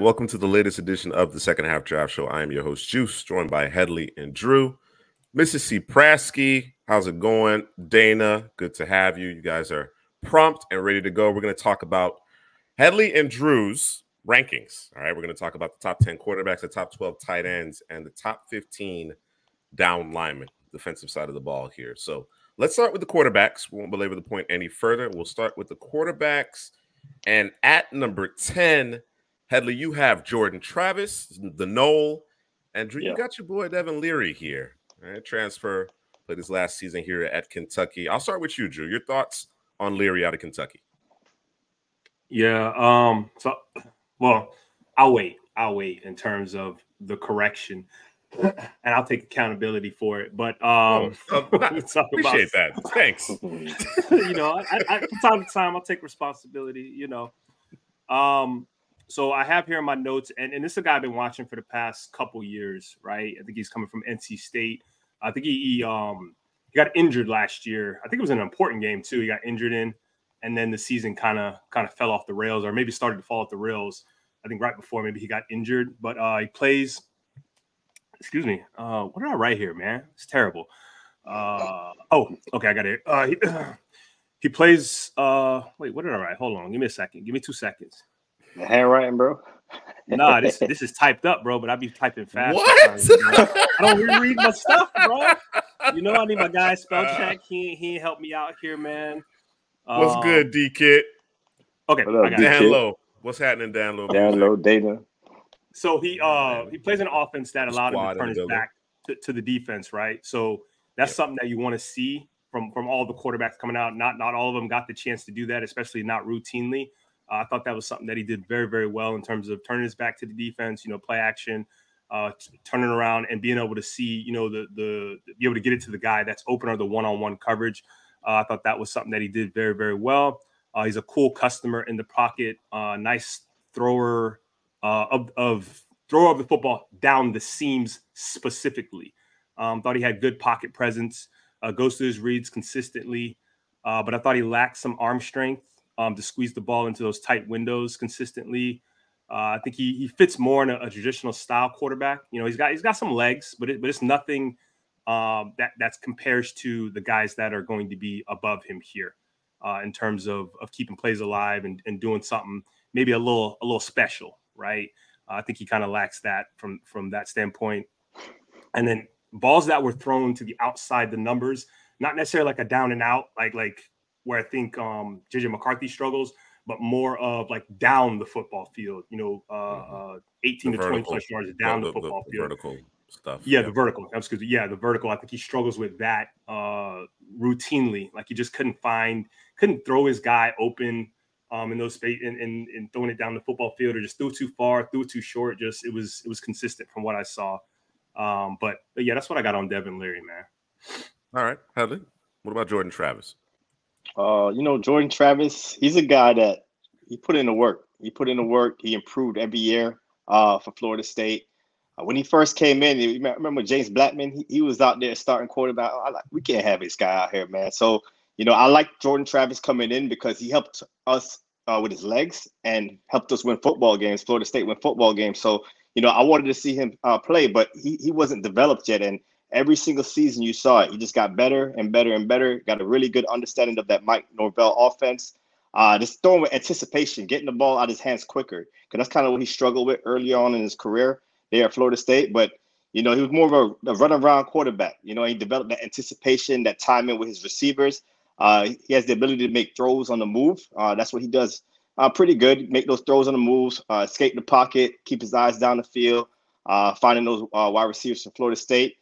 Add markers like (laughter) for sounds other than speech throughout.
Welcome to the latest edition of the second half draft show. I am your host, Juice, joined by Headley and Drew. Mrs. C. Prasky, how's it going? Dana, good to have you. You guys are prompt and ready to go. We're going to talk about Headley and Drew's rankings. All right, we're going to talk about the top 10 quarterbacks, the top 12 tight ends, and the top 15 down linemen, defensive side of the ball here. So let's start with the quarterbacks. We won't belabor the point any further. We'll start with the quarterbacks. And at number 10, Headley, you have Jordan Travis, the Knoll, and Drew, yeah. you got your boy Devin Leary here. Right, transfer, played his last season here at Kentucky. I'll start with you, Drew. Your thoughts on Leary out of Kentucky? Yeah. Um. So, well, I'll wait. I'll wait in terms of the correction, and I'll take accountability for it. But um, oh, (laughs) uh, appreciate about, that. (laughs) Thanks. you know, I, I, from time to time, I'll take responsibility. You know, um, so I have here in my notes, and, and this is a guy I've been watching for the past couple years, right? I think he's coming from NC State. I think he, he um he got injured last year. I think it was an important game too. He got injured in, and then the season kind of kind of fell off the rails, or maybe started to fall off the rails. I think right before maybe he got injured, but uh, he plays. Excuse me. Uh, what did I write here, man? It's terrible. Uh, oh, okay, I got it. Uh, he, (clears throat) he plays. Uh, wait, what did I write? Hold on, give me a second. Give me two seconds. The handwriting, bro. nah, this (laughs) this is typed up, bro. But I be typing fast. What? (laughs) I don't reread my stuff, bro. You know, I need my guy spell uh, check. He he helped me out here, man. What's um, good, D Kit? Okay, what up, Dan Low. What's happening, Dan Low? Dan Low, data. So he uh he plays an offense that allowed him to turn his back to, to, the defense, right? So that's yep. something that you want to see from from all the quarterbacks coming out. Not not all of them got the chance to do that, especially not routinely. Uh, I thought that was something that he did very, very well in terms of turning his back to the defense, you know, play action, uh, t- turning around and being able to see, you know, the the be able to get it to the guy that's open or the one-on-one coverage. Uh, I thought that was something that he did very, very well. Uh, he's a cool customer in the pocket, uh, nice thrower uh, of, of thrower of the football down the seams specifically. Um, thought he had good pocket presence, goes through his reads consistently, but I thought he lacked some arm strength um, to squeeze the ball into those tight windows consistently. Uh, I think he he fits more in a, a, traditional style quarterback. You know, he's got he's got some legs, but it, but it's nothing um, that that compares to the guys that are going to be above him here uh, in terms of of keeping plays alive and, and doing something maybe a little a little special, right? Uh, I think he kind of lacks that from from that standpoint. And then balls that were thrown to the outside the numbers, not necessarily like a down and out, like like where I think um, JJ McCarthy struggles, but more of like down the football field. You know, uh, mm-hmm. uh, 18 the to vertical, 20 plus yards down the, the football the, field. Vertical stuff. Yeah, yeah, the vertical. Excuse me. Yeah, the vertical. I think he struggles with that uh, routinely. Like he just couldn't find, couldn't throw his guy open um, in those space and, and, and throwing it down the football field or just threw too far, threw too short. Just it was it was consistent from what I saw. Um, but, but yeah, that's what I got on Devin Leary, man. All right, Headley. What about Jordan Travis? Uh, you know, Jordan Travis, he's a guy that he put in the work. He put in the work. He improved every year uh, for Florida State. Uh, when he first came in, you remember James Blackman? He, he was out there starting quarterback. I like, we can't have this guy out here, man. So, you know, I like Jordan Travis coming in because he helped us uh, with his legs and helped us win football games. Florida State win football games. So, you know, I wanted to see him uh, play, but he, he wasn't developed yet. And every single season you saw it. He just got better and better and better. Got a really good understanding of that Mike Norvell offense. Uh, just throwing with anticipation, getting the ball out of his hands quicker. Because that's kind of what he struggled with early on in his career there at Florida State. But, you know, he was more of a, a run around quarterback. You know, he developed that anticipation, that timing with his receivers. Uh, he has the ability to make throws on the move. Uh, that's what he does uh, pretty good. Make those throws on the moves, uh, escape the pocket, keep his eyes down the field, uh, finding those wide receivers from Florida State.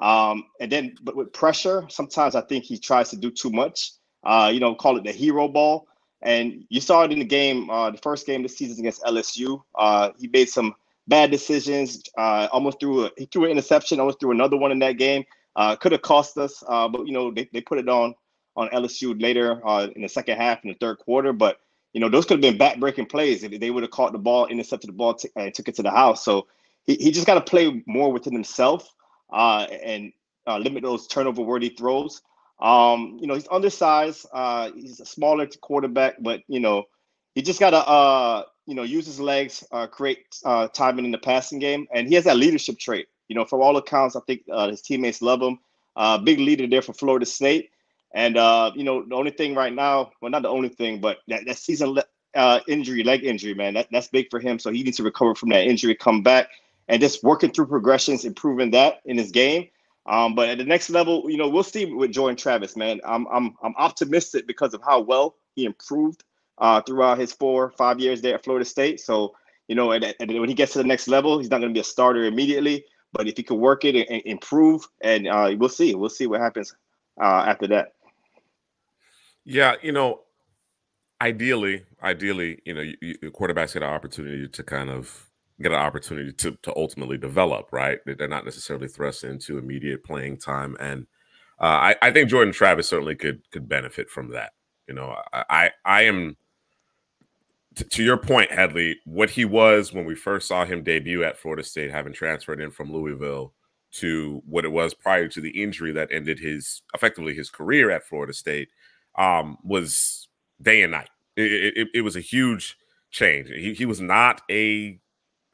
Um, and then, but with pressure, sometimes I think he tries to do too much. Uh, you know, call it the hero ball. And you saw it in the game, uh, the first game this season against LSU. Uh, he made some bad decisions. Uh, almost threw a, he threw an interception. Almost threw another one in that game. Uh, could have cost us, uh, but you know they, they put it on on LSU later uh, in the second half in the third quarter. But you know those could have been back breaking plays if they would have caught the ball, intercepted the ball, t- and took it to the house. So he, he just got to play more within himself uh, and uh, limit those turnover worthy throws. Um, you know, he's undersized. Uh, he's a smaller quarterback, but you know, he just gotta uh, you know, use his legs, uh, create uh, timing in the passing game, and he has that leadership trait. You know, from all accounts, I think uh, his teammates love him. Uh, big leader there for Florida State. And uh, you know, the only thing right now, well, not the only thing, but that, that season uh, injury, leg injury, man, that, that's big for him. So he needs to recover from that injury, come back, and just working through progressions, improving that in his game. Um, but at the next level, you know, we'll see with Jordan Travis, man. I'm I'm I'm optimistic because of how well he improved uh, throughout his four five years there at Florida State. So you know, and, and when he gets to the next level, he's not going to be a starter immediately. But if he can work it and, improve, and uh, we'll see, we'll see what happens uh, after that. Yeah, you know, ideally, ideally, you know, you, you, quarterbacks get an opportunity to kind of get an opportunity to to ultimately develop, right? They're not necessarily thrust into immediate playing time, and uh, I, I think Jordan Travis certainly could could benefit from that. You know, I I, I am to, your point, Headley, what he was when we first saw him debut at Florida State, having transferred in from Louisville, to what it was prior to the injury that ended his effectively his career at Florida State um, was day and night. It, it, it, was a huge change. He, he was not a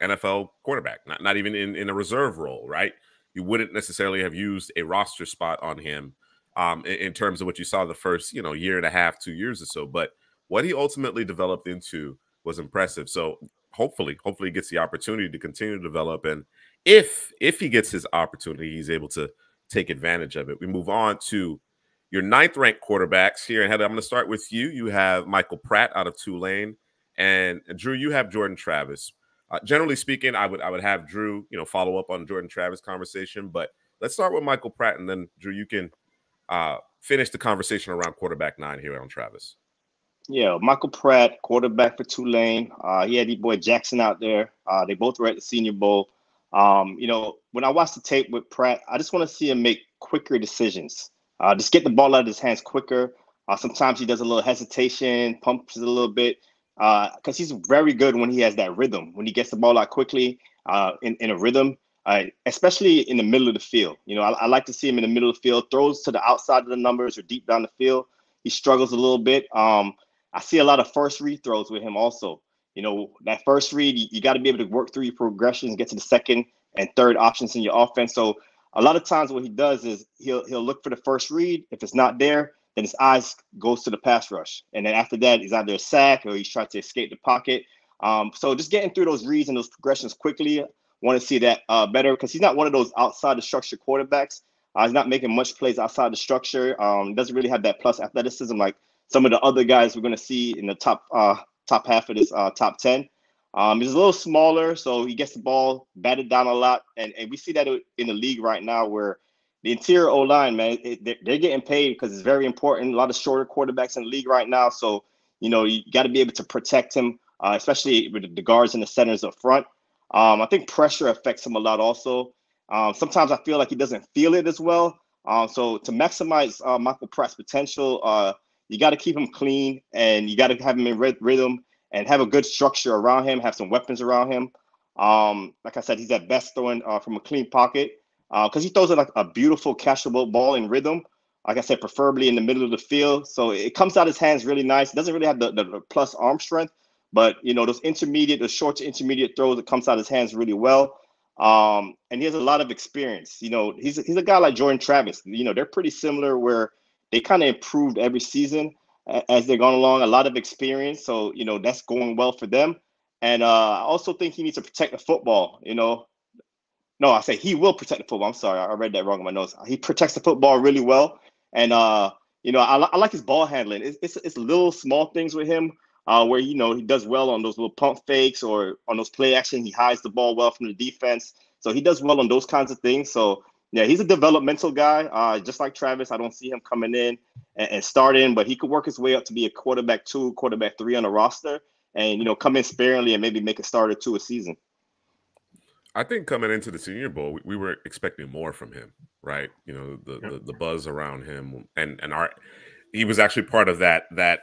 NFL quarterback, not, not even in, in a reserve role, right? You wouldn't necessarily have used a roster spot on him um, in, in terms of what you saw the first, you know, year and a half, two years or so. But what he ultimately developed into was impressive. So hopefully, hopefully he gets the opportunity to continue to develop. And if if he gets his opportunity, he's able to take advantage of it. We move on to your ninth ranked quarterbacks here. And Headley, I'm going to start with you. You have Michael Pratt out of Tulane, and Drew, you have Jordan Travis. Uh, generally speaking, I would I would have Drew, you know, follow up on Jordan Travis conversation, but let's start with Michael Pratt, and then Drew, you can uh, finish the conversation around quarterback nine here on Travis. Yeah, Michael Pratt, quarterback for Tulane. Uh, he had the boy Jackson out there. Uh, they both were at the Senior Bowl. Um, you know, when I watched the tape with Pratt, I just want to see him make quicker decisions. Uh, just get the ball out of his hands quicker. Uh, sometimes he does a little hesitation, pumps it a little bit, because uh, he's very good when he has that rhythm. When he gets the ball out quickly uh, in, in a rhythm, uh, especially in the middle of the field. You know, I, I, like to see him in the middle of the field. Throws to the outside of the numbers or deep down the field, he struggles a little bit. Um, I see a lot of first read throws with him also. You know, that first read, you, you got to be able to work through your progressions, get to the second and third options in your offense. So a lot of times what he does is he'll he'll look for the first read. If it's not there, then his eyes goes to the pass rush, and then after that, he's either a sack or he's trying to escape the pocket. Um, so just getting through those reads and those progressions quickly. Want to see that uh, better because he's not one of those outside the structure quarterbacks. Uh, he's not making much plays outside the structure. Um, doesn't really have that plus athleticism like some of the other guys we're going to see in the top uh, top half of this uh, top ten. Um, he's a little smaller, so he gets the ball batted down a lot, and, and we see that in the league right now where the interior O line, man, it, they're, they're getting paid because it's very important. A lot of shorter quarterbacks in the league right now, so you know you got to be able to protect him, uh, especially with the guards and the centers up front. Um, I think pressure affects him a lot also. Um, sometimes I feel like he doesn't feel it as well. Um, so to maximize uh, Michael Pratt's potential, uh, you got to keep him clean and you got to have him in rhythm and have a good structure around him, have some weapons around him. Um, like I said, he's at best throwing uh, from a clean pocket because uh, he throws it like a beautiful catchable ball in rhythm. Like I said, preferably in the middle of the field, so it comes out his hands really nice. It doesn't really have the, the plus arm strength, but you know those intermediate, the short to intermediate throws, it comes out his hands really well. Um, and he has a lot of experience. You know, he's he's a guy like Jordan Travis. You know, they're pretty similar where they kind of improved every season as they're going along. A lot of experience, so you know that's going well for them. And uh, I also think he needs to protect the football. You know, no, I say he will protect the football. I'm sorry, I read that wrong in my notes. He protects the football really well, and uh, you know, I, I like his ball handling. It's, it's, it's little small things with him uh, where you know he does well on those little pump fakes or on those play action. He hides the ball well from the defense, so he does well on those kinds of things. So yeah, he's a developmental guy, uh, just like Travis. I don't see him coming in and, and starting, but he could work his way up to be a quarterback two, quarterback three on the roster, and you know come in sparingly and maybe make a starter two a season. I think coming into the Senior Bowl, we, we were expecting more from him, right? You know, the, the, the buzz around him, and and our he was actually part of that that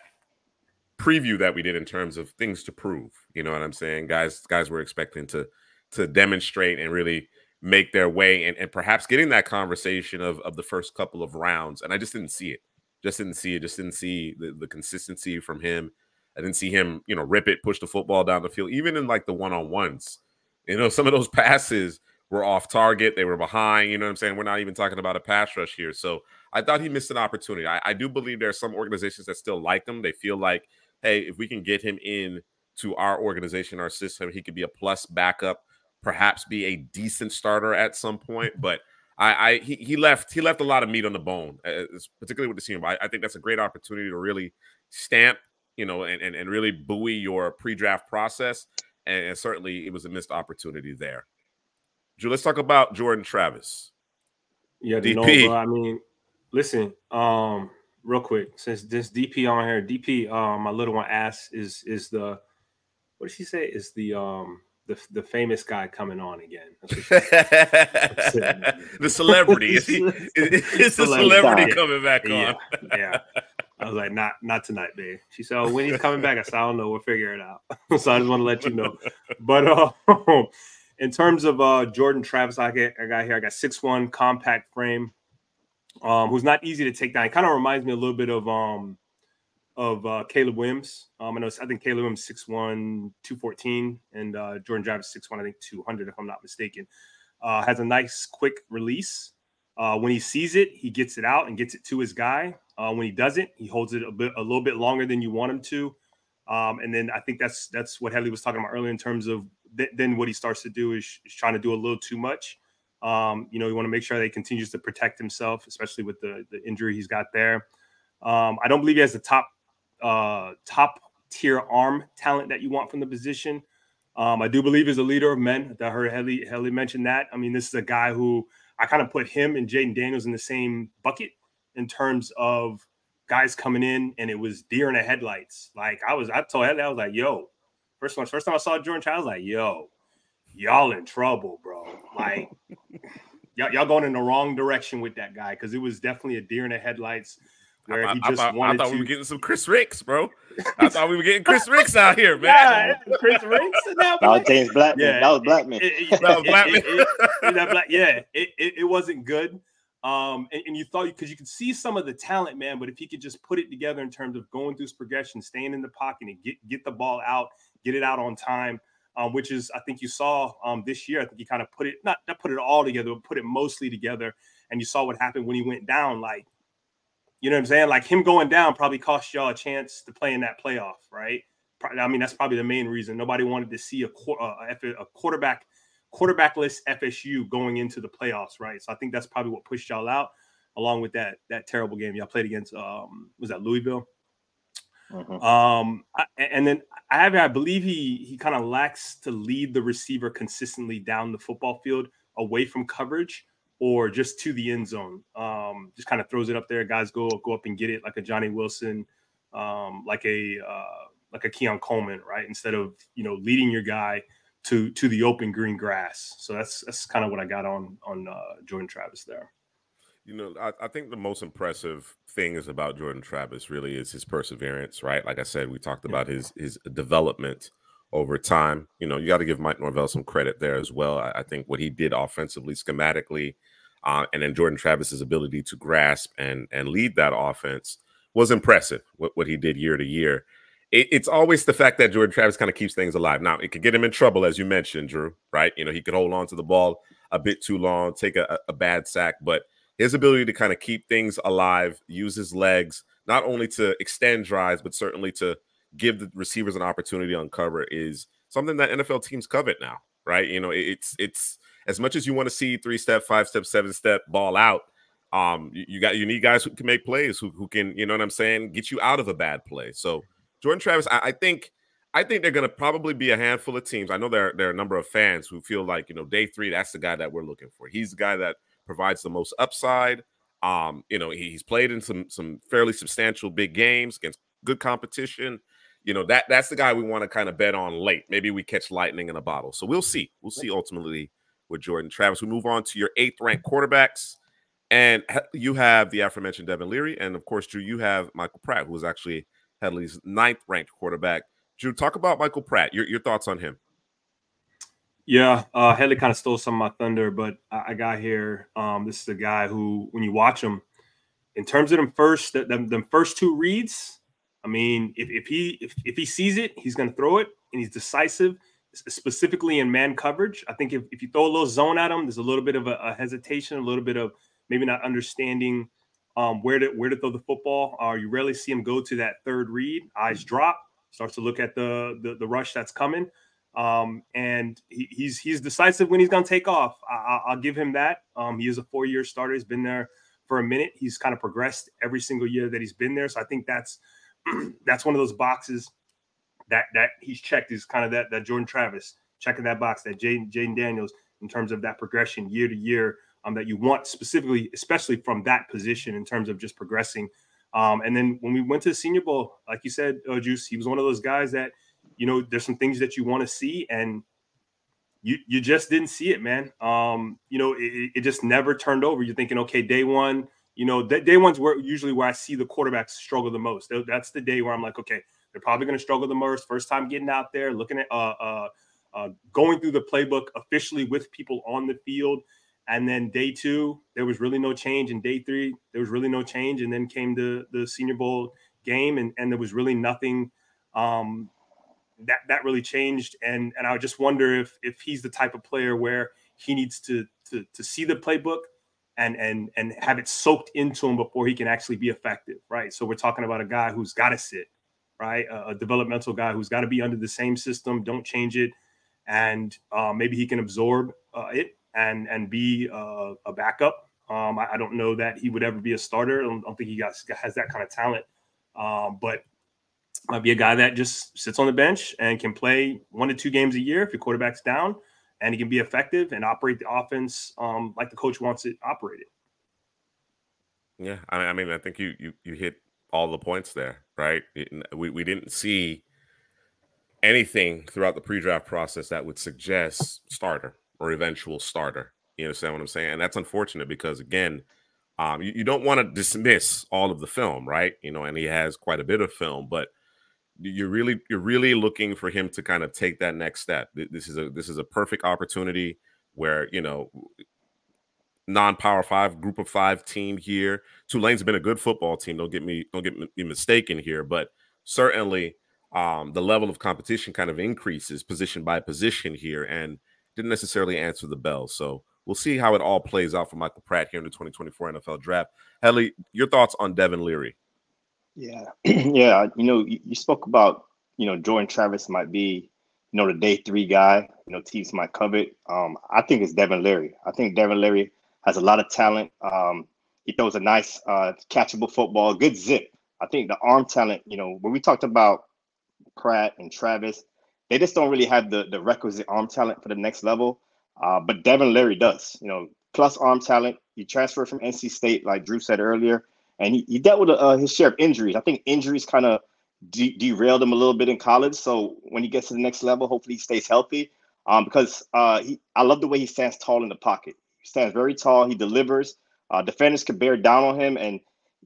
preview that we did in terms of things to prove. You know what I'm saying? Guys, guys were expecting to to demonstrate and really make their way and, and perhaps getting that conversation of, of the first couple of rounds. And I just didn't see it. Just didn't see it. Just didn't see the, the consistency from him. I didn't see him, you know, rip it, push the football down the field, even in like the one on ones. You know, some of those (laughs) passes were off target. They were behind. You know what I'm saying? We're not even talking about a pass rush here. So I thought he missed an opportunity. I, I do believe there are some organizations that still like him. They feel like, hey, if we can get him in to our organization, our system, he could be a plus backup, perhaps be a decent starter at some point. (laughs) But I, I he, he left he left a lot of meat on the bone, uh, particularly with the senior. I, I think that's a great opportunity to really stamp, you know, and, and, and really buoy your pre-draft process. And, and certainly it was a missed opportunity there. Drew, let's talk about Jordan Travis. Yeah, DP. I mean, listen, um, real quick, since this DP on here, DP, um, my little one asked, is is the what did she say? Is the um the the famous guy coming on again? (laughs) the celebrity. is he, is, the celebrity coming back yeah, on? yeah. I was like, not not tonight, babe. She said, oh, when he's coming back, I said, I don't know. We'll figure it out. (laughs) so I just want to let you know. But uh, (laughs) in terms of uh, Jordan Travis, I, get, I got here. I got six one compact frame, um, who's not easy to take down. It kind of reminds me a little bit of um, of uh, Caleb Williams. Um, I know I think Caleb Williams 6'1", 214, and uh, Jordan Travis 6'1", I think 200, if I'm not mistaken. Uh, has a nice quick release. Uh, when he sees it, he gets it out and gets it to his guy. Uh, when he doesn't, he holds it a bit a little bit longer than you want him to. Um, and then I think that's that's what Headley was talking about earlier in terms of th- then what he starts to do is, is trying to do a little too much. Um, you know, you want to make sure that he continues to protect himself, especially with the the injury he's got there. Um, I don't believe he has the top uh, top tier arm talent that you want from the position. Um, I do believe he's a leader of men. I heard Headley, Headley mentioned that. I mean, this is a guy who I kind of put him and Jayden Daniels in the same bucket in terms of guys coming in and it was deer in the headlights. Like I was, I told Headley, I was like, yo, first one, first time I saw Jordan Child, I was like, yo, y'all in trouble, bro. Like (laughs) y'all, y'all going in the wrong direction with that guy because it was definitely a deer in the headlights where I, he just I, wanted I thought to... we were getting some Chris Rix, bro. (laughs) I thought we were getting Chris Rix out here, (laughs) man. Yeah, Chris Rix. That was James Blackman. Yeah, that was Blackman. It, it, that was Blackman. It, black, yeah, it, it, wasn't good. Um, and, and you thought because you could see some of the talent, man. But if he could just put it together in terms of going through his progression, staying in the pocket, and get get the ball out, get it out on time. Um, which is I think you saw um, this year. I think he kind of put it not not put it all together, but put it mostly together. And you saw what happened when he went down. Like you know what I'm saying? Like him going down probably cost y'all a chance to play in that playoff, right? I mean, that's probably the main reason nobody wanted to see a, a, a quarterback quarterbackless FSU going into the playoffs, right? So I think that's probably what pushed y'all out, along with that that terrible game y'all played against. Um, was that Louisville? Mm-hmm. Um, I, and then I have, I believe he he kind of lacks to lead the receiver consistently down the football field away from coverage or just to the end zone. Um, just kind of throws it up there. Guys go go up and get it like a Johnny Wilson, um, like a uh, like a Keon Coleman, right? Instead of you know leading your guy to to the open green grass. So that's that's kind of what I got on on uh, Jordan Travis there. You know, I, I, think the most impressive thing is about Jordan Travis really is his perseverance, right? Like I said, we talked about his his development over time. You know, you got to give Mike Norvell some credit there as well. I, I think what he did offensively, schematically, uh, and then Jordan Travis's ability to grasp and and lead that offense was impressive. What, what he did year to year. It, it's always the fact that Jordan Travis kind of keeps things alive. Now it could get him in trouble, as you mentioned, Drew. Right? You know, he could hold on to the ball a bit too long, take a, a bad sack, but his ability to kind of keep things alive, use his legs, not only to extend drives, but certainly to give the receivers an opportunity to uncover is something that NFL teams covet now, right? You know, it's it's as much as you want to see three step, five step, seven step ball out. Um, you, got you need guys who can make plays, who who can, you know what I'm saying, get you out of a bad play. So Jordan Travis, I, I think I think they're going to probably be a handful of teams. I know there, there are a number of fans who feel like, you know, day three, that's the guy that we're looking for. He's the guy that provides the most upside. Um, you know, he's played in some some fairly substantial big games against good competition you know that that's the guy we want to kind of bet on late. Maybe we catch lightning in a bottle. So we'll see. We'll see ultimately with Jordan Travis. We move on to your eighth ranked quarterbacks, and you have the aforementioned Devin Leary, and of course, Drew, you have Michael Pratt, who is actually Headley's ninth ranked quarterback. Drew, talk about Michael Pratt. Your your thoughts on him? Yeah, uh, Headley kind of stole some of my thunder, but I, I got here. Um, this is a guy who, when you watch him, in terms of them first, them, them first two reads, I mean, if, if he if, if he sees it, he's going to throw it, and he's decisive, specifically in man coverage. I think if, if you throw a little zone at him, there's a little bit of a, a hesitation, a little bit of maybe not understanding um, where to where to throw the football. Uh, you rarely see him go to that third read, eyes drop, starts to look at the the, the rush that's coming. Um, and he, he's he's decisive when he's going to take off. I, will give him that. Um, he is a four year starter. He's been there for a minute. He's kind of progressed every single year that he's been there. So I think that's (clears throat) that's one of those boxes that that he's checked is kind of that that Jordan Travis checking that box that Jayden Jayden Daniels in terms of that progression year to year um, that you want specifically, especially from that position in terms of just progressing. Um, and then when we went to the Senior Bowl, like you said, uh, Juice, he was one of those guys that you know there's some things that you want to see and you you just didn't see it, man. Um, you know, it, it just never turned over. You're thinking, okay, day one, you know, day one's where usually where I see the quarterbacks struggle the most. That's the day where I'm like, okay, they're probably going to struggle the most. First time getting out there, looking at uh, uh, uh, going through the playbook officially with people on the field. And then day two, there was really no change. And day three, there was really no change. And then came the the Senior Bowl game, and, and there was really nothing um, that that really changed. And and I just wonder if if he's the type of player where he needs to to to see the playbook and and and have it soaked into him before he can actually be effective, right? So we're talking about a guy who's got to sit, right? A, a, developmental guy who's got to be under the same system, don't change it, and uh, maybe he can absorb uh, it and and be uh, a backup. Um, I, I, don't know that he would ever be a starter. I don't, I don't think he got, has that kind of talent, um, but might be a guy that just sits on the bench and can play one to two games a year if your quarterback's down, and he can be effective and operate the offense um, like the coach wants it operated. Yeah, I mean, I think you you you hit all the points there, right? We we didn't see anything throughout the pre-draft process that would suggest starter or eventual starter. You understand what I'm saying? And that's unfortunate because again, um, you, you don't want to dismiss all of the film, right? You know, and he has quite a bit of film, but you're really you're really looking for him to kind of take that next step. This is a this is a perfect opportunity where you know non-power five group of five team here. Tulane's been a good football team. Don't get me don't get me mistaken here, but certainly um, the level of competition kind of increases position by position here, and didn't necessarily answer the bell. So we'll see how it all plays out for Michael Pratt here in the 2024 NFL Draft. Headley, your thoughts on Devin Leary? Yeah, (clears throat) yeah. You know, you, spoke about you know Jordan Travis might be you know the day three guy. You know, teams might covet. Um, I think it's Devin Leary. I think Devin Leary has a lot of talent. Um, he throws a nice uh, catchable football, good zip. I think the arm talent. You know, when we talked about Pratt and Travis, they just don't really have the the requisite arm talent for the next level. Uh, but Devin Leary does. You know, plus arm talent. He transferred from NC State, like Drew said earlier and he, he dealt with uh, his share of injuries. I think injuries kind of de- derailed him a little bit in college. So when he gets to the next level, hopefully he stays healthy. Um, because uh, he, I love the way he stands tall in the pocket. He stands very tall. He delivers. Uh, defenders can bear down on him, and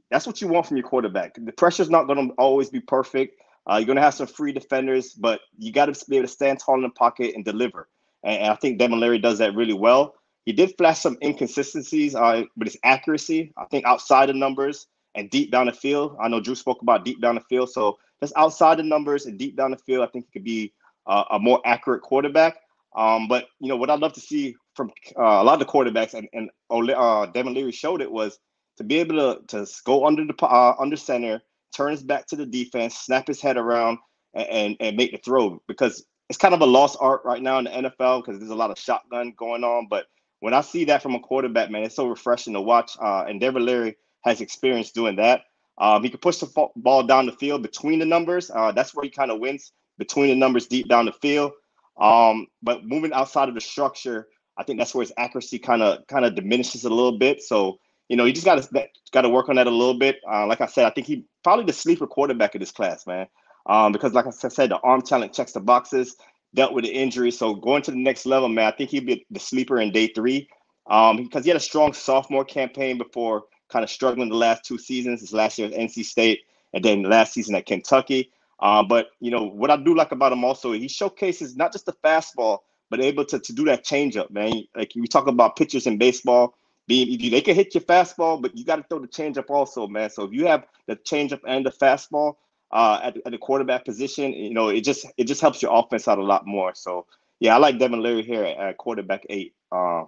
that's what you want from your quarterback. The pressure's not going to always be perfect. Uh, you're going to have some free defenders, but you got to be able to stand tall in the pocket and deliver. And, and I think Devin Leary does that really well. He did flash some inconsistencies uh, with his accuracy. I think outside the numbers and deep down the field. I know Drew spoke about deep down the field. So just outside the numbers and deep down the field, I think he could be uh, a more accurate quarterback. Um, but you know what I'd love to see from uh, a lot of the quarterbacks, and and uh, Devin Leary showed it was to be able to to go under the uh, under center, turn his back to the defense, snap his head around, and, and, and make the throw because it's kind of a lost art right now in the NFL because there's a lot of shotgun going on. But when I see that from a quarterback, man, it's so refreshing to watch. Uh, and Devin Leary has experience doing that. Um, he can push the ball down the field between the numbers. Uh, that's where he kind of wins between the numbers deep down the field. Um, but moving outside of the structure, I think that's where his accuracy kind of kind of diminishes a little bit. So you know, you just got to got to work on that a little bit. Uh, like I said, I think he probably the sleeper quarterback of this class, man. Um, because like I said, the arm talent checks the boxes dealt with the injury. So going to the next level, man, I think he'd be the sleeper in day three. Um, because he had a strong sophomore campaign before kind of struggling the last two seasons. His last year at NC State and then last season at Kentucky. Um, but you know what I do like about him also, he showcases not just the fastball, but able to, to do that changeup, man. Like we talk about pitchers in baseball, being they can hit your fastball, but you got to throw the changeup also, man. So if you have the changeup and the fastball, uh, at, at the quarterback position, you know, it just it just helps your offense out a lot more. So yeah, I like Devin Leary here at, at quarterback eight uh,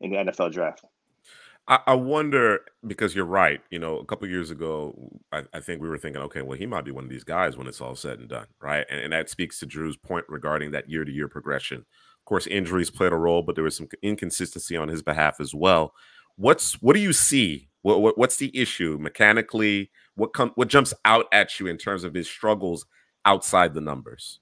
in the NFL draft. I, wonder because you're right. You know, a couple years ago, I, I, think we were thinking, okay, well, he might be one of these guys when it's all said and done, right? And, and that speaks to Drew's point regarding that year to year progression. Of course, injuries played a role, but there was some inconsistency on his behalf as well. What's what do you see? What, what what's the issue mechanically? What come what jumps out at you in terms of his struggles outside the numbers?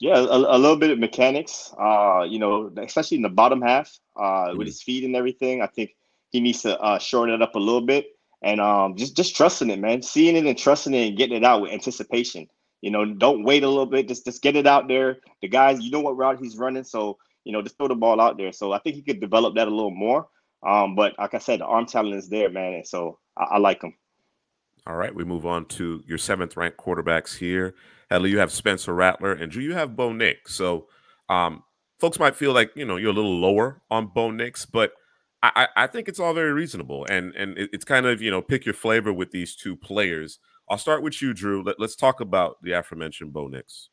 Yeah, a, a little bit of mechanics. Uh, you know, especially in the bottom half, uh, mm-hmm. with his feet and everything. I think he needs to uh, shorten it up a little bit and um, just just trusting it, man. Seeing it and trusting it and getting it out with anticipation. You know, don't wait a little bit. Just just get it out there. The guys, you know what route he's running, so you know just throw the ball out there. So I think he could develop that a little more. Um, but like I said, the arm talent is there, man, and so I, I like him. All right, we move on to your seventh ranked quarterbacks here. Headley, you have Spencer Rattler, and Drew, you have Bo Nix. So, um, folks might feel like you know you're a little lower on Bo Nix, but I, I think it's all very reasonable, and and it's kind of you know pick your flavor with these two players. I'll start with you, Drew. Let, us talk about the aforementioned Bo Nix.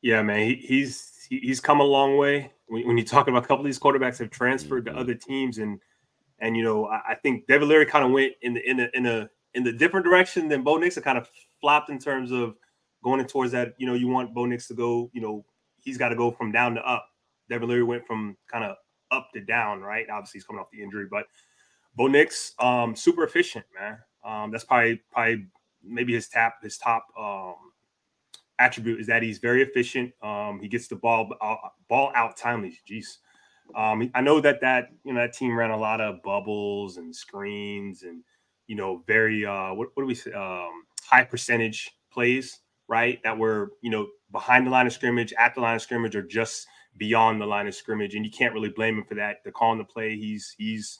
Yeah, man, he, he's he's come a long way. When, when you talk about a couple of these quarterbacks have transferred mm-hmm. to other teams, and and you know I, I think Devin Leary kind of went in the in a in a in the different direction than Bo Nix. It kind of flopped in terms of going towards that. You know, you want Bo Nix to go. You know, he's got to go from down to up. Devin Leary went from kind of up to down, right? Obviously, he's coming off the injury, but Bo Nix, um, super efficient, man. Um, that's probably probably maybe his tap his top um, attribute is that he's very efficient. Um, he gets the ball uh, ball out timely. Jeez. Um, I know that that you know that team ran a lot of bubbles and screens and you know very uh, what, what do we say um, high percentage plays right that were you know behind the line of scrimmage at the line of scrimmage or just beyond the line of scrimmage, and you can't really blame him for that. They're calling the play. He's he's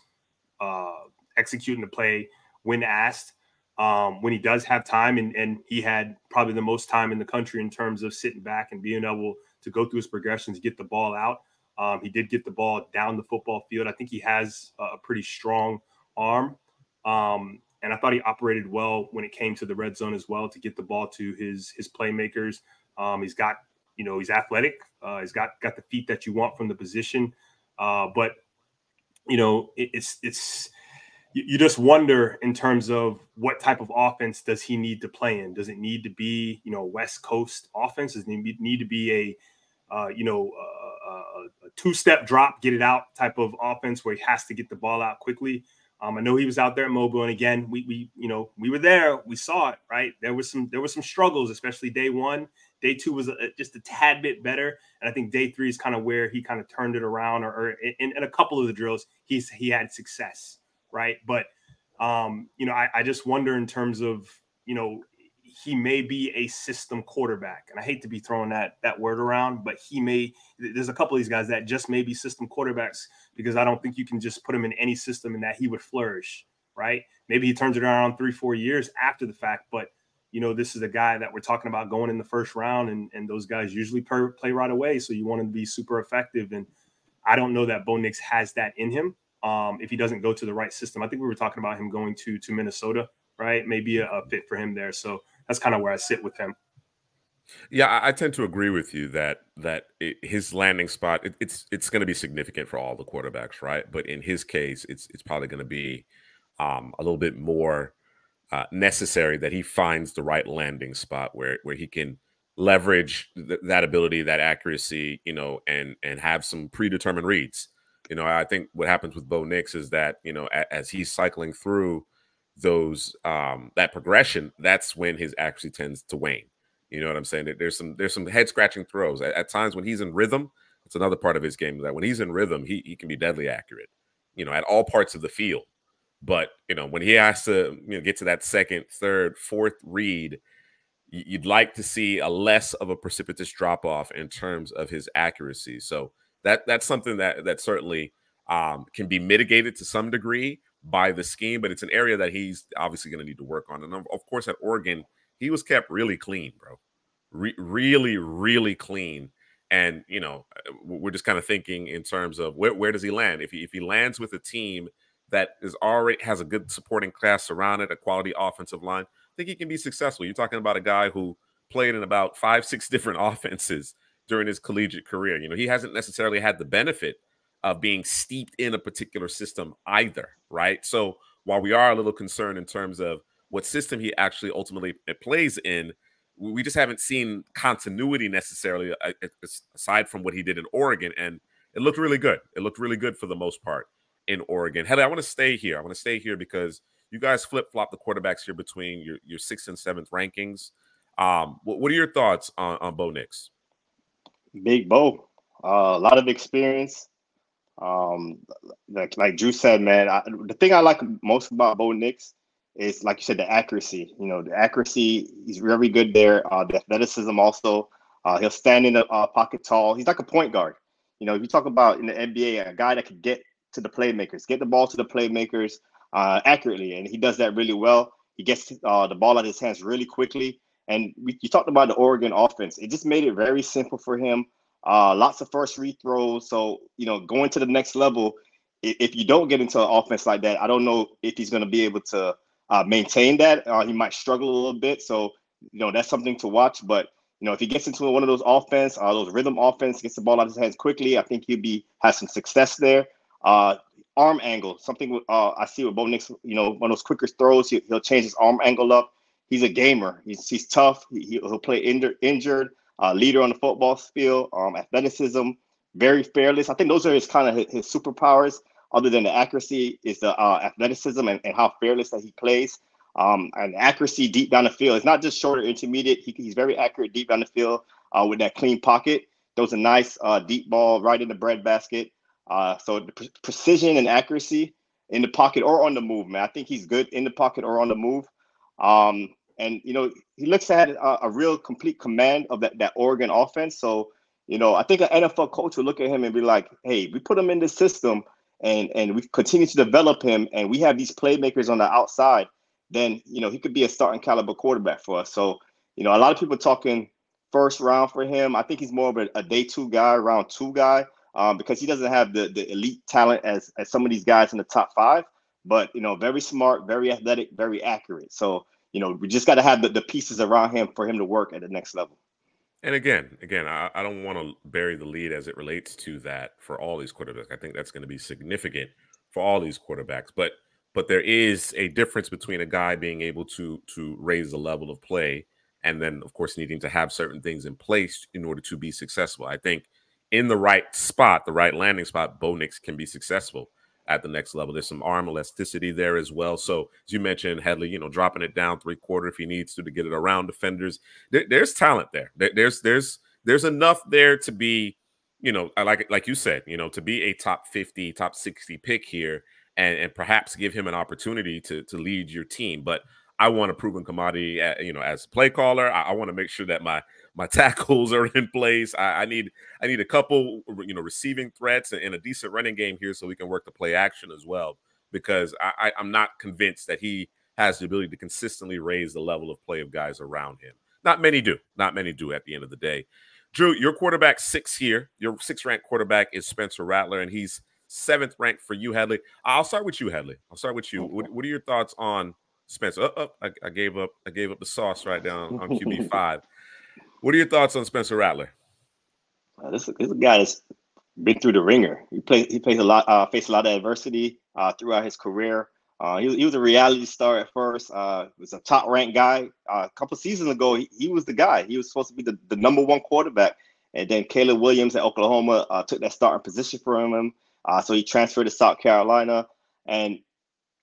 uh, executing the play when asked. Um, when he does have time, and, and he had probably the most time in the country in terms of sitting back and being able to go through his progressions, get the ball out. Um, he did get the ball down the football field. I think he has a pretty strong arm. Um, and I thought he operated well when it came to the red zone as well to get the ball to his his playmakers. Um, he's got you know, he's athletic. Uh, he's got got the feet that you want from the position. Uh, but you know, it, it's it's you, you just wonder in terms of what type of offense does he need to play in? Does it need to be you know West Coast offense? Does it need, to be a uh, you know a, a two step drop, get it out type of offense where he has to get the ball out quickly? Um, I know he was out there at Mobile, and again, we we you know we were there, we saw it, right? There was some there was some struggles, especially day one. Day two was a, just a tad bit better, and I think day three is kind of where he kind of turned it around, or, or in, in, a couple of the drills, he's he had success, right? But um, you know, I, I just wonder in terms of you know he may be a system quarterback, and I hate to be throwing that that word around, but he may. There's a couple of these guys that just may be system quarterbacks because I don't think you can just put him in any system and that he would flourish, right? Maybe he turns it around three, four years after the fact, but you know, this is a guy that we're talking about going in the first round, and, and those guys usually per, play right away. So you want him to be super effective. And I don't know that Bo Nix has that in him um, if he doesn't go to the right system. I think we were talking about him going to to Minnesota, right? Maybe a, a fit for him there. So that's kind of where I sit with him. Yeah, I, tend to agree with you that that it, his landing spot it, it's it's going to be significant for all the quarterbacks, right? But in his case, it's it's probably going to be um, a little bit more uh, necessary that he finds the right landing spot where where he can leverage th- that ability, that accuracy, you know, and and have some predetermined reads. You know, I think what happens with Bo Nix is that you know a- as he's cycling through those um that progression, that's when his accuracy tends to wane. You know what I'm saying? There's some there's some head scratching throws at, at, times when he's in rhythm. It's another part of his game that when he's in rhythm, he he can be deadly accurate. You know, at all parts of the field. But you know, when he has to you know get to that second, third, fourth read, you'd like to see a less of a precipitous drop off in terms of his accuracy. So that that's something that that certainly um, can be mitigated to some degree by the scheme, but it's an area that he's obviously going to need to work on. And of course, at Oregon, he was kept really clean, bro. Re- really, really clean. And you know, uh, we're just kind of thinking in terms of where, where does he land? If he if he lands with a team that is already has a good supporting class around it, a quality offensive line, I think he can be successful. You're talking about a guy who played in about five, six (laughs) different offenses during his collegiate career. You know, he hasn't necessarily had the benefit of being steeped in a particular system either, right? So while we are a little concerned in terms of what system he actually ultimately plays in, we just haven't seen continuity necessarily aside from what he did in Oregon. And it looked really good. It looked really good for the most part in Oregon. Headley, I want to stay here. I want to stay here because you guys flip flop the quarterbacks here between your, your sixth and seventh rankings. Um, what, what are your thoughts on, on Bo Nix? Big Bo, uh, a lot of experience. Um, like like Drew said, man, I, the thing I like most about Bo Nix is like you said, the accuracy. You know, the accuracy. He's very good there. Uh, the athleticism also. Uh, he'll stand in the uh, pocket tall. He's like a point guard. You know, if you talk about in the NBA, a guy that can get to the playmakers, get the ball to the playmakers uh, accurately, and he does that really well. He gets uh, the ball out of his hands really quickly. And we, you talked about the Oregon offense. It just made it very simple for him. Uh, lots of first free throws. So, you know, going to the next level, if you don't get into an offense like that, I don't know if he's going to be able to uh, maintain that. Uh, he might struggle a little bit. So, you know, that's something to watch. But, you know, if he gets into one of those offense, uh, those rhythm offense, gets the ball out of his hands quickly, I think he'll be has some success there. Uh, arm angle, something uh, I see with Bo Nix, you know, one of those quicker throws, he, will change his arm angle up. He's a gamer. He's, he's tough. He, will play injured, injured uh, leader on the football field, um, athleticism, very fearless. I think those are his kind of his, his superpowers. Other than the accuracy, is the uh, athleticism and, and how fearless that he plays. Um, and accuracy deep down the field. It's not just short or intermediate. He, he's very accurate deep down the field uh, with that clean pocket. Those a nice uh, deep ball right in the bread basket. Uh, so the pre- precision and accuracy in the pocket or on the move, man. I think he's good in the pocket or on the move. Um, and you know, he looks at a, a, real complete command of that, that Oregon offense. So, you know, I think an NFL coach would look at him and be like, hey, we put him in this system and and we continue to develop him and we have these playmakers on the outside, then you know, he could be a starting caliber quarterback for us. So, you know, a lot of people talking first round for him. I think he's more of a, a day two guy, round two guy um, because he doesn't have the, the elite talent as, as some of these guys in the top five, but, you know, very smart, very athletic, very accurate. So, you know, we just got to have the, the pieces around him for him to work at the next level. And again, again, I, I don't want to bury the lead as it relates to that for all these quarterbacks. I think that's going to be significant for all these quarterbacks. But but there is a difference between a guy being able to to raise the level of play and then of course needing to have certain things in place in order to be successful. I think in the right spot, the right landing spot, Bo Nix can be successful at the next level. There's some arm elasticity there as well. So as you mentioned, Headley, you know, dropping it down three quarter if he needs to to get it around defenders. There, there's talent there. there. There's there's there's enough there to be, you know, like like you said, you know, to be a top 50, top 60 pick here and, and perhaps give him an opportunity to to lead your team. But I want a proven commodity, at, you know, as play caller. I, I want to make sure that my my tackles (laughs) are in place. I, I, need I need a couple, you know, receiving threats and, a decent running game here so we can work the play action as well. Because I, I'm not convinced that he has the ability to consistently raise the level of play of guys around him. Not many do. Not many do at the end of the day. Drew, your quarterback six here. Your six ranked quarterback is Spencer Rattler, and he's seventh ranked for you, Headley. I'll start with you, Headley. I'll start with you. What, what are your thoughts on Spencer? Oh, oh I, I, gave up. I gave up the sauce right down on QB five. (laughs) What are your thoughts on Spencer Rattler? Uh, this, this guy that's been through the ringer. He played he plays a lot, uh, faced a lot of adversity uh, throughout his career. Uh, he, he, was a reality star at first. Uh, was a top ranked guy. Uh, a couple seasons ago, he, he, was the guy. He was supposed to be the, the number one quarterback. And then Caleb Williams at Oklahoma uh, took that starting position from him. Uh, so he transferred to South Carolina. And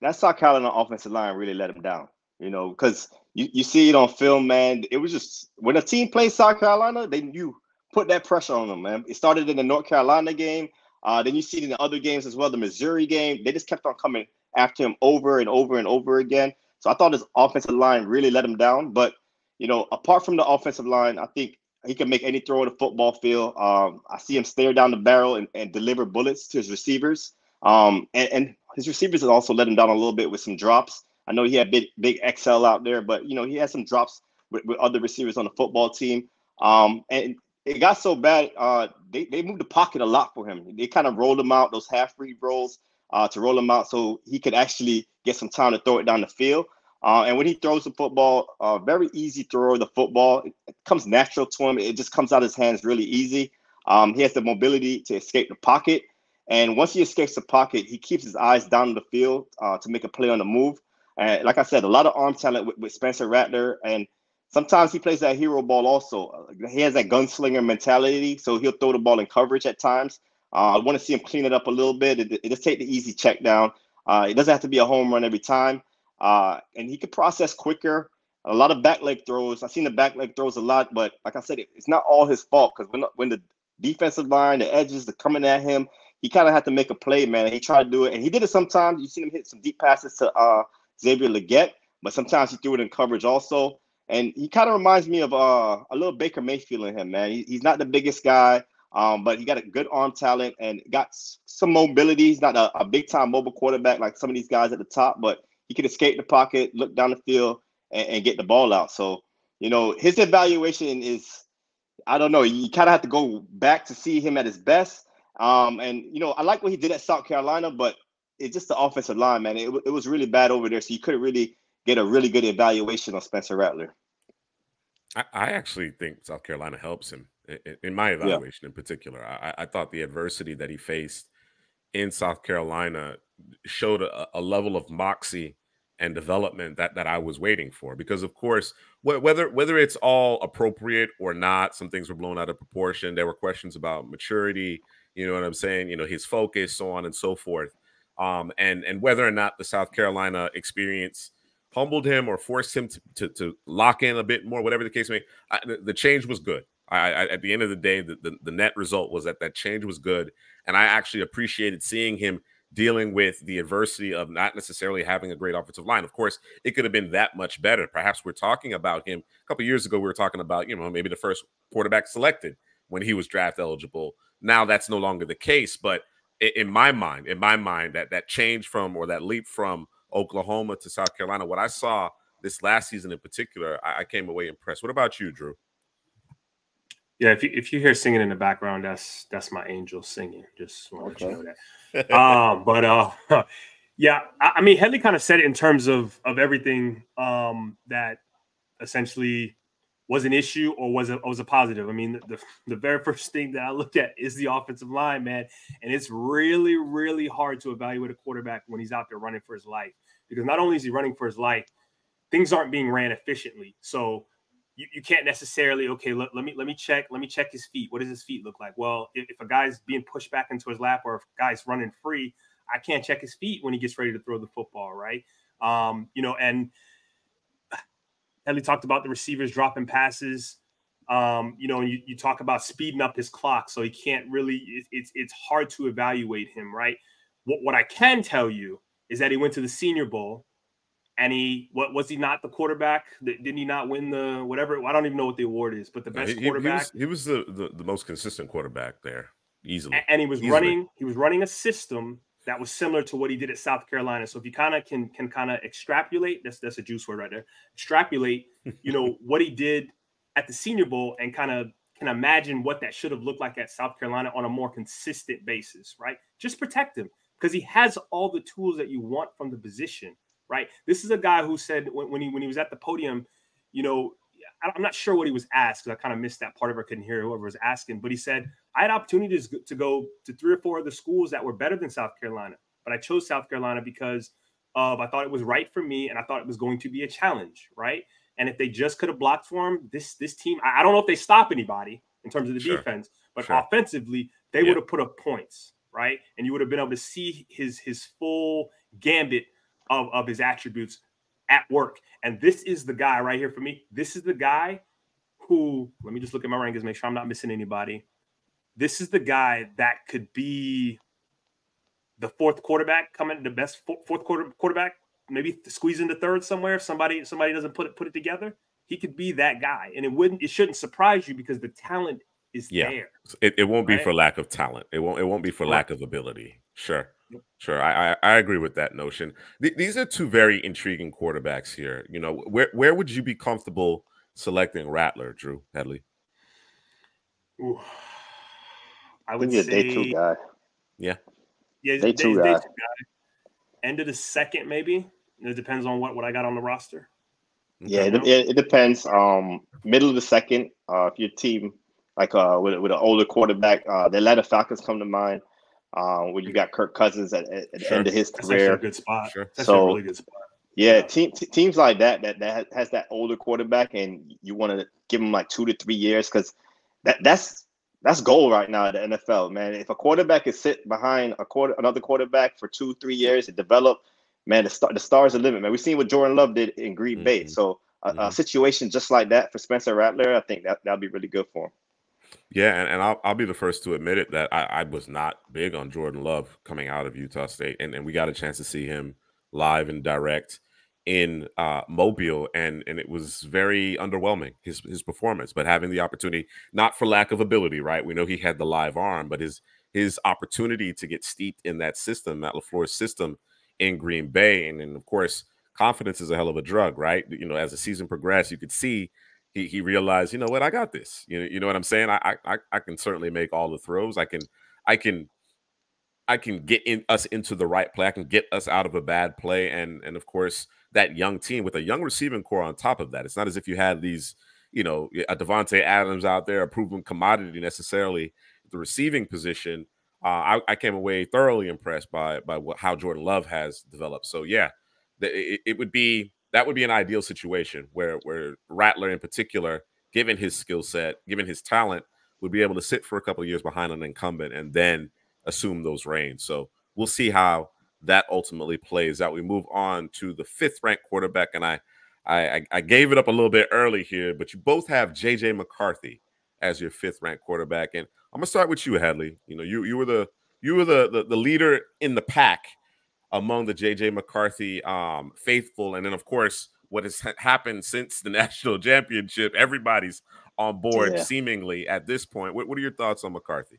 that South Carolina offensive line really let him down, you know, because you, you see it on film, man. It was just when a team plays South Carolina, they you put that pressure on them, man. It started in the North Carolina game. Uh, then you see it in the other games as well, the Missouri game. They just kept on coming after him over and over and over again. So I thought his offensive line really let him down. But you know, apart from the offensive line, I think he can make any throw in the football field. Um, I see him stare down the barrel and, and deliver bullets to his receivers. Um, and, and, his receivers have also let him down a little bit with some drops. I know he had big big XL out there, but you know he had some drops with, with other receivers on the football team. Um, and it got so bad, uh, they they moved the pocket a lot for him. They kind of rolled him out those half read rolls uh, to roll him out so he could actually get some time to throw it down the field. Uh, and when he throws the football, uh, very easy throw the football. It comes natural to him. It just comes out of his hands really easy. Um, he has the mobility to escape the pocket. And once he escapes the pocket, he keeps his eyes down the field uh, to make a play on the move. And like I said, a lot of arm talent with, with Spencer Rattler. And sometimes he plays that hero ball also. He has that gunslinger mentality. So he'll throw the ball in coverage at times. Uh, I want to see him clean it up a little bit. It, it just take the easy check down. Uh, it doesn't have to be a home run every time. Uh, and he could process quicker. A lot of back leg throws. I've seen the back leg throws a lot, but like I said, it, it's not all his fault because when, when the defensive line, the edges, are coming at him, he kind of had to make a play, man. He tried to do it, and he did it sometimes. You see him hit some deep passes to uh, Xavier Legette, but sometimes he threw it in coverage also. And he kind of reminds me of uh, a little Baker Mayfield in him, man. He, he's not the biggest guy, um, but he got a good arm talent and got some mobility. He's not a, a big time mobile quarterback like some of these guys at the top, but he can escape the pocket, look down the field, and, and get the ball out. So, you know, his evaluation is, I don't know, you kind of have to go back to see him at his best. Um, and you know, I like what he did at South Carolina, but it's just the offensive line, man. It, it was really bad over there, so you couldn't really get a really good evaluation on Spencer Rattler. I, I actually think South Carolina helps him in, in my evaluation, yeah. in particular. I, I, thought the adversity that he faced in South Carolina showed a, a level of moxie and development that that I was waiting for. Because of course, wh- whether whether it's all appropriate or not, some things were blown out of proportion. There were questions about maturity. You know what I'm saying? You know his focus, so on and so forth. Um, and and whether or not the South Carolina experience humbled him or forced him to, to, to lock in a bit more, whatever the case may I, the, change was good. I, I, at the end of the day, the, the, the net result was that that change was good, and I actually appreciated seeing him dealing with the adversity of not necessarily having a great offensive line. Of course, it could have been that much better. Perhaps we're talking about him a couple years ago. We were talking about you know maybe the first quarterback selected when he was draft eligible. Now that's no longer the case. But in my mind, in my mind, that that change from or that leap from Oklahoma to South Carolina, what I saw this last season in particular, I, I came away impressed. What about you, Drew? Yeah, if you if you hear singing in the background, that's that's my angel singing. Just want to okay. let you know that. uh, but uh, (laughs) yeah, I, I mean, Headley kind of said it in terms of of everything um, that essentially was an issue or was it was a positive. I mean, the the very first thing that I looked at is the offensive line, man, and it's really really hard to evaluate a quarterback when he's out there running for his life because not only is he running for his life, things aren't being ran efficiently. So you, you can't necessarily okay let, let me let me check let me check his feet what does his feet look like well if, if a guy's being pushed back into his lap or if a guy's running free i can't check his feet when he gets ready to throw the football right um you know and Headley talked about the receivers dropping passes um, you know, you, you talk about speeding up his clock, so he can't really. It, it's it's hard to evaluate him, right? What what I can tell you is that he went to the Senior Bowl and he what was he not the quarterback? That didn't he not win the whatever? I don't even know what the award is, but the best he, quarterback. He was, he was the, the, the most consistent quarterback there, easily. And, and he was easily. running. He was running a system that was similar to what he did at South Carolina. So if you kind of can can kind of extrapolate, that's that's a juice word right there. Extrapolate, you know (laughs) what he did at the Senior Bowl, and kind of can imagine what that should have looked like at South Carolina on a more consistent basis, right? Just protect him because he has all the tools that you want from the position right? This is a guy who said when, when he when he was at the podium, you know, I'm not sure what he was asked. Because I kind of missed that part of it. I couldn't hear whoever was asking, but he said I had opportunities to go to three or four of the schools that were better than South Carolina, but I chose South Carolina because of I thought it was right for me, and I thought it was going to be a challenge, right? And if they just could have blocked for him, this this team, I, I don't know if they stop anybody in terms of the sure. defense, but sure. offensively, they yeah. would have put up points, right? And you would have been able to see his his full gambit of, of his attributes at work. And this is the guy right here for me. This is the guy who, let me just look at my rankings, make sure I'm not missing anybody. This is the guy that could be the fourth quarterback coming, the best fourth quarter quarterback, maybe squeeze into third somewhere. If somebody somebody doesn't put it put it together, he could be that guy. And it wouldn't it shouldn't surprise you because the talent is yeah. there. It, it won't right? be for lack of talent. It won't it won't be for lack of ability. Sure. Sure, I, I, I agree with that notion. Th- these are two very intriguing quarterbacks here. You know, where where would you be comfortable selecting Rattler, Drew Headley? Ooh, I would say day two guy. Yeah, yeah, day, two, day, guy. two guy. End of the second, maybe. It depends on what what I got on the roster. Yeah, it, it, it, depends. Um, middle of the second, uh, if your team like uh with, with an older quarterback, uh, the Atlanta Falcons come to mind. Uh, when you got Kirk Cousins at, at the end of his career, a good spot. Sure. That's so, a really good spot. Yeah, team, t- teams like that that that has that older quarterback, and you want to give him like two to three years because that that's that's goal right now at the NFL, man. If a quarterback is sit behind a quarter another quarterback for two three years to develop, man, the star the stars are living, man. We've seen what Jordan Love did in Green mm-hmm. Bay, so a, mm-hmm. a, situation just like that for Spencer Rattler, I think that that'll be really good for him. Yeah, and, and I'll, I'll be the first to admit it that I, I was not big on Jordan Love coming out of Utah State, and, and we got a chance to see him live and direct in uh, Mobile, and and it was very underwhelming his his performance. But having the opportunity, not for lack of ability, right? We know he had the live arm, but his his opportunity to get steeped in that system, that LaFleur's system in Green Bay, and, and of course, confidence is a hell of a drug, right? You know, as the season progressed, you could see he he realized, you know what, I got this. You know, you know what I'm saying? I I I can certainly make all the throws. I can I can I can get in us into the right play. I can get us out of a bad play, and and of course that young team with a young receiving core on top of that. It's not as if you had these, you know, a Davante Adams out there, a proven commodity necessarily. The receiving position, uh, I, I, came away thoroughly impressed by by what, how Jordan Love has developed. So yeah, the, it, it would be that would be an ideal situation where where Rattler in particular, given his skill set, given his talent, would be able to sit for a couple of years behind an incumbent and then assume those reins. So we'll see how that ultimately plays out. We move on to the fifth ranked quarterback, and I, I, I gave it up a little bit early here, but you both have JJ McCarthy as your fifth ranked quarterback, and I'm gonna start with you, Headley. You know, you you were the you were the the, the leader in the pack among the JJ McCarthy um, faithful, and then of course what has happened since the (laughs) national championship, everybody's on board yeah. seemingly at this point. What, what are your thoughts on McCarthy?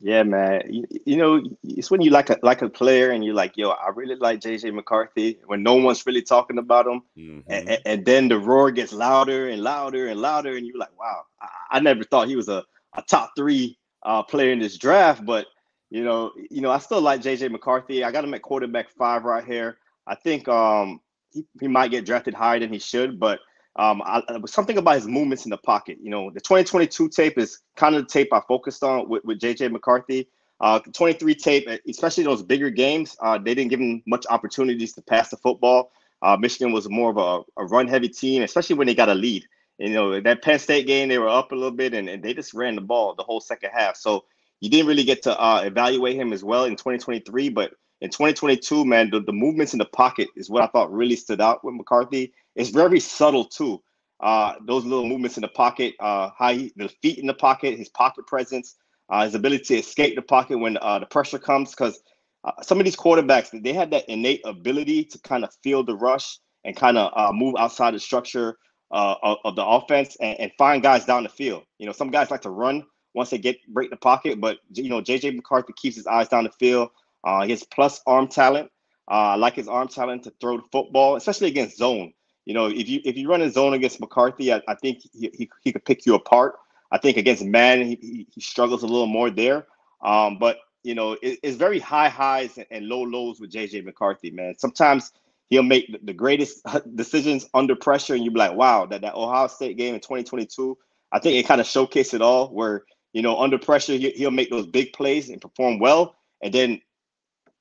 Yeah, man. You, you, know, it's when you like a like a player and you're like, yo, I really like JJ McCarthy when no one's really talking about him, mm-hmm. and, and, then the roar gets louder and louder and louder, and you're like, wow, I, I never thought he was a, a top three uh, player in this draft, but you know, you know, I still like JJ McCarthy. I got him at quarterback five right here. I think um, he, he might get drafted higher than he should, but um, I, something about his movements in the pocket. You know, the 2022 tape is kind of the tape I focused on with, with JJ McCarthy. Uh, 23 tape, especially those bigger games, uh, they didn't give him much opportunities to pass the football. Uh, Michigan was more of a, a run-heavy team, especially when they got a lead. You know, that Penn State game, they were up a little bit, and, and they just ran the ball the whole second half. So you didn't really get to uh, evaluate him as well in 2023. But in 2022, man, the, the movements in the pocket is what I thought really stood out with McCarthy. It's very subtle too. Uh, those little movements in the pocket, uh, how he, the feet in the pocket, his pocket presence, uh, his ability to escape the pocket when uh, the pressure comes. Because uh, some of these quarterbacks, they have that innate ability to kind of feel the rush and kind of uh, move outside the structure of, of, the offense and, and, find guys down the field. You know, some guys like to run once they get break the pocket, but you know, JJ McCarthy keeps his eyes down the field. Uh, has plus arm talent. I like his arm talent to throw the football, especially against zone you know, if you if you run a zone against McCarthy, I, I think he, he, he could pick you apart. I think against man, he, he struggles a little more there. Um, but you know, it, it's very high highs and low lows with JJ McCarthy, man. Sometimes he'll make the greatest (laughs) decisions under pressure, and you'll be like, wow, that, that Ohio State game in 2022, I think it kind of showcased it all where, you know, under pressure, he, he'll make those big plays and perform well. And then,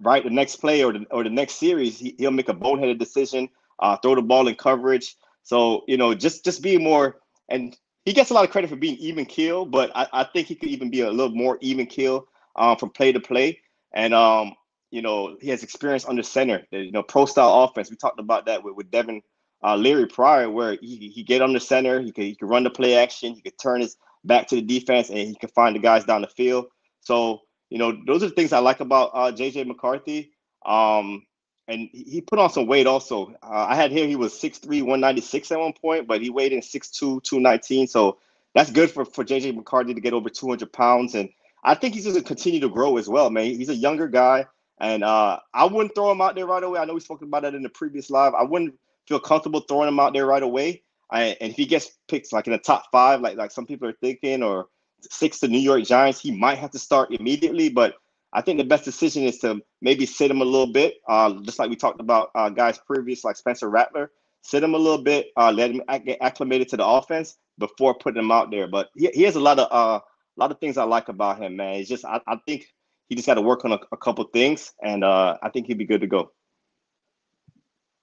right, the next play or the, or the next series, he, he'll make a boneheaded decision uh, throw the ball in coverage. So you know, just just being more, and he gets a lot of credit for being even kill, but I, I think he could even be a little more even kill um, from play to play. And um, you know, he has experience under center. You know, pro style offense. We talked about that with, with Devin uh, Leary prior, where he, he get under center, he could he could run the play action, he could turn his back to the defense, and he can find the guys down the field. So you know, those are the things I like about uh, JJ McCarthy. Um, and he put on some weight also. Uh, I had here he was 6'3, 196 at one point, but he weighed in 6'2, 219. So that's good for, for JJ McCarthy to get over 200 pounds. And I think he's going to continue to grow as well, man. He's a younger guy. And uh, I wouldn't throw him out there right away. I know we spoke about that in the previous live. I wouldn't feel comfortable throwing him out there right away. I, and if he gets picked like in the top five, like like some people are thinking, or six to New York Giants, he might have to start immediately. But I think the best decision is to maybe sit him a little bit, uh, just like we talked about uh, guys previous, like Spencer Rattler. Sit him a little bit, uh, let him get acclimated to the offense before putting him out there. But he, he has a lot of uh, a lot of things I like about him, man. It's just I, I think he just got to work on a, a couple things, and uh, I think he'd be good to go.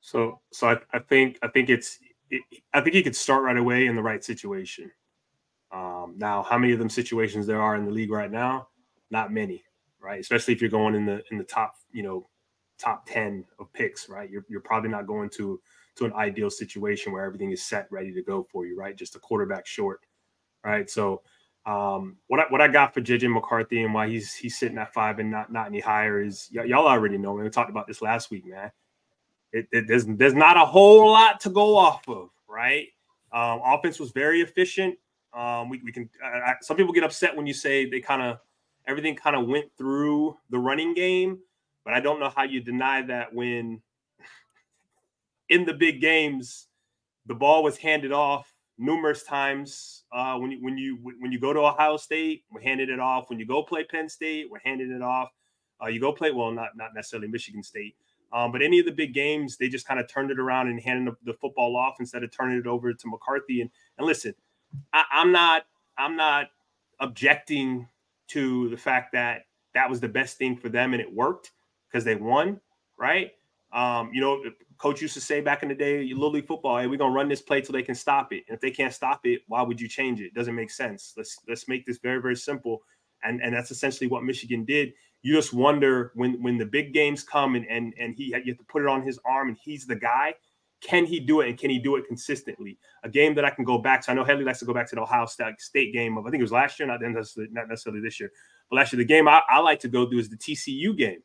So, so I, I think I think it's it, I think he could start right away in the right situation. Um, now, how many of them situations there are in the league right now? Not many, right? Especially if you're going in the in the top, you know, top ten of picks, right? You're you're probably not going to to an ideal situation where everything is set, ready to go for you, right? Just a quarterback short, right? So um, what I, what I got for JJ McCarthy and why he's he's sitting at five and not not any higher is y- y'all already know. We talked about this last week, man. It, it, there's there's not a whole lot to go off of, right? Um, offense was very efficient. Um, we, we can uh, some people get upset when you say they kind of everything kind of went through the running game, but I don't know how you deny that when (laughs) in the big games the ball was handed off numerous times. Uh, when you when you when you go to Ohio State, we're handing it off. When you go play Penn State, we're handing it off. Uh, you go play well, not not necessarily Michigan State, um, but any of the big games, they just kind of turned it around and handed the, the, football off instead of turning it over to McCarthy. And and listen, I, I'm not I'm not objecting to the fact that that was the best thing for them and it worked because they won, right? Um, you know, coach used to say back in the day, little league football, hey, we're gonna run this play till they can stop it. And if they can't stop it, why would you change it? it? Doesn't make sense. Let's let's make this very, very simple. And and that's essentially what Michigan did. You just wonder when when the big games come and and and he you have to put it on his arm and he's the guy. Can he do it and can he do it consistently? A game that I can go back to. I know Headley likes to go back to the Ohio State game of I think it was last year, not necessarily, not necessarily this year, but last year. The game I, I like to go do is the TCU game,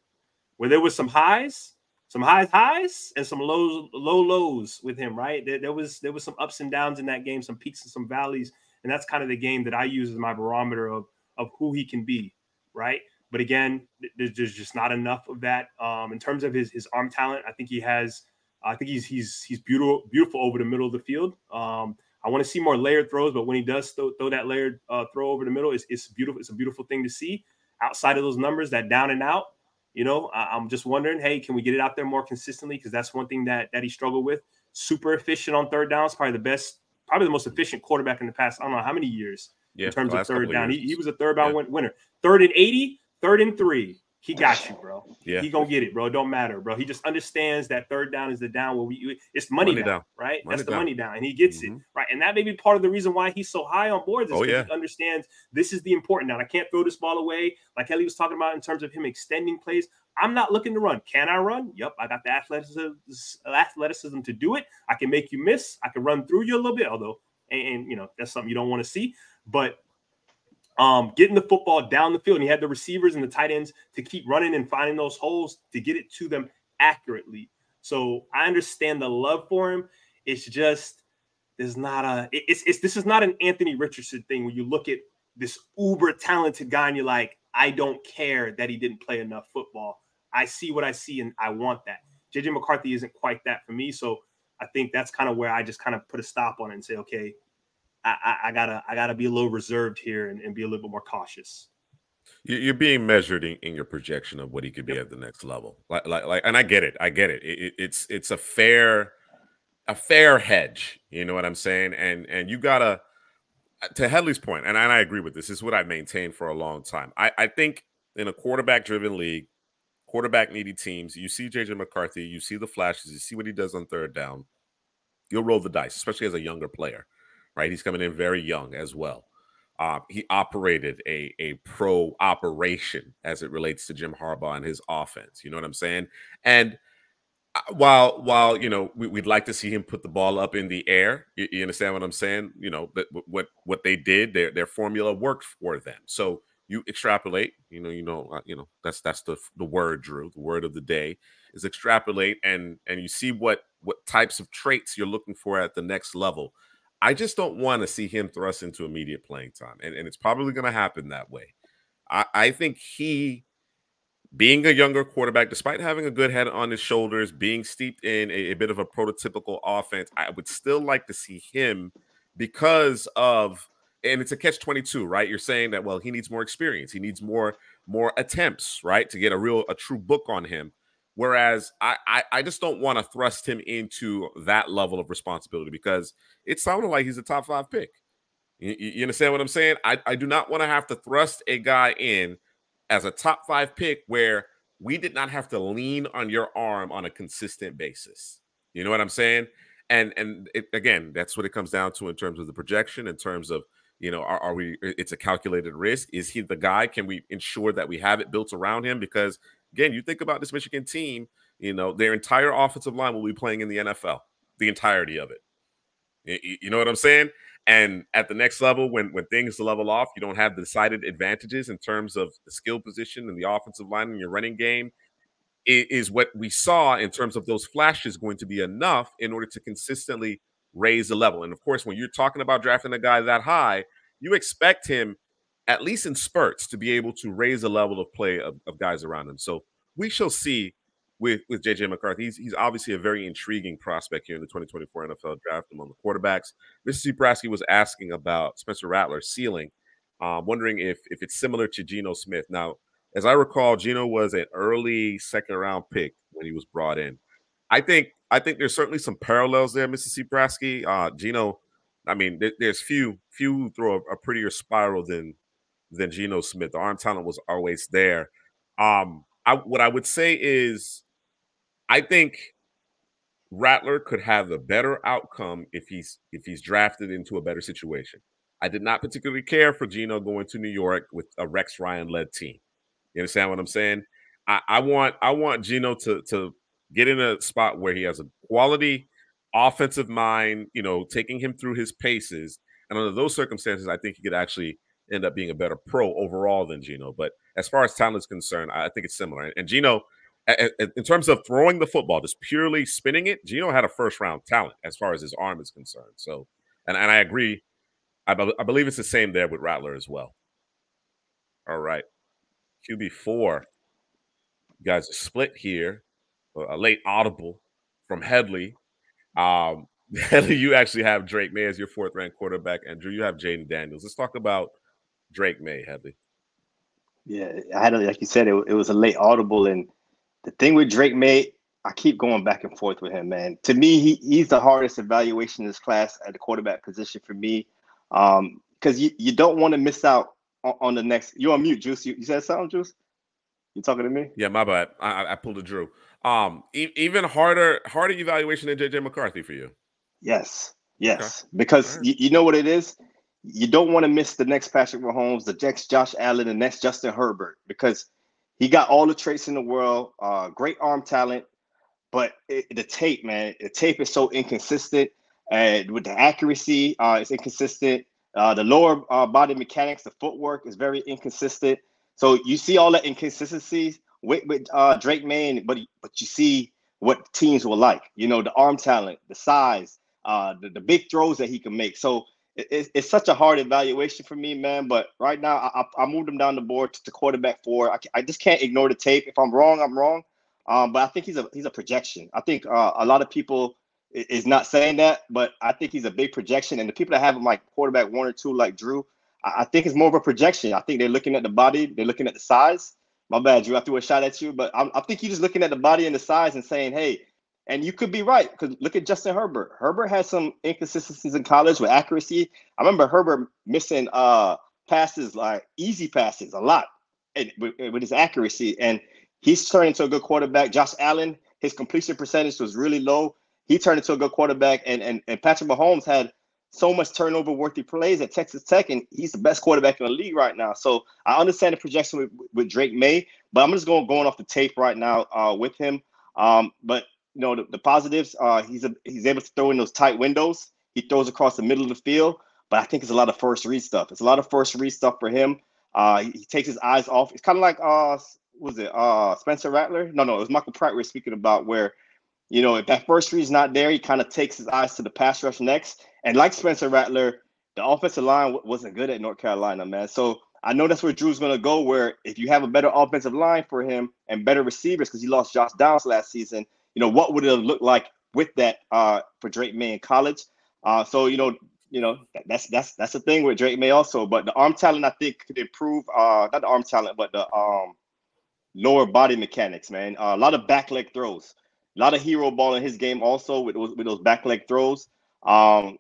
where there was some highs some high highs and some lows low lows with him right there, there, was there was some ups and downs in that game some peaks and some valleys and that's kind of the game that i use as my barometer of of who he can be right but again there's, there's just not enough of that um, in terms of his his arm talent i think he has i think he's he's he's beautiful beautiful over the middle of the field um, I want to see more layered throws, but when he does throw, throw that layered uh, throw over the middle, it's, it's beautiful. It's a beautiful thing to see. Outside of those numbers, that down and out, you know, I, am just wondering, hey, can we get it out there more consistently? Because that's one thing that that he struggled with. Super efficient on third downs, probably the best, probably the most efficient quarterback in the past. I don't know how many years yeah, in terms of third down. He, he, was a third down yeah. winner. Third and 80, third and three. He got you, bro. Yeah. He gonna get it, bro. It don't matter, bro. He just understands that third down is the down where we it's money, money down, down, right? Money That's the down. money down, and he gets mm-hmm. it right. And that may be part of the reason why he's so high on boards. Is oh yeah, he understands this is the important down. I can't throw this ball away, like Kelly was talking about in terms of him extending plays. I'm not looking to run. Can I run? Yep, I got the athleticism, athleticism to do it. I can make you miss. I can run through you a little bit, although, and, and you know that's something you don't want to see. But um, getting the football down the field, and he had the receivers and the tight ends to keep running and finding those holes to get it to them accurately. So I understand the love for him. It's just there's not a it's it's this is not an Anthony Richardson thing where you look at this uber talented guy and you're like, I don't care that he didn't play enough football. I see what I see and I want that. JJ McCarthy isn't quite that for me. So I think that's kind of where I just kind of put a stop on it and say, okay, I, I, I gotta I gotta be a little reserved here and, and, be a little bit more cautious. You're being measured in, in your projection of what he could be yep. at the next level. Like, like, like, and I get it. I get it. it, it it's it's a fair a fair hedge. You know what I'm saying? And and you gotta to Headley's point, and I, and I agree with this. This is what I maintained for a long time. I, I think in a quarterback driven league, quarterback needy teams, you see JJ McCarthy, you see the flashes, you see what he does on third down. You'll roll the dice, especially as a younger player right? He's coming in very young as well. Uh, he operated a a pro operation as it relates to Jim Harbaugh and his offense. You know what I'm saying? And uh, while while you know we, would like to see him put the ball up in the air, you, you understand what I'm saying? You know that what what they did, their their formula worked for them. So you extrapolate. You know, you know, uh, you know that's that's the the word, Drew. The word of the day is extrapolate, and and you see what what types of traits you're looking for at the next level. I just don't want to see him thrust into immediate playing time. And, and it's probably going to happen that way. I, I think he, being a younger quarterback, despite having a good head on his shoulders, being steeped in a, a bit of a prototypical offense, I would still like to see him because of and it's a catch 22 right you're saying that well he needs more experience he needs more more attempts right to get a real a true book on him whereas i i, I just don't want to thrust him into that level of responsibility because it sounded like he's a top five pick you, you understand what i'm saying i, I do not want to have to thrust a guy in as a top five pick where we did not have to lean on your arm on a consistent basis you know what i'm saying and and it, again that's what it comes down to in terms of the projection in terms of you know, are, are, we? It's a calculated risk. Is he the guy? Can we ensure that we have it built around him? Because again, you think about this Michigan team. You know, their entire offensive line will be playing in the NFL, the entirety of it. You, know what I'm saying? And at the next level, when when things level off, you don't have the decided advantages in terms of the skill position and the offensive line and your running game. Is what we saw in terms of those flashes going to be enough in order to consistently raise the level. And of course, when you're talking about drafting a guy that high, you expect him, at least in spurts, to be able to raise the level of play of, of guys around him. So we shall see with with JJ McCarthy. He's, he's obviously a very intriguing prospect here in the 2024 NFL draft among the quarterbacks. Mr. Brasky was asking about Spencer Rattler's ceiling, uh, wondering if if it's similar to Geno Smith. Now, as I recall, Geno was an early second round pick when he was brought in. I think I think there's certainly some parallels there, Mrs. Brasky. Uh, Geno, I mean, there, there's few few who throw a, a, prettier spiral than than Geno Smith. The arm talent was always there. Um, I, what I would say is, I think Rattler could have a better outcome if he's if he's drafted into a better situation. I did not particularly care for Geno going to New York with a Rex Ryan led team. You understand what I'm saying? I, I want I want Geno to to get in a spot where he has a quality offensive mind, you know, taking him through his paces. And under those circumstances, I think he could actually end up being a better pro overall than Geno. But as far as talent is concerned, I think it's similar. And Geno, in terms of throwing the football, just purely spinning it, Geno had a first round talent as far as his arm is concerned. So, and, and I agree. I, be, I believe it's the same there with Rattler as well. All right. QB4. You guys are split here a late audible from Headley. Um, (laughs) Headley, you actually have Drake Maye as your fourth ranked quarterback, and Drew, you have Jayden Daniels. Let's talk about Drake Maye, Headley. Yeah, I had a, like you said, it, it was a late audible, and the thing with Drake Maye, I keep going back and forth with him, man. To me, he, he's the hardest evaluation in this class at the quarterback position for me, because um, you, you don't want to miss out on, on, the next. You're on mute, Juice. You, you said something, Juice? You talking to me? Yeah, my bad. I, I pulled a Drew. Um, e- even harder, harder evaluation than JJ McCarthy for you. Yes, yes, okay. because right. y- you know what it is. You don't want to miss the next Patrick Mahomes, the next Josh Allen, the next Justin Herbert, because he got all the traits in the world. Uh, great arm talent, but it, the tape, man, the tape is so inconsistent. And with the accuracy, uh, it's inconsistent. Uh, the lower uh, body mechanics, the footwork is very inconsistent. So you see all the inconsistencies with, with uh, Drake Maye, but but you see what teams will like. You know, the arm talent, the size, uh, the, the big throws that he can make. So it, it's such a hard evaluation for me, man. But right now, I, I moved him down the board to, to quarterback four. I, I just can't ignore the tape. If I'm wrong, I'm wrong. Um, but I think he's a he's a projection. I think uh, a lot of people is not saying that, but I think he's a big projection. And the people that have him like quarterback one or two, like Drew, I, I think it's more of a projection. I think they're looking at the body, they're looking at the size, my bad, Drew. I threw a shot at you, but I, I think you're just looking at the body and the size and saying, hey, and you could be right because look at Justin Herbert. Herbert had some inconsistencies in college with accuracy. I remember Herbert missing uh passes like easy passes a lot and with, with his accuracy, and he's turned into a good quarterback. Josh Allen, his completion percentage was really low. He turned into a good quarterback, and and, and Patrick Mahomes had so much turnover worthy plays at Texas Tech, and he's the best quarterback in the league right now. So I understand the projection with, with Drake Maye, but I'm just going going off the tape right now uh, with him. Um, but you know the, the positives, uh, he's a, he's able to throw in those tight windows. He throws across the middle of the field, but I think it's a lot of first read stuff. It's a lot of first read stuff for him. Uh, he, he takes his eyes off. It's kind of like uh, was it uh Spencer Rattler? No, no, it was Michael Pratt we are speaking about where you know, if that first read's not there, he kind of takes his eyes to the pass rush next. And like Spencer Rattler, the offensive line w- wasn't good at North Carolina, man. So I know that's where Drew's going to go. Where if you have a better offensive line for him and better receivers, because he lost Josh Downs last season, you know what would it looked like with that uh, for Drake Maye in college? Uh, so you know you know, that's that's that's the thing with Drake Maye also. But the arm talent, I think, could improve. Uh, not the arm talent, but the um lower body mechanics, man. Uh, a lot of back leg throws, a lot of hero ball in his game also with with those back leg throws. Um,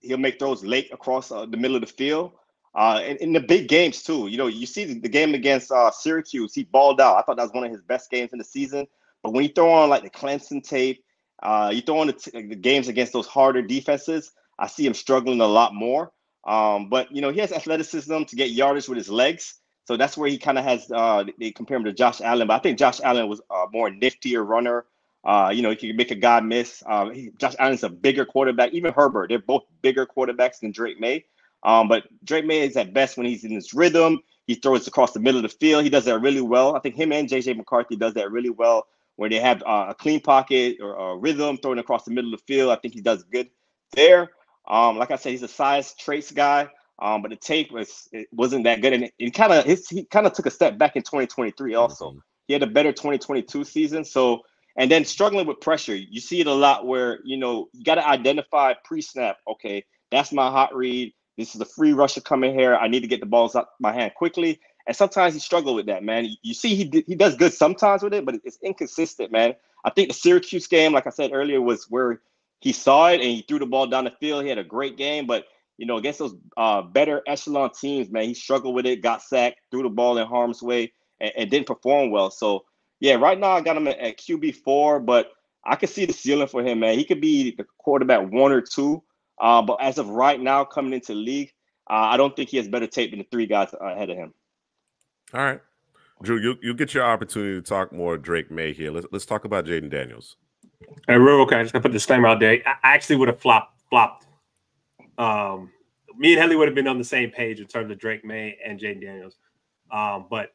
he'll make throws late across uh, the middle of the field. Uh, in, in the big games too, you know, you see the, the game against uh, Syracuse, he balled out. I thought that was one of his best games in the season. But when you throw on like the Clemson tape, uh, you throw on the, t- the games against those harder defenses, I see him struggling a lot more. Um, but you know, he has athleticism to get yardage with his legs. So that's where he kind of has. Uh, they compare him to Josh Allen, but I think Josh Allen was a more niftier runner. Uh, you know, he can make a guy miss. Uh, he, Josh Allen's a bigger quarterback. Even Herbert, they're both bigger quarterbacks than Drake Maye. Um, but Drake Maye is at best when he's in his rhythm. He throws across the middle of the field. He does that really well. I think him and JJ McCarthy does that really well, where they have uh, a clean pocket or a rhythm throwing across the middle of the field. I think he does good there. Um, like I said, he's a size traits guy, um, but the tape was it wasn't that good, and it kind of he kind of took a step back in 2023. Also, mm-hmm. he had a better 2022 season. So, and then struggling with pressure, you see it a lot where you know you got to identify pre-snap. Okay, that's my hot read. This is a free rusher coming here. I need to get the balls out my hand quickly. And sometimes he struggled with that, man. You see, he he does good sometimes with it, but it's inconsistent, man. I think the Syracuse game, like I said earlier, was where he saw it and he threw the ball down the field. He had a great game, but you know, against those uh, better echelon teams, man, he struggled with it, got sacked, threw the ball in harm's way, and, and didn't perform well. So, yeah, right now I got him at, at QB four, but I could see the ceiling for him, man. He could be the quarterback one or two. Uh, but as of right now, coming into league, uh, I don't think he has better tape than the three guys ahead of him. All right, Drew, you you get your opportunity to talk more Drake Maye here. Let's let's talk about Jayden Daniels. Hey, real okay. I just gonna put the disclaimer out there. I actually would have flopped flopped. Um, me and Headley would have been on the same page in terms of Drake Maye and Jayden Daniels. Um, but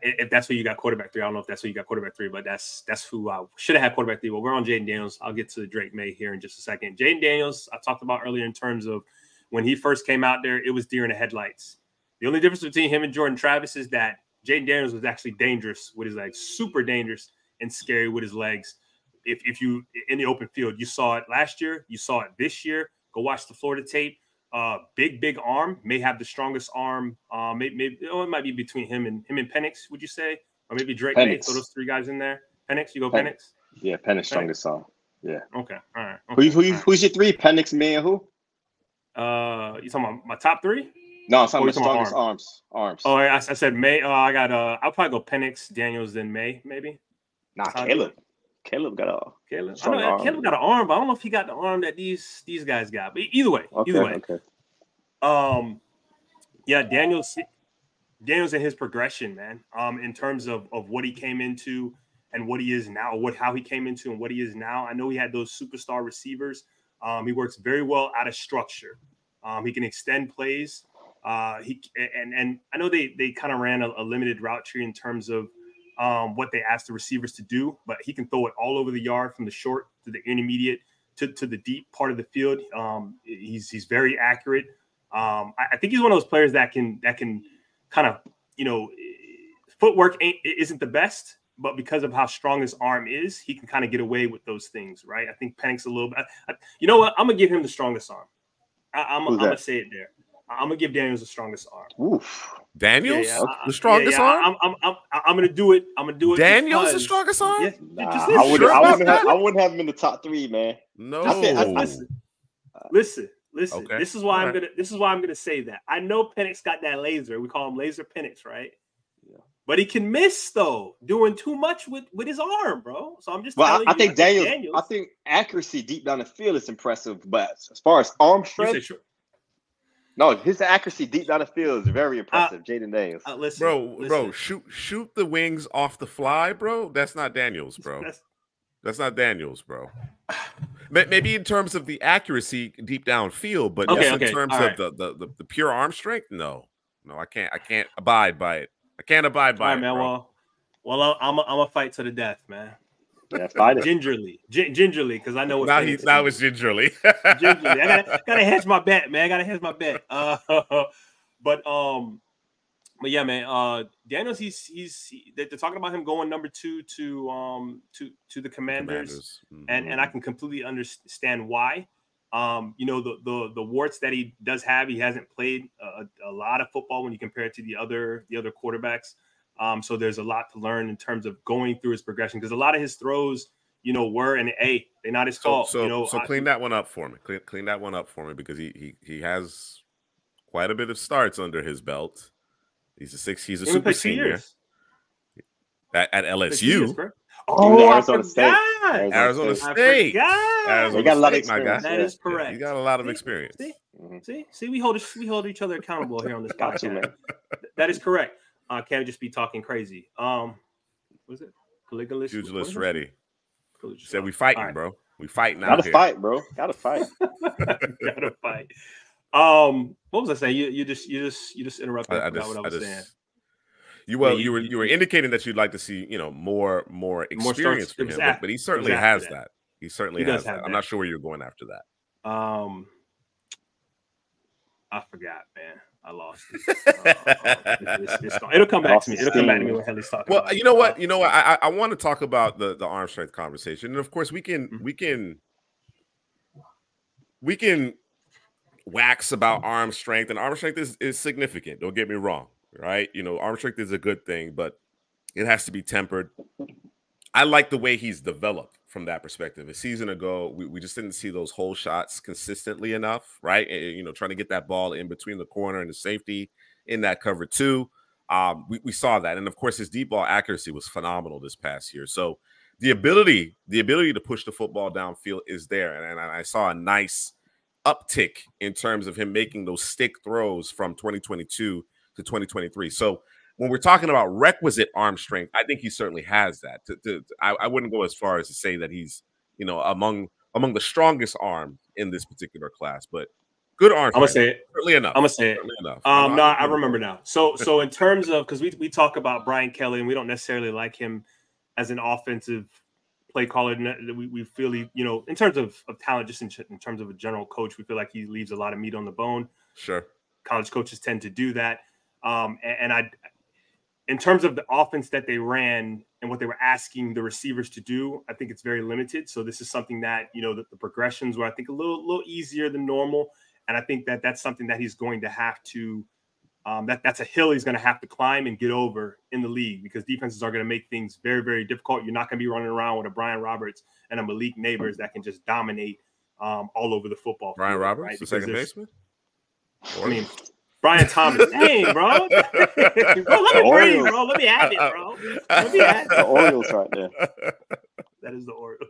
if that's who you got quarterback three, I don't know if that's who you got quarterback three, but that's that's who I should have had quarterback three. Well, we're on Jayden Daniels. I'll get to Drake Maye here in just a second. Jayden Daniels, I talked about earlier in terms of when he first came out there, it was deer in the headlights. The only difference between him and Jordan Travis is that Jayden Daniels was actually dangerous with his legs, super dangerous and scary with his legs. If, if you in the open field, you saw it last year, you saw it this year. Go watch the Florida tape. Uh, big, big arm may have the strongest arm. Uh, maybe, maybe oh, it might be between him and him and Penix. Would you say, or maybe Drake? Penix. throw those three guys in there. Penix, you go Penix. Penix? Yeah, Penix, strongest arm. Yeah. Okay. All right. Okay. Who, who. Who's your three? Penix, me, and who? Uh, you talking about my top three? No, I'm talking about strongest arms. arms. Oh, I, I said Maye. Uh, I got. Uh, I'll probably go Penix, Daniels, then Maye, maybe. Nah, Caleb. Caleb got a Caleb. I know arm. Caleb got an arm, but I don't know if he got the arm that these these guys got. But either way, okay, either way. Okay. Um, yeah, Daniels, Daniels and his progression, man. Um, in terms of of what he came into and what he is now, what how he came into and what he is now. I know he had those superstar receivers. Um, he works very well out of structure. Um, he can extend plays. Uh, he and and I know they they kind of ran a, a limited route tree in terms of um, what they asked the receivers to do, but he can throw it all over the yard from the short to the intermediate to, to the deep part of the field. Um, he's he's very accurate. Um, I, I, think he's one of those players that can that can kind of you know footwork ain't isn't the best, but because of how strong his arm is, he can kind of get away with those things, right? I think Penix a little bit. I, you know what? I'm gonna give him the strongest arm. I, am gonna say it there. I'm gonna give Daniels the strongest arm. Oof. Daniels, yeah, yeah. the strongest yeah, arm. I'm, I'm, I'm, I'm, gonna do it. I'm gonna do it. Daniels, because, the strongest arm. Nah, I, would, I, wouldn't have, I wouldn't have him in the top three, man. No. listen, listen, listen. Okay. This is why All I'm right. gonna. This is why I'm gonna say that. I know Penix got that laser. We call him Laser Penix, right? Yeah. But he can miss though, doing too much with with his arm, bro. So I'm just. Well, I, I, think Daniels, Daniels, I think accuracy deep down the field is impressive, but as far as arm strength, no, his accuracy deep down the field is very uh, impressive. Uh, Jayden Daniels, uh, listen, bro, listen. bro, shoot, shoot the wings off the fly, bro. That's not Daniels, bro. (laughs) That's, That's not Daniels, bro. Maybe in terms of the accuracy deep down field, but okay, yes, okay. in terms All of right. the, the, the the pure arm strength, no, no, I can't, I can't abide by it. I can't abide by All right, it, man. Bro. Well, well, I'm a, I'm a fight to the death, man. Yeah, fight it. Gingerly, G- gingerly, because I know what. Now he's now it's gingerly. (laughs) gingerly, I gotta gotta hedge my bet, man. I gotta hedge my bet. Uh, (laughs) but um, but yeah, man. Uh, Daniels, he's he's he, they're talking about him going number two to um to to the Commanders, Commanders. Mm-hmm. and and I can completely understand why. Um, you know, the the the warts that he does have, he hasn't played a, a lot of football when you compare it to the other the other quarterbacks. Um, so there's a lot to learn in terms of going through his progression because a lot of his throws, you know, were an A. They're not his so, fault. So, you know, so I, clean that one up for me. Clean, clean that one up for me because he he he has quite a bit of starts under his belt. He's a six. He's a super senior at, at LSU. Years, oh, Arizona State. Arizona State. Arizona got a lot of experience. That is correct. Yeah, you got a lot of experience. See, mm-hmm. see, see, we hold we hold each other accountable here on this podcast. that is correct. I uh, can't just be talking crazy. Um, was it? Caligulus. Pugilist ready. Said we fighting, right. bro. We fighting now. Gotta here. fight, bro. Gotta fight. (laughs) Gotta fight. Um, what was I saying? You you just you just you just interrupted. I, I just, what I was I just, saying. You well, yeah, you, you, were you were indicating that you'd like to see you know more more experience more from him, but, but, he certainly has that. that. He certainly he has that. that. I'm not sure where you're going after that. Um, I forgot, man. I lost it. Uh, it's, it's, it'll come back to me. It'll come back to me when Helly's talking. Well, you know what? You know what? I, I want to talk about the the arm strength conversation, and of course, we can mm-hmm. we can we can wax about arm strength, and arm strength is is significant. Don't get me wrong, right? You know, arm strength is a good thing, but it has to be tempered. I like the way he's developed from that perspective. A season ago, we, we just didn't see those whole shots consistently enough, right? And, you know, trying to get that ball in between the corner and the safety in that cover two. Um, we, we saw that. And of course, his deep ball accuracy was phenomenal this past year. So the ability, the ability to push the football downfield is there. And, and I saw a nice uptick in terms of him making those stick throws from 2022 to 2023. So when we're talking about requisite arm strength, I think he certainly has that. To, to, I, I, wouldn't go as far as to say that he's, you know, among among the strongest arm in this particular class, but good arm. I'm gonna say it. Certainly enough. I'm gonna say it. Enough. Um, no, I remember now. So, (laughs) so in terms of because we we talk about Brian Kelly and we don't necessarily like him as an offensive play caller. We, we feel he, you know, in terms of, of talent, just in, in terms of a general coach, we feel like he leaves a lot of meat on the bone. Sure. College coaches tend to do that. Um, and, and I, in terms of the offense that they ran and what they were asking the receivers to do, I think it's very limited. So this is something that you know the, the progressions were I think a little little easier than normal, and I think that that's something that he's going to have to um, that that's a hill he's going to have to climb and get over in the league because defenses are going to make things very very difficult. You're not going to be running around with a Brian Roberts and a Malik Nabers that can just dominate um, all over the football. Brian field, Roberts, right? the second baseman. I mean, Brian Thomas. (laughs) Dang, bro. bro, let me breathe, bro. Let me have it, bro. (laughs) Let me have it. The Orioles right there. that is the Orioles.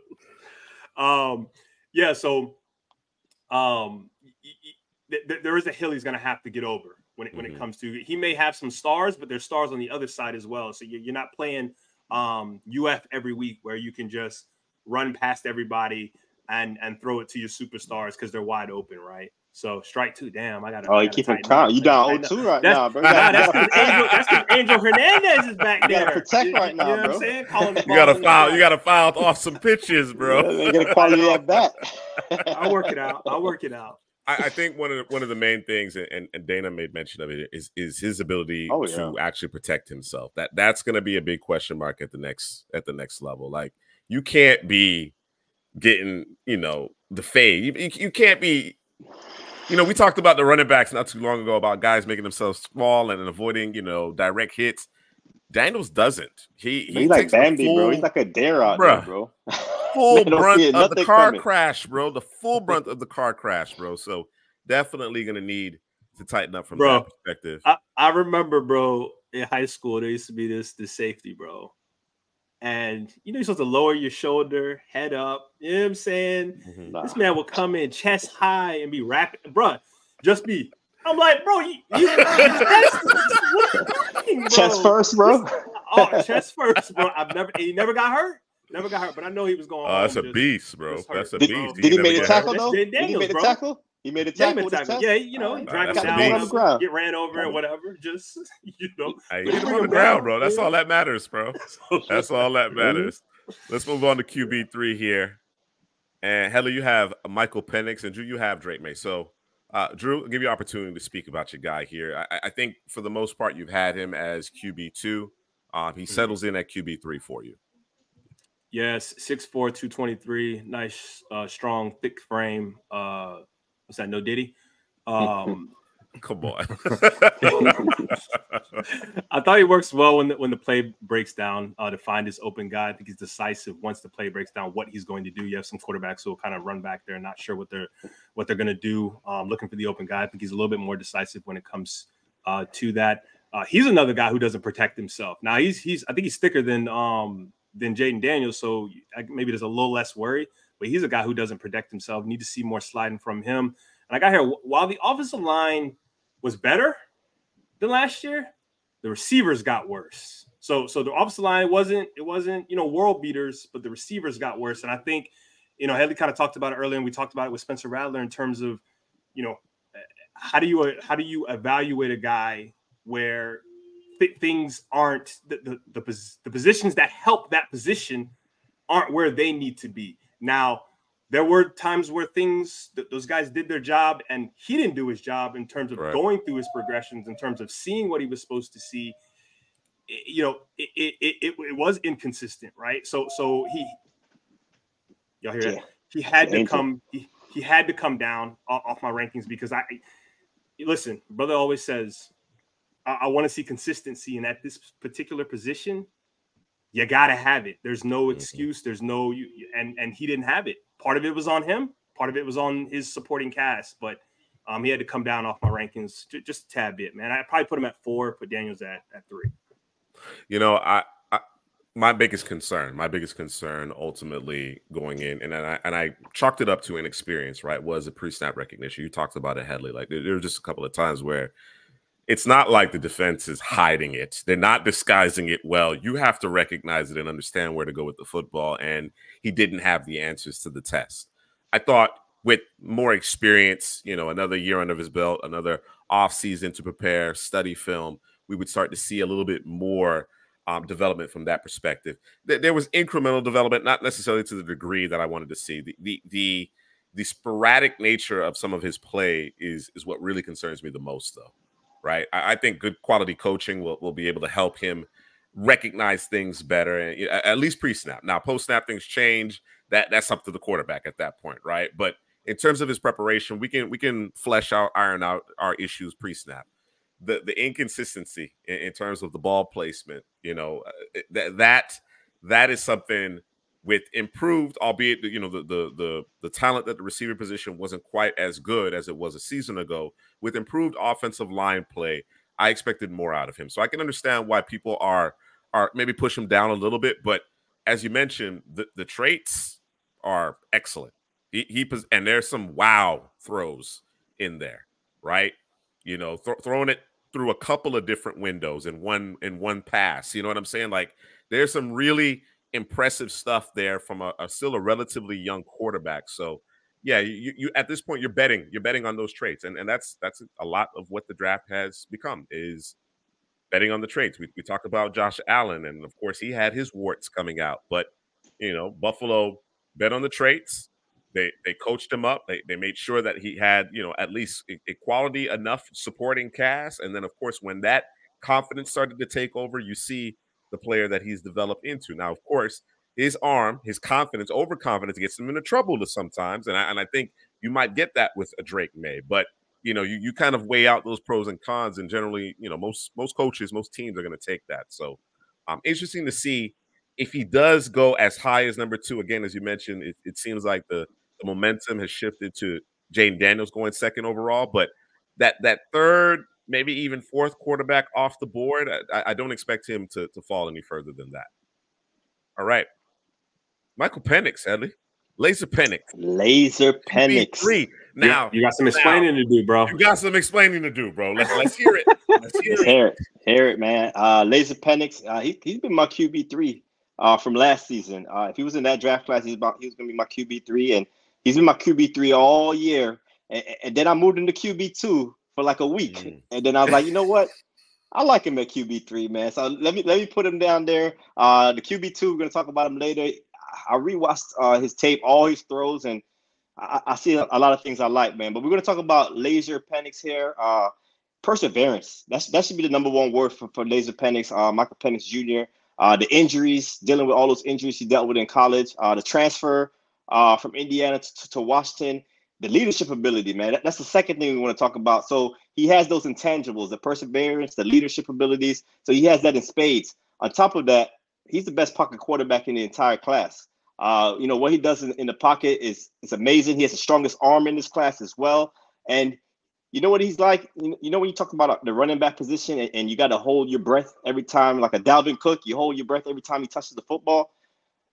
Um, yeah, so um there is a hill he's gonna have to get over when it when mm-hmm. it comes to he may have some stars, but there's stars on the other side as well. So you're not playing um UF every week where you can just run past everybody and and throw it to your superstars because they're wide open, right? So strike two. Damn, I got to. Oh, you keep him count. You down 0 2 right that's, now, bro. Nah, that's because (laughs) Angel, that's Angel Hernandez is back there. You gotta protect right now, you know bro. What I'm saying? (laughs) you gotta foul. You gotta foul off some pitches, bro. you gotta quality at bat. (laughs) I'll work it out. I'll work it out. I, I, think one of the, one of the main things, and, and Dana made mention of it, is is his ability oh, yeah. to actually protect himself. That that's going to be a big question mark at the next at the next level. Like you can't be getting you know the fade. You, you, you can't be you know, we talked about the running backs not too long ago about guys making themselves small and avoiding, you know, direct hits. Daniels doesn't. He, he he's like Bambi, full, bro. He's like a dare out bruh, there, bro. (laughs) Full brunt of the car coming. crash, bro. The full (laughs) brunt of the car crash, bro. So definitely gonna need to tighten up from bro, that perspective. I, I remember, bro, in high school, there used to be this this safety, bro and you know you're supposed to lower your shoulder, head up. You know what I'm saying? Mm-hmm. Nah. This man will come in chest high and be rapping, bro. Just be. I'm like, bro, you, you (laughs) chest, chest first, bro. oh, chest first, bro. I've never he never got hurt. Never got hurt, but I know he was going. Oh, that's a just, beast, bro. That's a did, beast. Did he, he make a tackle though? Daniels, did he make a tackle? He made a tackle. Yeah, tackle. yeah you know, he dragged him down, on the ground. get ran over and whatever. Just (laughs) you know, hey, get him on the ground, bro. That's all that matters, bro. (laughs) That's all that matters. Let's move on to QB three here. And Heather, you have Michael Penix, and Drew, you have Drake Maye. So, uh, Drew, I'll give you opportunity to speak about your guy here. I, I, think for the most part, you've had him as QB two. Um, he mm-hmm. settles in at QB three for you. Yes, 6'4", 223. Nice, uh, strong, thick frame. Uh, what's that? No Diddy. Um, (laughs) Come on. (laughs) (laughs) I thought he works well when the, when the play breaks down uh, to find his open guy. I think he's decisive once the play breaks down what he's going to do. You have some quarterbacks who will kind of run back there, not sure what they're what they're going to do, um, looking for the open guy. I think he's a little bit more decisive when it comes uh, to that. Uh, he's another guy who doesn't protect himself. Now he's he's I think he's thicker than um, than Jayden Daniels, so maybe there's a little less worry. But he's a guy who doesn't protect himself. Need to see more sliding from him. And I got here while the offensive line was better than last year, the receivers got worse. So so the offensive line wasn't it wasn't you know world beaters, but the receivers got worse. And I think you know Headley kind of talked about it earlier, and we talked about it with Spencer Rattler in terms of you know eh, how do you how do you evaluate a guy where things aren't the, the the the positions that help that position aren't where they need to be now there were times where things those guys did their job and he didn't do his job in terms of right. going through his progressions in terms of seeing what he was supposed to see you know it it, it, it was inconsistent right so so he y'all hear yeah. that he had to come he, he had to come down off my rankings because i listen brother always says i, I want to see consistency and at this particular position you got to have it there's no mm-hmm. excuse there's no you and and he didn't have it part of it was on him, part of it was on his supporting cast, but um, he had to come down off my rankings just a tad bit, man. I probably put him at four, put Daniels at at three. You know, I, I my biggest concern, my biggest concern, ultimately going in, and I and I chalked it up to inexperience. Right, was a pre-snap recognition. You talked about it, Headley. Like there, there were just a couple of times where it's not like the defense is hiding it. They're not disguising it well. You have to recognize it and understand where to go with the football. And he didn't have the answers to the test. I thought with more experience, you know, another year under his belt, another off season to prepare, study film, we would start to see a little bit more um, development from that perspective. There was incremental development, not necessarily to the degree that I wanted to see. The the the, the sporadic nature of some of his play is is what really concerns me the most, though right? I, I, think good quality coaching will, will be able to help him recognize things better, and at least pre-snap. Now, post-snap things change. That that's up to the quarterback at that point, right? But in terms of his preparation, we can we can flesh out, iron out our issues pre-snap. The the inconsistency in, in terms of the ball placement, you know, uh, that that that is something with improved, albeit you know the, the the the talent that the receiver position wasn't quite as good as it was a season ago. With improved offensive line play, I expected more out of him. So I can understand why people are are maybe push him down a little bit. But as you mentioned, the, the traits are excellent. He, he and there's some wow throws in there, right? You know, th- throwing it through a couple of different windows in one in one pass. You know what I'm saying? Like there's some really impressive stuff there from a, a, still a relatively young quarterback. So yeah, you, you at this point you're betting you're betting on those traits, and and that's that's a lot of what the draft has become is betting on the traits. We we talked about Josh Allen, and of course he had his warts coming out, but you know Buffalo bet on the traits. They they coached him up. They they made sure that he had you know at least equality enough supporting cast, and then of course when that confidence started to take over, you see the player that he's developed into. Now, of course, his arm, his confidence, overconfidence gets him into trouble sometimes, and I, and I think you might get that with a Drake Maye, But you know, you, you kind of weigh out those pros and cons, and generally, you know, most most coaches, most teams are going to take that. So, um, interesting to see if he does go as high as number two. Again, as you mentioned, it, it seems like the the momentum has shifted to Jayden Daniels going second overall, but that that third maybe even fourth quarterback off the board. I, I, don't expect him to, to fall any further than that. All right. Michael Penix, Headley. Laser Penix. Laser Penix. Three. Now you got some explaining now, to do, bro. You got some explaining to do, bro. Let's let's hear it. Let's hear, let's it. hear it. Hear it, man. Uh, Laser Penix. Uh, he he's been my QB three uh, from last season. Uh, if he was in that draft class, he's about he was gonna be my QB three, and he's been my QB three all year. And, and then I moved into QB two for like a week, mm. and then I was like, you know what? I like him at QB three, man. So let me let me put him down there. Uh, the QB two, we're gonna talk about him later. I rewatched uh, his tape, all his throws, and I, I, see a lot of things I like, man. But we're gonna talk about Laser Penix here. Uh, perseverance. That's that should be the number one word for, for Laser Penix. Uh, Michael Penix Jr. uh, the injuries, dealing with all those injuries he dealt with in college, uh, the transfer uh, from Indiana to, to, Washington, the leadership ability, man. That, that's the second thing we want to talk about. So he has those intangibles, the perseverance, the leadership abilities. So he has that in spades. On top of that, he's the best pocket quarterback in the entire class. Uh, you know what he does in, in the pocket is is amazing. He has the strongest arm in this class as well, and you know what he's like? You know when you talk about uh, the running back position and, and you got to hold your breath every time, like a Dalvin Cook, you hold your breath every time he touches the football.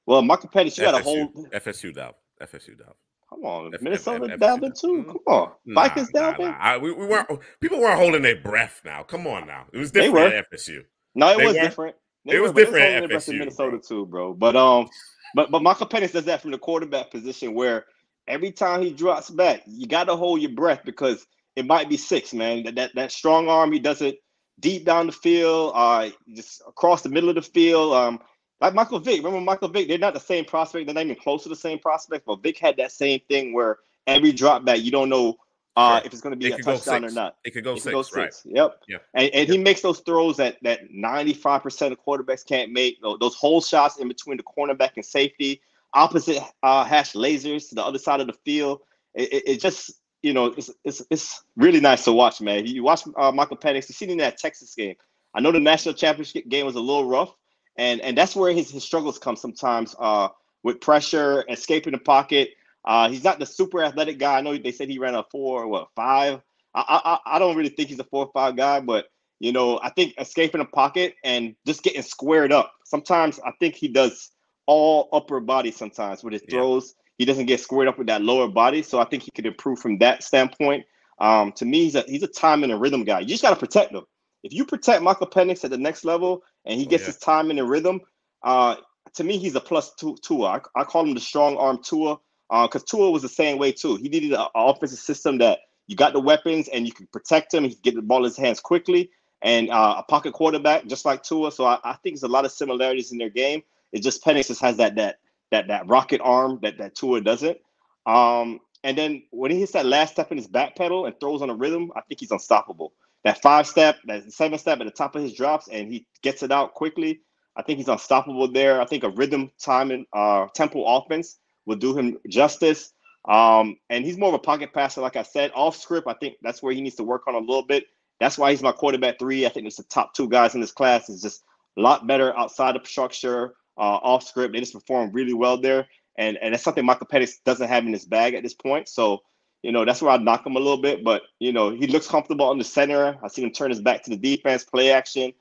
Well, Michael Penix, you got to hold FSU Dalvin, FSU Dalvin. Come on, F- Minnesota F- Dalvin too. Mm-hmm. Come on, nah, Vikings nah, Dalvin. Nah. I, we, we, weren't. People weren't holding their breath. Now, come on, now it was different at FSU. No, it they was were. different. They it was were, different at FSU. Minnesota bro. too, bro. But um, but but Michael Penix does that from the quarterback position where every time he drops back, you got to hold your breath because it might be six, man. That that, that strong arm, he does it deep down the field, uh, just across the middle of the field. Um, like Michael Vick. Remember Michael Vick? They're not the same prospect. They're not even close to the same prospect. But Vick had that same thing where every drop back, you don't know uh, if it's going to be it a touchdown or not. It could go, it six, go six. Right. Yep. Yeah. And, and yep. he makes those throws that that 95% of quarterbacks can't make. Those hole shots in between the cornerback and safety, opposite uh, hash lasers to the other side of the field. It, it, it just you know, it's, it's it's really nice to watch, man. You watch uh, Michael Penix. You seen in that Texas game. I know the national championship game was a little rough, and and that's where his, his struggles come sometimes uh, with pressure, escaping the pocket. Uh, he's not the super athletic guy. I know they said he ran a four, what five. I, I I don't really think he's a four or five guy, but you know, I think escaping the pocket and just getting squared up. Sometimes I think he does all upper body sometimes with his yeah. throws he doesn't get squared up with that lower body. So I think he could improve from that standpoint. Um, to me, he's a he's a time and a rhythm guy. You just got to protect him. If you protect Michael Penix at the next level and he oh, gets oh, yeah. his time and the rhythm, uh, to me, he's a plus two Tua. I, I call him the strong arm Tua because uh, Tua was the same way too. He needed an offensive system that you got the weapons and you can protect him. He can get the ball in his hands quickly and uh, a pocket quarterback just like Tua. So I, I think there's a lot of similarities in their game. It just Penix just has that that that that rocket arm that that Tua doesn't. Um, and then when he hits that last step in his back pedal and throws on a rhythm, I think he's unstoppable. That five step, that seven step at the top of his drops, and he gets it out quickly. I think he's unstoppable there. I think a rhythm time and uh, tempo offense will do him justice. Um, and he's more of a pocket passer, like I said. Off script, I think that's where he needs to work on a little bit. That's why he's my quarterback three. I think it's the top two guys in this class. Is just a lot better outside of structure, uh, off script. They just perform really well there, and and that's something Michael Penix doesn't have in his bag at this point. So you know that's where I knock him a little bit, but you know he looks comfortable on the center. I see him turn his back to the defense, play action.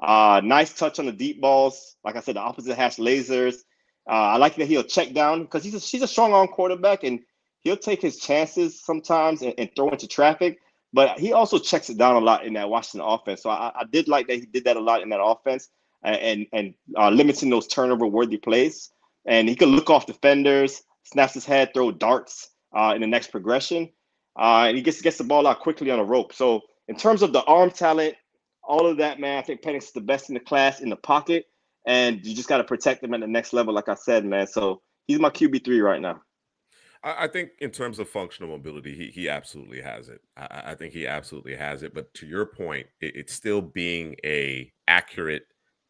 Uh, nice touch on the deep balls. Like I said, the opposite hash lasers. Uh, I like that he'll check down because he's a, he's a strong arm quarterback and he'll take his chances sometimes and, and, throw into traffic. But he also checks it down a lot in that Washington offense. So I, I did like that he did that a lot in that offense and and uh, limiting those turnover worthy plays. And he could look off defenders, snaps his head, throw darts uh, in the next progression, uh, and he gets gets the ball out quickly on a rope. So in terms of the arm talent, all of that, man, I think Penix is the best in the class in the pocket, and you just got to protect him at the next level, like I said, man. So he's my QB three right now. I think in terms of functional mobility, he he absolutely has it. I, I think he absolutely has it. But to your point, it, it's still being a accurate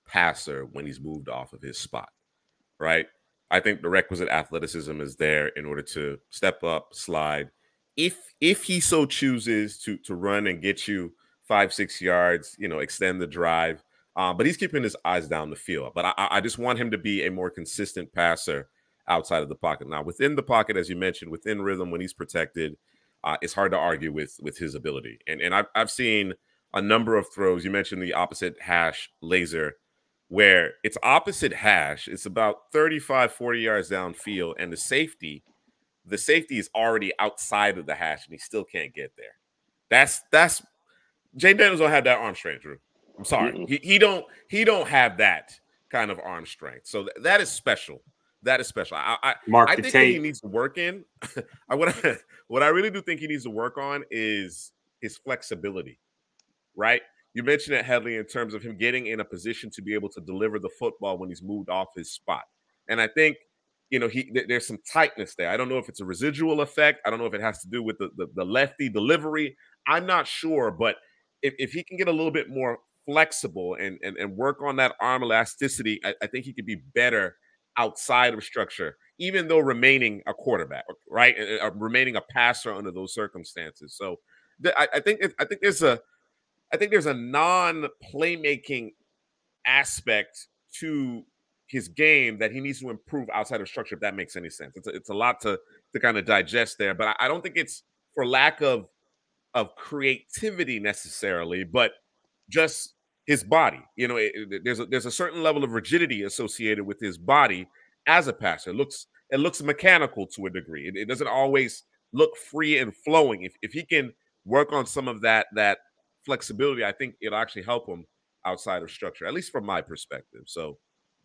passer when he's moved off of his spot, right? I think the requisite athleticism is there in order to step up, slide. If if he so chooses to to run and get you five six yards, you know, extend the drive. Um, but he's keeping his eyes down the field. But I, I just want him to be a more consistent passer outside of the pocket. Now, within the pocket, as you mentioned, within rhythm when he's protected, uh, it's hard to argue with with his ability. And and I've I've seen a number of throws. You mentioned the opposite hash laser where it's opposite hash. It's about 35, 40 yards downfield, and the safety, the safety is already outside of the hash, and he still can't get there. That's that's Jay Daniels don't have that arm strength, Drew. I'm sorry. Mm-hmm. He, he don't he don't have that kind of arm strength. So th- that is special. That is special. I I, Mark I think he needs to work in. (laughs) I what I, (laughs) what I really do think he needs to work on is his flexibility, right? You mentioned it, Headley, in terms of him getting in a position to be able to deliver the football when he's moved off his spot. And I think, you know, he th- there's some tightness there. I don't know if it's a residual effect. I don't know if it has to do with the, the, the lefty delivery. I'm not sure, but if, if he can get a little bit more flexible and and, and work on that arm elasticity, I, I think he could be better outside of structure, even though remaining a quarterback, right? Uh, remaining a passer under those circumstances. So I, I think I think there's a I think there's a non-playmaking aspect to his game that he needs to improve outside of structure. If that makes any sense, it's a, it's a lot to to kind of digest there. But I, I don't think it's for lack of of creativity necessarily, but just his body. You know, it, it, there's a, there's a certain level of rigidity associated with his body as a passer. It looks it looks mechanical to a degree. It, it doesn't always look free and flowing. If if he can work on some of that that flexibility, I think it'll actually help him outside of structure, at least from my perspective. So,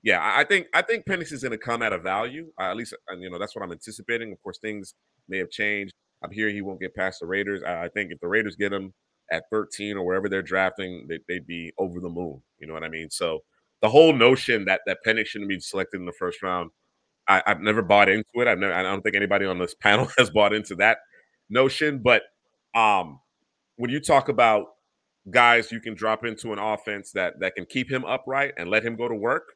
yeah, I think I think Penix is going to come at a value. Uh, at least, you know, that's what I'm anticipating. Of course, things may have changed. I'm hearing he won't get past the Raiders. I, I think if the Raiders get him at 13 or wherever they're drafting, they, would be over the moon. You know what I mean? So the whole notion that that Penix shouldn't be selected in the first round, I, have never bought into it. I've never. I don't think anybody on this (laughs) panel has bought into that notion. But um, when you talk about guys you can drop into an offense that that can keep him upright and let him go to work,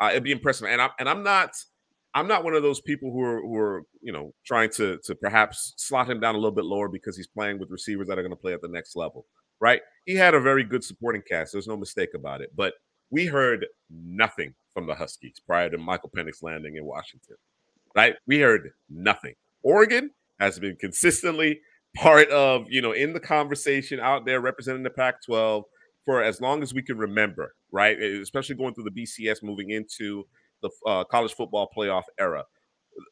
uh, it'd be impressive. And I'm and I'm not I'm not one of those people who are who are you know trying to to perhaps slot him down a little bit lower because he's playing with receivers that are going to play at the next level. Right? He had a very good supporting cast. There's no mistake about it. But we heard nothing from the Huskies prior to Michael Penix landing in Washington. Right? We heard nothing. Oregon has been consistently part of, you know, in the conversation out there representing the Pac 12 for as long as we can remember, right? Especially going through the BCS moving into the uh, college football playoff era.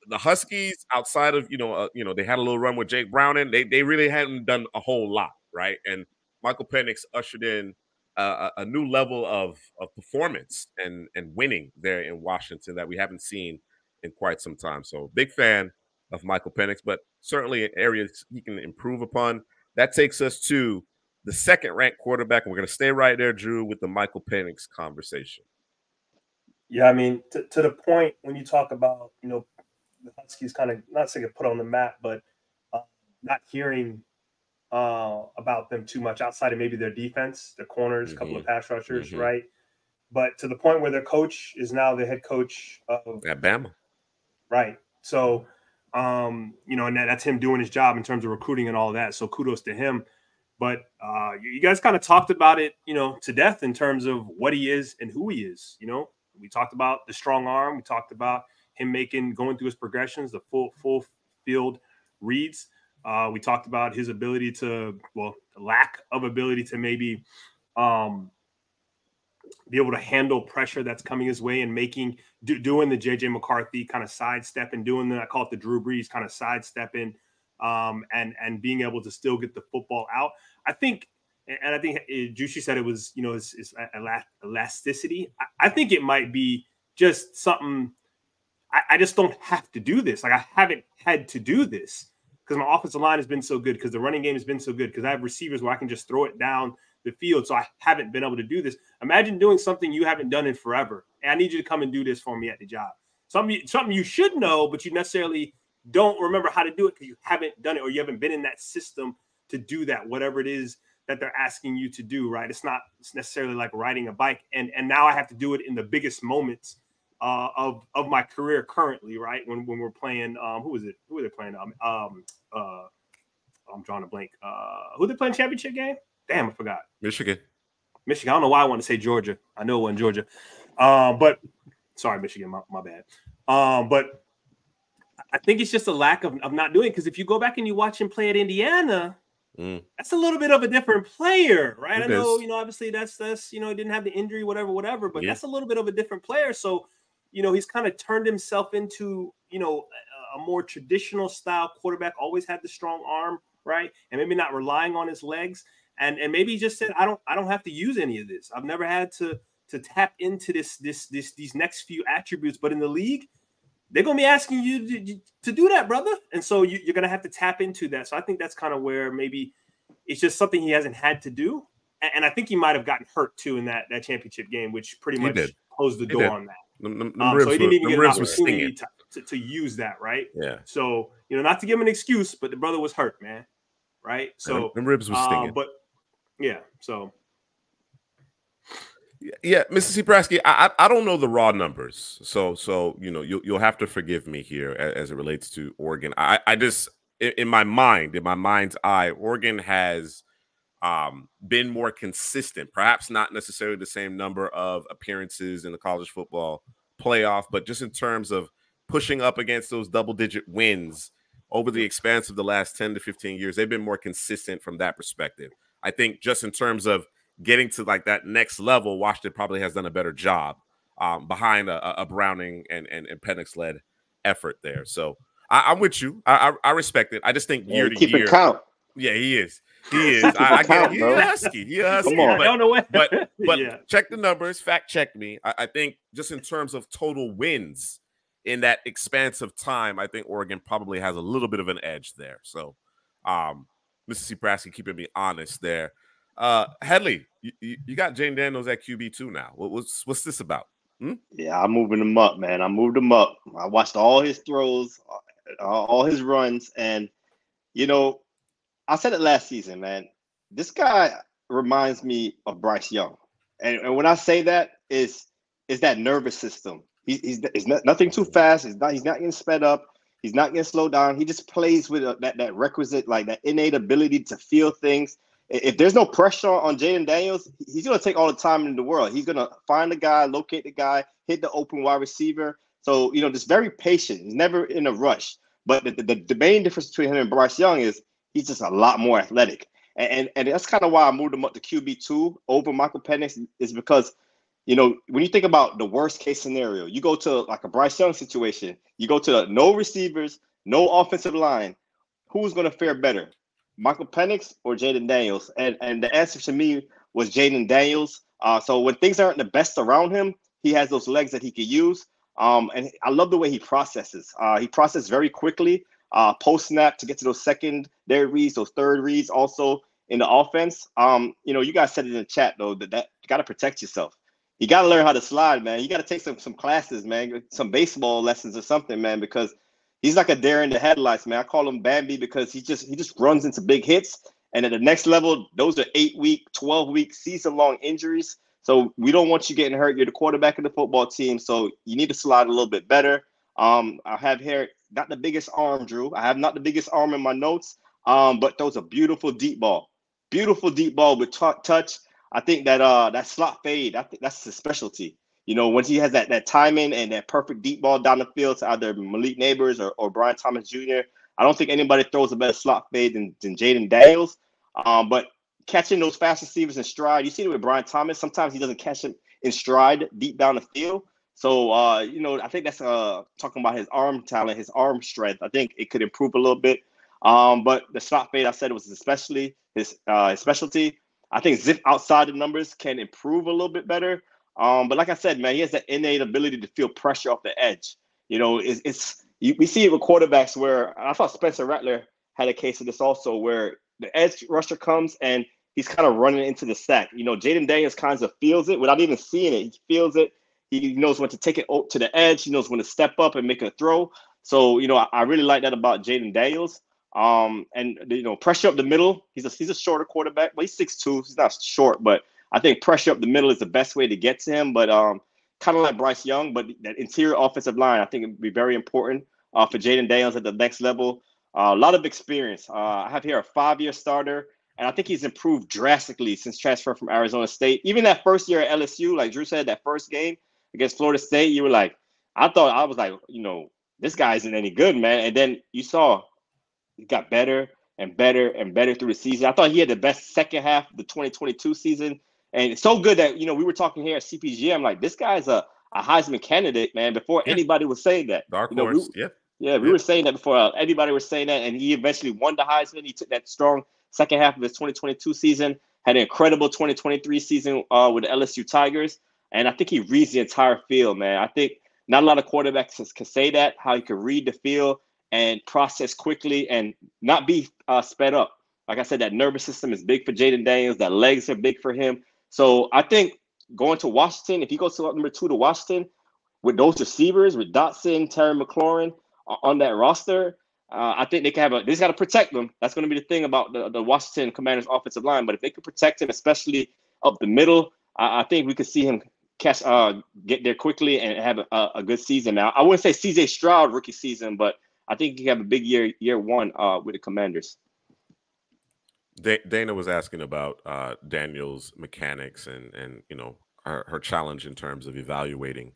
The Huskies, outside of you know, uh, you know, they had a little run with Jake Browning. They they really hadn't done a whole lot, right? And Michael Penix ushered in a, a new level of of performance and and winning there in Washington that we haven't seen in quite some time. So big fan of Michael Penix, but certainly an area he can improve upon. That takes us to the second ranked quarterback. And we're going to stay right there, Drew, with the Michael Penix conversation. Yeah, I mean, to, to the point when you talk about, you know, the Huskies kind of not saying put on the map, but uh, not hearing uh, about them too much outside of maybe their defense, their corners, a mm-hmm. couple of pass rushers, mm-hmm. right? But to the point where their coach is now the head coach of Alabama, right? So um, you know, and that, that's him doing his job in terms of recruiting and all that. So kudos to him. But uh, you guys kind of talked about it, you know, to death in terms of what he is and who he is. You know, we talked about the strong arm. We talked about him making going through his progressions, the full full field reads. Uh, we talked about his ability to, well, lack of ability to maybe um, be able to handle pressure that's coming his way and making do, doing the JJ McCarthy kind of sidestep and doing the I call it the Drew Brees kind of sidestepping um, and and being able to still get the football out. I think, and I think uh, Juicy said it was you know is, is elasticity. I, I, think it might be just something. I, I just don't have to do this. Like I haven't had to do this because my offensive line has been so good because the running game has been so good because I have receivers where I can just throw it down the field. So I haven't been able to do this. Imagine doing something you haven't done in forever. And I need you to come and do this for me at the job. Something, something you should know, but you necessarily don't remember how to do it because you haven't done it or you haven't been in that system to do that, whatever it is that they're asking you to do, right? It's not it's necessarily like riding a bike. And and now I have to do it in the biggest moments uh, of of my career currently, right? When when we're playing, um, who is it? Who are they playing? Um, um uh, I'm drawing a blank. Uh, who they playing championship game? Damn, I forgot. Michigan. Michigan. I don't know why I want to say Georgia. I know it wasn't Georgia. Um, but sorry, Michigan, my, my bad. Um, but I think it's just a lack of, of not doing because if you go back and you watch him play at Indiana, mm. that's a little bit of a different player, right? It I know, is. you know, obviously that's that's you know, he didn't have the injury, whatever, whatever, but yeah. that's a little bit of a different player. So, you know, he's kind of turned himself into, you know, a, a more traditional style quarterback, always had the strong arm, right? And maybe not relying on his legs and and maybe he just said, I don't I don't have to use any of this. I've never had to to tap into this this this these next few attributes, but in the league, they're gonna be asking you to, to do that, brother. And so you, you're gonna have to tap into that. So I think that's kind of where maybe it's just something he hasn't had to do. And, and I think he might have gotten hurt too in that that championship game, which pretty much closed the door on that. Um, so he didn't even get an opportunity to, to, to, use that, right? Yeah. So you know, not to give him an excuse, but the brother was hurt, man. Right. So the ribs was stinging. Uh, but yeah. So Yeah, Mississippi Prasky, I I don't know the raw numbers, so so you know you'll you'll have to forgive me here as, as it relates to Oregon. I I just in my mind, in my mind's eye, Oregon has um, been more consistent. Perhaps not necessarily the same number of appearances in the college football playoff, but just in terms of pushing up against those double digit wins over the expanse of the last 10 to 15 years, they've been more consistent from that perspective. I think just in terms of getting to like that next level, Washington probably has done a better job um, behind a, a, Browning and, and, and Penix led effort there. So I, am with you. I, I, I, respect it. I just think year yeah, to year. Count. Yeah, he is. He (laughs) is. I, I get He's a husky. He's a husky. Come on. But, I don't know what. but (laughs) but yeah. check the numbers. Fact check me. I, I, think just in terms of total wins in that expanse of time, I think Oregon probably has a little bit of an edge there. So, um, Mississippi Prasky keeping me honest there. Uh, Headley, you, you got Jayden Daniels at QB two now. What, what's what's this about? Hmm? Yeah, I'm moving him up, man. I moved him up. I watched all his throws, all his runs, and you know, I said it last season, man. This guy reminds me of Bryce Young, and, and when I say that is is that nervous system. He, he's he's not, nothing too fast. He's not he's not getting sped up. He's not going to slow down. He just plays with a, that that requisite like that innate ability to feel things. If there's no pressure on Jayden Daniels, he's gonna take all the time in the world. He's gonna find the guy, locate the guy, hit the open wide receiver. So you know, just very patient. He's never in a rush. But the, the, the main difference between him and Bryce Young is he's just a lot more athletic. And, and, and that's kind of why I moved him up to QB2 over Michael Penix is because, you know, when you think about the worst case scenario, you go to like a Bryce Young situation, you go to the, no receivers, no offensive line. Who's going to fare better, Michael Penix or Jayden Daniels? And and the answer to me was Jayden Daniels. Uh, so when things aren't the best around him, he has those legs that he could use. Um, and I love the way he processes. Uh, he processes very quickly uh, post snap to get to those secondary reads, those third reads also in the offense. Um, you know, you guys said it in the chat though that, that you got to protect yourself. You got to learn how to slide, man. You got to take some some classes, man, some baseball lessons or something, man, because he's like a dare in the headlights, man. I call him Bambi because he just he just runs into big hits. And at the next level, those are eight week, 12 week, season long injuries. So we don't want you getting hurt. You're the quarterback of the football team. So you need to slide a little bit better. Um, I have here not the biggest arm, Drew. I have not the biggest arm in my notes, um, but those are beautiful deep ball, beautiful deep ball with t- touch. I think that uh that slot fade, I think that's his specialty. You know, once he has that that timing and that perfect deep ball down the field to either Malik Nabers or, or Brian Thomas Jr. I don't think anybody throws a better slot fade than, than Jayden Daniels. Um, but catching those fast receivers in stride, you see it with Brian Thomas. Sometimes he doesn't catch him in stride deep down the field. So uh, you know, I think that's uh talking about his arm talent, his arm strength. I think it could improve a little bit. Um, but the slot fade, I said was especially his uh his specialty. I think zip outside the numbers can improve a little bit better. Um, but like I said, man, he has that innate ability to feel pressure off the edge. You know, it's, it's you, we see it with quarterbacks where I thought Spencer Rattler had a case of this also, where the edge rusher comes and he's kind of running into the sack. You know, Jayden Daniels kind of feels it without even seeing it. He feels it he knows when to take it to the edge. He knows when to step up and make a throw. So you know, I, I really like that about Jayden Daniels. Um, and you know, pressure up the middle. He's a he's a shorter quarterback. but he's six two. He's not short, but I think pressure up the middle is the best way to get to him. But um, kind of like Bryce Young, but that interior offensive line, I think it would be very important uh, for Jayden Daniels at the next level. Uh, a lot of experience. Uh, I have here a five-year starter, and I think he's improved drastically since transfer from Arizona State. Even that first year at LSU, like Drew said, that first game, against Florida State, you were like, I thought I was like, you know, this guy isn't any good, man. And then you saw he got better and better and better through the season. I thought he had the best second half of the 2022 season. And it's so good that, you know, we were talking here at CPG. I'm like, this guy's a, a Heisman candidate, man, before yeah. anybody was saying that. Dark you know, horse, we, yeah. Yeah, we yeah. were saying that before uh, anybody was saying that. And he eventually won the Heisman. He took that strong second half of his 2022 season, had an incredible 2023 season uh, with the LSU Tigers. And I think he reads the entire field, man. I think not a lot of quarterbacks can say that, how he can read the field and process quickly and not be uh, sped up. Like I said, that nervous system is big for Jayden Daniels. That legs are big for him. So I think going to Washington, if he goes to number two to Washington with those receivers, with Dotson, Terry McLaurin on that roster, uh, I think they can have a. They just got to protect them. That's going to be the thing about the, the Washington Commanders' offensive line. But if they can protect him, especially up the middle, I, I think we could see him catch uh get there quickly and have a, a good season. Now I wouldn't say CJ Stroud rookie season, but I think he have a big year year one uh with the Commanders. Dana was asking about uh, Daniel's mechanics and and you know her, her challenge in terms of evaluating.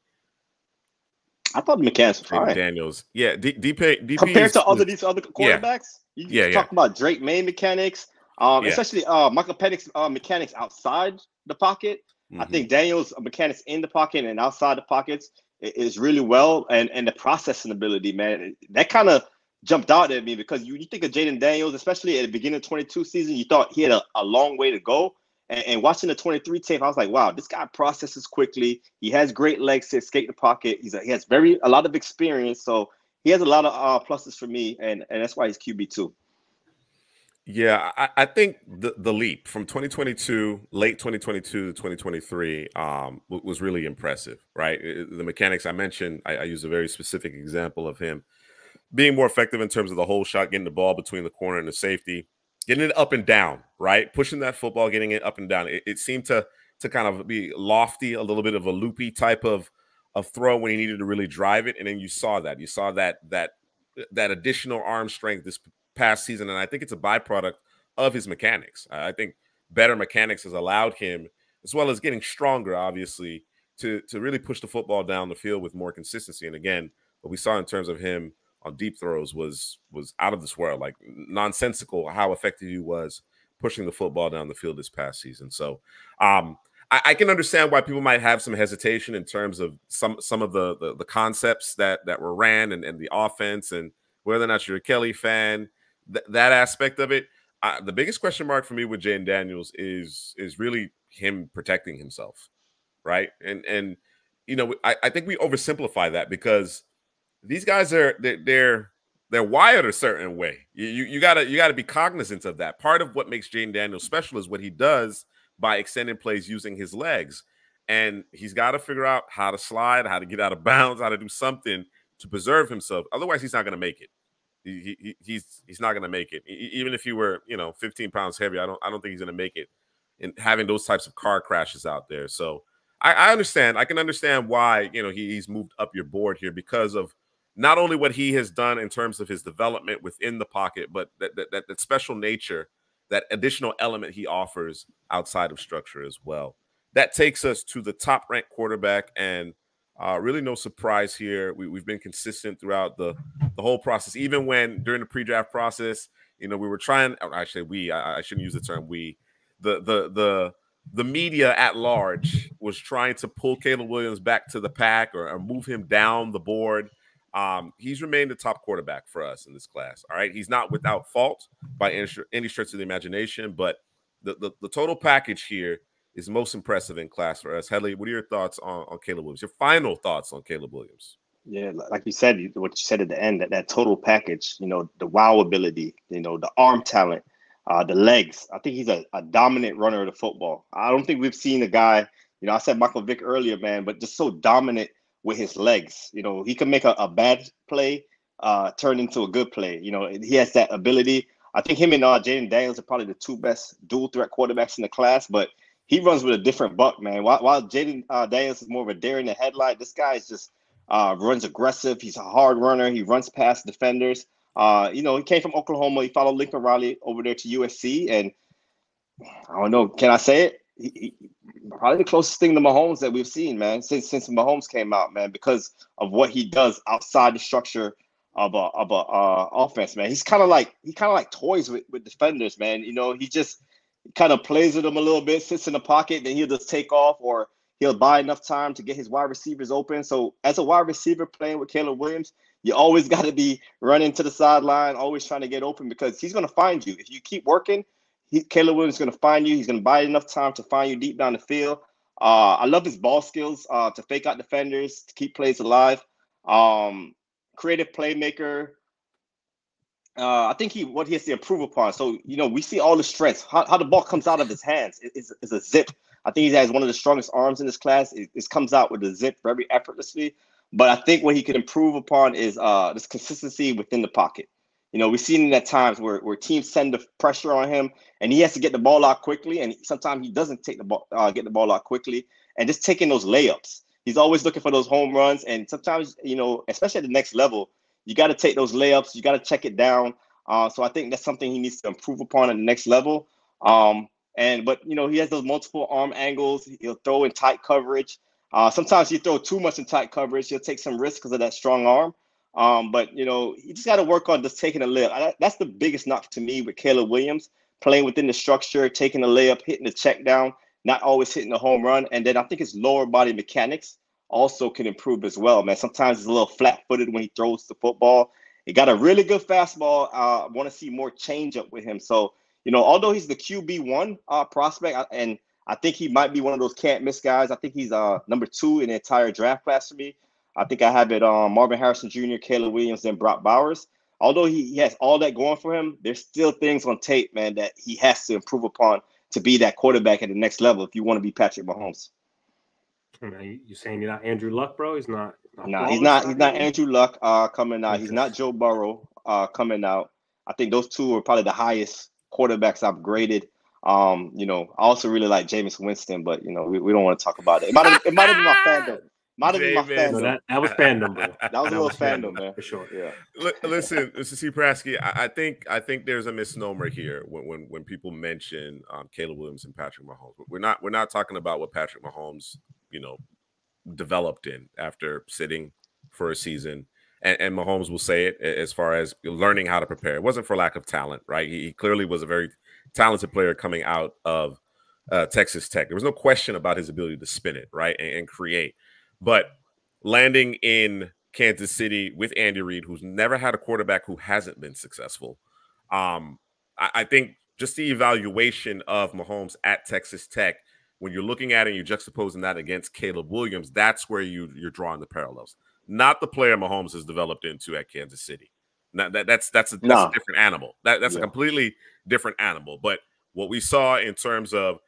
I thought the mechanics were fine. Daniels, yeah, D- DP, DP compared to other these other quarterbacks. Yeah. You yeah, yeah. talk about Drake Maye mechanics, um, yeah. especially uh, Michael Penix uh, mechanics outside the pocket. Mm-hmm. I think Daniel's mechanics in the pocket and outside the pockets is really well, and and the processing ability, man, that kind of jumped out at me because you, you think of Jayden Daniels, especially at the beginning of 22 season, you thought he had a, a long way to go. And, and, watching the 23 tape, I was like, wow, this guy processes quickly. He has great legs to escape the pocket. He's a, he has very a lot of experience, so he has a lot of uh, pluses for me, and and that's why he's QB two. Yeah, I, I, think the the leap from 2022, late 2022 to 2023, um, was really impressive. Right, the mechanics I mentioned, I, I use a very specific example of him being more effective in terms of the hole shot, getting the ball between the corner and the safety, getting it up and down, right? Pushing that football, getting it up and down. It, it seemed to to kind of be lofty, a little bit of a loopy type of of throw when he needed to really drive it, and then you saw that. You saw that that that additional arm strength this past season, and I think it's a byproduct of his mechanics. I think better mechanics has allowed him, as well as getting stronger, obviously, to to really push the football down the field with more consistency. And again, what we saw in terms of him on deep throws was was out of this world, like nonsensical how effective he was pushing the football down the field this past season. So um, I, I, can understand why people might have some hesitation in terms of some some of the the, the concepts that that were ran and, and, the offense and whether or not you're a Kelly fan, th- that aspect of it. The biggest question mark for me with Jayden Daniels is is really him protecting himself, right? And and you know I, I think we oversimplify that because these guys are they're they're, they're wired a certain way. You, you, you gotta you gotta be cognizant of that. Part of what makes Jayden Daniels special is what he does by extending plays using his legs, and he's got to figure out how to slide, how to get out of (laughs) bounds, how to do something to preserve himself. Otherwise, he's not to make it. He, he, he's he's not going to make it. Even if he were you know 15 pounds heavy, I don't I don't think he's going to make it. In having those types of car crashes out there, so I, I understand. I can understand why you know he, he's moved up your board here because of not only what he has done in terms of his development within the pocket, but that that, that, that special nature, that additional element he offers outside of structure as well. That takes us to the top ranked quarterback, and uh, really no surprise here. We, have been consistent throughout the the whole process, even when during the pre-draft process, you know, we were trying. Actually, we I, I shouldn't use the term we. The the the the media at large was trying to pull Caleb Williams back to the pack or, or move him down the board um, he's remained the top quarterback for us in this class. All right. He's not without fault by any, any stretch of the imagination, but the, the, the, total package here is most impressive in class for us. Headley, what are your thoughts on, on Caleb Williams? Your final thoughts on Caleb Williams? Yeah, like you said, what you said at the end, that, that total package, you know, the wow ability, you know, the arm talent, uh, the legs. I think he's a, a dominant runner of the football. I don't think we've seen a guy, you know, I said Michael Vick earlier, man, but just so dominant with his legs. You know, he can make a, a bad play uh, turn into a good play. You know, he has that ability. I think him and uh, Jayden Daniels are probably the two best dual threat quarterbacks in the class, but he runs with a different buck, man. While, while Jayden uh, Daniels is more of a dare in the headlight, this guy is just uh, runs aggressive. He's a hard runner. He runs past defenders. Uh, you know, he came from Oklahoma. He followed Lincoln Riley over there to USC, and I don't know. Can I say it? he, probably the closest thing to Mahomes that we've seen, man, since since Mahomes came out, man, because of what he does outside the structure of a of a uh, offense, man. He's kind of like he kind of like toys with, with defenders, man. You know, he just kind of plays with them a little bit, sits in the pocket, then he'll just take off, or he'll buy enough time to get his wide receivers open. So as a wide receiver playing with Caleb Williams, you always (laughs) got to be running to the sideline, always trying to get open because he's going to find you if you keep working he, Caleb Williams is going to find you. He's going to buy enough time to find you deep down the field. Uh, I love his ball skills uh, to fake out defenders, to keep plays alive. Um, creative playmaker. Uh, I think he what he has to improve upon. So you know, we see all the strengths. How, how the ball comes out of his hands is, is a zip. I think he has one of the strongest arms in this class. It, it comes out with a zip very effortlessly. But I think what he could improve upon is uh, this consistency within the pocket. You know, we've seen it at times where, where teams send the pressure on him and he has to get the ball out quickly. And sometimes he doesn't take the ball, uh, get the ball out quickly and just taking those layups. He's always looking for those home runs. And sometimes, you know, especially at the next level, you got to take those layups. You got to check it down. Uh, so I think that's something he needs to improve upon at the next level. Um, and but you know he has those multiple arm angles. He'll throw in tight coverage. Uh, sometimes he throw too much in tight coverage. He'll take some risks because of that strong arm. Um, but you know, he just got to work on just taking a layup. that's the biggest knock to me with Caleb Williams playing within the structure, taking a layup, hitting the check down, not always hitting the home run. And then I think his lower body mechanics also can improve as well, man. Sometimes he's a little flat footed when he throws the football. He got a really good fastball. Uh, I want to see more changeup with him. So, you know, although he's the QB one uh, prospect, and I think he might be one of those can't miss guys. I think he's uh number two in the entire draft class for me. I think I have it um, Marvin Harrison Jr., Caleb Williams, and Brock Bowers. Although he, he has all that going for him, there's still things on tape, man, that he has to improve upon to be that quarterback at the next level if you want to be Patrick Mahomes. You saying you're not Andrew Luck, bro? He's not. not nah, he's not. He's not Andrew Luck uh, coming out. He's not Joe Burrow uh, coming out. I think those two are probably the highest quarterbacks I've graded um, you know, I also really like Jameis Winston, but you know, we, we don't want to talk about it. It might have it might have been my fandom. Might have been my fandom. No, that, that was fandom, bro. (laughs) That was a little fandom, man. For sure. Yeah. listen, Mr. C. Prasky, I, I, think I think there's a misnomer here when when, when people mention um, Caleb Williams and Patrick Mahomes. We're not we're not talking about what Patrick Mahomes, you know, developed in after sitting for a season. And, and Mahomes will say it as far as learning how to prepare. It wasn't for lack of talent, right? He, he clearly was a very talented player coming out of uh, Texas Tech. There was no question about his ability to spin it, right, and, and create. But landing in Kansas City with Andy Reid, who's never had a quarterback who hasn't been successful, um, I, I think just the evaluation of Mahomes at Texas Tech, when you're looking at it, and you're juxtaposing that against Caleb Williams, that's where you you're drawing the parallels. Not the player Mahomes has developed into at Kansas City. Now, that, that's that's a, that's no. a different animal. That, that's yeah. a completely different animal. But what we saw in terms of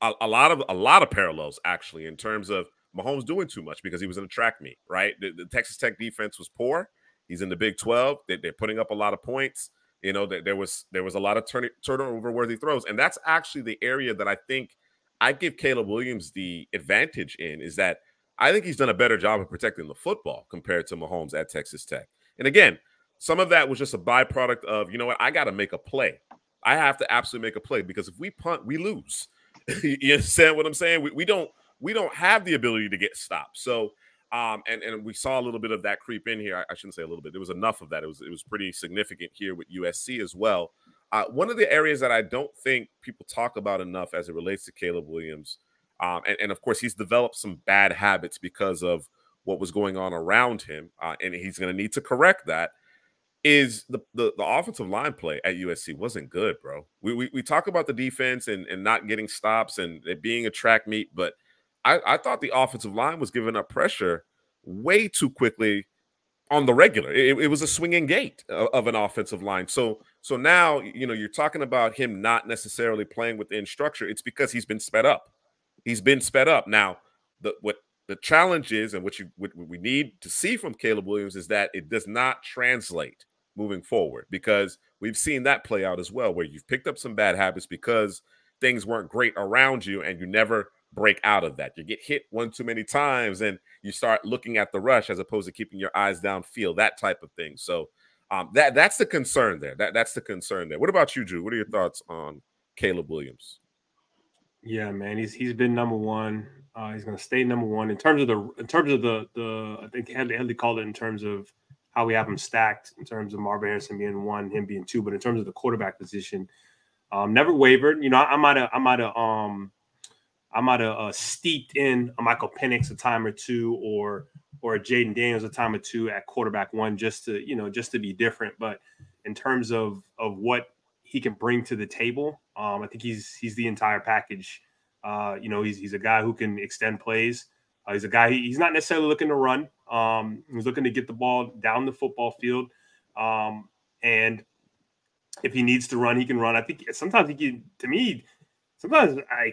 a, a, lot of a lot of parallels actually in terms of Mahomes doing too much because he was in a track meet, right? The, the Texas Tech defense was poor. He's in the Big 12. They, are putting up a lot of points. You know, there, there was there was a lot of turn, turnover worthy throws, and that's actually the area that I think I give Caleb Williams the advantage in is that I think he's done a better job of protecting the football compared to Mahomes at Texas Tech. And again, some of that was just a byproduct of, you know what, I got to make a play. I have to absolutely make a play because if we punt, we lose. (laughs) you understand what I'm saying? We, we don't we don't have the ability to get stopped. So um, and and we saw a little bit of that creep in here. I, I, shouldn't say a little bit. There was enough of that. It was it was pretty significant here with USC as well. Uh, one of the areas that I don't think people talk about enough as it relates to Caleb Williams, um, and, and of course he's developed some bad habits because of what was going on around him, uh, and he's going to need to correct that is the, the, the offensive line play at USC wasn't good, bro. We, we we talk about the defense and, and not getting stops and it being a track meet, but I, I thought the offensive line was giving up pressure way too quickly on the regular. It, it was a swinging gate of, of, an offensive line. So so now you know you're talking about him not necessarily playing within structure. It's because he's been sped up. He's been sped up. Now the what the challenge is, and what you what we need to see from Caleb Williams is that it does not translate moving forward because we've seen that play out as well, where you've picked up some bad habits because things weren't great around you and you never break out of that. You get hit one too many times and you start looking at the rush as opposed to keeping your eyes downfield, that type of thing. So um, that that's the concern there. That that's the concern there. What about you, Drew? What are your thoughts on Caleb Williams? Yeah, man, he's he's been number one. Uh, he's going to stay number one in terms of the in terms of the the I think Headley, called it in terms of how we have them stacked in terms of Marvin Harrison being one, him being two, but in terms of the quarterback position, um, never wavered. You know, I, might have, I might have, um, I might have uh, steeped in a Michael Penix a time or two, or or a Jayden Daniels a time or two at quarterback one, just to you know, just to be different. But in terms of of what he can bring to the table, um, I think he's he's the entire package. Uh, you know, he's he's a guy who can extend plays. Uh, he's a guy. He, he's not necessarily looking to run. Um, he's looking to get the ball down the football field, um, and if he needs to run, he can run. I think sometimes he can. To me, sometimes I,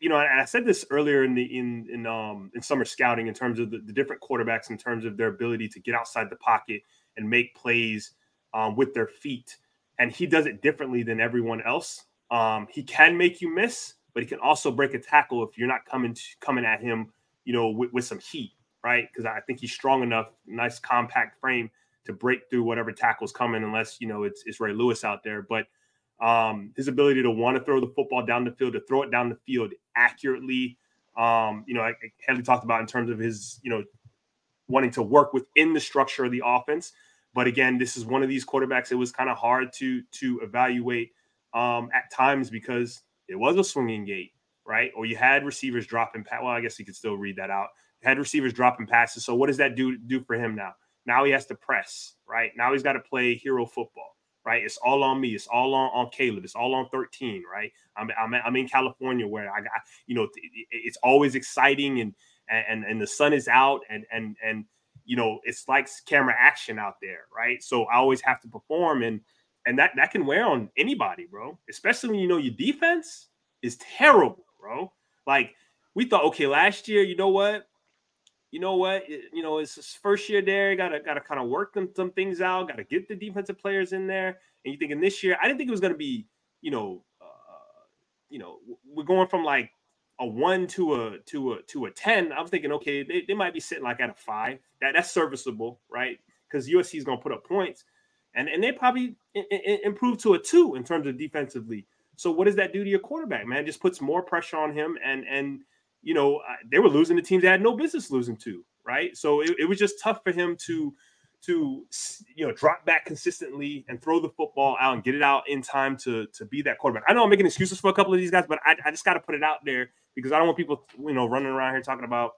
you know, I, said this earlier in the in in um in summer scouting in terms of the, the different quarterbacks in terms of their ability to get outside the pocket and make plays um, with their feet, and he does it differently than everyone else. Um, he can make you miss, but he can also break a tackle if you're not coming to, coming at him, you know, with, with some heat, right? Because I think he's strong enough, nice compact frame to break through whatever tackle's coming, unless you know it's, it's Ray Lewis out there. But um, his ability to want to throw the football down the field, to throw it down the field accurately. Um, you know, I, Headley talked about in terms of his, you know, wanting to work within the structure of the offense. But again, this is one of these quarterbacks. It was kind of hard to to evaluate um, at times because it was a swinging gate, right? Or you had receivers dropping. Well, I guess you could still read that out. You had receivers dropping passes. So what does that do do for him now? Now he has to press, right? Now he's got to play hero football right? It's all on me. It's all on, on Caleb. It's all on 13, right? I'm, I'm, I'm in California where I got, you know, it's always exciting and, and, and the sun is out and, and, and, you know, it's like camera action out there, right? So I always have to perform and, and that, that can wear on anybody, bro, especially when you know your defense is terrible, bro. Like we thought, okay, last year, you know what? You know what, you know, it's his first year there. Got to got to kind of work them some things out. Got to get the defensive players in there. And you thinking this year, I didn't think it was going to be, you know, uh, you know, we're going from like a one to a to a to a ten. I was thinking, okay, they, they might be sitting like at a five. That that's serviceable, right? Because USC is going to put up points, and and they probably improve to a two in terms of defensively. So what does that do to your quarterback, man? It just puts more pressure on him, and and you know, they were losing the teams they had no business losing to, right? So it, it was just tough for him to to you know drop back consistently and throw the football out and get it out in time to to be that quarterback. I know I'm making excuses for a couple of these guys, but I, I just got to put it out there because I don't want people you know running around here talking about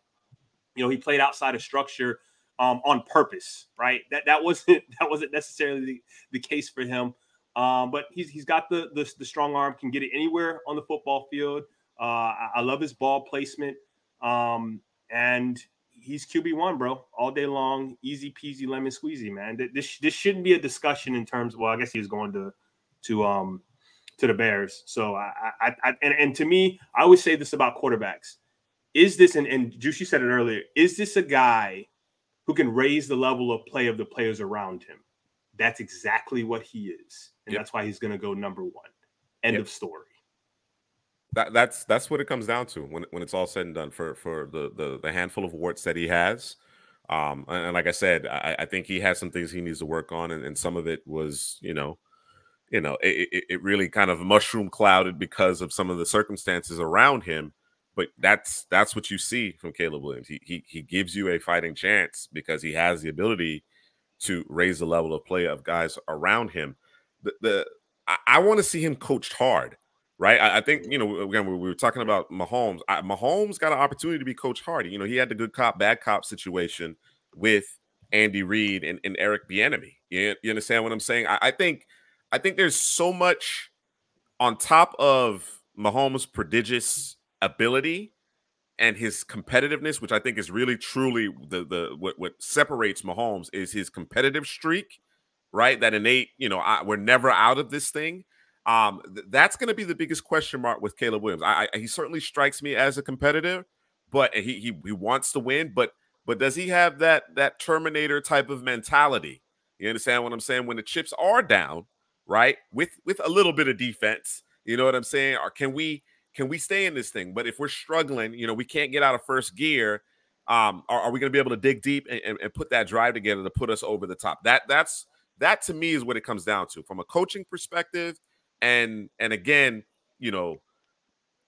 you know he played outside of structure um, on purpose, right? That that wasn't (laughs) that wasn't necessarily the, the case for him. Um, but he's he's got the, the the strong arm, can get it anywhere on the football field. Uh, I, love his ball placement. Um, and he's QB one, bro, all day long, easy peasy lemon squeezy, man. This this shouldn't be a discussion in terms. Of, well, I guess he was going to to um to the Bears. So I, I, I and, and to me, I always say this about quarterbacks: is this and and Juicy said it earlier? Is this a guy who can raise the level of play of the players around him? That's exactly what he is, and yep. that's why he's going to go number one. End yep. of story that that's that's what it comes down to when when it's all said and done for for the the, the handful of awards that he has. Um, and, and like I said, I, I, think he has some things he needs to work on, and, and some of it was, you know, you know, it, it really kind of mushroom clouded because of some of the circumstances around him. But that's that's what you see from Caleb Williams. He he he gives you a fighting chance because he has the ability to raise the level of play of guys around him. The, the I, I want to see him coached hard right? I, I, think you know again we, we were talking about Mahomes. I, Mahomes got an opportunity to be Coach Hardy. You know he had the good cop bad cop situation with Andy Reid and, and Eric Bieniemy. You, you understand what I'm saying? I, I think I think there's so much on top of Mahomes' prodigious ability and his competitiveness, which I think is really truly the the what, what separates Mahomes is his competitive streak, right? That innate, you know, I, we're never out of this thing. Um, th- that's going to be the biggest question mark with Caleb Williams. I, I, he certainly strikes me as a competitor, but he, he he wants to win. But but does he have that that Terminator type of mentality? You understand what I'm saying? When the chips are down, right, with with a little bit of defense, you know what I'm saying? Or can we can we stay in this thing? But if we're struggling, you know, we can't get out of first gear. Um, are, are we going to be able to dig deep and, and, and put that drive together to put us over the top? That that's that to me is what it comes down to from a coaching perspective and and again, you know,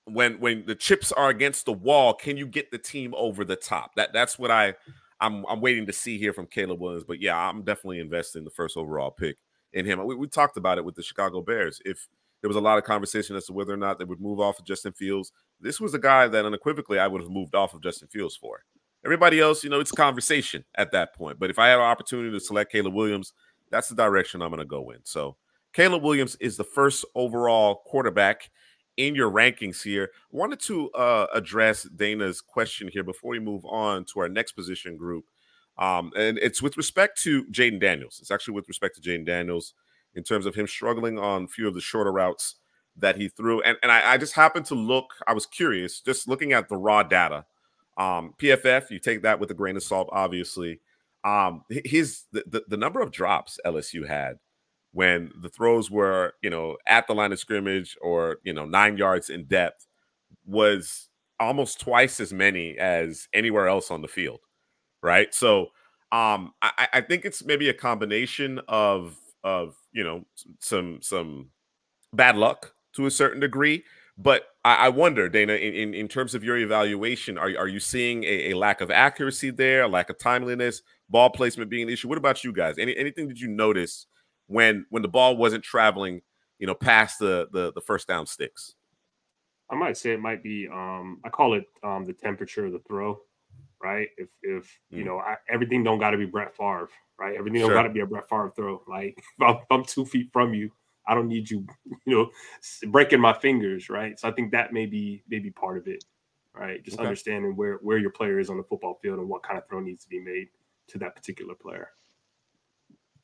when when the chips are against the wall, can you get the team over the top? That that's what I I'm I'm waiting to see here from Caleb Williams. But yeah, I'm definitely investing the first overall pick in him. We, we talked about it with the Chicago Bears. If there was a lot of conversation as to whether or not they would move off of Justin Fields, this was a guy that unequivocally I would have moved off of Justin Fields for. Everybody else, you know, it's conversation at that point. But if I had an opportunity to select Caleb Williams, that's the direction I'm going to go in. So Caleb Williams is the first overall quarterback in your rankings here. Wanted to uh, address Dana's question here before we move on to our next position group. Um, and it's with respect to Jayden Daniels. It's actually with respect to Jayden Daniels in terms of him struggling on a few of the shorter routes that he threw. And, and I, I just happened to look, I was curious, just looking at the raw data. Um, PFF, you take that with a grain of salt, obviously. Um, his the, the, the number of drops LSU had when the throws were, you know, at the line of scrimmage or, you know, nine yards in depth was almost twice as many as anywhere else on the field. Right. So um I, I think it's maybe a combination of of you know some some bad luck to a certain degree. But I, I wonder, Dana, in, in, in, terms of your evaluation, are, are you seeing a, a, lack of accuracy there, a lack of timeliness, ball placement being an issue? What about you guys? Any anything did you notice when when the ball wasn't traveling, you know, past the the, the first down sticks? I might say it might be um I call it um the temperature of the throw, right? If if mm. you know I, everything don't got to be Brett Favre, right? Everything sure. don't got to be a Brett Favre throw. Like (laughs) if I'm, if I'm, two feet from you, I don't need you, (laughs) you know, breaking my fingers, right? So I think that may be maybe part of it, right? Just okay. understanding where where your player is on the football field and what kind of throw needs to be made to that particular player.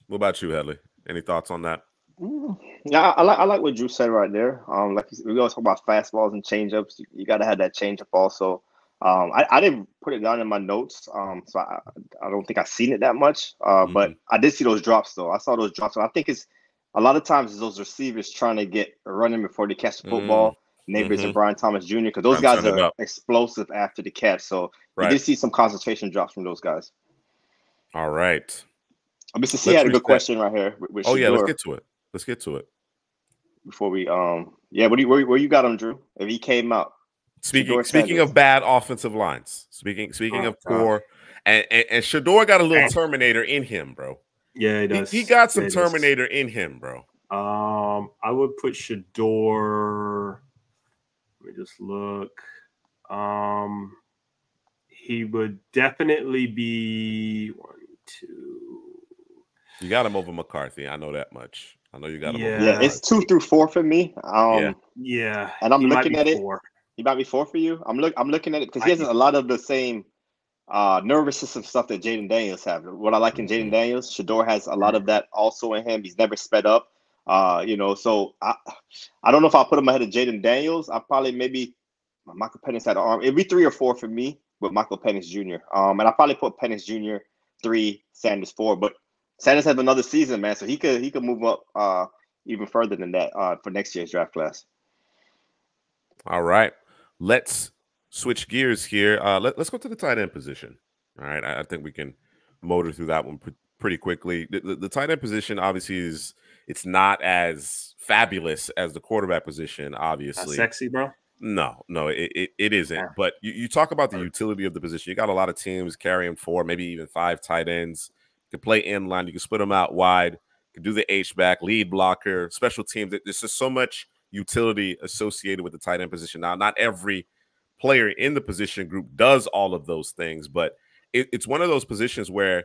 What about you, Headley? Any thoughts on that? Mm, yeah, I, like I like what Drew said right there. Um, like we always talk about fastballs and changeups. You, you got to have that changeup also. Um, I, I didn't put it down in my notes, um, so I, I don't think I've seen it that much. Uh, mm-hmm. but I did see those drops though. I saw those drops. So I think it's a lot of times those receivers trying to get running before they catch the football. Mm-hmm. And Brian Thomas Jr. because those I'm guys are explosive after the catch. So right. you did see some concentration drops from those guys. All right. Uh, Mr. C had a good question right here. With, with oh yeah, let's get to it. Let's get to it. Before we um yeah, what do you where, where you got him, Drew? If he came out. Speaking speaking of bad offensive lines, speaking speaking oh, of poor, and, and, and Shedeur got a little Terminator in him, bro. Yeah, he does. He, he got some yeah, Terminator in him, bro. Um, I would put Shedeur. Let me just look. Um, he would definitely be one, two. You got him over McCarthy. I know that much. I know you got him. Yeah, yeah it's two through four for me. Um, yeah, yeah. And I'm he looking at four. it. He might be four for you. I'm look. I'm looking at it because he has a lot of the same uh, nervous system stuff that Jayden Daniels have. What I like in Jayden mm-hmm. Daniels, Shedeur has a lot of that also in him. He's never sped up. Uh, you know, so I, I don't know if I'll put him ahead of Jayden Daniels. I probably maybe Michael Penix had an arm. It'd be three or four for me with Michael Penix Jr. Um, and I probably put Penix Jr. three, Sanders four. But Sanders has another season, man, so he could he could move up uh even further than that uh for next year's draft class. All right, let's switch gears here. Uh, let, us go to the tight end position. All right, I, I think we can motor through that one pr- pretty quickly. The, the, the, tight end position obviously is it's not as fabulous as the quarterback position. Obviously, not sexy, bro. No, no, it, it, it isn't. Yeah. But you, you talk about the utility of the position. You got a lot of teams carrying four, maybe even five tight ends. Can play in line. You can split them out wide. Can do the H back, lead blocker, special teams. There's just so much utility associated with the tight end position. Now, not every – player in the position group does all of those things, but it, it's one of those positions where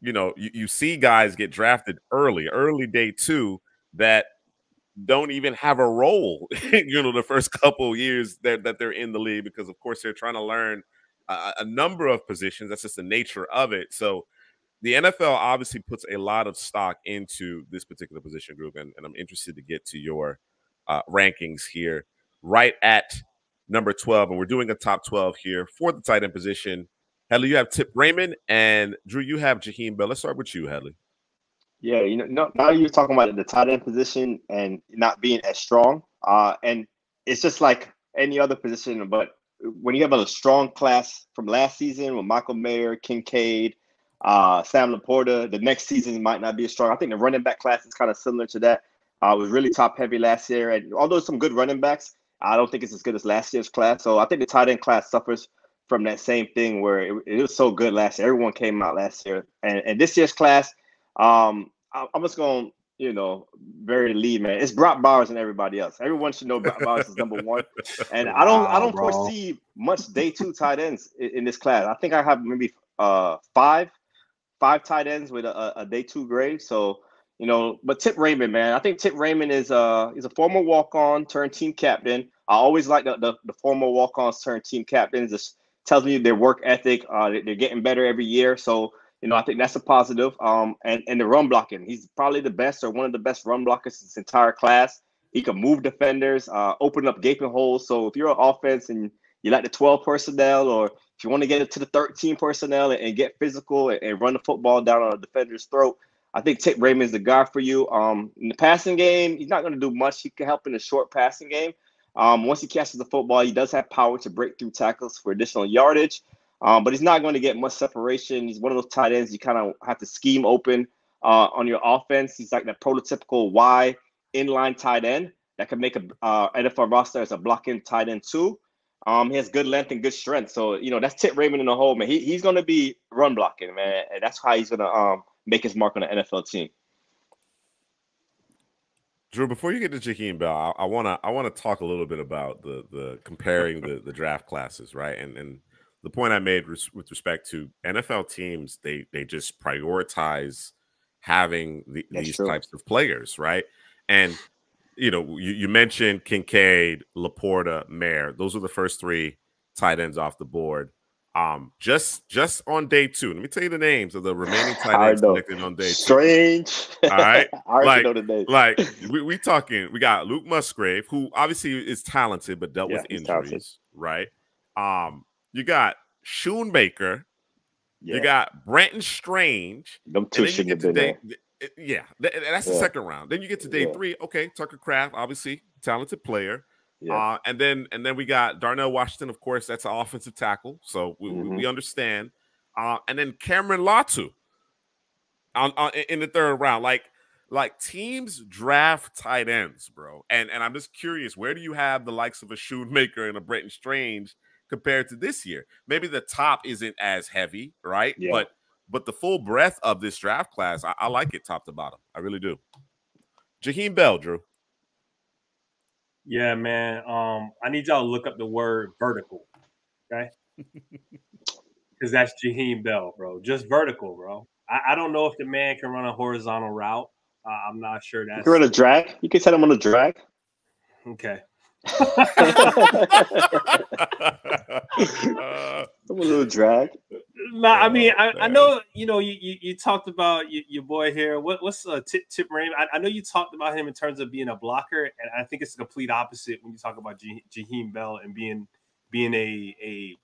you know you, you see guys get drafted early, early day two that don't even have a role, (laughs) you know, the first couple years that, that they're in the league because of course they're trying to learn a, a number of positions. That's just the nature of it. So the NFL obviously puts a lot of stock into this particular position group, and, and I'm interested to get to your uh, rankings here. Right at number 12, and we're doing a top 12 here for the tight end position. Headley, you have Tip Reiman, and Drew, you have Jaheim Bell. Let's start with you, Headley. Yeah, you know, now you're talking about the tight end position and not being as strong. Uh, and it's just like any other position, but when you have a strong class from last season with Michael Mayer, Kincaid, uh, Sam LaPorta, the next season might not be as strong. I think the running back class is kind of similar to that. Uh, it was really top heavy last year, and although some good running backs, I don't think it's as good as last year's class. So I think the tight end class suffers from that same thing where it, it was so good last year. Everyone came out last year, and, and this year's class, um, I, am just going, to, you know, very lead man. It's Brock Bowers and everybody else. Everyone should know Brock Bowers is number one, (laughs) and I don't, I don't bro. foresee much day two tight ends in, in, this class. I think I have maybe uh five, five tight ends with a, a day two grade. So you know, but Tip Reiman, man, I think Tip Reiman is uh he's a former walk on turned team captain. I always like the, the, the former walk ons turned team captains. This tells me their work ethic. Uh, they're getting better every year. So you know, I think that's a positive. Um, and and the run blocking, he's probably the best or one of the best run blockers in this entire class. He can move defenders, uh, open up gaping holes. So if you're an offense and you like the 12 personnel, or if you want to get it to the 13 personnel and, and get physical and, and, run the football down on a defender's throat, I think Tip Reiman's the guy for you. Um, in the passing game, he's not going to do much. He can help in the short passing game. Um, once he catches the football, he does have power to break through tackles for additional yardage. Um, but he's not going to get much separation. He's one of those tight ends you kind of have to scheme open uh, on your offense. He's like that prototypical Y inline tight end that can make a uh, NFL roster as a blocking tight end too. Um, he has good length and good strength. So you know that's Tip Reiman in the hole, man. He, he's going to be run blocking, man, and that's how he's going to um make his mark on the NFL team. Drew, before you get to Jaheim Bell, I want to I want to talk a little bit about the the comparing the the draft classes, right? And and the point I made with respect to NFL teams, they they just prioritize having the, these true. types of players, right? And you know, you, you mentioned Kincaid, Laporta, Mayer. Those are the first three tight ends off the board. Um, just just on day two. Let me tell you the names of the remaining tight (laughs) ends selected on day Strange. two. Strange. All right. (laughs) like, like we, we talking, we got Luke Musgrave, who obviously is talented but dealt yeah, with injuries, right? Um, you got Schoonmaker, yeah. you got Brenton Strange. Them two should have been day, Yeah, that's yeah. the second round. Then you get to day three. Okay, Tucker Kraft, obviously talented player. Yeah. Uh, and then and then we got Darnell Washington, of course, that's an offensive tackle, so we, mm-hmm. we understand. Uh, and then Cameron Latu on, on, in the third round. Like like teams draft tight ends, bro. And and I'm just curious, where do you have the likes of a Shoemaker and a Brenton Strange compared to this year? Maybe the top isn't as heavy, right? Yeah. But but the full breadth of this draft class, I, I like it top to bottom. I really do. Jaheim Bell, Drew. Yeah, man. Um, I need y'all to look up the word vertical. Okay. (laughs) Because that's Jaheim Bell, bro. Just vertical, bro. I, I, don't know if the man can run a horizontal route. Uh, I'm not sure that's. You can run a drag. You can set him on a drag. Okay. (laughs) a little drag. Nah, I mean, I, I, know you know you, you, you talked about your, your, boy here. What, what's uh, Tip Tip Reiman? I, I, know you talked about him in terms of being a blocker, and I think it's the complete opposite when you talk about Jaheim Bell and being being a a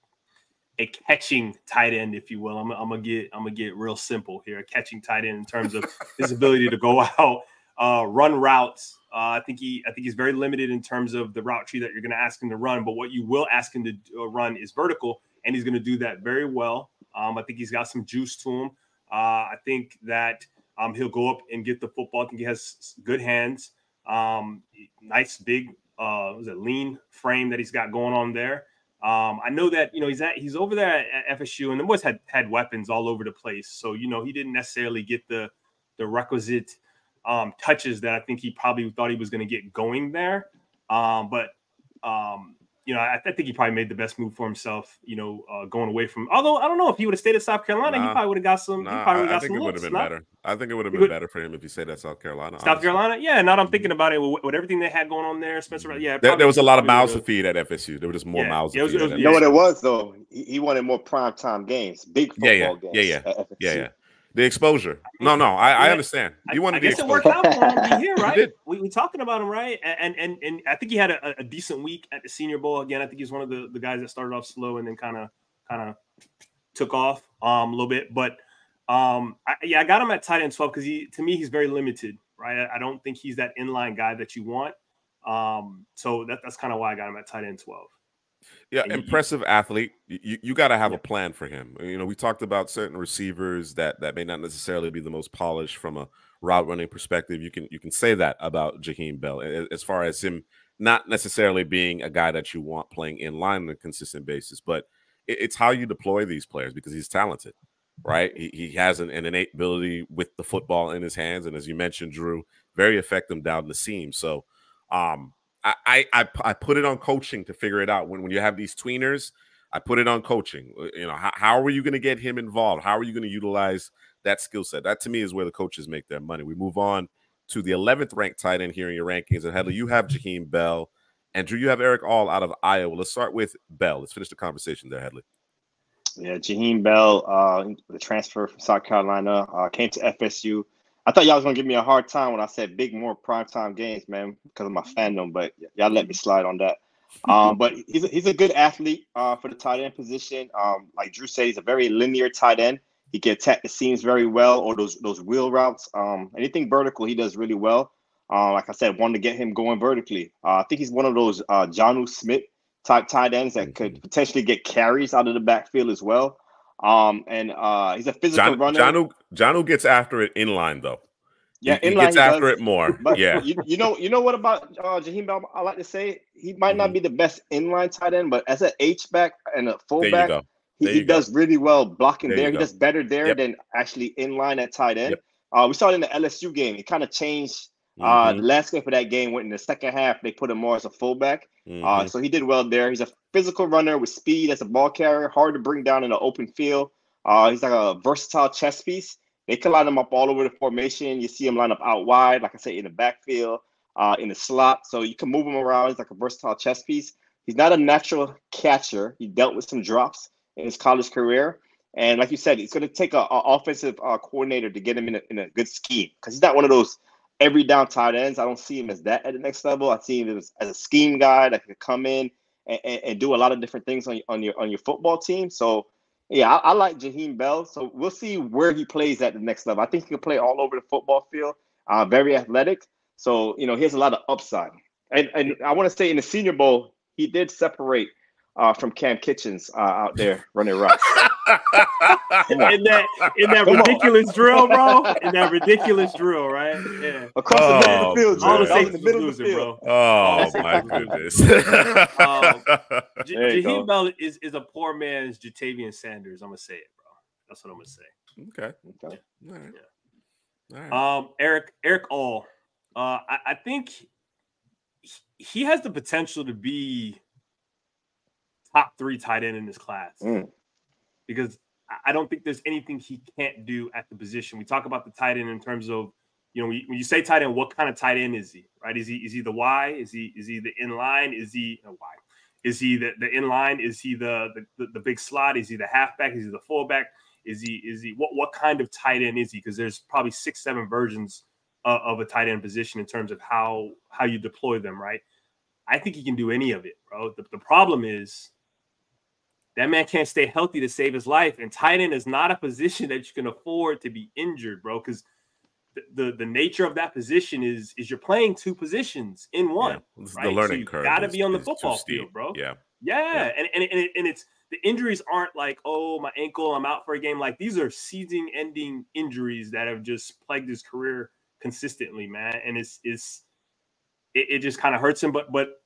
a catching tight end, if you will. I'm, I'm gonna get I'm gonna get real simple here. A catching tight end in terms of his ability to go (laughs) out, uh, run routes. Uh, I think he I think he's very limited in terms of the route tree that you're gonna ask him to run. But what you will ask him to uh, run is vertical, and he's gonna do that very well. Um, I think he's got some juice to him. Uh, I think that um, he'll go up and get the football. I think he has good hands. Um, nice big, uh, was it lean frame that he's got going on there. Um, I know that you know he's at he's over there at, at FSU, and the boys had had weapons all over the place. So you know he didn't necessarily get the the requisite um, touches that I think he probably thought he was going to get going there. Um, but um, you know, I, I, think he probably made the best move for himself. You know, uh, going away from. Although I don't know if he would have stayed at South Carolina, nah, he probably would have got some. Nah, he probably I, got I think it would have been better. I think it would have been would, better for him if he stayed at South Carolina. South honestly. Carolina, yeah. Now I'm thinking about it with, with, everything they had going on there, Spencer. Yeah, there, there was a lot of mouths to feed at FSU. There were just more yeah, mouths. Yeah, was, was, you know what it was though? He, he wanted more prime time games, big football yeah, yeah, games. Yeah, yeah, yeah, yeah. The exposure. No, no, I, I understand. You wanted I guess it worked out for him here, (laughs) right? we we talking about him, right? And and and I think he had a, a, decent week at the Senior Bowl. Again, I think he's one of the, the guys that started off slow and then kind of kind of took off um, a little bit. But um, I, yeah, I got him at tight end twelve because he to me he's very limited, right? I, I, don't think he's that inline guy that you want. Um, so that, that's kind of why I got him at tight end twelve. Yeah, impressive athlete. You you got to have yeah. a plan for him. You know, we talked about certain receivers that that may not necessarily be the most polished from a route running perspective. You can you can say that about Jaheim Bell as far as him not necessarily being a guy that you want playing in line on a consistent basis, but it, it's how you deploy these players because he's talented, right? He, he has an, an innate ability with the football in his hands, and as you mentioned, Drew, very effective down the seam. So, um, I, I I put it on coaching to figure it out. When when you have these tweeners, I put it on coaching. Uh, you know, how, how are you going to get him involved? How are you going to utilize that skill set? That to me is where the coaches make their money. We move on to the 11th ranked tight end here in your rankings. And Headley, you have Jaheim Bell. And Drew, you have Erick All out of Iowa. Let's start with Bell. Let's finish the conversation there, Headley. Yeah, Jaheim Bell, uh, the transfer from South Carolina, uh, came to FSU. I thought y'all was gonna give me a hard time when I said big more primetime games, man, because of my fandom. But y'all let me slide on that. Um, but he's a, he's a good athlete uh, for the tight end position. Um, like Drew said, he's a very linear tight end. He can attack the seams very well, or those those wheel routes. Um, anything vertical, he does really well. Uh, like I said, wanted to get him going vertically. Uh, I think he's one of those uh, Jonnu Smith type tight ends that could mm-hmm. potentially get carries out of the backfield as well. Um, and uh, he's a physical John, runner. Jonnu, Jonnu gets after it in line though. Yeah, he, he gets after does. it more. (laughs) But yeah, you, you, know, you know what about uh, Jaheim Bell? I like to say he might mm-hmm. not be the best inline tight end, but as an H back and a fullback, he, he does really well blocking there. there. He does better there yep. than actually inline at tight end. Yep. Uh, we saw it in the LSU game. It kind of changed. Uh, mm-hmm. The landscape of that game went in the second half. They put him more as a fullback. Mm-hmm. Uh, so he did well there. He's a physical runner with speed as a ball carrier, hard to bring down in the open field. Uh, he's like a versatile chess piece. They can line him up all over the formation. You see him line up out wide, like I say, in the backfield, uh, in the slot. So you can move him around. He's like a versatile chess piece. He's not a natural catcher. He dealt with some drops in his college career. And like you said, it's going to take an offensive uh, coordinator to get him in a, in a good scheme because he's not one of those every down tight ends. I don't see him as that at the next level. I see him as, as a scheme guy that can come in and, and, do a lot of different things on, on your on your football team. So yeah, I, I, like Jaheim Bell. So we'll see where he plays at the next level. I think he can play all over the football field. Uh, very athletic. So you know he has a lot of upside. And and I want to say in the Senior Bowl he did separate uh, from Cam Kinchens uh, out there running routes. (laughs) in that in that Come ridiculous on. drill, bro. In that ridiculous drill, right? Yeah. Across oh, the middle of the field, all the safeties in the middle losing, of the field. Bro. Oh my goodness. um, (laughs) J- Jaheim Bell is, is a poor man's Ja'Tavion Sanders. I'm gonna say it, bro. That's what I'm gonna say. Okay. Okay. All right. Yeah. All right. Um, Erick Erick All. Uh, I, I think he has the potential to be top three tight end in this class. Mm because I don't think there's anything he can't do at the position. We talk about the tight end in terms of, you know, when you, when you say tight end, what kind of tight end is he? Right? Is he is he the Y? Is he is he the in line? Is he a Y? Is he the, the in line? Is he the, the the big slot? Is he the halfback? Is he the fullback? Is he is he what what kind of tight end is he? Because there's probably six seven versions of, of a tight end position in terms of how how you deploy them. Right? I think he can do any of it, bro. The, the problem is that man can't stay healthy to save his life. And tight end is not a position that you can afford to be injured, bro. Because the, the, the nature of that position is is you're playing two positions in one. Yeah, right? The learning so curve. Got to be on the football field, bro. Yeah. yeah. Yeah. And and and, it, and it's the injuries aren't like oh my ankle I'm out for a game. Like these are season ending injuries that have just plagued his career consistently, man. And it's it's it, it just kind of hurts him. But but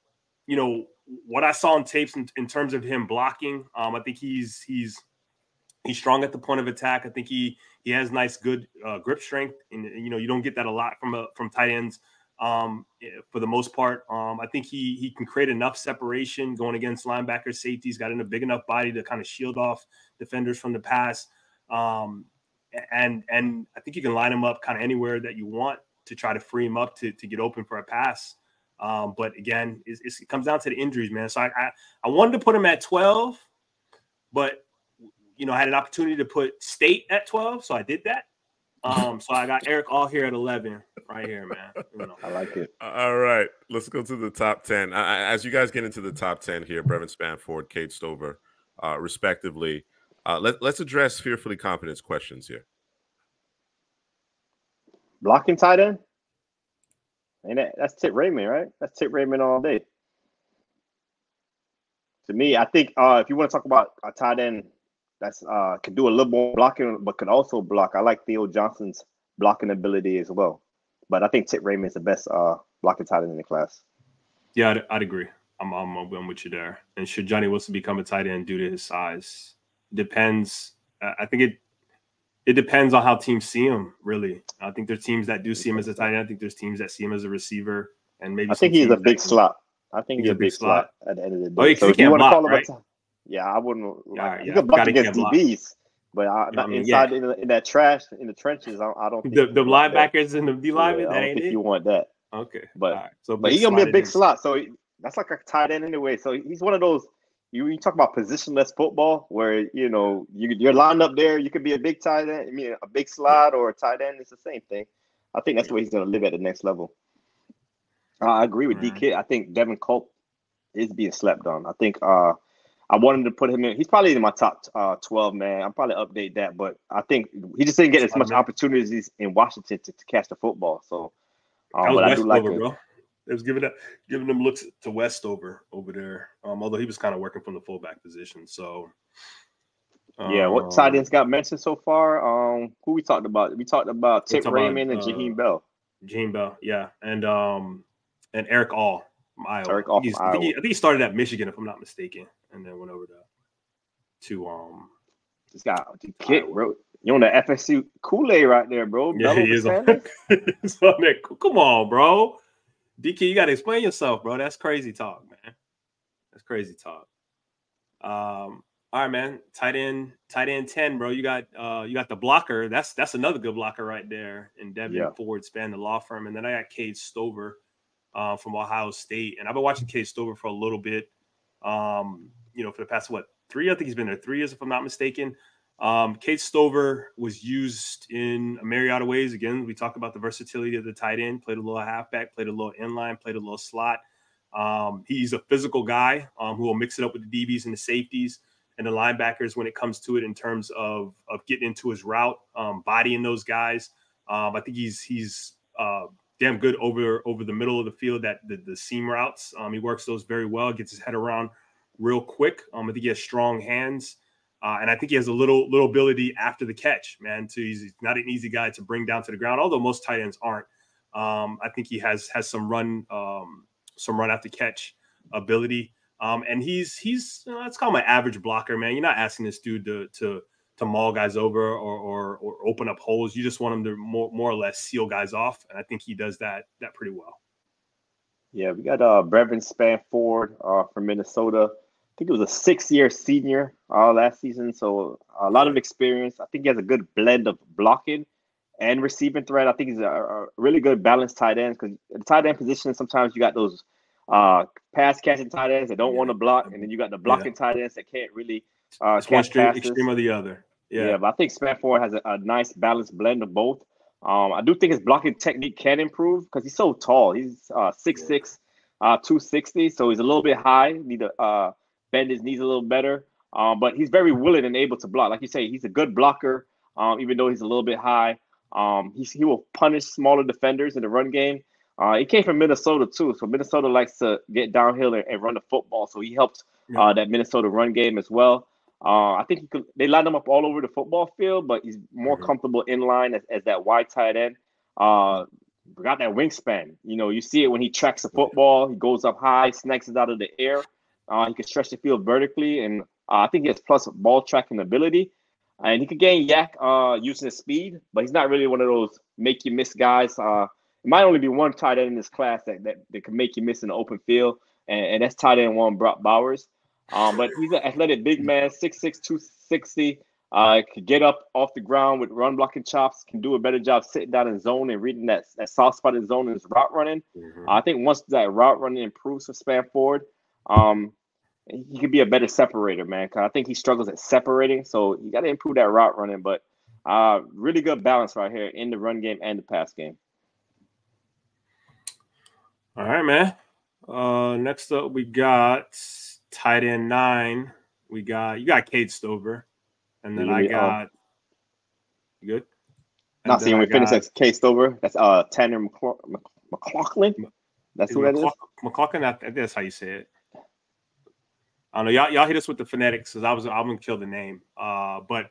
you know what I saw in tapes in, in terms of him blocking, um, I think he's he's he's strong at the point of attack. I think he he has nice, good uh, grip strength, and you know you don't get that a lot from a, from tight ends um, eh, for the most part. Um, I think he he can create enough separation going against linebackers, safeties. Got in a big enough body to kind of shield off defenders from the pass, um, and and I think you can line him up kind of anywhere that you want to try to free him up to to get open for a pass. Um, but again, it's, it's, it comes down to the injuries, man. So I, I, I wanted to put him at 12, but you know, I had an opportunity to put State at 12, so I did that. Um, so I got Erick All here at 11 right here, man. You know. I like it. All right, let's go to the top 10. as you guys get into the top 10 here, Brevyn Spann-Ford, Cade Stover, uh, respectively, uh, let, let's address fearfully confidence questions here. Blocking tight end? And that, that's Tip Reiman, right? That's Tip Reiman all day. To me, I think uh, if you want to talk about a tight end that's uh, can do a little more blocking, but could also block, I like Theo Johnson's blocking ability as well. But I think Tip Reiman is the best uh, blocking tight end in the class. Yeah, I'd, I'd agree. I'm, I'm, I'm with you there. And should Johnny Wilson become a tight end due to his size? Depends. I think it it depends on how teams see him. Really, I think there's teams that do see him as a tight end. I think there's teams that see him as a receiver, and maybe I think he's a big slot. I think he's, he's a big slot. slot. at the end of the day. Oh, he, so he can't block, right? yeah, I wouldn't. Like, yeah. You can block against DBs, but I, not inside yeah. in, in, that trash in the trenches. I, I don't. Think the, the linebackers and the D linemen. Yeah, I don't think it? you want that. Okay, but right. so but he's gonna be a big slot. So he, that's like a tight end anyway. So he's one of those you, you talk about positionless football where you know you, you're lined up there. You could be a big tight end, I mean a big slot or a tight end. It's the same thing. I think that's where he's going to live at the next level. Uh, I agree with right. DK. I think Devin Culp is being slept on. I think uh, I wanted to put him in. He's probably in my top uh, 12, man. I'll probably update that, but I think he just didn't get as much opportunities in Washington to, to catch the football. So, um, but I do like over, It was giving that giving them looks to Westover over there. Um, although he was kind of working from the fullback position. So, yeah, what tight um, ends got mentioned so far? Um, who we talked about? We talked about Tip Reiman about, and Jaheim uh, Bell. Jaheim Bell, yeah, and um, and Erick All from Iowa. Erick All I, think he, I think he started at Michigan, if I'm not mistaken and then went over to to um. This guy, kid, bro. You on the FSU Kool Aid right there, bro? Yeah, he is on, (laughs) on that. Come on, bro. DK, you got to explain yourself, bro. That's crazy talk, man. That's crazy talk. Um, all right, man. Tight end, tight end ten, bro. You got uh, you got the blocker. That's that's another good blocker right there. And Devin yeah. Ford span the law firm, and then I got Cade Stover, uh, from Ohio State, and I've been watching Cade Stover for a little bit. Um, you know, for the past what three? I think he's been there three years, if I'm not mistaken. Um, Cade Stover was used in a myriad of ways. Again, we talked about the versatility of the tight end. Played a little halfback, played a little inline, played a little slot. Um, he's a physical guy um, who will mix it up with the DBs and the safeties and the linebackers when it comes to it in terms of of getting into his route, um, bodying those guys. Um, I think he's he's uh, damn good over over the middle of the field. That the, the seam routes, um, he works those very well. Gets his head around real quick. Um, I think he has strong hands, uh, and I think he has a little little ability after the catch. Man, to he's not an easy guy to bring down to the ground. Although most tight ends aren't. Um, I think he has has some run um, some run after catch ability. Um, and he's he's you know, let's call him an average blocker, man. You're not asking this dude to to to maul guys over or, or or open up holes. You just want him to more more or less seal guys off, and I think he does that that pretty well. Yeah, we got uh Brevyn Spann-Ford uh, from Minnesota. I think it was a six-year senior uh, last season, so a lot of experience. I think he has a good blend of blocking and receiving threat. I think he's a, a really good balanced tight end because the tight end position sometimes you got those uh, pass catching tight ends that don't yeah. want to block, and then you got the blocking yeah. tight ends that can't really uh, catch one extreme, or the other. Yeah. yeah, but I think Spann-Ford has a, a, nice balanced blend of both. Um, I do think his blocking technique can improve because he's so tall. He's uh, 6'6", uh, 260, so he's a little bit high. Need to uh, bend his knees a little better. Um, but he's very willing and able to block. Like you say, he's a good blocker, um, even though he's a little bit high. Um, he will punish smaller defenders in the run game. Uh, he came from Minnesota too, so Minnesota likes to get downhill and, and run the football. So he helped uh, that Minnesota run game as well. Uh, I think he could, they line him up all over the football field, but he's more mm-hmm. comfortable in line as, as that wide tight end. Uh, got that wingspan. You know, you see it when he tracks the football. He goes up high, snakes it out of the air. Uh, he can stretch the field vertically, and uh, I think he has plus ball tracking ability. And he could gain YAC uh, using his speed, but he's not really one of those make you miss guys. Uh, it might only be one tight end in this class that, that, that can make you miss in the open field, and, and that's tight end one Brock Bowers. Um, but he's an athletic big man, 6'6", 260. Uh, could get up off the ground with run blocking chops. Can do a better job sitting down in zone and reading that that soft spot in zone in his route running. Mm-hmm. Uh, I think once that route running improves for Spann-Ford, um, he could be a better separator, man. Cause I think he struggles at separating, so you got to improve that route running. But uh, really good balance right here in the run game and the pass game. All right, man. Uh, next up, we got tight end nine. We got you got Cade Stover, and then I got you good. And not seeing we finish that's Cade Stover. That's uh Tanner McLaughlin. That's who that is. McLaughlin. Think that's how you say it. I don't know. Y'all, y'all hit us with the phonetics because I was I'm gonna kill the name. Uh, but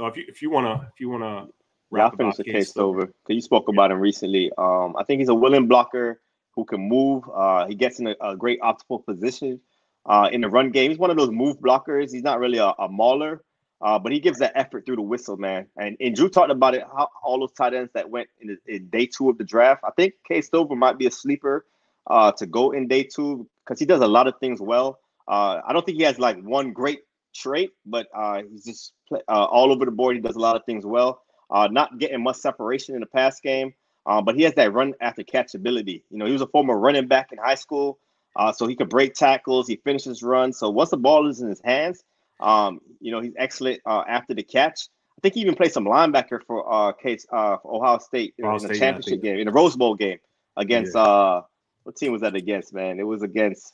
uh, if you if you wanna if you wanna yeah, I'll finish the Cade Stover because you spoke about him recently. Um, I think he's a willing blocker who can move. Uh, he gets in a, a great optimal position uh, in the run game. He's one of those move blockers. He's not really a, a mauler, uh, but he gives that effort through the whistle, man. And, and Drew talked about it, how, all those tight ends that went in, the, in day two of the draft. I think Cade Stover might be a sleeper uh, to go in day two because he does a lot of things well. Uh, I don't think he has like one great trait, but uh, he's just play, uh, all over the board. He does a lot of things well. Uh, not getting much separation in the pass game, uh, but he has that run after catch ability. You know, he was a former running back in high school, uh, so he could break tackles. He finishes runs. So once the ball is in his hands, um, you know, he's excellent uh, after the catch. I think he even played some linebacker for uh, Case uh, for Ohio State Ohio in the championship yeah, game, in the Rose Bowl game against yeah. uh, what team was that against? Man, it was against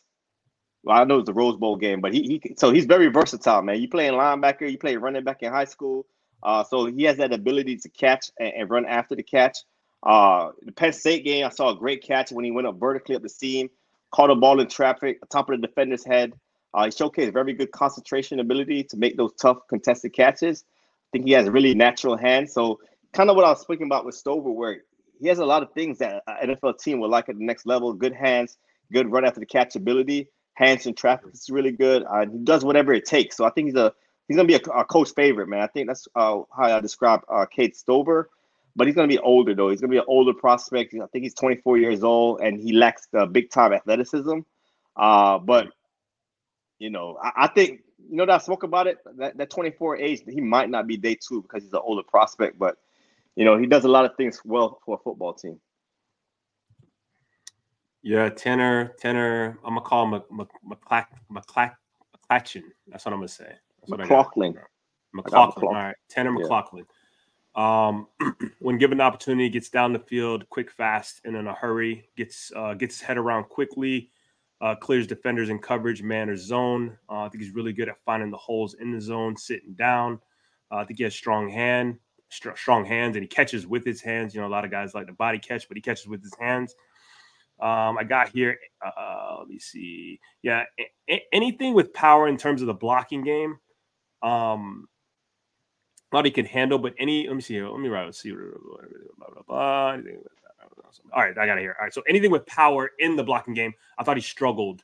well, I know it's the Rose Bowl game, but he, he so he's very versatile, man. You play in linebacker, you play running back in high school, uh, so he has that ability to catch and, and run after the catch. Uh, the Penn State game, I saw a great catch when he went up vertically up the seam, caught a ball in traffic, top of the defender's head. Uh, he showcased very good concentration ability to make those tough contested catches. I think he has really natural hands. So kind of what I was speaking about with Stover, where he has a lot of things that an NFL team would like at the next level. Good hands, good run after the catch ability, hands in traffic is really good. Uh, he does whatever it takes. So I think he's a he's gonna be a, a coach favorite, man. I think that's uh, how I describe uh, Cade Stover. But he's gonna be older though. He's gonna be an older prospect. I think he's 24 years old and he lacks the big time athleticism. Uh, but you know, I, I think you know that I spoke about it. That, that 24 age, he might not be day two because he's an older prospect, but you know, he does a lot of things well for a football team. Yeah, Tanner, Tanner. I'm gonna call him McClack, McClack, McClatchin. That's what I'm gonna say. McLaughlin. McLaughlin. All right, Tanner McLaughlin. Um, (clears throat) when given the opportunity, gets down the field quick, fast, and in a hurry. Gets uh, gets his head around quickly. Uh, clears defenders in coverage, man or zone. Uh, I think he's really good at finding the holes in the zone, sitting down. Uh, I think he has strong hand, st- strong hands, and he catches with his hands. You know, a lot of guys like the body catch, but he catches with his hands. Um, I got here. Uh, let me see. Yeah, a- anything with power in terms of the blocking game. Um, not he could handle, but any. Let me see. Here. Let me write. Let's see. Blah, blah, blah, all right, I got it here. All right, so anything with power in the blocking game, I thought he struggled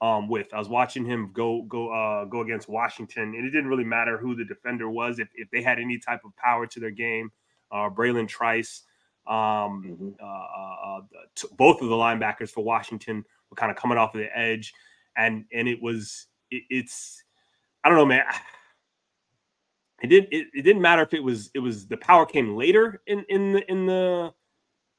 um, with. I was watching him go go uh, go against Washington, and it didn't really matter who the defender was if, if they had any type of power to their game. Uh, Bralen Trice, um, mm-hmm. uh, uh, uh t- both of the linebackers for Washington were kind of coming off of the edge, and and it was it, it's I don't know, man. It didn't it, it didn't matter if it was it was the power came later in in the in the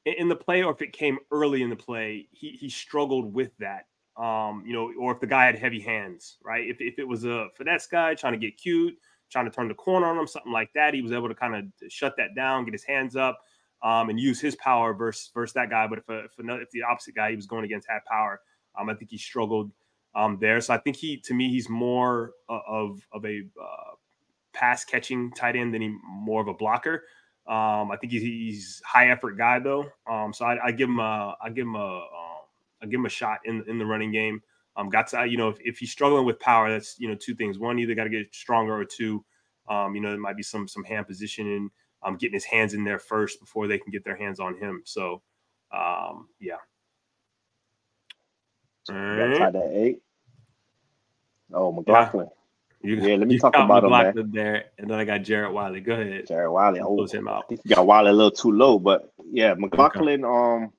in the play or if it came early in the play, he he struggled with that. Um, you know, or if the guy had heavy hands, right? If, if it was a finesse guy trying to get cute, trying to turn the corner on him, something like that, he was able to kind of shut that down, get his hands up, um, and use his power versus versus that guy. But if a, if, another, if the opposite guy he was going against had power, um, I think he struggled um, there. So I think he, to me, he's more of of a uh, pass catching tight end than he more of a blocker. Um, I think he's, he's high effort guy though. Um, so I, I, give him a I give him a uh, I give him a shot in in the running game. Um, got to you know if, if he's struggling with power, that's you know two things. One, either got to get stronger, or two, um, you know there might be some some hand positioning, um, getting his hands in there first before they can get their hands on him. So, um, yeah. All right. Tied at eight. Oh, McLaughlin. Yeah. You, yeah, let me talk about him, man. there, and then I got Jared Wiley. Go ahead. Jared Wiley. Oh, him out. I think you got Wiley a little too low, but yeah, McLaughlin. Okay. Um,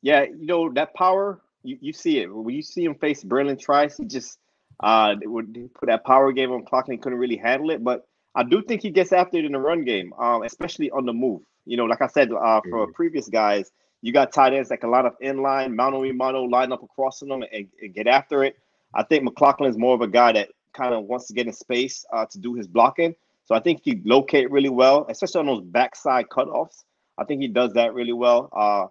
yeah, you know that power. You, you see it when you see him face Bralen Trice. He just uh would put that power game on McLaughlin. Couldn't really handle it, but I do think he gets after it in the run game, um, especially on the move. You know, like I said uh, for mm-hmm. previous guys, you got tight ends that can line up inline, mono mono, line up across them and, and get after it. I think McLaughlin is more of a guy that kind of wants to get in space uh, to do his blocking. So I think he locate really well, especially on those backside cutoffs. I think he does that really well. Uh,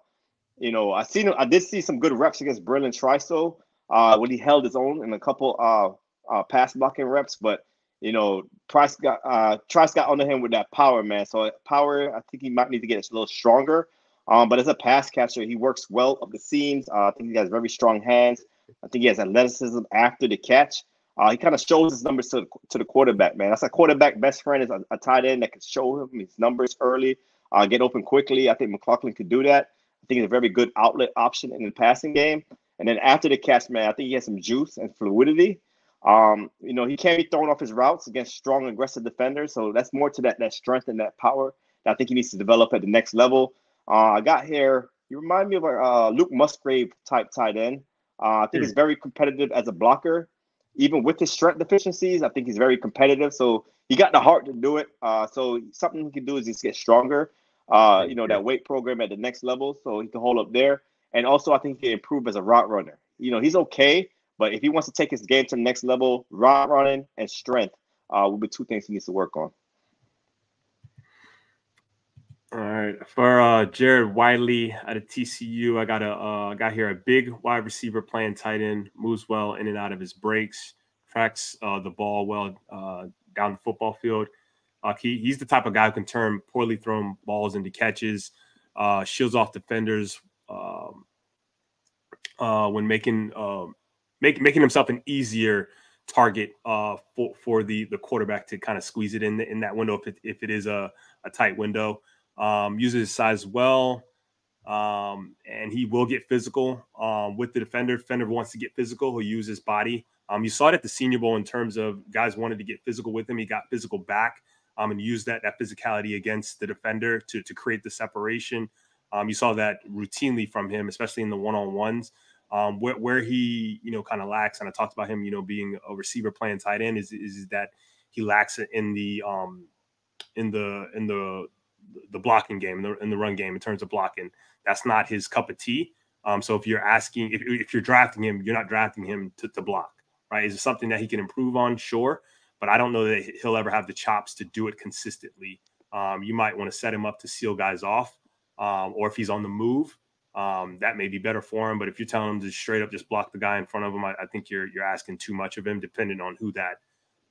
you know, I seen I did see some good reps against Bralen Triso uh, when he held his own in a couple uh, uh, pass blocking reps, but you know, Price got uh, Trice got under him with that power, man. So power, I think he might need to get a little stronger. Um, but as a pass catcher, he works well up the seams. Uh, I think he has very strong hands. I think he has athleticism after the catch. Uh, he kind of shows his numbers to, to the quarterback, man. That's a quarterback best friend is a, a tight end that can show him his numbers early, uh, get open quickly. I think McLaughlin could do that. I think he's a very good outlet option in the passing game. And then after the catch, man, I think he has some juice and fluidity. Um, you know, he can't be thrown off his routes against strong, aggressive defenders. So that's more to that that strength and that power that I think he needs to develop at the next level. Uh, I got here. You remind me of a uh, Luke Musgrave type tight end. Uh, I think he's very competitive as a blocker even with his strength deficiencies, I think he's very competitive. So he got the heart to do it. Uh, so something he can do is just get stronger. Uh, you know, that weight program at the next level, so he can hold up there. And also, I think he can improve as a route runner. You know, he's okay, but if he wants to take his game to the next level, route running and strength uh, will be two things he needs to work on. All right, for uh, Jared Wiley out of TCU, I got a uh, got here a big wide receiver playing tight end, moves well in and out of his breaks, tracks uh, the ball well uh, down the football field. Uh, he, he's the type of guy who can turn poorly thrown balls into catches, uh, shields off defenders um, when making uh, make, making himself an easier target uh, for for the the quarterback to kind of squeeze it in the, in that window if it, if it is a, a tight window. Um, uses his size well, um, and he will get physical um, with the defender. Defender wants to get physical. He'll use his body. Um, you saw it at the Senior Bowl in terms of guys wanted to get physical with him. He got physical back um, and used that that physicality against the defender to to create the separation. Um, you saw that routinely from him, especially in the one on ones. Um, where, where he, you know, kind of lacks, and I talked about him, you know, being a receiver playing tight end, is is that he lacks it in the um in the in the the blocking game, in the, in the run game, in terms of blocking. That's not his cup of tea. Um, so if you're asking, if, if you're drafting him, you're not drafting him to, to block, right? Is it something that he can improve on? Sure, but I don't know that he'll ever have the chops to do it consistently. Um, you might want to set him up to seal guys off, um, or if he's on the move, um, that may be better for him. But if you're telling him to straight up just block the guy in front of him, I, I think you're you're asking too much of him, depending on who that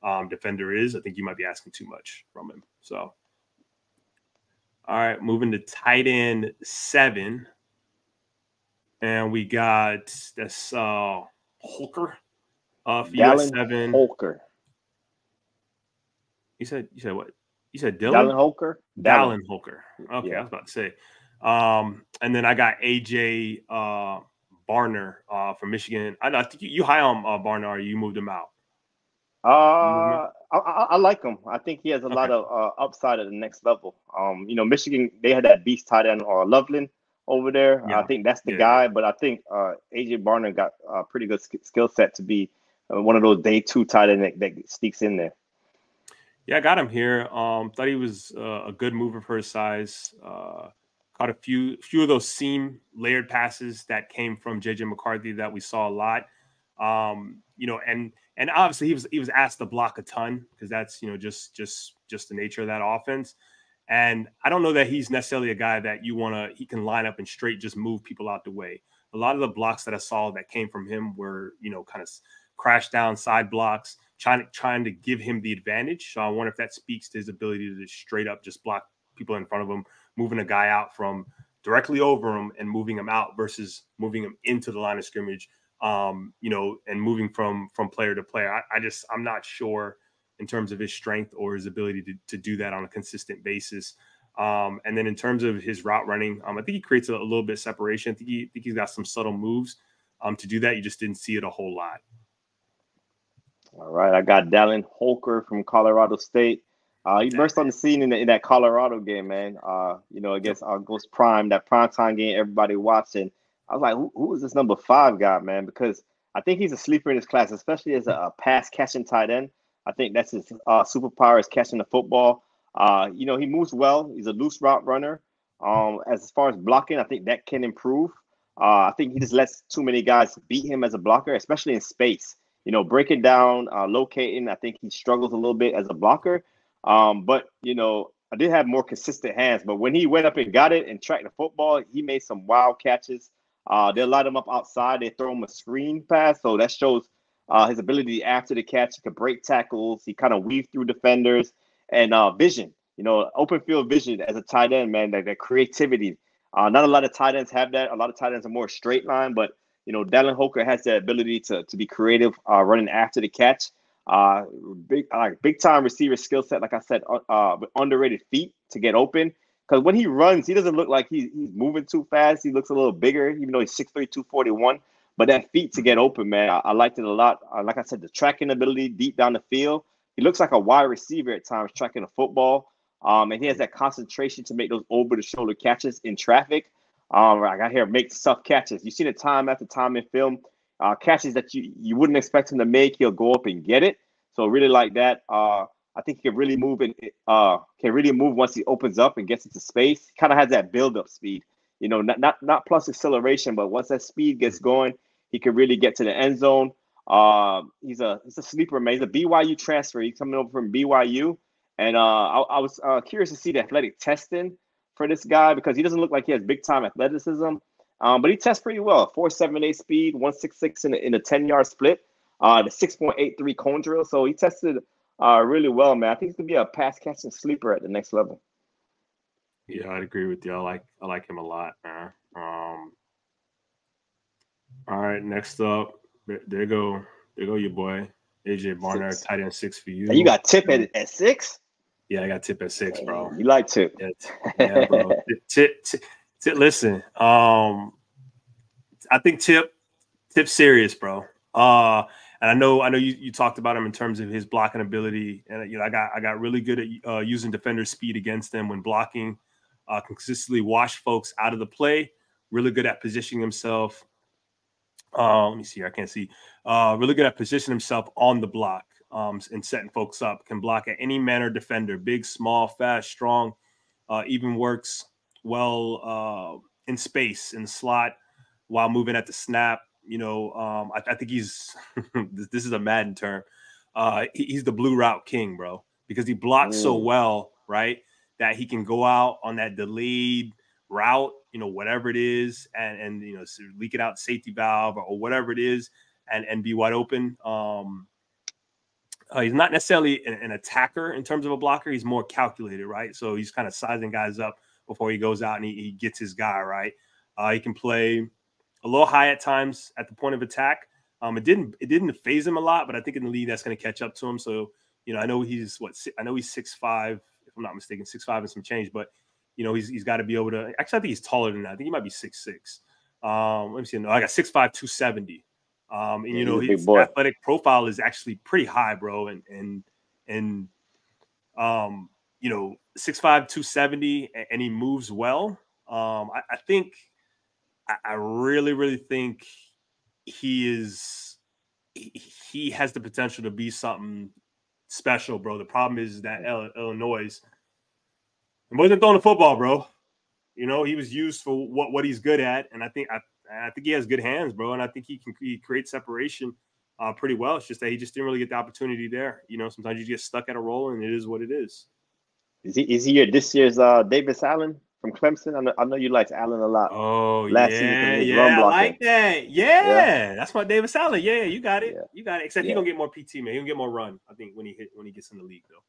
um, defender is. I think you might be asking too much from him. So all right, moving to tight end seven. And we got this uh Holker uh for US seven. Holker. You said you said what? You said Dylan? Dallin Holker? Dallin Holker. Okay, yeah. I was about to say. Um, and then I got AJ uh Barner uh from Michigan. I, I think you, you high on uh, Barner or you moved him out? Uh, I, I, I, like him. I think he has a okay. lot of uh, upside at the next level. Um, you know, Michigan they had that beast tight end or uh, Loveland over there. Yeah. I think that's the yeah. guy. But I think uh, AJ Barner got a pretty good skill set to be uh, one of those day two tight end that, that sneaks in there. Yeah, I got him here. Um, thought he was uh, a good mover for his size. Caught a few few of those seam layered passes that came from JJ McCarthy that we saw a lot. Um, you know, and and obviously he was he was asked to block a ton because that's you know just just just the nature of that offense. And I don't know that he's necessarily a guy that you want to he can line up and straight just move people out the way. A lot of the blocks that I saw that came from him were you know kind of crash down side blocks, trying to trying to give him the advantage. So I wonder if that speaks to his ability to just straight up just block people in front of him, moving a guy out from directly over him and moving him out versus moving him into the line of scrimmage um, you know, and moving from from player to player. I, I, just I'm not sure in terms of his strength or his ability to, to do that on a consistent basis. Um, and then in terms of his route running, um, I think he creates a, a, little bit separation. I think, he, I think he's got some subtle moves um, to do that. You just didn't see it a whole lot. All right, I got Dallin Holker from Colorado State. Uh, he burst on the scene in, the, in that Colorado game, man. Uh, you know, against uh, Coach Prime, that prime time game, everybody watching. I was like, who, who is this number five guy, man? Because I think he's a sleeper in his class, especially as a, a pass catching tight end. I think that's his uh, superpower is catching the football. Uh, you know, he moves well. He's a loose route runner. Um, as far as blocking, I think that can improve. Uh, I think he just lets too many guys beat him as a blocker, especially in space. You know, breaking down, uh, locating. I think he struggles a little bit as a blocker. Um, but you know, I did have more consistent hands. But when he went up and got it and tracked the football, he made some wild catches. Uh, they'll light him up outside. They throw him a screen pass, so that shows uh, his ability after the catch. He can break tackles. He kind of weave through defenders and uh, vision. You know, open field vision as a tight end, man. That, that creativity. Uh, not a lot of tight ends have that. A lot of tight ends are more straight line, but you know, Dallin Holker has the ability to to be creative, uh, running after the catch. Uh, big, like big time receiver skill set. Like I said, uh, uh underrated feet to get open because when he runs, he doesn't look like he's moving too fast. He looks a little bigger, even though he's 6'3", 241. But that feet to get open, man, I, I liked it a lot. Uh, like I said, the tracking ability deep down the field. He looks like a wide receiver at times tracking a football. Um, and he has that concentration to make those over the shoulder catches in traffic. Um, I got here make tough catches. You see the time after time in film, uh, catches that you, you wouldn't expect him to make. He'll go up and get it. So really like that. Uh, I think he can really move and uh, can really move once he opens up and gets into space. Kind of has that build up speed, you know, not not not plus acceleration, but once that speed gets going, he can really get to the end zone. Uh, he's a he's a sleeper man. He's a BYU transfer. He's coming over from BYU, and uh, I, I was uh, curious to see the athletic testing for this guy because he doesn't look like he has big time athleticism. Um, but he tests pretty well. 478 speed, 166 in a, in a 10 yard split, uh, the 6.83 cone drill. So he tested uh, really well, man. I think he's gonna be a pass catching sleeper at the next level. Yeah, I'd agree with you. I like I like him a lot, man. Um, all right, next up, there go, there go your boy AJ Barner, six. tight end six for you. And you got Tip at, at six. Yeah, I got Tip at six, bro. You like Tip? Yeah, yeah bro. (laughs) tip, tip, listen, um, I think Tip, Tip serious, bro. Uh, and I know, I know you, you talked about him in terms of his blocking ability, and you know, I got I got really good at uh, using defender speed against them when blocking. Uh, consistently wash folks out of the play. Really good at positioning himself. Uh, let me see. Here. I can't see. Uh, really good at positioning himself on the block um, and setting folks up. Can block at any manner defender, big, small, fast, strong. Uh, even works well uh, in space in slot while moving at the snap. You know, um, I, I, think he's (laughs) this, this, is a Madden term. Uh, he, he's the blue route king, bro, because he blocks mm. so well, right? That he can go out on that delayed route, you know, whatever it is, and and you know, leak it out safety valve or, or whatever it is, and and be wide open. Um, uh, he's not necessarily an, an, attacker in terms of a blocker. He's more calculated, right? So he's kind of sizing guys up before he goes out and he, he gets his guy right. Uh, he can play a little high at times at the point of attack. Um, it didn't it didn't phase him a lot, but I think in the league that's going to catch up to him. So you know, I know he's what I know he's six five, if I'm not mistaken, six five and some change. But you know, he's he's got to be able to. Actually, I think he's taller than that. I think he might be six six. Um, let me see. No, I got six five, two seventy. Um, and you know, his athletic profile is actually pretty high, bro. And and and um, you know, six five, two seventy, and he moves well. Um, I, I think I, really, really think he is he has the potential to be something special, bro. The problem is that Illinois wasn't throwing the football, bro. You know, he was used for what what he's good at, and I think I, I think he has good hands, bro, and I think he can he create separation uh, pretty well. It's just that he just didn't really get the opportunity there. You know, sometimes you get stuck at a role, and it is what it is. Is he is he this year's uh, Davis Allen? from Clemson. I know, I know you liked Allen a lot. Oh, Last yeah, yeah, I like that. Yeah, yeah, that's my Davis Allen. Yeah, you got it. Yeah. You got it. Except yeah. he gonna get more PT, man. He gonna get more run. I think when he hit when he gets in the league, though.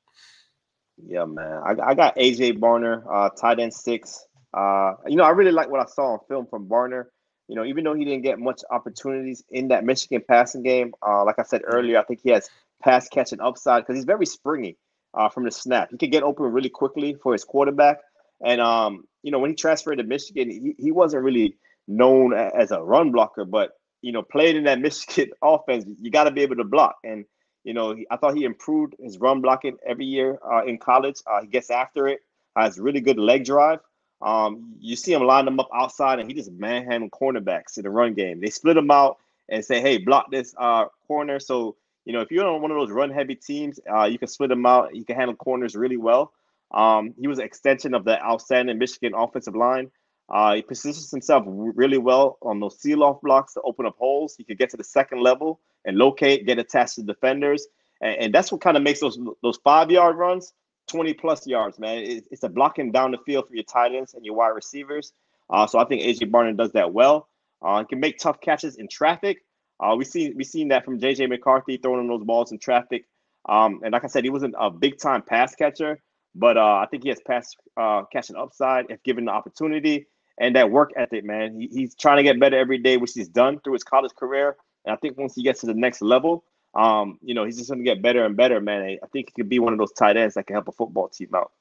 Yeah, man. I, I got AJ Barner, uh, tight end six. Uh, you know, I really like what I saw on film from Barner. You know, even though he didn't get much opportunities in that Michigan passing game, uh, like I said earlier, I think he has pass catching upside because he's very springy uh, from the snap. He could get open really quickly for his quarterback. And um, you know, when he transferred to Michigan, he, he wasn't really known as a run blocker, but you know, played in that (laughs) Michigan offense, you got to be able to block. And you know, he, I thought he improved his run blocking every year uh, in college. Uh, he gets after it, has really good leg drive. Um, you see him line them up outside, and he just manhandle cornerbacks in the run game. They split them out and say, "Hey, block this uh, corner." So you know, if you're on one of those run heavy teams, uh, you can split them out. You can handle corners really well. Um, he was an extension of the outstanding Michigan offensive line. Uh, he positions himself really well on those seal off blocks to open up holes. He could get to the second level and locate, get attached to defenders. And, and that's what kind of makes those those five yard runs 20 plus yards, man. It, it's a blocking down the field for your tight ends and your wide receivers. Uh, so I think AJ Barner does that well. Uh, he can make tough catches in traffic. Uh, we see we seen that from JJ McCarthy throwing those balls in traffic. Um, and like I said, he wasn't a big time pass catcher, but uh, I think he has pass uh, catching upside if given the opportunity and that work ethic, man. He, he's trying to get better every day, which he's done through his college career. And I think once he gets to the next level, um, you know, he's just going to get better and better, man. I think he could be one of those tight ends that can help a football team out.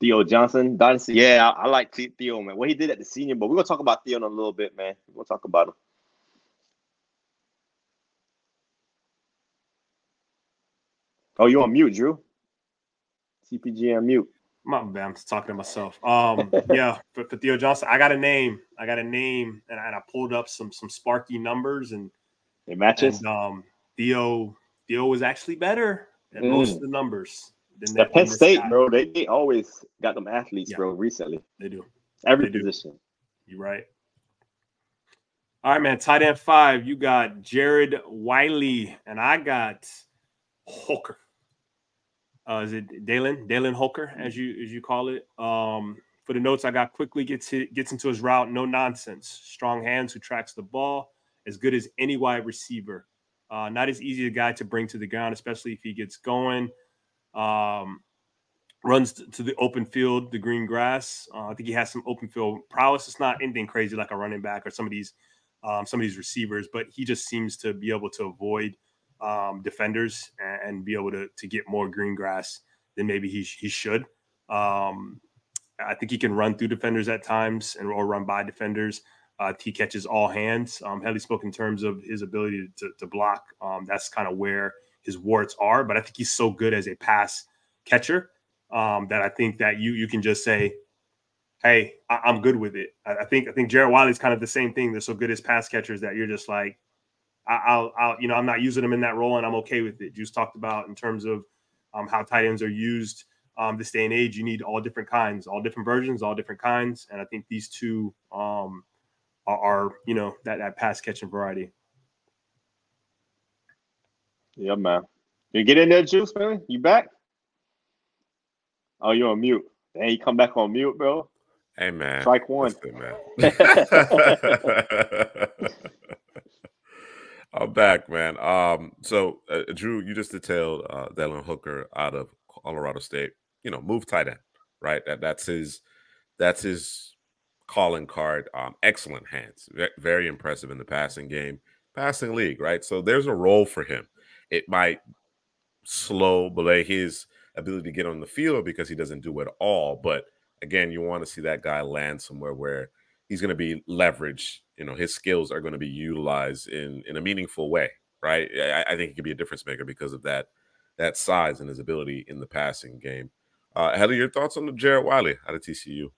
Theo Johnson, Dynasty. Yeah, I, I like Theo, man. What he did at the senior, but we're going to talk about Theo in a little bit, man. We'll talk about him. Oh, you on mute, Drew? CPG on mute. My bad. I'm talking to myself. Um, (laughs) yeah, for, for, Theo Johnson, I got a name. I got a name, and I, and I pulled up some some Sparky numbers, and it matches. And, um, Theo Theo was actually better at mm. most of the numbers. That Penn State, bro, they, they always got them athletes, yeah, bro. Recently, they do every they position. Do. You're right. All right, man. Tight end five, you got Jared Wiley, and I got Hooker. uh, is it Dallin Dallin Holker as you as you call it. Um, for the notes I got quickly gets hit, gets into his route, no nonsense, strong hands who tracks the ball, as good as any wide receiver. Uh, not as easy a guy to bring to the ground, especially if he gets going. Um, runs to the open field, the green grass. Uh, I think he has some open field prowess. It's not anything crazy like a running back or some of these um, some of these receivers, but he just seems to be able to avoid um, defenders and, and, be able to to get more green grass than maybe he he should. Um, I think he can run through defenders at times and or run by defenders. Uh, he catches all hands. Um, spoke in terms of his ability to, to block. Um, that's kind of where his warts are. But I think he's so good as a pass catcher um, that I think that you you can just say, "Hey, I, am good with it." I, I, think I think Jared Wiley's kind of the same thing. They're so good as pass catchers that you're just like, I, will I'll you know I'm not using them in that role and I'm okay with it. Juice talked about in terms of um, how tight ends are used um, this day and age. You need all different kinds, all different versions, all different kinds, and I think these two um, are, are you know that that pass catching variety. Yeah, man. You get in there, Juice, man. You back? Oh, you're on mute. Hey, you come back on mute, bro. Hey, man. Strike one. Good, man. (laughs) I'm back, man. Um, so uh, Drew, you just detailed uh, Dallin Holker out of Colorado State. You know, move tight end, right? That that's his that's his calling card. Um, excellent hands, very impressive in the passing game, passing league, right? So there's a role for him. It might slow belay his ability to get on the field because he doesn't do it all. But again, you want to see that guy land somewhere where he's going to be leveraged. You know, his skills are going to be utilized in in a meaningful way, right? I, I think he could be a difference maker because of that that size and his ability in the passing game. Uh, Headley, your thoughts on the Jared Wiley out of TCU?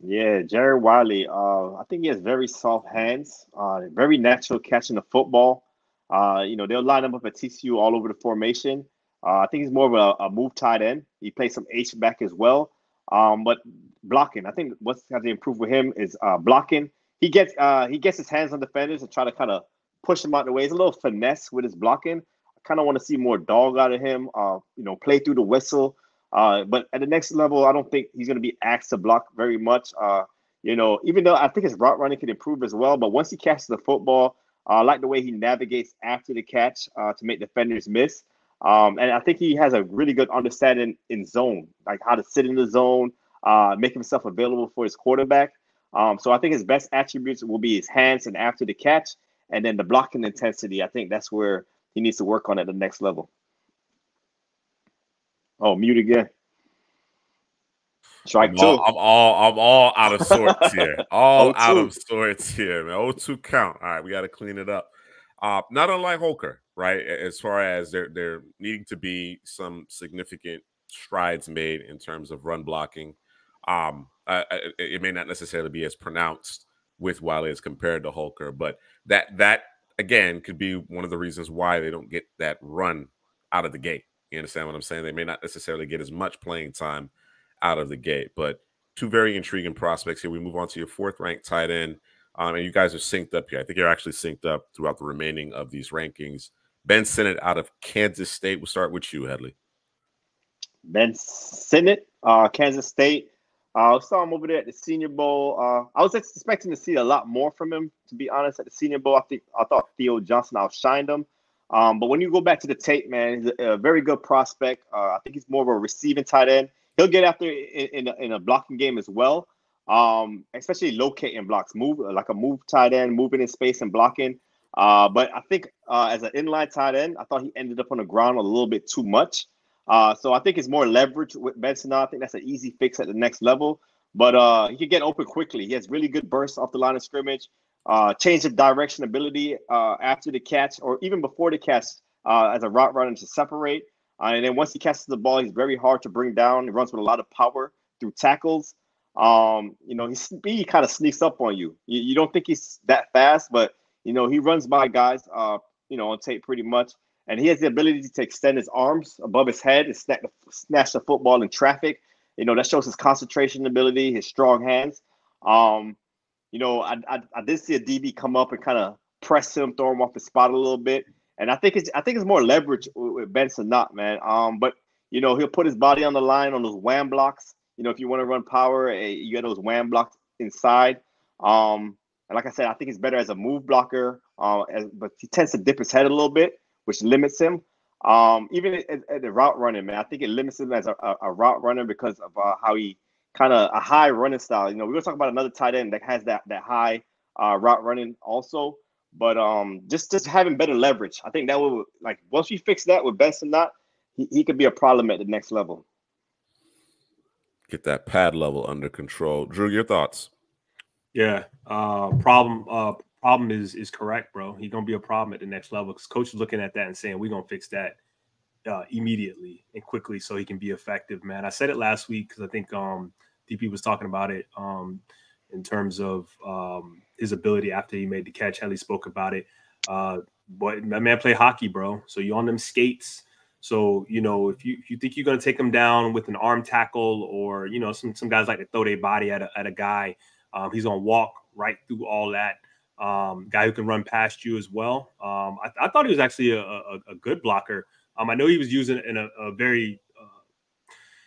Yeah, Jared Wiley. Uh, I think he has very soft hands, uh, very natural catching the football. Uh, you know, they'll line him up at TCU all over the formation. Uh, I think he's more of a, a, move tight end. He plays some H back as well. Um, but blocking, I think what's has to improve with him is uh, blocking. He gets uh, he gets his hands on defenders and try to kind of push them out the way. He's a little finesse with his blocking. I kind of want to see more dog out of him. Uh, you know, play through the whistle. Uh, but at the next level, I don't think he's going to be asked to block very much. You know, even though I think his route running can improve as well, but once he catches the football, I like the way he navigates after the catch uh, to make defenders miss. Um, and I think he has a really good understanding in zone, like how to sit in the zone, uh, make himself available for his quarterback. Um, so I think his best attributes will be his hands and after the catch, and then the blocking intensity. I think that's where he needs to work on at the next level. Oh, mute again. Strike I'm two. All, I'm all I'm all out of sorts (laughs) here. All out of sorts here, man. Oh, two count. All right, we got to clean it up. Uh, not unlike Holker, right? As far as there there needing to be some significant strides made in terms of run blocking. Um, uh, it may not necessarily be as pronounced with Wiley as compared to Holker, but that that again could be one of the reasons why they don't get that run out of the gate. You understand what I'm saying? They may not necessarily get as much playing time out of the gate, but two very intriguing prospects here. We move on to your fourth ranked tight end. Um, and you guys are synced up here. I think you're actually synced up throughout the remaining of these rankings. Ben Sinnott out of Kansas State. We'll start with you, Headley. Ben Sinnott, uh, Kansas State. Uh, I saw him over there at the Senior Bowl. Uh, I was expecting to see a lot more from him, to be honest. At the Senior Bowl, I think I thought Theo Johnson outshined him. Um, but when you go back to the tape, man, he's a, a very good prospect. Uh, I think he's more of a receiving tight end. He'll get after in, in, a, in a blocking game as well, um, especially locating blocks, move like a move tight end, moving in space and blocking. Uh, but I think uh, as an inline tight end, I thought he ended up on the ground a little bit too much. Uh, so I think it's more leverage with Benson. I think that's an easy fix at the next level. But uh, he can get open quickly. He has really good bursts off the line of scrimmage, uh, change of direction ability uh, after the catch or even before the catch as a route runner to separate. Uh, and then once he catches the ball, he's very hard to bring down. He runs with a lot of power through tackles. Um, you know, his speed kind of sneaks up on you. you. You don't think he's that fast, but you know, he runs by guys, uh, you know, on tape pretty much. And he has the ability to extend his arms above his head and snatch the, snatch the football in traffic. You know, that shows his concentration ability, his strong hands. Um, you know, I, I, I did see a DB come up and kind of press him, throw him off the spot a little bit. And I think it's I think it's more leverage with, with Sinnott, man. Um, but You know, he'll put his body on the line on those wham blocks. You know, if you want to run power, eh, you get those wham blocks inside. Um, and like I said, I think he's better as a move blocker, uh, but he tends to dip his head a little bit, which limits him. Um, even at, at, the route running, man, I think it limits him as a, a, a route runner because of uh, how he kind of a high running style. You know, we're gonna talk about another tight end that has that that high uh, route running also, but um, just just having better leverage. I think that will like once we fix that with Ben Sinnott he, he could be a problem at the next level. Get that pad level under control. Drew, your thoughts? Yeah, uh, problem. Uh, problem is is correct, bro. He's gonna be a problem at the next level because coach is looking at that and saying we're gonna fix that uh, immediately and quickly so he can be effective. Man, I said it last week because I think um, DP was talking about it um, in terms of um, his ability after he made the catch. Headley spoke about it. Uh, but that man play hockey, bro. So you on them skates. So you know if you if you think you're gonna take him down with an arm tackle or you know some some guys like to throw their body at a, at a guy, um, he's gonna walk right through all that um, guy who can run past you as well. Um, I, I, thought he was actually a, a, a good blocker. Um, I know he was using in a, a very uh,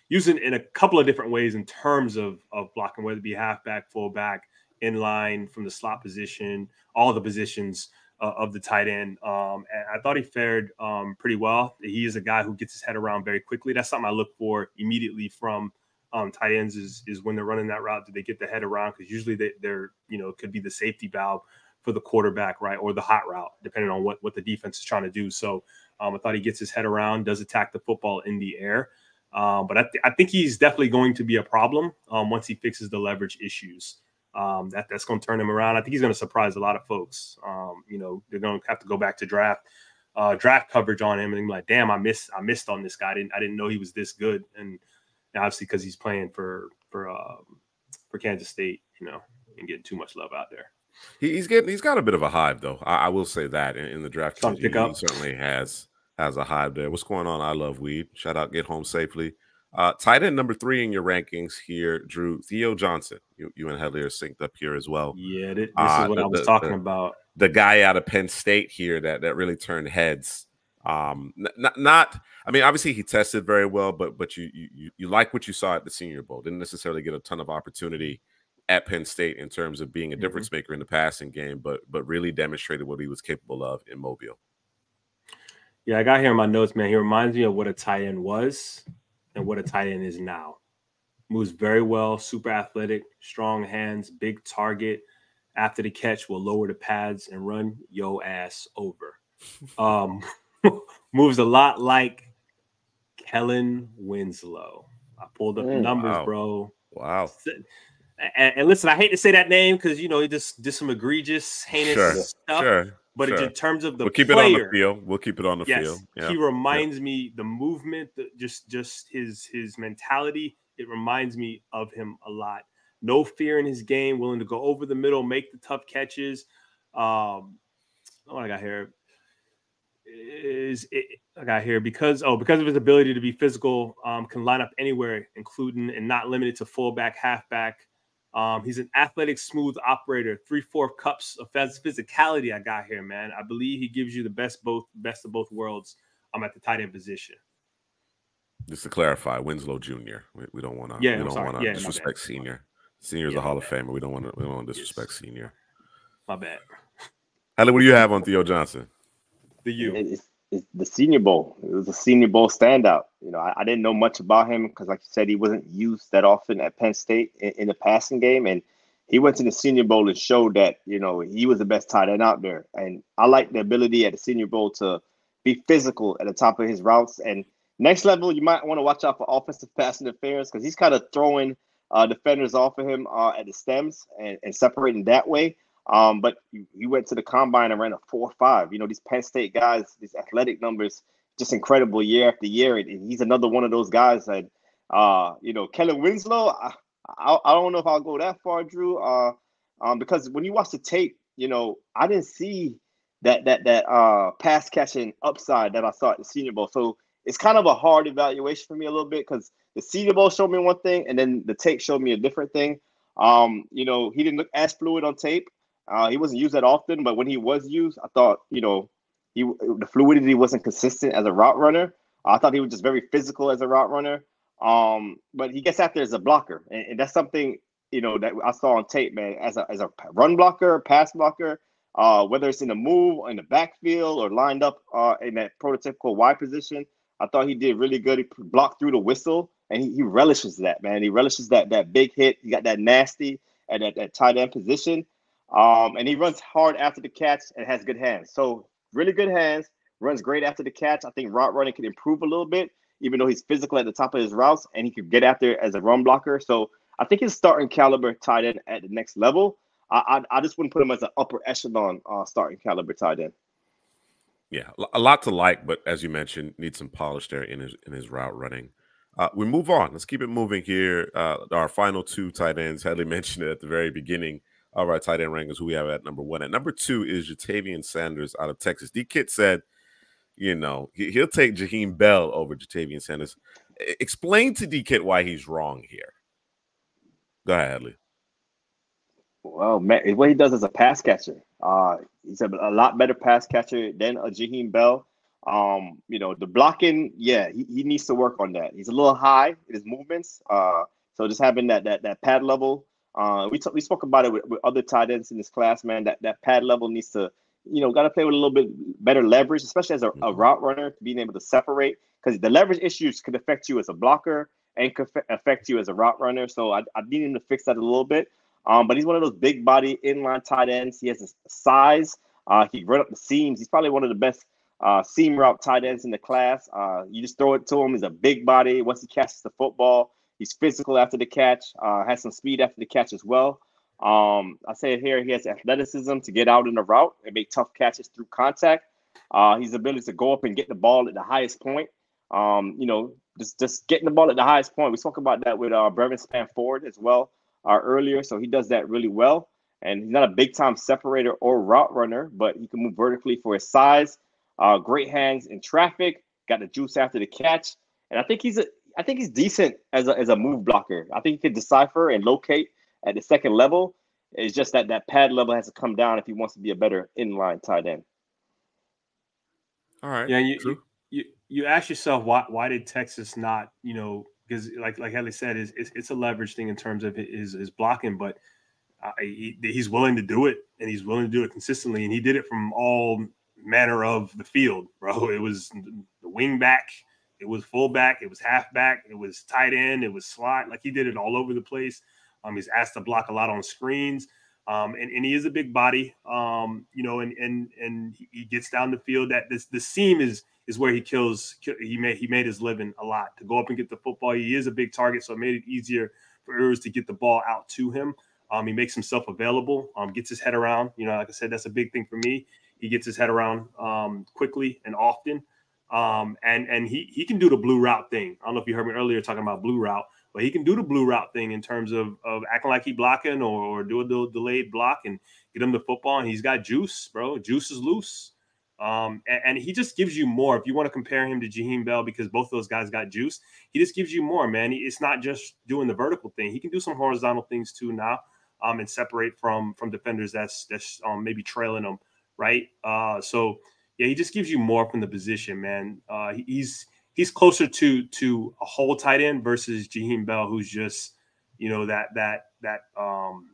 using in a couple of different ways in terms of of blocking, whether it be halfback, fullback, in line from the slot position, all the positions uh, of the tight end. Um, and I thought he fared um, pretty well. He is a guy who gets his head around very quickly. That's something I look for immediately from um, tight ends is is when they're running that route, do they get the head around? Because usually they, they're you know it could be the safety valve for the quarterback, right, or the hot route, depending on what what the defense is trying to do. So um, I thought he gets his head around, does attack the football in the air. Um, but I, th- I, think he's definitely going to be a problem um, once he fixes the leverage issues. Um, that that's going to turn him around. I think he's going to surprise a lot of folks. Um, you know, they're going to have to go back to draft uh, draft coverage on him and be like, damn, I missed I missed on this guy. I didn't I didn't know he was this good. And obviously because he's playing for for um, for Kansas State, you know, and getting too much love out there. He's getting he's got a bit of a hive though. I, I will say that in, in the draft, he, he, certainly has has a hive there. What's going on? I love weed. Shout out, get home safely. Uh, tight end number three in your rankings here, Drew Theo Johnson. You, you and Headley are synced up here as well. Yeah, this, uh, is what the, I was talking the, about. The guy out of Penn State here that that really turned heads. Um, not not. I mean, obviously he tested very well, but but you you you like what you saw at the Senior Bowl. Didn't necessarily get a ton of opportunity at Penn State in terms of being a mm-hmm. difference mm-hmm. maker in the passing game, but but really demonstrated what he was capable of in Mobile. Yeah, I got here in my notes, man. He reminds me of what a tight end was and what a tight end is now. Moves very well, super athletic, strong hands, big target. After the catch, will lower the pads and run yo ass over. (laughs) Um, (laughs) moves a lot like Kellen Winslow. I pulled up the mm, numbers, wow. bro. Wow. And, and, listen, I hate to say that name because you know he just did some egregious, heinous sure, stuff. Sure. But sure. in terms of the we'll keep player, it on the field. We'll keep it on the yes, field. Yeah. He reminds yeah. me the movement, the, just just his his mentality. It reminds me of him a lot. No fear in his game, willing to go over the middle, make the tough catches. Um, what I got here is it, I got here because oh because of his ability to be physical, um, can line up anywhere, including and not limited to fullback, halfback. Um, he's an athletic, smooth operator. Three fourth cups of physicality. I got here, man. I believe he gives you the best both best of both worlds. I'm at the tight end position. Just to clarify, Winslow Jr. We, we don't want to. Yeah, we don't want to yeah, disrespect Senior. Senior's yeah, a Hall of Famer. We don't want to. We don't want to disrespect yes. Senior. My bad. Headley, what do you have on Theo Johnson? The U. It's, it's the Senior Bowl. It was a Senior Bowl standout. You know, I, I didn't know much about him because, like you said, he wasn't used that often at Penn State in, in, the passing game, and he went to the Senior Bowl and showed that you know he was the best tight end out there. And I like the ability at the Senior Bowl to be physical at the top of his routes. And next level, you might want to watch out for offensive (laughs) pass interference because he's kind of throwing uh, defenders off of him uh, at the stems and, and separating that way. Um, but he went to the combine and ran a four five. You know, these Penn State guys, these athletic numbers, just incredible year after year. And he's another one of those guys that, uh, you know, Kellen Winslow. I, I, I, don't know if I'll go that far, Drew. Uh, um, because when you watch the tape, you know, I didn't see that that that uh pass catching upside that I saw at the Senior Bowl. So it's kind of a hard evaluation for me a little bit because the Senior Bowl showed me one thing, and then the tape showed me a different thing. Um, you know, he didn't look as fluid on tape. Uh, he wasn't used that often, but when he was used, I thought you know he the fluidity wasn't consistent as a route runner. I thought he was just very physical as a route runner. Um, but he gets out there as a blocker, and, and, that's something you know that I saw on tape, man. As a as a run blocker, pass blocker, uh, whether it's in the move, in the backfield, or lined up uh, in that prototypical wide position, I thought he did really good. He blocked through the whistle, and he, he relishes that, man. He relishes that that big hit. He got that nasty at that tight end position, um, and he runs hard after the catch and has good hands. So really good hands, runs great after the catch. I think route running can improve a little bit even though he's physical at the top of his routes and he could get after as a run blocker. So I think his starting caliber tight end at the next level. I I, I just wouldn't put him as an upper echelon uh, starting caliber tight end. Yeah, a lot to like, but as you mentioned, needs some polish there in his in his route running. Uh, we move on. Let's keep it moving here. Uh, our final two tight ends. Headley (laughs) mentioned it at the very beginning of our tight end rankings. Who we have at number one. At number two is Ja'Tavion Sanders out of Texas. D Kit said you know, he, will take Jaheim Bell over Ja'Tavion Sanders. Explain to D Kit why he's wrong here. Go ahead, Headley. Well, man, what he does as a pass catcher. Uh, he's a, a lot better pass catcher than a Jaheim Bell. Um, you know, the blocking, yeah, he, he needs to work on that. He's a little high in his movements. Uh, so just having that that that pad level. Uh, we t- we spoke about it with, with other tight ends in this class, man. That that pad level needs to you know, got to play with a little bit better leverage, especially as a, a mm-hmm. route runner, being able to separate because the leverage issues could affect you as a blocker and could affect you as a route runner. So I, I need him to fix that a little bit. Um, but he's one of those big body inline tight ends. He has a size. Uh, he run up the seams. He's probably one of the best uh, seam route tight ends in the class. Uh, you just throw it to him. He's a big body. Once he catches the football, he's physical after the catch. Uh, has some speed after the catch as well. Um, I say here he has athleticism to get out in the route and make tough catches through contact. Uh, his ability to go up and get the ball at the highest point. Um, you know, just just getting the ball at the highest point. We spoke about that with uh, Brevyn Spann-Ford as well uh, earlier. So he does that really well. And he's not a big time separator or route runner, but he can move vertically for his size. Uh, great hands in traffic. Got the juice after the catch. And I think he's a I think he's decent as a, as a move blocker. I think he can decipher and locate at the second level. It's just that that pad level has to come down if he wants to be a better inline tight end. All right. Yeah, you, you, you you ask yourself why why did Texas not you know because like like Headley said is it's, it's, a leverage thing in terms of his his blocking, but uh, he, he's willing to do it and he's willing to do it consistently, and he did it from all manner of the field, bro. (laughs) It was the wing back, it was fullback, it was halfback, it was tight end, it was slot. Like he did it all over the place. Um, he's asked to block a lot on screens. Um, and, and he is a big body, um, you know, and and and he gets down the field. That this the seam is is where he kills. He made he made his living a lot to go up and get the football. He is a big target, so it made it easier for Ewers to get the ball out to him. Um, he makes himself available, um, gets his head around. You know, like I said, that's a big thing for me. He gets his head around um, quickly and often, um, and and he he can do the blue route thing. I don't know if you heard me earlier talking about blue route but he can do the blue route thing in terms of, of acting like he blocking or, or do a little delayed block and get him the football. And he's got juice, bro. Juice is loose. Um, and, and, he just gives you more. If you want to compare him to Jaheim Bell, because both those guys got juice, he just gives you more, man. it's not just doing the vertical thing. He can do some horizontal things too now, um, and separate from from defenders that's that's um, maybe trailing them, right? Uh, so yeah, he just gives you more from the position, man. Uh, he's he's closer to to a whole tight end versus Jaheim Bell, who's just you know that that that um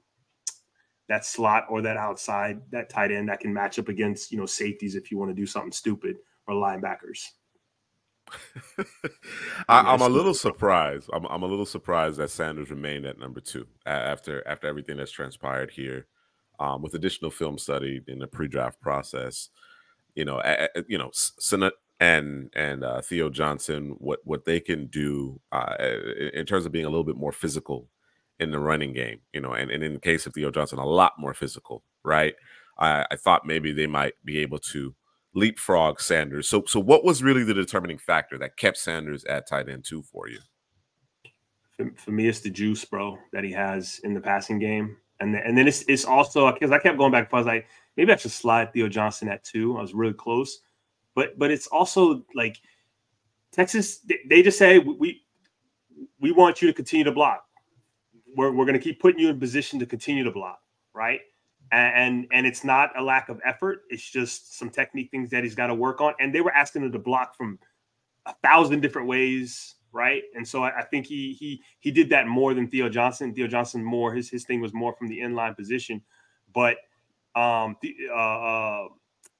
that slot or that outside that tight end that can match up against you know safeties if you want to do something stupid or linebackers. (laughs) I, am a little surprised. I'm, I'm a little surprised that Sanders remained at number two after after everything that's transpired here, um, with additional film study in the pre-draft process. You know, you know, and and uh, Theo Johnson, what what they can do uh, in terms of being a little bit more physical in the running game, you know, and, and in the case of Theo Johnson, a lot more physical, right? I, I thought maybe they might be able to leapfrog Sanders. So so what was really the determining factor that kept Sanders at tight end two for you? For, me, it's the juice, bro, that he has in the passing game, and then, and then it's it's also because I kept going back. I was like, maybe I should slide Theo Johnson at two. I was really close but but it's also like Texas. They just say we we want you to continue to block. We're we're going to keep putting you in position to continue to block, right? And and it's not a lack of effort. It's just some technique things that he's got to work on. And they were asking him to block from a thousand different ways, right? And so I, I, think he he he did that more than Theo Johnson. Theo Johnson more his his thing was more from the inline position, but um, the, uh, uh,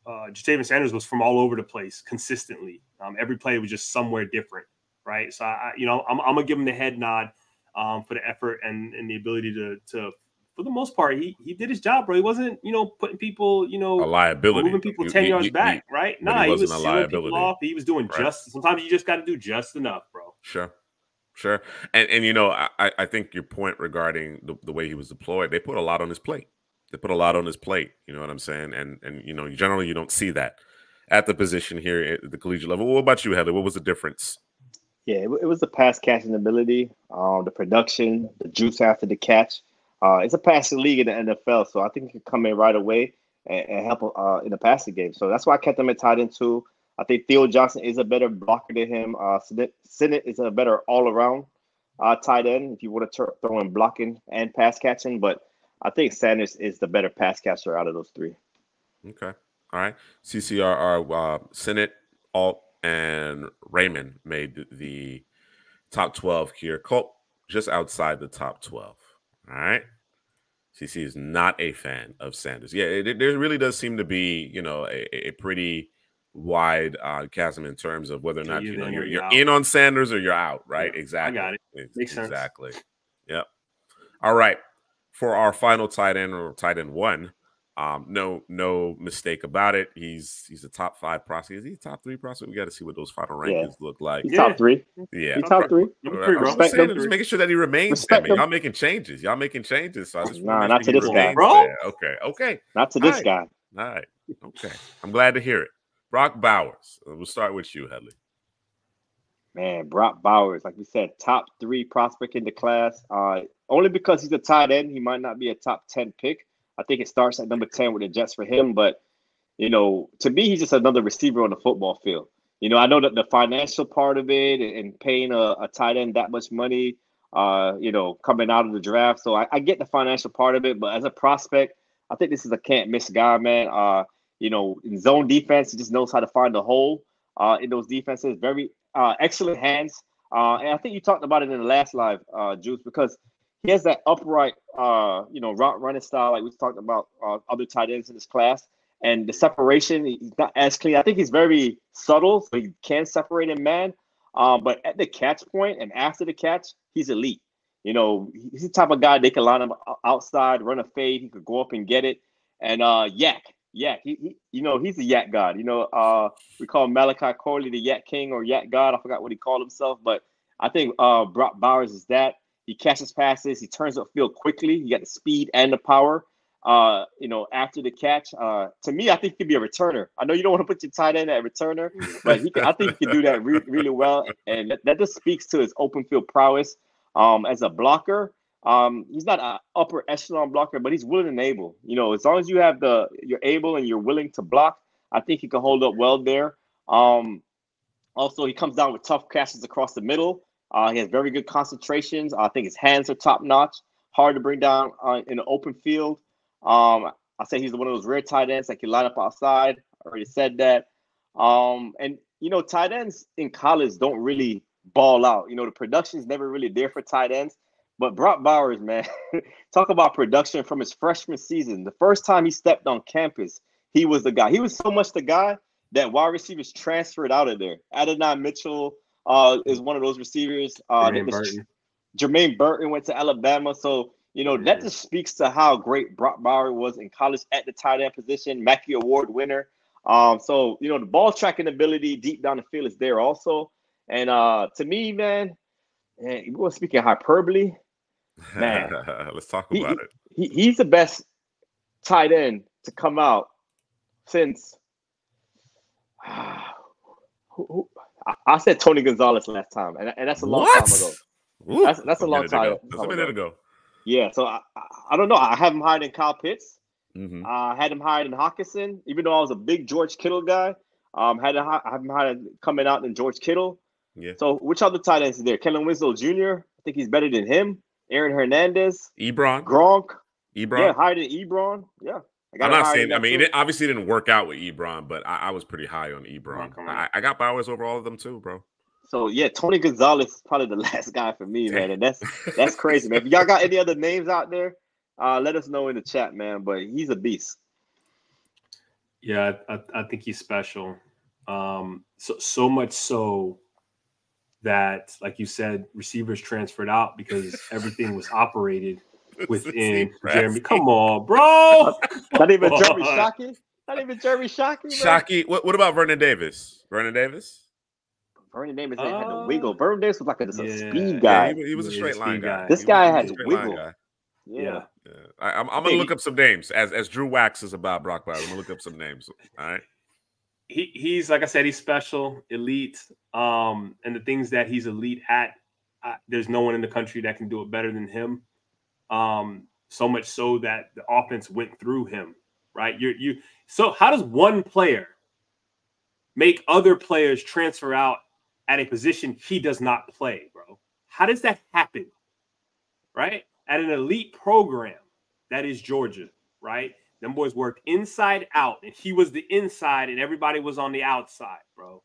uh, Ja'Tavion Sanders was from all over the place consistently. Um, every play was just somewhere different, right? So I, you know, I'm, I'm gonna give him the head nod um, for the effort and, and the ability to to for the most part, he he did his job, bro. He wasn't, you know, putting people, you know, a liability, moving people ten he, yards he, back, he, right? Nah, he, was a liability. Off. He was doing right. just. Sometimes you just got to do just enough, bro. Sure, sure. And and you know, I I think your point regarding the, the way he was deployed, they put a lot on his plate. They put a lot on his plate. You know what I'm saying? And and you know, generally you don't see that at the position here at the collegiate level. What about you, Headley? What was the difference? Yeah, it, it was the pass catching ability, um, the production, the juice after the catch. Uh, it's a passing league in the NFL, so I think he can come in right away and, and help uh, in the passing game. So that's why I kept him at tight end too. I think Theo Johnson is a better blocker than him. Uh, Sinnott is a better all around uh, tight end if you want to throw in blocking and pass catching. But I think Sanders is the better pass catcher out of those three. Okay. All right. CCRR, uh, Sinnott, All, and Reiman made the top 12 here. Colt just outside the top 12. All right. CC is not a fan of Sanders. Yeah, it, there really does seem to be, you know, a, a pretty wide uh, chasm in terms of whether or not you know you're, you're in on Sanders or you're out, right? Yeah, exactly. I got it. Makes sense. Exactly. Yep. All right. For our final tight end or tight end one, um, no, no mistake about it. He's he's a top five prospect. Is he top three prospect? We got to see what those final rankings yeah. look like. He's yeah. top three. Yeah, he's top three. I'm, saying, just making sure that he remains. Y'all making changes. Y'all making changes. So I just nah, not to this guy, bro. There. Okay, okay. Not to this guy. All right. Okay. I'm glad to hear it. Brock Bowers. We'll start with you, Headley. Man, Brock Bowers, like we said, top three prospect in the class. Uh, only because he's a tight end, he might not be a top ten pick. I think it starts at number 10 with the Jets for him. But, you know, to me, he's just another receiver on the football field. You know, I know that the financial part of it and paying a, a tight end that much money, uh, you know, coming out of the draft. So I, I, get the financial part of it. But as a prospect, I think this is a can't miss guy, man. Uh, you know, in zone defense, he just knows how to find the hole uh, in those defenses. Very uh, excellent hands. Uh, and I think you talked about it in the last live, uh, Juice, because he has that upright, uh, you know, route running style like we talked about uh, other tight ends in this class. And the separation, he's not as clean. I think he's very subtle, so he can separate in man. Um, but at the catch point and after the catch, he's elite. You know, he's the type of guy they can line him outside, run a fade. He could go up and get it. And uh, YAC, YAC, he, he, you know, he's a yak god. You know, uh, we call Malachi Corley the yak king or yak god. I forgot what he called himself, but I think uh, Brock Bowers is that. He catches passes. He turns upfield quickly. He got the speed and the power. Uh, you know, after the catch, uh, to me, I think he could be a returner. I know you don't want to put your tight end at returner, but he I think he can do that re- really well, and that, that, just speaks to his open field prowess. Um, as a blocker, um, he's not an upper echelon blocker, but he's willing and able. You know, as long as you have the you're able and you're willing to block, I think he can hold up well there. Um, also, he comes down with tough catches across the middle. Uh, he has very good concentrations. I think his hands are top notch. Hard to bring down uh, in the open field. Um, I say he's one of those rare tight ends that can line up outside. I already said that. Um, and you know, tight ends in college don't really ball out. You know, the production is never really there for tight ends. But Brock Bowers, man, (laughs) talk about production from his freshman season. The first time he stepped on campus, he was the guy. He was so much the guy that wide receivers transferred out of there. Adonai Mitchell, uh, is one of those receivers. Uh, Jermaine Burton. Jermaine Burton went to Alabama, so you know that just speaks to how great Brock Bowers was in college at the tight end position, Mackey Award winner. Um, so you know the ball tracking ability deep down the field is there also. And uh, to me, man, man we're speaking hyperbole. Man, (laughs) let's talk about he, it. He, he's the best tight end to come out since. (sighs) who, who, I, said Tony Gonzalez last time, and, and that's a long what? time ago. Ooh, that's that's a, long time. Ago. That's a minute ago. Yeah, so I, I, don't know. I have him hired in Kyle Pitts. Mm-hmm. Uh, I had him hired in Hockenson, even though I was a big George Kittle guy. Um, had I have him hired coming out in George Kittle. Yeah. So which other tight ends is there? Kellen Winslow Jr. I think he's better than him. Aaron Hernandez. Ebron. Gronk. Ebron. Yeah, hired in Ebron. Yeah. I'm not saying. I mean, it obviously didn't work out with Ebron, but I, I was pretty high on Ebron. I, I, got Bowers over all of them too, bro. So yeah, Tony Gonzalez is probably the (laughs) last guy for me, man. And that's that's crazy, man. If y'all got any other names out there, uh, let us know in the chat, man. But he's a beast. Yeah, I, I think he's special. Um, so so much so that, like you said, receivers transferred out because everything was operated (laughs) within Jeremy. Come on, bro. Not even Jeremy Shockey. Not even Jeremy Shockey. Shockey. What, what about Vernon Davis? Vernon Davis. Vernon Davis uh, had the wiggle. Vernon Davis was like a, just a yeah. speed guy. Yeah, he, he, was a straight yeah, line guy. guy. This guy had wiggle. Yeah. yeah. I, am gonna look up some names as as Drew waxes about Brock Bowers. I'm gonna look up some names. All right. He he's like I said, he's special, elite. Um, and the things that he's elite at, uh, there's no one in the country that can do it better than him. Um, so much so that the offense went through him. Right. You you. So how does one player make other players transfer out at a position he does not play, bro? How does that happen? Right at an elite program that is Georgia, right? Them boys worked inside out, and he was the inside, and everybody was on the outside, bro.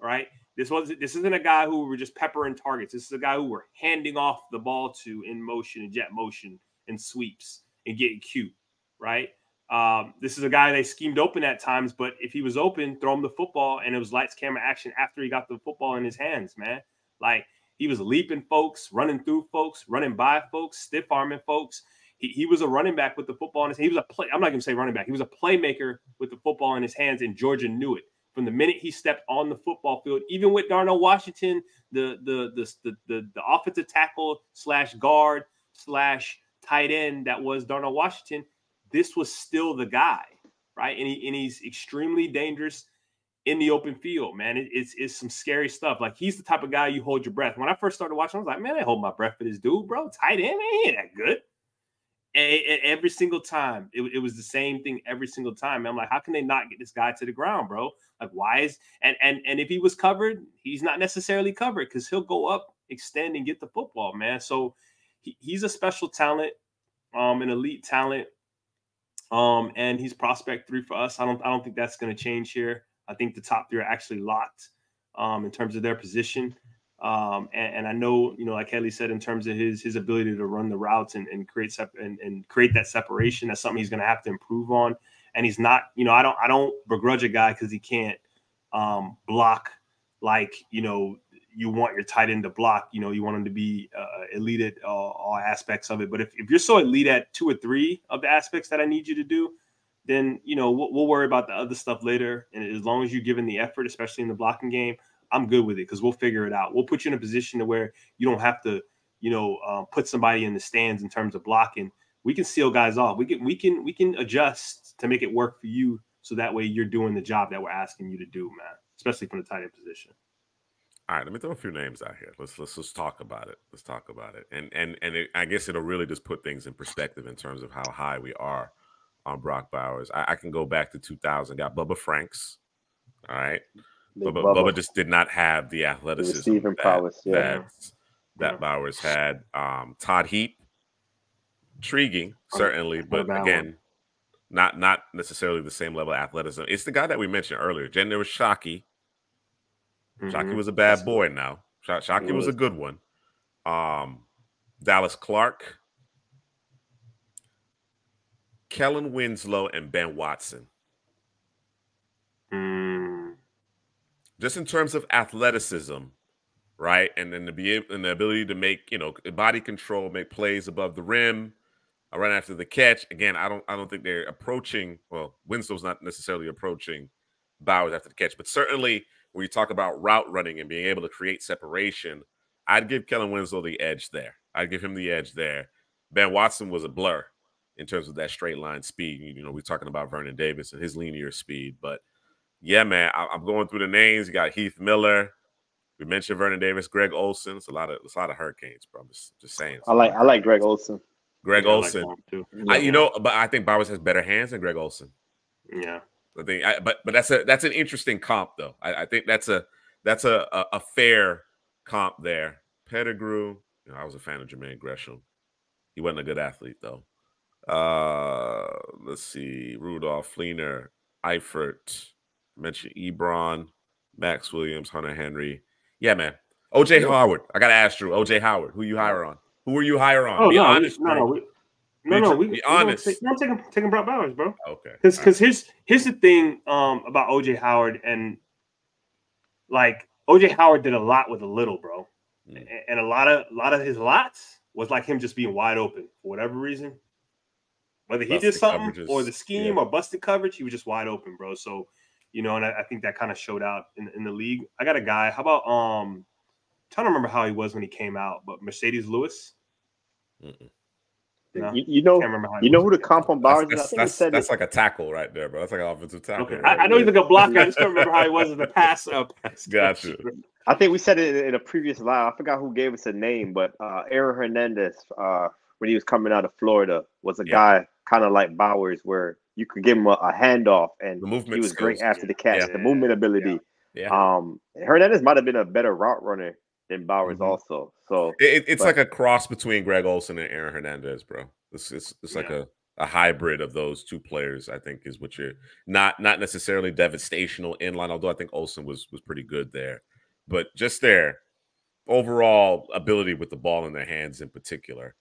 Right? This was this isn't a guy who were just peppering targets. This is a guy who we're handing off the ball to in motion and jet motion and sweeps and getting cute, right? Um, this is a guy they schemed open at times, but if he was open, throw him the football, and it was lights, camera, action after he got the football in his hands, man. Like he was leaping folks, running through folks, running by folks, stiff arming folks. He, he was a running back with the football in his. He was a play. I'm not going to say running back. He was a playmaker with the football in his hands, and Georgia knew it from the minute he stepped on the football field. Even with Darnell Washington, the the the the, the, the offensive tackle slash guard slash tight end that was Darnell Washington, this was still the guy, right? And he and he's extremely dangerous in the open field, man. It, it's it's some scary stuff. Like he's the type of guy you hold your breath. When I first started watching, I was like, man, I hold my breath for this dude, bro. Tight end, ain't that good. Every single time, it, it, was the same thing every single time. I'm like, how can they not get this guy to the ground, bro? Like, why is and and and if he was covered, he's not necessarily covered because he'll go up, extend, and get the football, man. So he, he's a special talent, um, an elite talent, um, and he's prospect three for us. I don't I don't think that's going to change here. I think the top three are actually locked um, in terms of their position. Um, and, and, I know, you know, like Kelly said, in terms of his his ability to run the routes and, and create sep- and, and create that separation, that's something he's going to have to improve on. And he's not, you know, I don't I don't begrudge a guy because he can't um, block like you know you want your tight end to block. You know, you want him to be uh, elite at uh, all aspects of it. But if, if you're so elite at two or three of the aspects that I need you to do, then you know we'll, we'll, worry about the other stuff later. And as long as you're giving the effort, especially in the blocking game, I'm good with it because we'll figure it out. We'll put you in a position to where you don't have to, you know, uh, put somebody in the stands in terms of blocking. We can seal guys off. We can we can we can adjust to make it work for you, so that way you're doing the job that we're asking you to do, man. Especially from the tight end position. All right, let me throw a few names out here. Let's let's let's talk about it. Let's talk about it. And and and it, I guess it'll really just put things in perspective in terms of how high we are on Brock Bowers. I, I, can go back to 2000. Got Bubba Franks. All right. Bubba, Bubba. Bubba, just did not have the athleticism the prowess, yeah. that, that yeah. Bowers had. Um, Todd Heap, intriguing, certainly, but again, one. not not necessarily the same level of athleticism. It's the guy that we mentioned earlier. Jen, there was Shockey. Mm-hmm. Shockey was a bad That's boy now. Shockey was. was a good one. Um, Dallas Clark, Kellen Winslow and Ben Watson. Just in terms of athleticism, right? And then to be and the ability to make, you know, body control, make plays above the rim, uh, run after the catch. Again, I don't I don't think they're approaching, well, Winslow's not necessarily approaching Bowers after the catch, but certainly when you talk about route running and being able to create separation, I'd give Kellen Winslow the edge there. I'd give him the edge there. Ben Watson was a blur in terms of that straight line speed. You know, we're talking about Vernon Davis and his linear speed, but yeah, man, I, am going through the names. You got Heath Miller. We mentioned Vernon Davis, Greg Olsen. It's a lot of it's a lot of Hurricanes, bro. I'm just, just saying. I like I like Greg Olsen. Greg yeah, Olsen. Like too. I, you know, but I think Bowers has better hands than Greg Olsen. Yeah, I think. I, but but that's a that's an interesting comp though. I, I think that's a that's a, a, a fair comp there. Pettigrew. You know, I was a fan of Jermaine Gresham. He wasn't a good athlete though. Uh, let's see, Rudolph, Fleener, Eifert, mentioned Ebron, Maxx Williams, Hunter Henry. Yeah, man. OJ. Howard. I gotta ask you, OJ Howard. Who you hire on? Who are you hire on? Oh, be no, honest, no, no, we, no, no, we, be honest. We don't take, taking taking Brock Bowers, bro. Okay. Because because here's here's the thing um about OJ Howard and like OJ Howard did a lot with a little, bro, mm. and a lot of a lot of his lots was like him just being wide open for whatever reason. Whether he busted did something coverages. or the scheme yeah. or busted coverage, he was just wide open, bro. So, you know, and I, I think that kind of showed out in, in the league. I got a guy. How about um? I'm trying to remember how he was when he came out, but Marcedes Lewis. No, you, you, know, you know who the comp on Bowers that's, that's, that's, that's like a tackle right there, bro. That's like an offensive tackle. Okay. Right I, I, know he's like a blocker. I just don't remember how he was in the (laughs) pass up. Gotcha. I think we said it in a previous live. I forgot who gave us a name, but uh, Aaron Hernandez, uh, when he was coming out of Florida, was a yeah. guy kind of like Bowers, where you could give him a, a handoff, and he was skills. great after the catch, yeah. the movement ability. Yeah. Um, Hernandez might have been a better route runner than Bowers, mm-hmm. also. So it, it's but, like a cross between Greg Olsen and Aaron Hernandez, bro. It's it's, it's like a a hybrid of those two players, I think, is what you're not not necessarily devastational in line. Although I think Olsen was was pretty good there, but just their overall ability with the ball in their hands, in particular,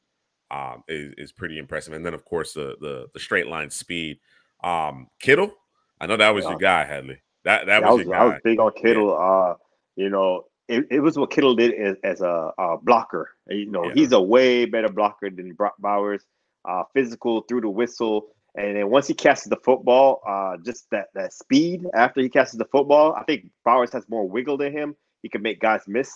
um, is, is pretty impressive. And then, of course, the the, the straight line speed. Um, Kittle, I know that was yeah. your guy, Headley. That that was, was, your guy. I was big on Kittle. Yeah. Uh, you know, it, it, was what Kittle did as, as a, a, blocker. You know, yeah. he's a way better blocker than Brock Bowers. Uh, physical through the whistle, and then once he catches the football, uh, just that that speed after he catches the football, I think Bowers has more wiggle than him. He can make guys miss.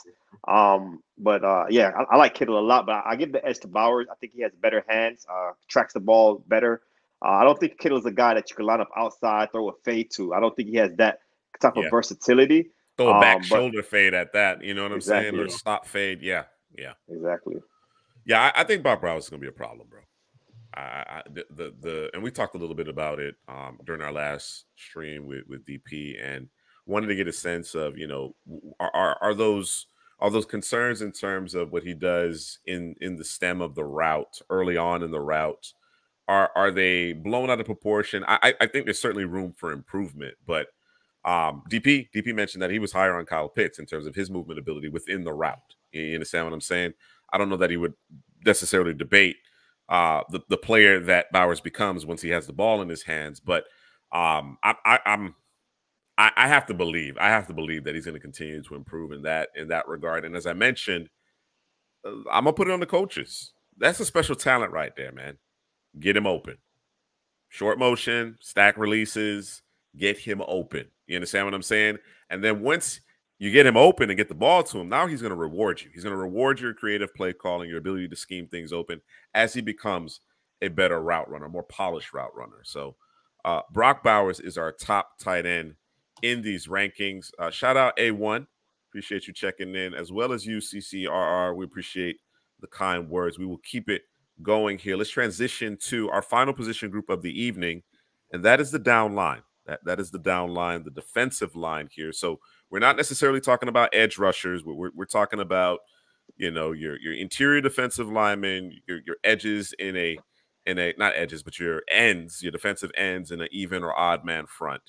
Um, but uh, yeah, I, I, like Kittle a lot, but I give the edge to Bowers. I think he has better hands, uh, tracks the ball better. Uh, I don't think Kittle is a guy that you can line up outside, throw a fade to. I don't think he has that type yeah. of versatility. Throw a back um, shoulder fade at that. You know what I'm exactly. saying? Or stop fade. Yeah, yeah, exactly. Yeah, I, I think Bob Brown is going to be a problem, bro. I, I, the, the, the and we talked a little bit about it um, during our last stream with with DP and wanted to get a sense of you know are, are, are those are those concerns in terms of what he does in in the stem of the route early on in the route are are they blown out of proportion? I i think there's certainly room for improvement but um dp dp mentioned that he was higher on kyle pitts in terms of his movement ability within the route. You understand what i'm saying? I don't know that he would necessarily debate uh the, the player that bowers becomes once he has the ball in his hands but um I, I i'm I, I have to believe. I have to believe that he's going to continue to improve in that in that regard. And as I mentioned, uh, I'm gonna put it on the coaches. That's a special talent right there, man. Get him open. Short motion, stack releases, get him open. You understand what I'm saying? And then once you get him open and get the ball to him, now he's going to reward you. He's going to reward your creative play calling, your ability to scheme things open as he becomes a better route runner, more polished route runner. So, uh, Brock Bowers is our top tight end in these rankings. Uh, shout out A1. Appreciate you checking in, as well as you, CCRR. We appreciate the kind words. We will keep it going here. Let's transition to our final position group of the evening, and that is the down line. That, that is the down line, the defensive line here. So we're not necessarily talking about edge rushers. We're, we're, we're talking about, you know, your your interior defensive linemen, your, your edges in a in a not edges, but your ends, your defensive ends in an even or odd man front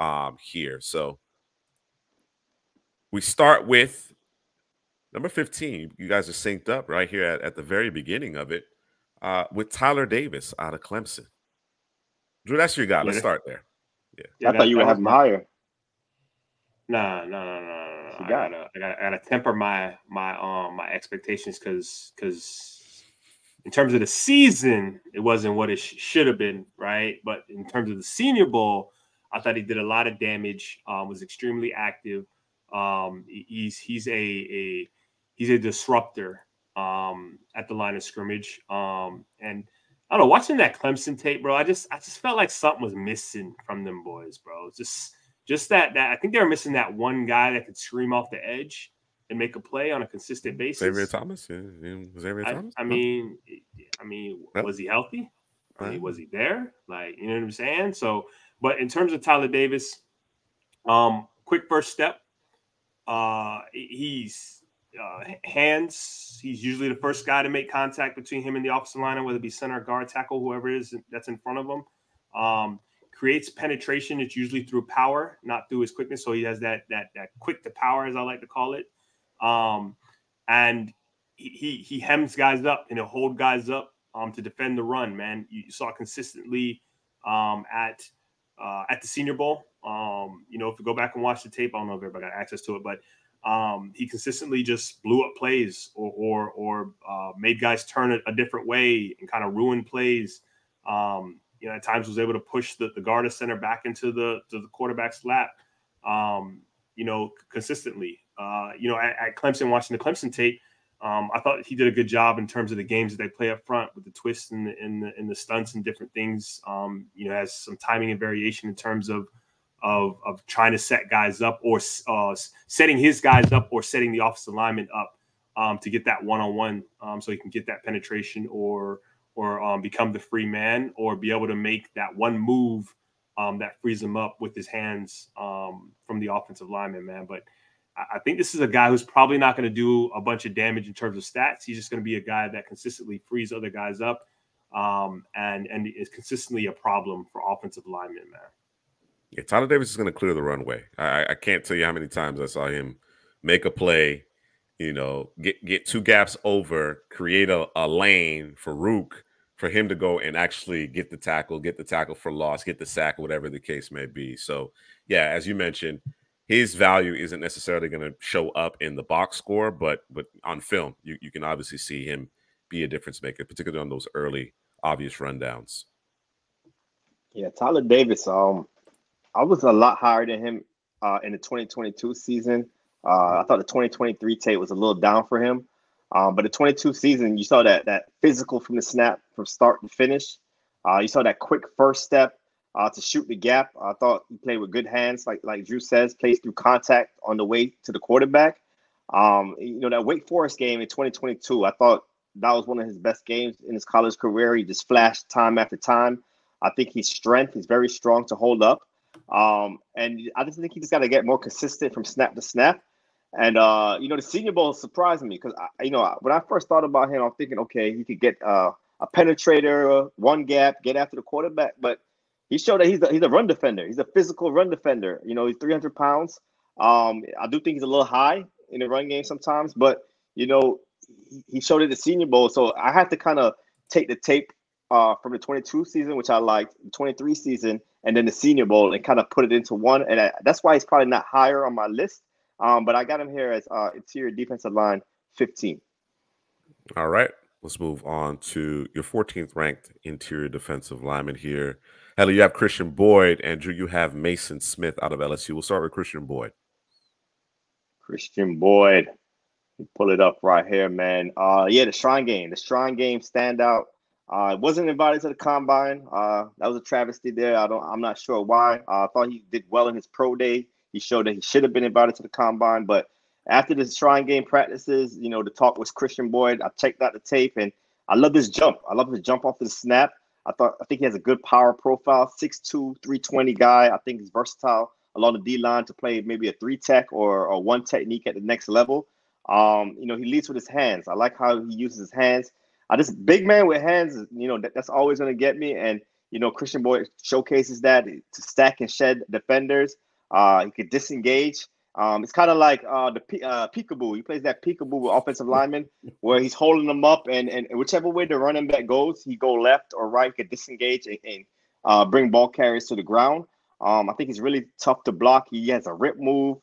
um, here. So we start with number 15. You guys are synced up right here at, at the very beginning of it uh, with Tyler Davis out of Clemson. Drew, that's your guy. Let's start there. Yeah. yeah I thought you would have him higher. Nah, no, no, no, no. I gotta, I gotta, I gotta temper my my um my expectations because because in terms of the season, it wasn't what it sh- should have been, right? But in terms of the Senior Bowl, I thought he did a lot of damage. Um, was extremely active. Um, he's he's a a he's a disruptor um, at the line of scrimmage. Um, and I don't know, watching that Clemson tape, bro. I just I just felt like something was missing from them boys, bro. Just just that that I think they were missing that one guy that could scream off the edge and make a play on a consistent basis. Xavier Thomas, yeah, Xavier I, Thomas. I mean, I mean, was he healthy? I mean, was he there? Like, you know what I'm saying? So but in terms of Tyler Davis, um, quick first step. Uh, he's uh, hands. He's usually the first guy to make contact between him and the offensive line, whether it be center, guard, tackle, whoever it is that's in front of him. Um, creates penetration. It's usually through power, not through his quickness. So he has that that that quick to power, as I like to call it. Um, and he he hems guys up and he'll hold guys up um, to defend the run. Man, you saw consistently um, at uh, at the Senior Bowl. Um, you know, if you go back and watch the tape, I don't know if everybody got access to it, but um, he consistently just blew up plays or or, or uh, made guys turn it a different way and kind of ruin plays. Um, you know, at times was able to push the, the guard center back into the to the quarterback's lap. Um, you know, consistently. Uh, you know, at, at, Clemson, watching the Clemson tape, um, I thought he did a good job in terms of the games that they play up front with the twists and the, and the, and the stunts and different things. Um, you know, has some timing and variation in terms of of, of trying to set guys up or uh, setting his guys up or setting the offensive alignment up um, to get that one on one so he can get that penetration or or um, become the free man or be able to make that one move um, that frees him up with his hands um, from the offensive lineman, man. But I think this is a guy who's probably not going to do a bunch of damage in terms of stats. He's just going to be a guy that consistently frees other guys up um, and and is consistently a problem for offensive linemen, man. Yeah, Tyler Davis is going to clear the runway. I, I can't tell you how many times I saw him make a play, you know, get get two gaps over, create a, a lane for Rook for him to go and actually get the tackle, get the tackle for loss, get the sack, whatever the case may be. So, yeah, as you mentioned, his value isn't necessarily going to show up in the box score, but but on film, you, you can obviously see him be a difference maker, particularly on those early obvious rundowns. Yeah, Tyler Davis. Um, I was a lot higher than him uh, in the 2022 season. Uh, I thought the 2023 tape was a little down for him. Um, but the 22 season, you saw that that physical from the snap from start to finish. Uh, you saw that quick first step uh, to shoot the gap. I thought he played with good hands, like like Drew says, plays through contact on the way to the quarterback. Um, you know that Wake Forest game in 2022, I thought that was one of his best games in his college career. He just flashed time after time. I think his strength. He's very strong to hold up. Um, and I just think he just got to get more consistent from snap to snap. And uh, you know, the Senior Bowl surprised me because you know when I first thought about him, I'm thinking, okay, he could get uh, a penetrator, one gap, get after the quarterback. But he showed that he's a, he's a run defender. He's a physical run defender. You know, he's 300 pounds. Um, I do think he's a little high in the run game sometimes, but you know, he showed it the Senior Bowl. So I had to kind of take the tape uh, from the 22 season, which I liked, the 23 season, and then the Senior Bowl, and kind of put it into one. And I, that's why he's probably not higher on my list um, but I got him here as uh, interior defensive line 15. All right. Let's move on to your 14th ranked interior defensive lineman here. Headley, you have Christian Boyd. Andrew, you have Maason Smith out of LSU. We'll start with Christian Boyd. Christian Boyd. Pull it up right here, man. Uh, yeah, the Shrine Game. The Shrine Game standout. Uh, wasn't invited to the combine. Uh, that was a travesty there. I don't. I'm not sure why. Uh, I thought he did well in his pro day. He showed that he should have been invited to the combine, but after the Shrine Game practices, you know, the talk was Christian Boyd. I checked out the tape and I love his jump. I love his jump off the snap. I thought I think he has a good power profile, 6'2, 320 guy. I think he's versatile along the D line to play maybe a three tech or, or one technique at the next level. Um, you know, he leads with his hands. I like how he uses his hands. I just big man with hands, you know, that, that's always going to get me. And you know, Christian Boyd showcases that to stack and shed defenders. Uh, he could disengage. Um, it's kind of like uh, the uh, peekaboo. He plays that peekaboo with offensive lineman, (laughs) where he's holding them up, and and whichever way the running back goes, he go left or right, he could disengage and, and uh, bring ball carriers to the ground. Um, I think he's really tough to block. He has a rip move.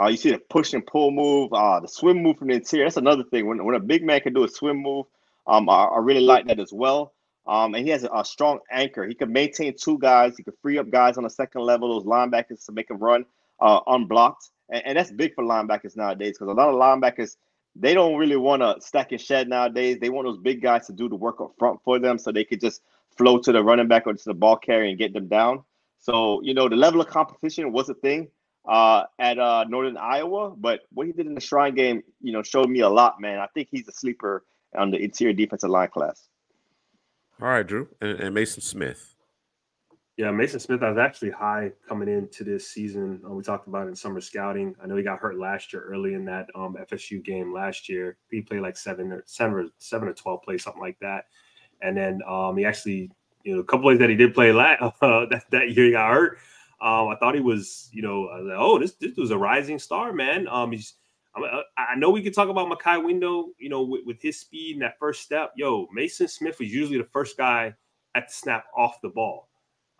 Uh, you see the push and pull move, uh, the swim move from the interior. That's another thing. When, when a big man can do a swim move, um, I, I really like that as well. Um, and he has a, a, strong anchor. He can maintain two guys. He can free up guys on the second level, those linebackers to make them run uh, unblocked. And, and, that's big for linebackers nowadays because a lot of linebackers they don't really want to stack and shed nowadays. They want those big guys to do the work up front for them so they could just flow to the running back or to the ball carrier and get them down. So you know the level of competition was a thing uh, at uh, Northern Iowa, but what he did in the Shrine game, you know, showed me a lot, man. I think he's a sleeper on the interior defensive line class. All right, Drew, and, and, Maason Smith. Yeah, Maason Smith. I was actually high coming into this season. Uh, we talked about in summer scouting. I know he got hurt last year, early in that um, FSU game last year. He played like seven or seven or seven or twelve plays, something like that. And then um, he actually, you know, a couple plays that he did play last, (laughs) uh, that that year he got hurt. Um, I thought he was, you know, like, oh, this this was a rising star, man. Um, he's I know we could talk about Mekhi Wingo, you know, with, with, his speed and that first step. Yo, Maason Smith was usually the first guy at the snap off the ball.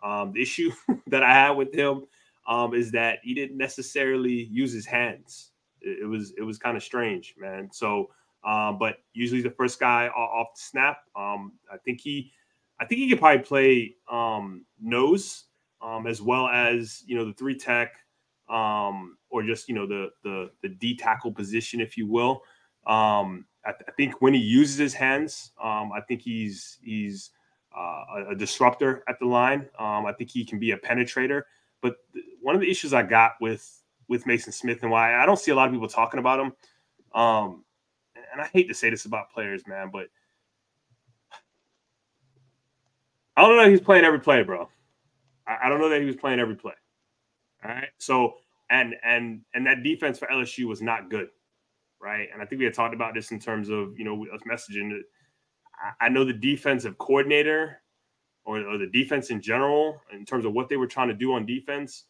Um, the issue (laughs) that I had with him um, is that he didn't necessarily use his hands. It, it was it was kind of strange, man. So, um, but usually the first guy off the snap. Um, I think he, I think he could probably play um, nose um, as well as you know the three tech um, or just you know the the the D tackle position, if you will. Um, I, th- I, think when he uses his hands, um, I think he's he's uh, a, disruptor at the line. Um, I think he can be a penetrator. But th- one of the issues I got with with Maason Smith and why I don't see a lot of people talking about him, um, and I hate to say this about players, man, but I don't know. He's playing every play, bro. I, I don't know that he was playing every play. All right. So and and and that defense for LSU was not good, right? And I think we had talked about this in terms of you know us messaging. I, know the defensive coordinator or, or, the defense in general, in terms of what they were trying to do on defense,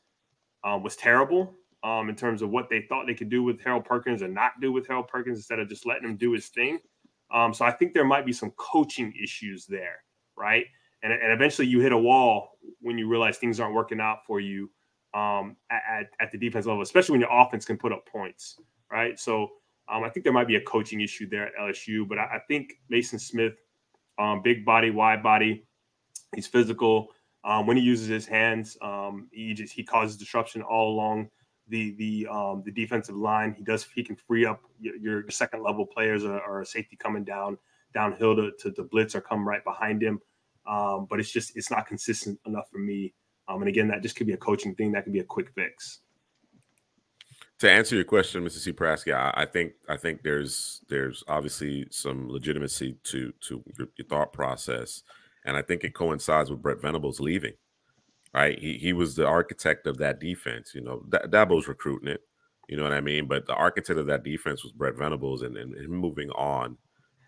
um, was terrible. Um, in terms of what they thought they could do with Harold Perkins and not do with Harold Perkins instead of just letting him do his thing. Um, so I think there might be some coaching issues there, right? And, and eventually you hit a wall when you realize things aren't working out for you um, at, at the defense level, especially when your offense can put up points, right? So um, I think there might be a coaching issue there at LSU, but I, I think Maason Smith, um, big body, wide body, he's physical. Um, when he uses his hands, um, he just he causes disruption all along the the um, the defensive line. He does he can free up your, your second level players or, or, a safety coming down downhill to, to, to blitz or come right behind him. Um, but it's just it's not consistent enough for me and again, that just could be a coaching thing. That could be a quick fix. To answer your question, Mr. C. Prasky, I, I think I think there's there's obviously some legitimacy to to your, your, thought process, and I think it coincides with Brent Venables leaving. Right, he he was the architect of that defense. You know, D- Dabo's recruiting it. You know what I mean? But the architect of that defense was Brent Venables, and, and him moving on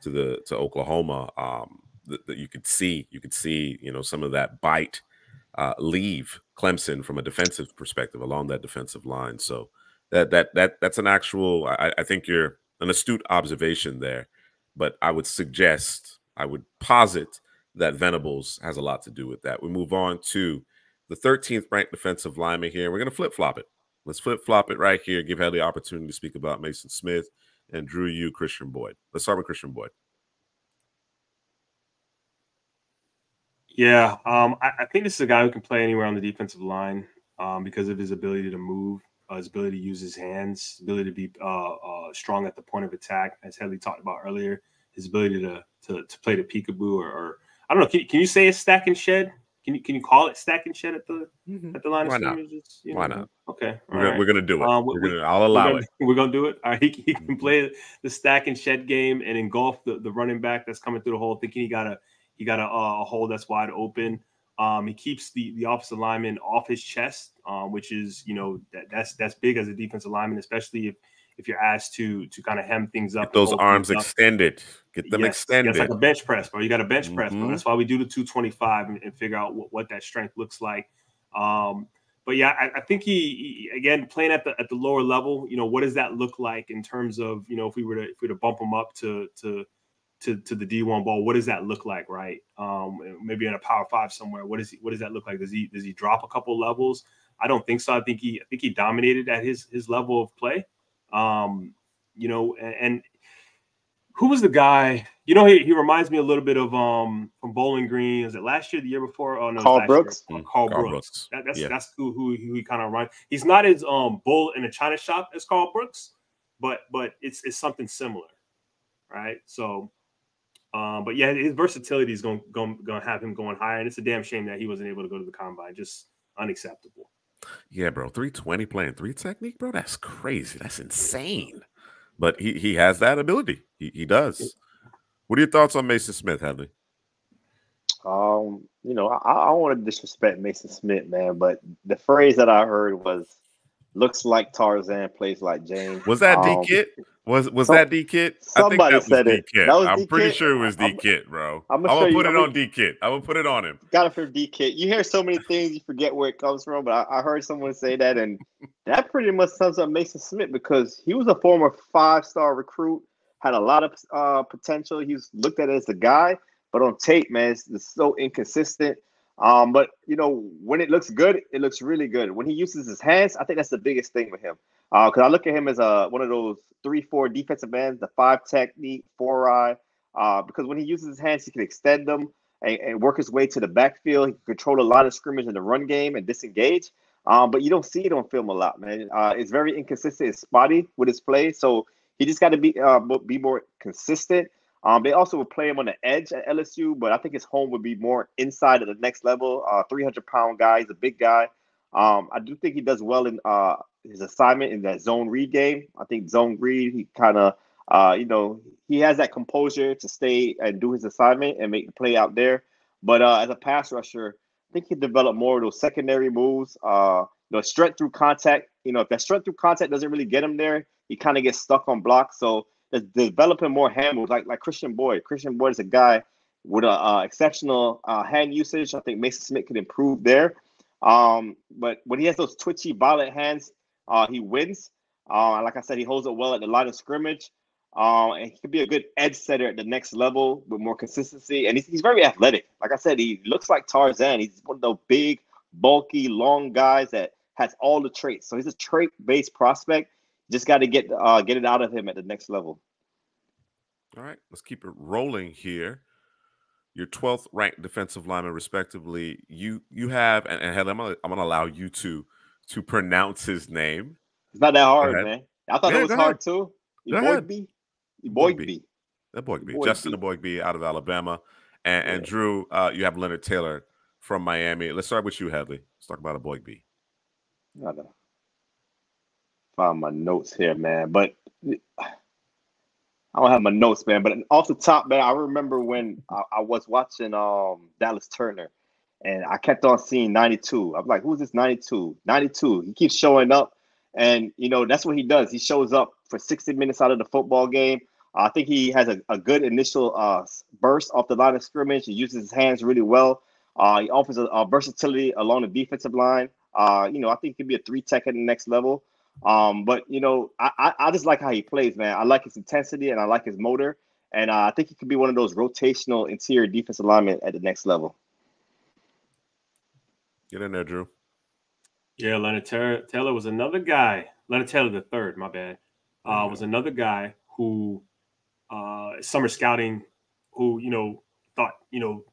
to the to Oklahoma. Um, that you could see, you could see, you know, some of that bite uh, leave Clemson from a defensive perspective along that defensive line. So that that that that's an actual. I, I think you're an astute observation there, but I would suggest, I would posit that Venables has a lot to do with that. We move on to the 13th ranked defensive lineman here. We're going to flip flop it. Let's flip flop it right here. Give Headley opportunity to speak about Maason Smith and Drew you Christian Boyd. Let's start with Christian Boyd. Yeah, um, I, I, think this is a guy who can play anywhere on the defensive line um, because of his ability to move, uh, his ability to use his hands, ability to be uh, uh, strong at the point of attack, as Headley talked about earlier. His ability to to, to play the peekaboo, or, or I don't know. Can, can you say a stack and shed? Can you can you call it stack and shed at the mm-hmm. at the line Why of scrimmage? You know, Why not? Okay, we're, right. we're gonna do it. Um, we're gonna, I'll allow we're gonna, it. (laughs) We're gonna do it. All right, he, he can play the stack and shed game and engulf the, the running back that's coming through the hole, thinking he got a he got a, a hole that's wide open. Um, he keeps the the offensive lineman off his chest, um, which is you know that, that's that's big as a defensive lineman, especially if if you're asked to to kind of hem things up. Get those arms extended. Get them yes, extended. It's like a bench press, bro. You got a bench mm-hmm. press, bro. Mm-hmm. That's why we do the 225 and, and figure out what, what, that strength looks like. Um, but yeah, I, I think he, he, again playing at the at the lower level. You know, what does that look like in terms of you know if we were to if we were to bump him up to to to, to the D1 ball, what does that look like, right? Um, maybe in a power five somewhere. What does he what does that look like? Does he does he drop a couple levels? I don't think so. I think he I think he dominated at his his level of play. Um, you know, and, and who was the guy? You know, he, he reminds me a little bit of um from Bowling Green. Is it last year, the year before? Oh no, Karl Brooks. Year. Mm, Karl, Karl, Brooks. Brooks. That, that's yeah. that's who who, who he kind of reminds. He's not as um bull in a china shop as Karl Brooks, but but it's it's something similar, right? So um, but yeah, his versatility is going going going to have him going higher, and it's a damn shame that he wasn't able to go to the combine. Just unacceptable. Yeah, bro, three twenty playing three technique, bro. That's crazy. That's insane. But he he has that ability. He he does. What are your thoughts on Maason Smith, Headley? Um, you know, I, I don't want to disrespect Maason Smith, man, but the phrase that I heard was looks like Tarzan, plays like Jane. Was that um, D Kit? Was was some, that D Kit? Somebody said it. D-Kit. I'm D-Kit. pretty sure it was D Kit, bro. I'm gonna, I'm gonna put you, it on D Kit. I will put it on him. Got it from D Kit. You hear so many things, you forget where it comes from. But I, I heard someone say that, and that pretty much sums up Maason Smith because he was a former five star recruit, had a lot of uh, potential. He was looked at as the guy, but on tape, man, it's, it's so inconsistent. Um, but you know, when it looks good, it looks really good. When he uses his hands, I think that's the biggest thing with him. Uh, Because I look at him as a one of those three, four defensive ends, the five technique, four eye. Uh, because when he uses his hands, he can extend them and, and, work his way to the backfield. He can control a lot of scrimmage in the run game and disengage. Um, but you don't see it on film a lot, man. Uh, it's very inconsistent, it's spotty with his play. So he just got to be uh, be more consistent. Um, they also would play him on the edge at LSU, but I think his home would be more inside at the next level. Uh, 300 pound guy, he's a big guy. Um, I do think he does well in uh, his assignment in that zone read game. I think zone read, he kind of, uh, you know, he has that composure to stay and do his assignment and make the play out there. But uh, as a pass rusher, I think he developed more of those secondary moves. Uh, you know, strength through contact. You know, if that strength through contact doesn't really get him there, he kind of gets stuck on blocks. So developing more hand moves, like like Christian Boyd. Christian Boyd is a guy with a uh, exceptional uh, hand usage. I think Maason Smith could improve there. Um, but when he has those twitchy, violent hands, uh, he wins. Uh, like I said, he holds it well at the line of scrimmage. Uh, and he could be a good edge setter at the next level with more consistency. And he's, he's very athletic. Like I said, he looks like Tarzan. He's one of those big, bulky, long guys that has all the traits. So he's a trait-based prospect. Just got to get uh, get it out of him at the next level. All right, let's keep it rolling here. Your 12th ranked defensive lineman, respectively. You you have, and, and Headley, I'm gonna, I'm gonna allow you to to pronounce his name. It's not that hard, man. I thought yeah, it was hard too. Boygby. Boygby. That Boygby. Justin Boygby out of Alabama. And, and Drew, uh, you have Leonard Taylor from Miami. Let's start with you, Headley. Let's talk about a Boygby. Gotta find my notes here, man. But I don't have my notes, man. But off the top, man, I remember when I, I was watching um Dallas Turner and I kept on seeing 92. I'm like, who's this 92? 92. He keeps showing up. And, you know, that's what he does. He shows up for 60 minutes out of the football game. I think he has a, a good initial uh, burst off the line of scrimmage. He uses his hands really well. Uh, he offers a, a, versatility along the defensive line. Uh, you know, I think he could be a three tech at the next level. Um, but you know, I, I, I just like how he plays, man. I like his intensity and I like his motor, and uh, I think he could be one of those rotational interior defense alignment at the next level. Get in there, Drew. Yeah, Leonard Taylor was another guy. Leonard Taylor the third, my bad, uh, was another guy who uh, summer scouting, who you know thought you know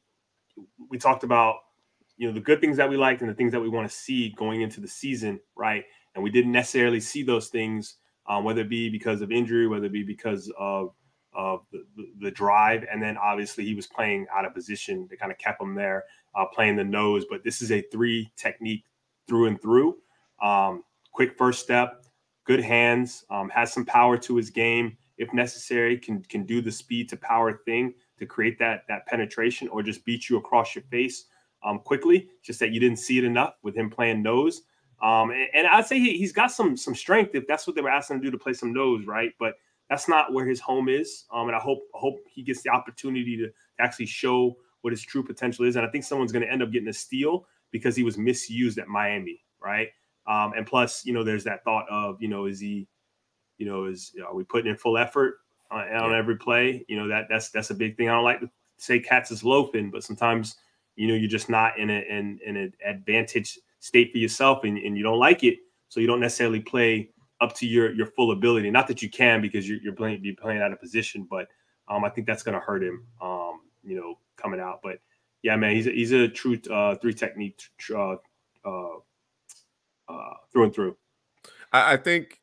we talked about you know the good things that we liked and the things that we want to see going into the season, right? And we didn't necessarily see those things, um, whether it be because of injury, whether it be because of of the, the, drive, and then obviously he was playing out of position. They kind of kept him there, uh, playing the nose. But this is a three technique through and through. Um, quick first step, good hands, um, has some power to his game if necessary. Can can do the speed to power thing to create that that penetration, or just beat you across your face um, quickly. Just that you didn't see it enough with him playing nose. Um, and, and, I'd say he, has got some some strength if that's what they were asking him to do to play some nose, right? But that's not where his home is. Um, and I hope hope he gets the opportunity to actually show what his true potential is. And I think someone's going to end up getting a steal because he was misused at Miami, right? Um, and plus, you know, there's that thought of, you know, is he, you know, is are we putting in full effort on, on every play? You know, that that's that's a big thing. I don't like to say cats is loafing, but sometimes, you know, you're just not in a in, in an advantage state for yourself and, and you don't like it, so you don't necessarily play up to your your full ability. Not that you can because you're, you're playing be playing out of position, but um, I think that's going to hurt him. Um, you know, coming out. But yeah, man, he's a, he's a true uh, three technique uh, uh, through and through. I, I, think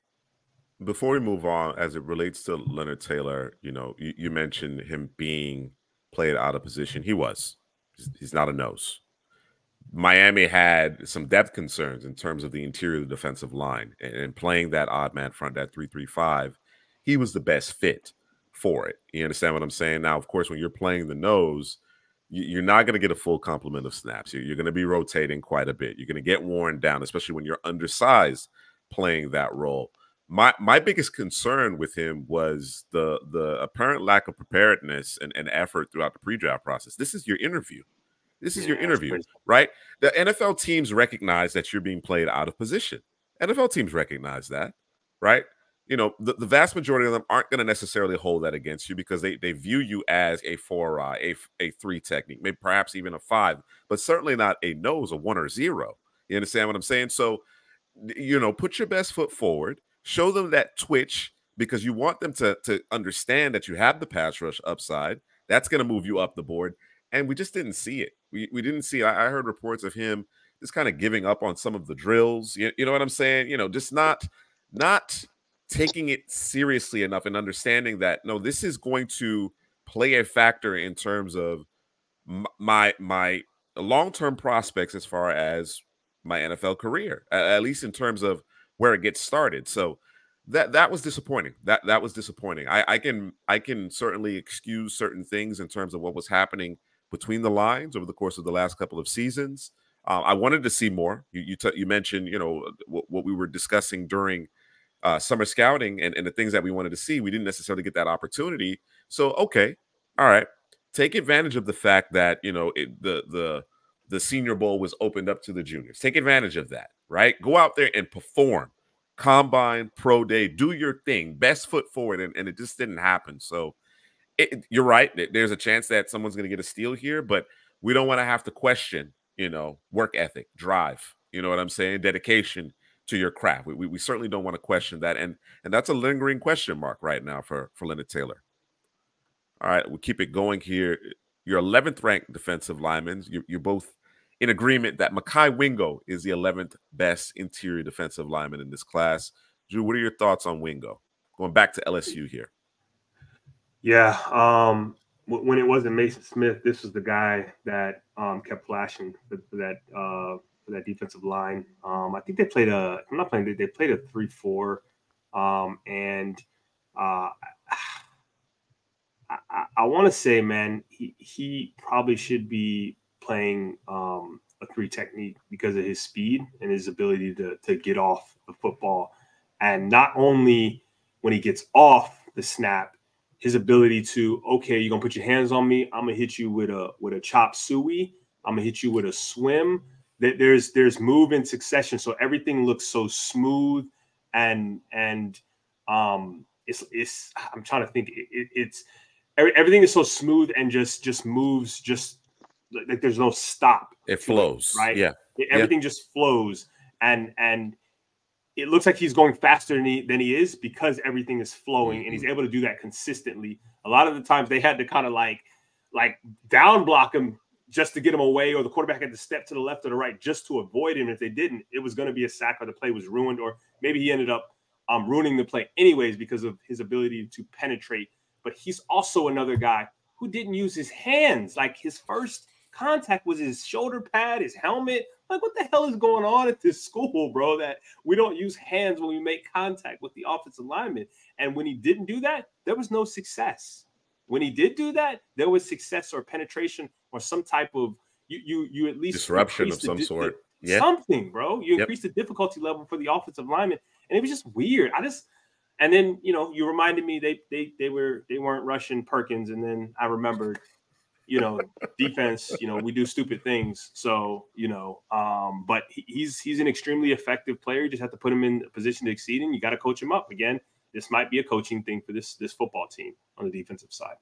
before we move on, as it relates to Leonard Taylor, you know, you, you mentioned him being played out of position. He was. He's, he's not a nose. Miami had some depth concerns in terms of the interior defensive line and, playing that odd man front, that 335, he was the best fit for it. You understand what I'm saying? Now, of course, when you're playing the nose, you're not going to get a full complement of snaps. You're going to be rotating quite a bit. You're going to get worn down, especially when you're undersized playing that role. My my biggest concern with him was the the apparent lack of preparedness and, and effort throughout the pre-draft process. This is your interview. This is yeah, your interview, right? The NFL teams recognize that you're being played out of position. NFL teams recognize that, right? You know, the, the vast majority of them aren't going to necessarily hold that against you because they, they view you as a four, uh, a, a three technique, maybe perhaps even a five, but certainly not a nose, a one or zero. You understand what I'm saying? So, you know, put your best foot forward, show them that twitch because you want them to, to understand that you have the pass rush upside. That's going to move you up the board. And we just didn't see it. We, we didn't see it. I, I heard reports of him just kind of giving up on some of the drills. You, you know what I'm saying? You know, just not not taking it seriously enough and understanding that no, this is going to play a factor in terms of my my long-term prospects as far as my NFL career, at least in terms of where it gets started. So that that was disappointing. That that was disappointing. I, I can I can certainly excuse certain things in terms of what was happening between the lines over the course of the last couple of seasons. Uh, I wanted to see more. You you, t- you mentioned you know what, what, we were discussing during uh, summer scouting and, and the things that we wanted to see. We didn't necessarily get that opportunity. So okay, all right, take advantage of the fact that you know it, the the the Senior Bowl was opened up to the juniors. Take advantage of that. Right, go out there and perform. Combine, pro day, do your thing, best foot forward, and, and it just didn't happen. So it, you're right. There's a chance that someone's going to get a steal here, but we don't want to have to question, you know, work ethic, drive. You know what I'm saying? Dedication to your craft. We, we, we certainly don't want to question that, and and that's a lingering question mark right now for for Leonard Taylor. All right, we'll keep it going here. Your 11th ranked defensive linemen. You, you're both in agreement that Mekhi Wingo is the 11th best interior defensive lineman in this class. Drew, what are your thoughts on Wingo? Going back to LSU here. Yeah, um, when it wasn't Maason Smith, this was the guy that um, kept flashing for, for that uh, for that defensive line. Um, I think they played a. I'm not playing. They played a three four, um, and uh, I, I, I want to say, man, he he probably should be playing um, a three technique because of his speed and his ability to to get off the football, and not only when he gets off the snap his ability to okay, you're gonna put your hands on me. I'm gonna hit you with a with a chop suey. I'm gonna hit you with a swim. There's there's move in succession, so everything looks so smooth and and um it's it's I'm trying to think it, it's everything is so smooth and just just moves just like there's no stop. It flows, it, right? Yeah, everything yeah. just flows and and it looks like he's going faster than he, than he is because everything is flowing and he's mm-hmm. able to do that consistently. A lot of the times they had to kind of like like down block him just to get him away, or the quarterback had to step to the left or the right just to avoid him. If they didn't, it was going to be a sack or the play was ruined, or maybe he ended up um, ruining the play anyways because of his ability to penetrate. But he's also another guy who didn't use his hands. Like his first contact was his shoulder pad, his helmet. Like, what the hell is going on at this school, bro? That we don't use hands when we make contact with the offensive lineman. And when he didn't do that, there was no success. When he did do that, there was success or penetration or some type of you you you at least disruption of some di- sort. Yeah. Something, bro. You yep. increase the difficulty level for the offensive lineman. And it was just weird. I just and then you know, you reminded me they they they were they weren't rushing Perkins, and then I remembered you know, defense, you know, we do stupid things. So, you know, um, but he's he's an extremely effective player. You just have to put him in a position to exceed, and you got to coach him up. Again, this might be a coaching thing for this this football team on the defensive side.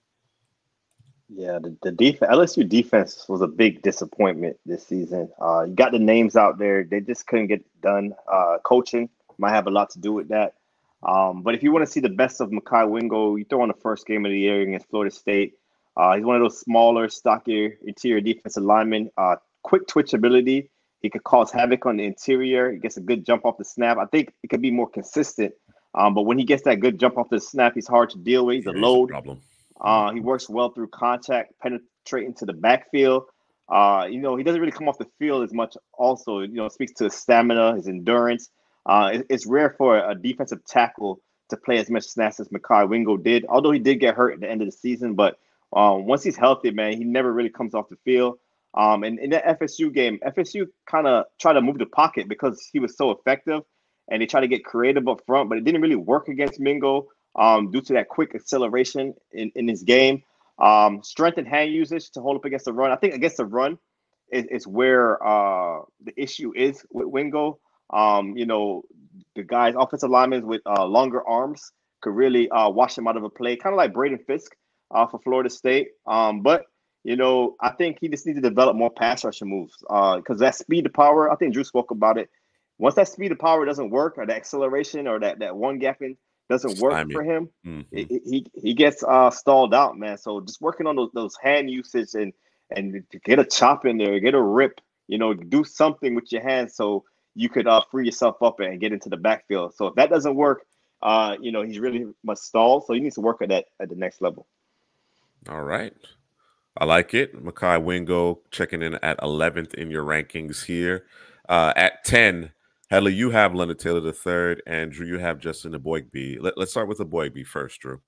Yeah, the, the defense LSU defense was a big disappointment this season. Uh, you got the names out there; they just couldn't get done. Uh, coaching might have a lot to do with that. Um, but if you want to see the best of Mekhi Wingo, you throw on the first game of the year against Florida State. Uh, he's one of those smaller, stockier interior defensive linemen. Uh, quick twitch ability. He could cause havoc on the interior. He gets a good jump off the snap. I think it could be more consistent. Um, but when he gets that good jump off the snap, he's hard to deal with. He's a load. problem. Uh, he works well through contact, penetrating to the backfield. Uh, you know, he doesn't really come off the field as much. Also, you know, speaks to his stamina, his endurance. Uh, it, it's rare for a defensive tackle to play as much snaps as Mekhi Wingo did. Although he did get hurt at the end of the season, but um, once he's healthy, man, he never really comes off the field. Um, and in that FSU game, FSU kind of tried to move the pocket because he was so effective. and they tried to get creative up front, but it didn't really work against Wingo um, due to that quick acceleration in, in his game. Um, strength and hand usage to hold up against the run. I think against the run is, is where uh, the issue is with Wingo. Um, you know, the guys, offensive linemen with uh, longer arms could really uh, wash him out of a play, kind of like Braden Fiske uh, for Florida State. Um, but you know, I think he just needs to develop more pass rushing moves because uh, that speed to power. I think Drew spoke about it. Once that speed to power doesn't work, or the acceleration, or that that one gapping doesn't work for him, mm-hmm. he, he he gets uh, stalled out, man. So just working on those, those hand usage and and get a chop in there, get a rip, you know, do something with your hands so you could uh, free yourself up and get into the backfield. So if that doesn't work, uh, you know, he's really must stall. So he needs to work at that at the next level. All right. I like it. Mekhi Wingo checking in at 11th in your rankings here. Uh, at 10, Headley, you have Leonard Taylor the third, and Drew, you have Justin Eboigbe. Let, let's start with Eboigbe first, Drew.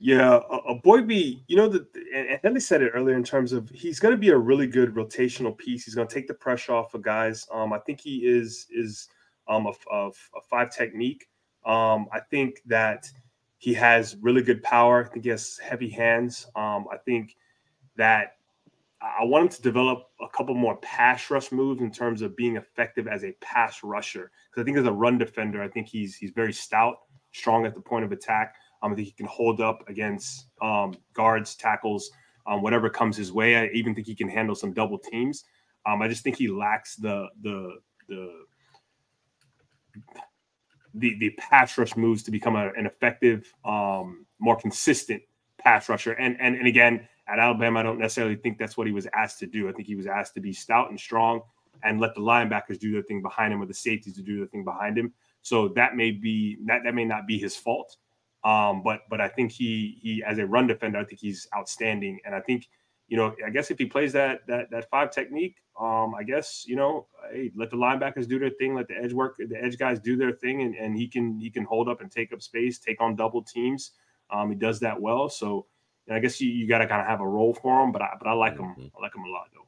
Yeah, a, Eboigbe, you know, the, and Headley said it earlier in terms of he's going to be a really good rotational piece. He's going to take the pressure off of guys. Um, I think he is is um, a, a, a five technique. Um, I think that he has really good power. I think he has heavy hands. Um, I think that I want him to develop a couple more pass rush moves in terms of being effective as a pass rusher. Because I think as a run defender, I think he's he's very stout, strong at the point of attack. Um, I think he can hold up against um, guards, tackles, um, whatever comes his way. I even think he can handle some double teams. Um, I just think he lacks the the the the, the pass rush moves to become a, an effective, um, more consistent pass rusher. And and and again, at Alabama, I don't necessarily think that's what he was asked to do. I think he was asked to be stout and strong and let the linebackers do their thing behind him or the safeties to do their thing behind him. So that may be that that may not be his fault. Um, but but I think he he as a run defender, I think he's outstanding. And I think, you know, I guess if he plays that that that five technique, um, I guess, you know, hey, let the linebackers do their thing, let the edge work, the edge guys do their thing, and, and he can he can hold up and take up space, take on double teams. Um, he does that well. So and I guess you, you got to kind of have a role for him, but I but I like mm-hmm. him. I like him a lot though.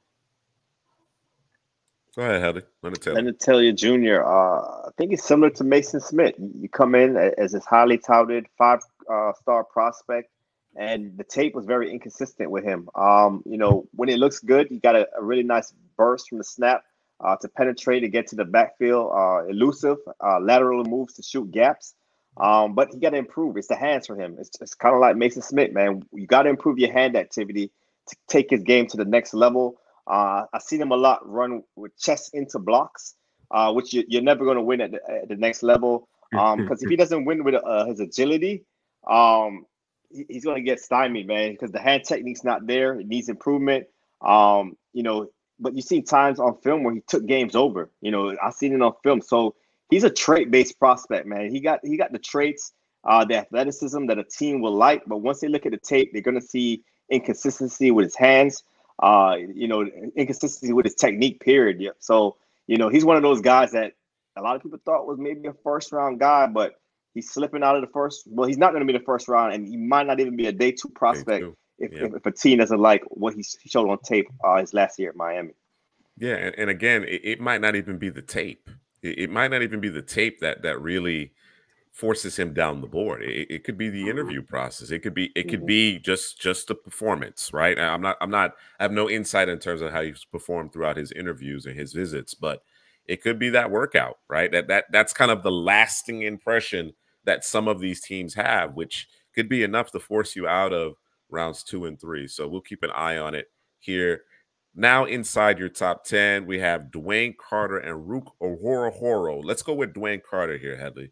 Go ahead, Heather. Let me tell you. Let me tell you, Junior. Uh, I think it's similar to Maason Smith. You come in as this highly touted five uh, star prospect, and the tape was very inconsistent with him. Um, you know, when it looks good, you got a, a really nice burst from the snap uh, to penetrate to get to the backfield, uh, elusive, uh, lateral moves to shoot gaps. Um, but he got to improve. It's the hands for him. It's, it's kind of like Maason Smith, man. You got to improve your hand activity to take his game to the next level. Uh, I've seen him a lot run with chest into blocks, uh, which you, are never going to win at the, at the, next level. Because um, if he doesn't win with uh, his agility, um, he, he's going to get stymied, man. Because the hand technique's not there. It needs improvement. Um, you know, but you see times on film where he took games over. You know, I've seen it on film. So he's a trait based prospect, man. He got he got the traits, uh, the athleticism that a team will like. But once they look at the tape, they're gonna see inconsistency with his hands. Uh, you know, inconsistency with his technique. Period. Yep. So you know, he's one of those guys that a lot of people thought was maybe a first round guy, but he's slipping out of the first. Well, he's not going to be the first round, and he might not even be a day two prospect day two. If, yeah. if, if, a team doesn't like what he showed on tape uh, his last year at Miami. Yeah, and, and again, it, it, might not even be the tape. It, it, might not even be the tape that that really forces him down the board. It, it could be the mm-hmm. interview process. It could be it could mm-hmm. be just just the performance, right? I'm not I'm not I have no insight in terms of how he's performed throughout his interviews and his visits, but it could be that workout, right? That that that's kind of the lasting impression that some of these teams have, which could be enough to force you out of rounds two and three. So we'll keep an eye on it here now inside your top 10, we have DeWayne Carter and Ruke Orhorhoro. Let's go with DeWayne Carter here, Headley.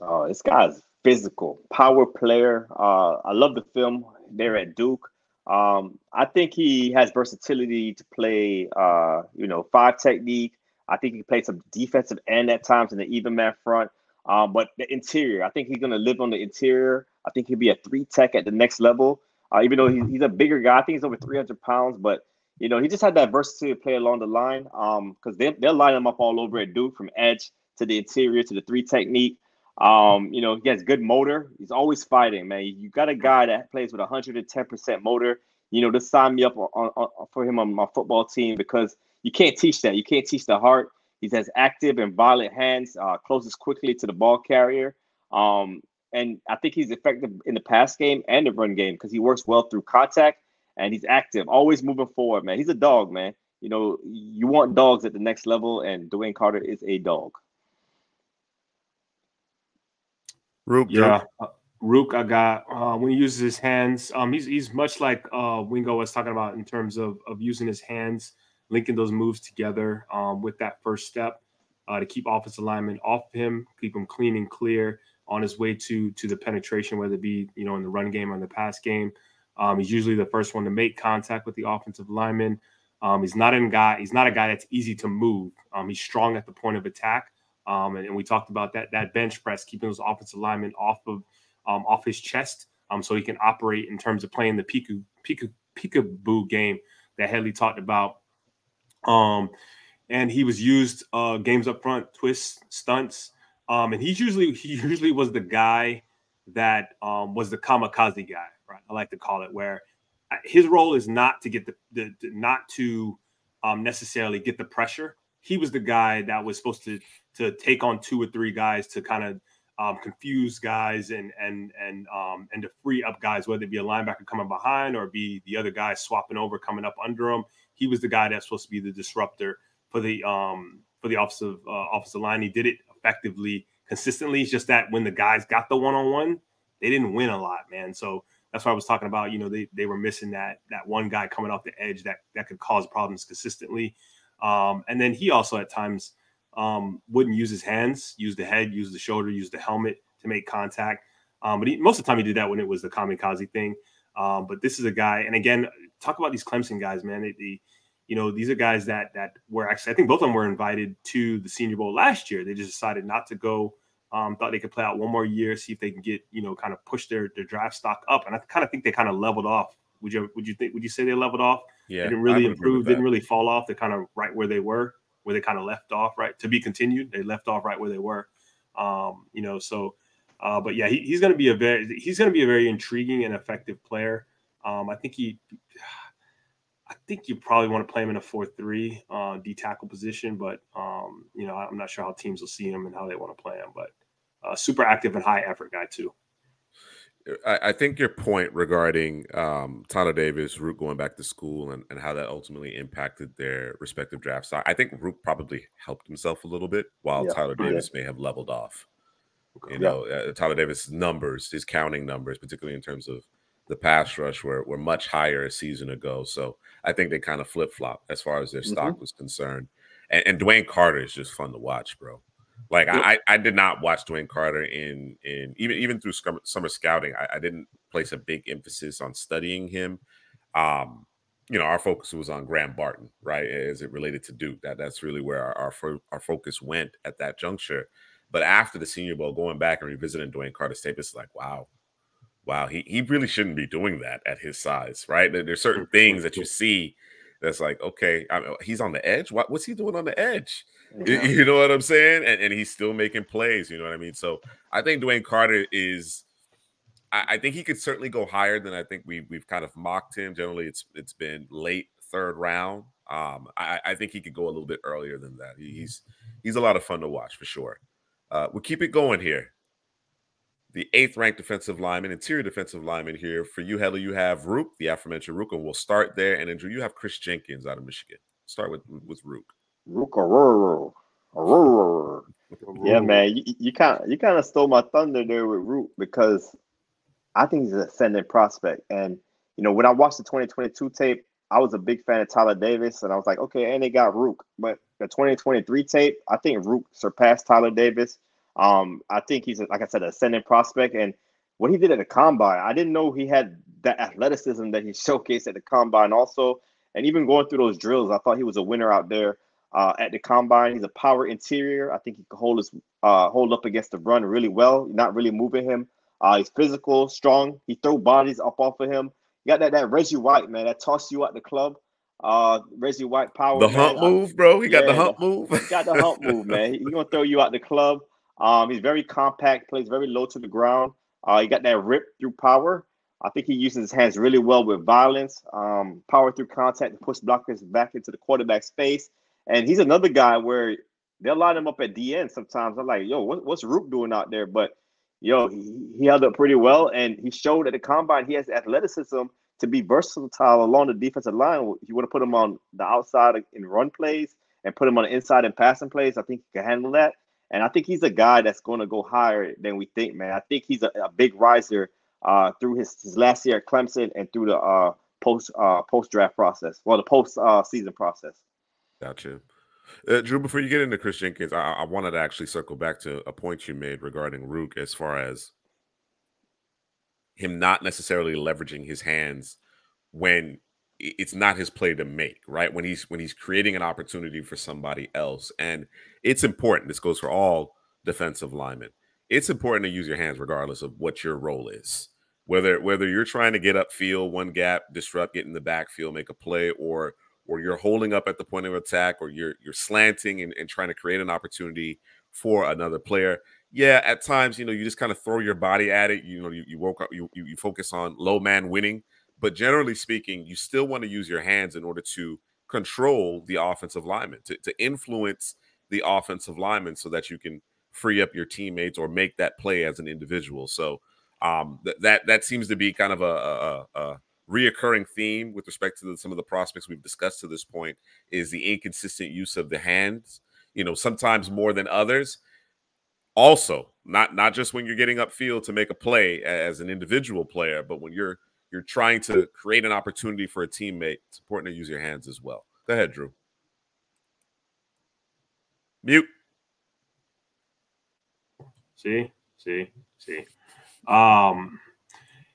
Oh, this guy's physical, power player. Uh, I love the film there at Duke. Um, I think he has versatility to play, uh, you know, five technique. I think he plays some defensive end at times in the even man front. Um, but the interior, I think he's going to live on the interior. I think he'll be a three tech at the next level. Uh, even though he's, he's a bigger guy, I think he's over 300 pounds, but you know, he just had that versatility to play along the line. Um, because they they'll line him up all over at Duke from edge to the interior to the three technique. Um, you know, he has good motor. He's always fighting, man. You got a guy that plays with 110% motor. You know, just sign me up on, on, on, for him on my football team because you can't teach that. You can't teach the heart. He has active and violent hands, uh, closes quickly to the ball carrier. Um, and I think he's effective in the pass game and the run game because he works well through contact and he's active, always moving forward, man. He's a dog, man. You know, you want dogs at the next level, and DeWayne Carter is a dog. Rook, yeah. Uh, Rook, I got uh, when he uses his hands. Um, he's he's much like uh, Wingo was talking about in terms of of using his hands, linking those moves together um, with that first step uh, to keep offensive linemen off him, keep him clean and clear on his way to to the penetration, whether it be you know in the run game or in the pass game. Um, he's usually the first one to make contact with the offensive lineman. Um, he's not a guy. He's not a guy that's easy to move. Um, he's strong at the point of attack. Um, and, and, we talked about that that bench press, keeping those offensive linemen off of um, off his chest, um, so he can operate in terms of playing the peekaboo peekaboo game that Headley talked about. Um, and he was used uh, games up front, twists, stunts, um, and he's usually (laughs) he usually was the guy that um, was the kamikaze guy, right? I like to call it, where uh, his role is not to get the, the, the not to um, necessarily get the pressure. He was the guy that was supposed to to take on two or three guys to kind of um, confuse guys and and and um, and to free up guys, whether it be a linebacker coming behind or be the other guy swapping over coming up under him. He was the guy that's supposed to be the disruptor for the um for the offensive uh, offensive line. He did it effectively, consistently. It's just that when the guys got the one on one, they didn't win a lot, man. So that's why I was talking about. You know, they they were missing that that one guy coming off the edge that that could cause problems consistently. Um, and then he also at times um, wouldn't use his hands, use the head, use the shoulder, use the helmet to make contact. Um, but he, most of the time he did that when it was the kamikaze thing. Um, but this is a guy, and again, talk about these Clemson guys, man. They, they, you know, these are guys that that were actually, I think both of them were invited to the Senior Bowl last year. They just decided not to go. Um, thought they could play out one more year, see if they can get, you know, kind of push their their draft stock up. And I kind of think they kind of leveled off. Would you would you think would you say they leveled off? Yeah, they didn't really improve, didn't really fall off. They're kind of right where they were where they kind of left off, right? To be continued, they left off right where they were. Um, you know, so uh, but yeah, he, he's going to be a very he's going to be a very intriguing and effective player. Um, I think he, I think you probably want to play him in a four-three uh, D tackle position, but um, you know, I'm not sure how teams will see him and how they want to play him. But uh, super active and high effort guy too. I, I think your point regarding um, Tyler Davis, Rook going back to school, and, and how that ultimately impacted their respective drafts. I think Rook probably helped himself a little bit, while yeah. Tyler Davis yeah. may have leveled off. Okay. You know, uh, Tyler Davis' numbers, his counting numbers, particularly in terms of the pass rush, were, were much higher a season ago. So I think they kind of flip flop as far as their stock mm-hmm. was concerned. And, and DeWayne Carter is just fun to watch, bro. Like I, I did not watch DeWayne Carter in in even even through summer scouting. I, I didn't place a big emphasis on studying him. Um, you know, our focus was on Graham Barton, right, as it related to Duke. That that's really where our our, fo- our focus went at that juncture. But after the Senior Bowl, going back and revisiting DeWayne Carter's tape, it's like, wow, wow, he he really shouldn't be doing that at his size, right? There's certain things that you see that's like, okay, I mean, he's on the edge. What, what's he doing on the edge? (laughs) Yeah. You know what I'm saying? And, and he's still making plays. You know what I mean? So I think DeWayne Carter is. I, I think he could certainly go higher than I think we we've kind of mocked him. Generally, it's it's been late third round. Um, I, I think he could go a little bit earlier than that. He, he's he's a lot of fun to watch for sure. Uh, we'll keep it going here. The eighth ranked defensive lineman, interior defensive lineman here. For you, Headley, you have Rook, the aforementioned Rook, and we'll start there. And then Drew, you have Kris Jenkins out of Michigan. Start with with Rook. Rook, yeah, man, you, you kind you kind of stole my thunder there with Rook because I think he's an ascending prospect. And you know, when I watched the 2022 tape, I was a big fan of Tyler Davis, and I was like, okay, and they got Rook. But the 2023 tape, I think Rook surpassed Tyler Davis. Um, I think he's like I said, an ascending prospect, and what he did at the combine, I didn't know he had that athleticism that he (laughs) showcased at the combine also. And even going through those drills, I thought he was a winner out there uh, at the combine. He's a power interior. I think he can hold his uh, hold up against the run really well. not really moving him. Uh, he's physical, strong. He throw bodies up off of him. You got that that Reggie White man that tossed you at the club. Uh, Reggie White power. The man. hump move, bro. He got the hump move. (laughs) he got the hump move, man. He's gonna throw you out the club. Um, he's very compact, plays very low to the ground. Uh, he got that rip through power. I think he uses his hands really well with violence, um, power through contact, to push blockers back into the quarterback space. And he's another guy where they'll line him up at DN sometimes. I'm like, yo, what, what's Rook doing out there? But yo, he, he held up pretty well, and he showed at the combine he has athleticism to be versatile along the defensive line. You want to put him on the outside in run plays and put him on the inside in passing plays. I think he can handle that. And I think he's a guy that's going to go higher than we think, man. I think he's a, a big riser uh, through his, his last year at Clemson and through the uh, post uh, post draft process, well, the post uh, season process. Gotcha. Uh, Drew, before you get into Kris Jenkins, I, I, wanted to actually circle back to a point you made regarding Rook as far as him not necessarily leveraging his hands when it's not his play to make, right? When he's when he's creating an opportunity for somebody else. And it's important. This goes for all defensive linemen. It's important to use your hands regardless of what your role is. Whether whether you're trying to get upfield, one gap, disrupt, get in the backfield, make a play, or or you're holding up at the point of attack, or you're you're slanting and, and trying to create an opportunity for another player. Yeah, at times, you know, you just kind of throw your body at it. You know, you, you woke up, you, you focus on low man winning but generally speaking, you still want to use your hands in order to control the offensive lineman, to, to influence the offensive lineman so that you can free up your teammates or make that play as an individual. So um, th- that that seems to be kind of a, a, a reoccurring theme with respect to the, some of the prospects we've discussed to this point is the inconsistent use of the hands. You know, sometimes more than others. Also, not not just when you're getting upfield to make a play as an individual player, but when you're you're trying to create an opportunity for a teammate, it's important to use your hands as well. Go ahead, Drew. Mute. See, see, see. Um,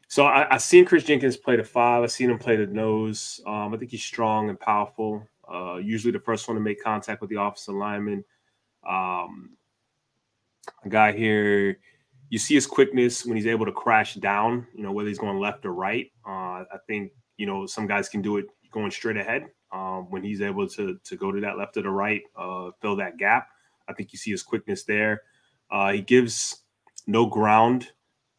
so I, I seen Kris Jenkins play the five. I've seen him play the nose. Um, I think he's strong and powerful. Uh, usually the first one to make contact with the offensive lineman. Um, a guy here you see his quickness when he's able to crash down, you know, whether he's going left or right. Uh, I think, you know, some guys can do it going straight ahead. Um, when he's able to to go to that left or the right, uh, fill that gap. I think you see his quickness there. Uh, he gives no ground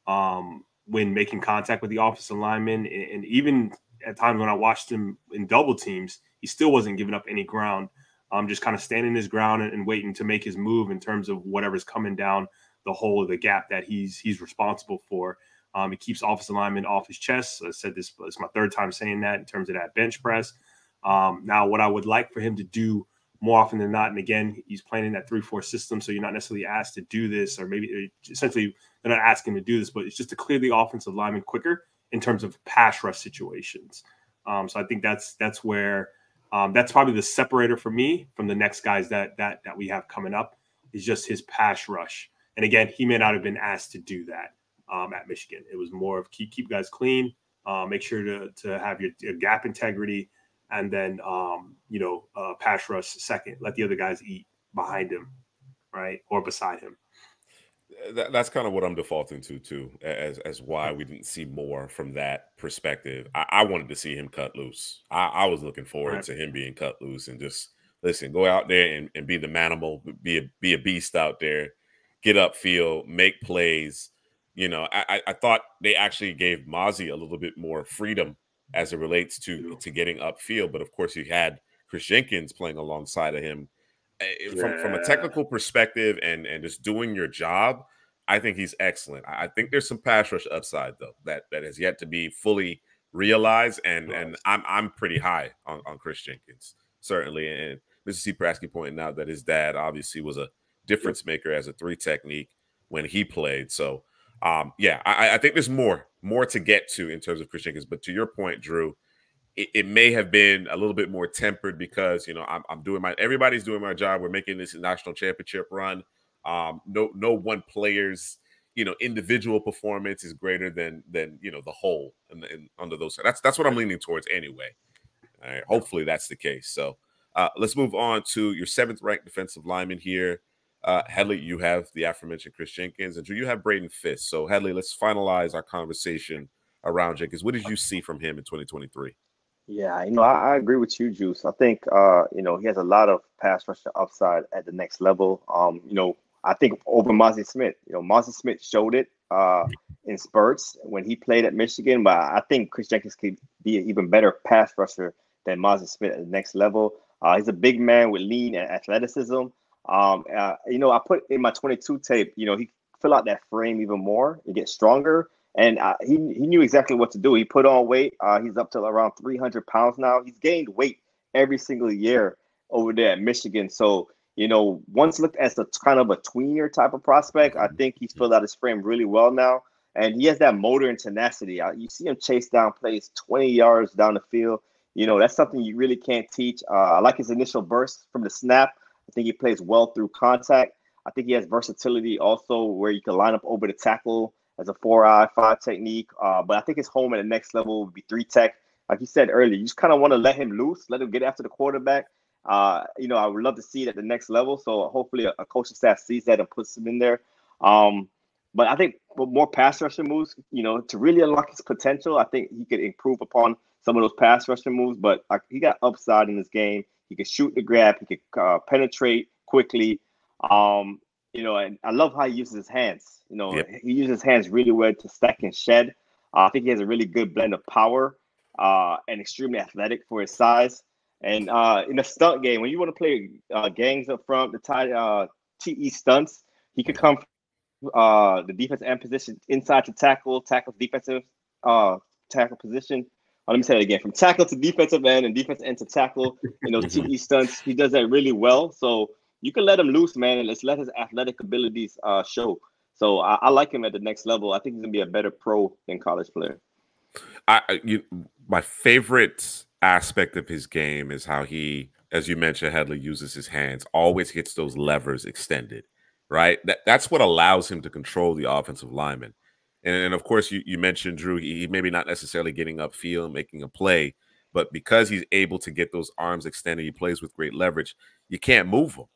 um, when making contact with the offensive lineman, and, and, even at times when I watched him in double teams, he still wasn't giving up any ground. Um, just kind of standing his ground and, and, waiting to make his move in terms of whatever's coming down the hole of the gap that he's he's responsible for. Um, he keeps offensive linemen off his chest. I said this it's my third time saying that in terms of that bench press. Um, now, what I would like for him to do more often than not, and again, he's playing in that three-four system, so you're not necessarily asked to do this, or maybe uh, essentially they're not asking to do this, but it's just to clear the offensive lineman quicker in terms of pass rush situations. Um, so I think that's that's where um, that's probably the separator for me from the next guys that that that we have coming up is just his pass rush. And again, he may not have been asked to do that um, at Michigan. It was more of keep keep guys clean, uh, make sure to to have your, your gap integrity, and then um, you know uh, pass rush second. Let the other guys eat behind him, right, or beside him. That, that's kind of what I'm defaulting to too, as as why we didn't see more from that perspective. I, I wanted to see him cut loose. I, I was looking forward right. to him being cut loose and just listen, go out there and, and be the manimal, be a be a beast out there get upfield, make plays. You know, I, I thought they actually gave Mazi a little bit more freedom as it relates to to getting upfield. But of course, you had Kris Jenkins playing alongside of him. Yeah. From from a technical perspective and and just doing your job, I think he's excellent. I think there's some pass rush upside though that that has yet to be fully realized, and and I'm I'm pretty high on, on Kris Jenkins certainly. And Mr. C. Prasky pointing out that his dad obviously was a difference maker as a three technique when he played. So, um, yeah, I, I, think there's more, more to get to in terms of Kris Jenkins. But to your point, Drew, it, it may have been a little bit more tempered because you know I'm, I'm, doing my everybody's doing my job. We're making this national championship run. Um, no, no one player's you know individual performance is greater than than you know the whole and, and under those. That's that's what I'm leaning towards anyway. All right, hopefully that's the case. So. Uh, let's move on to your seventh ranked defensive lineman here. Uh, Headley, you have the aforementioned Kris Jenkins, and Drew, you have Braden Fiske. So, Headley, let's finalize our conversation around Jenkins. What did you see from him in 2023? Yeah, you know, I, I agree with you, Juice. I think, uh, you know, he has a lot of pass rusher upside at the next level. Um, you know, I think over Mazi Smith. You know, Mazi Smith showed it uh, in spurts when he played at Michigan, but I think Kris Jenkins could be an even better pass rusher than Mazi Smith at the next level. Uh, he's a big man with lean and athleticism. Um, uh, you know, I put in my 22 tape. You know, he fill out that frame even more and get stronger. And uh, he he knew exactly what to do. He put on weight. Uh, he's up to around 300 pounds now. He's gained weight every single year over there at Michigan. So you know, once looked as a kind of a tweener type of prospect, I think he's filled out his frame really well now. And he has that motor and tenacity. You see him chase down plays 20 yards down the field. You know, that's something you really can't teach. Uh, I like his initial burst from the snap. I think he plays well through contact. I think he has versatility also where you can line up over the tackle as a four eye five technique. Uh, but I think his home at the next level would be three tech. Like you said earlier, you just kind of want to let him loose, let him get after the quarterback uh, you know, I would love to see it at the next level. So hopefully, a, a coaching staff sees that and puts him in there. Um, but I think more pass rushing moves, you know, to really unlock his potential, I think he could improve upon some of those pass rushing moves. But he got upside in this game. He could shoot the grab. He could uh, penetrate quickly. Um, you know, and I love how he uses his hands. You know, yep. he uses his hands really well to stack and shed. Uh, I think he has a really good blend of power uh, and extremely athletic for his size. And uh, in a stunt game, when you want to play uh, gangs up front, the tie, uh, TE stunts, he could come uh, the defense end position inside to tackle, tackle defensive uh, tackle position. Oh, let me say it again: from tackle to defensive end and defense end to tackle. You know, TE stunts. He does that really well. So you can let him loose, man, and let's let his athletic abilities uh, show. So I, I like him at the next level. I think he's gonna be a better pro than college player. I you my favorite aspect of his game is how he, as you mentioned, Headley uses his hands, always gets those levers extended, right? That, that's what allows him to control the offensive lineman. And, and of course, you, you mentioned Drew, he, maybe not necessarily getting upfield and making a play, but because he's able to get those arms extended, he plays with great leverage. You can't move him.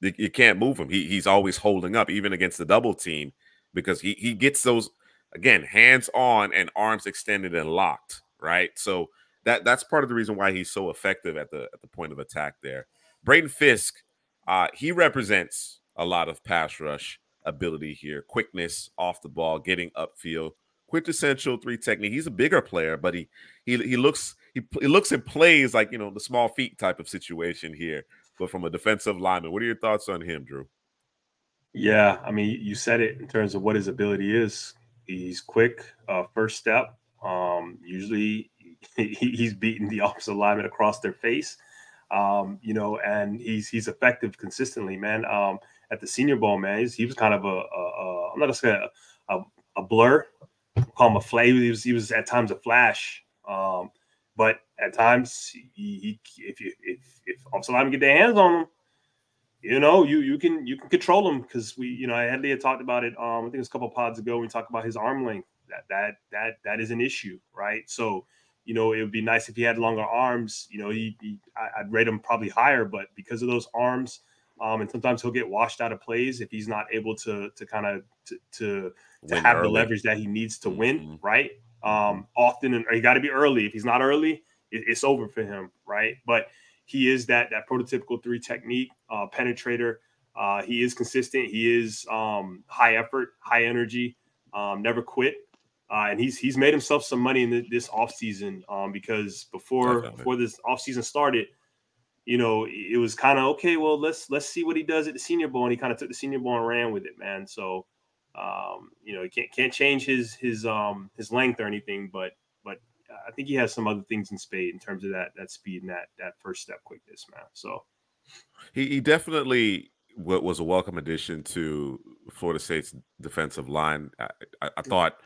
You, you can't move him. He, he's always holding up, even against the double team, because he, he gets those, again, hands on and arms extended and locked, right? So that that's part of the reason why he's so effective at the at the point of attack there. Braden Fiske, uh, he represents a lot of pass rush ability here, quickness off the ball, getting upfield, quintessential three technique. He's a bigger player, but he he he looks he, he looks and plays like you know the small feet type of situation here. But from a defensive lineman, what are your thoughts on him, Drew? Yeah, I mean, you said it in terms of what his ability is. He's quick, uh, first step. Um, usually (laughs) he's beating the offensive lineman across their face. Um, you know, and he's he's effective consistently, man. Um, at the Senior Bowl, man, he was kind of a, a, a I'm not gonna say a, a, blur, call him a flay. He was he was at times a flash, um, but at times he, he if you if if offensive lineman get their hands on him, you know, you you can you can control him because we, you know, Headley had talked about it. Um, I think it was a couple pods ago. We talked about his arm length. That that that that is an issue, right? So you know, it would be nice if he had longer arms. You know, he, he I, would rate him probably higher, but because of those arms, um, and sometimes he'll get washed out of plays if he's not able to to kind of to to, to have early. the leverage that he needs to win, mm-hmm. right? Um, often, and he got to be early. If he's not early, it, it's over for him, right? But he is that that prototypical three technique uh, penetrator. Uh, he is consistent. He is um, high effort, high energy, um, never quit. Uh, and he's he's made himself some money in the, this offseason um, because before before this offseason started, you know, it was kind of okay. Well, let's let's see what he does at the Senior Bowl, and he kind of took the Senior Bowl and ran with it, man. So, um, you know, he can't can't change his his um his length or anything, but but I think he has some other things in spade in terms of that that speed and that that first step quickness, man. So, he, he definitely was a welcome addition to Florida State's defensive line. I, I, I thought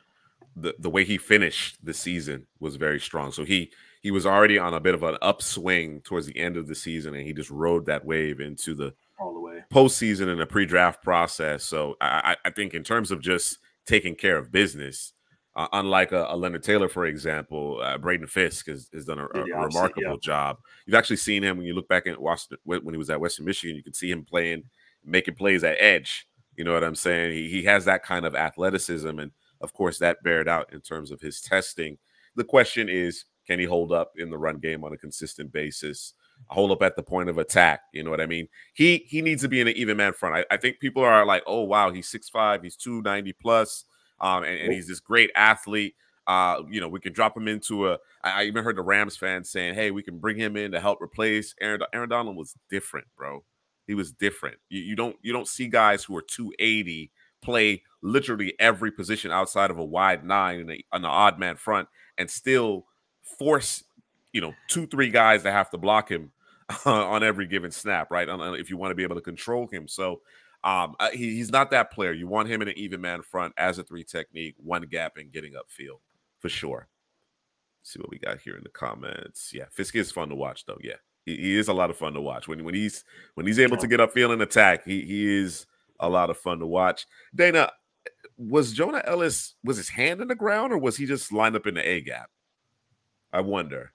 the the way he finished the season was very strong. So he he was already on a bit of an upswing towards the end of the season, and he just rode that wave into the all the way postseason and a pre-draft process. So I, I think in terms of just taking care of business, uh, unlike a, a, Leonard Taylor, for example, uh, Braden Fiske has, has done a, a yeah, remarkable yeah. job. You've actually seen him when you look back at Washington when he was at Western Michigan. You can see him playing, making plays at edge. You know what I'm saying? He, he has that kind of athleticism and of course, that bared out in terms of his testing. The question is, can he hold up in the run game on a consistent basis? hold up at the point of attack. You know what I mean? He he needs to be in an even man front. I, I think people are like, oh wow, he's six five, he's two ninety plus, um, and, and he's this great athlete. Uh, you know, we can drop him into a. I, I even heard the Rams fans saying, "Hey, we can bring him in to help replace Aaron." Aaron Donald was different, bro. He was different. You, you don't you don't see guys who are two eighty play literally every position outside of a wide nine and an odd man front and still force you know two three guys to have to block him (laughs) on every given snap, right? If you want to be able to control him. So um, uh, he, he's not that player. You want him in an even man front as a three technique, one gap, and getting upfield for sure. Let's see what we got here in the comments. Yeah, Fiske is fun to watch though. Yeah, he, he is a lot of fun to watch when when he's when he's able to get upfield and attack. He he is a lot of fun to watch. Dana, was Jonah Elliss was his hand in the ground or was he just lined up in the A gap? I wonder.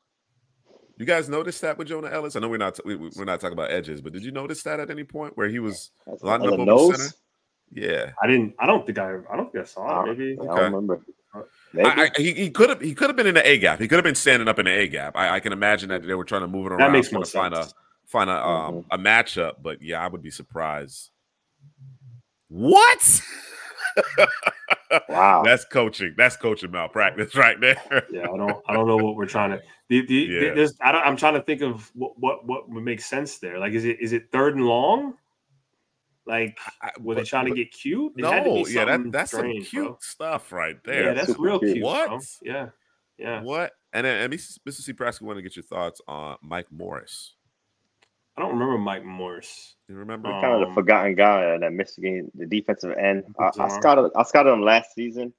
You guys noticed that with Jonah Elliss? I know we're not we, are not talking about edges, but did you notice that at any point where he was lined up over nose? center? Yeah, I didn't. I don't think I. I don't think I saw it. Maybe okay. I don't remember. I, I, he, he could have he could have been in the A gap. He could have been standing up in the A gap. I, I, can imagine that they were trying to move it around. That makes more sense. Find a find a um, mm-hmm. a matchup, but yeah, I would be surprised. What? (laughs) wow, that's coaching. That's coaching malpractice right there. yeah, I don't. I don't know what we're trying to. The, the, yeah. there's, I don't, I'm trying to think of what, what what would make sense there. Like, is it is it third and long? Like, were they trying to get cute? It no, yeah, that, that's strange, some cute bro. stuff right there. Yeah, that's real cute. What? Bro. Yeah, yeah. What? And then, and Mr. Prasky, want to get your thoughts on Mike Morris. I don't remember Mike Morris. You remember? Um, kind of the forgotten guy in that Michigan, the defensive end. I, I scouted, I scouted him last season.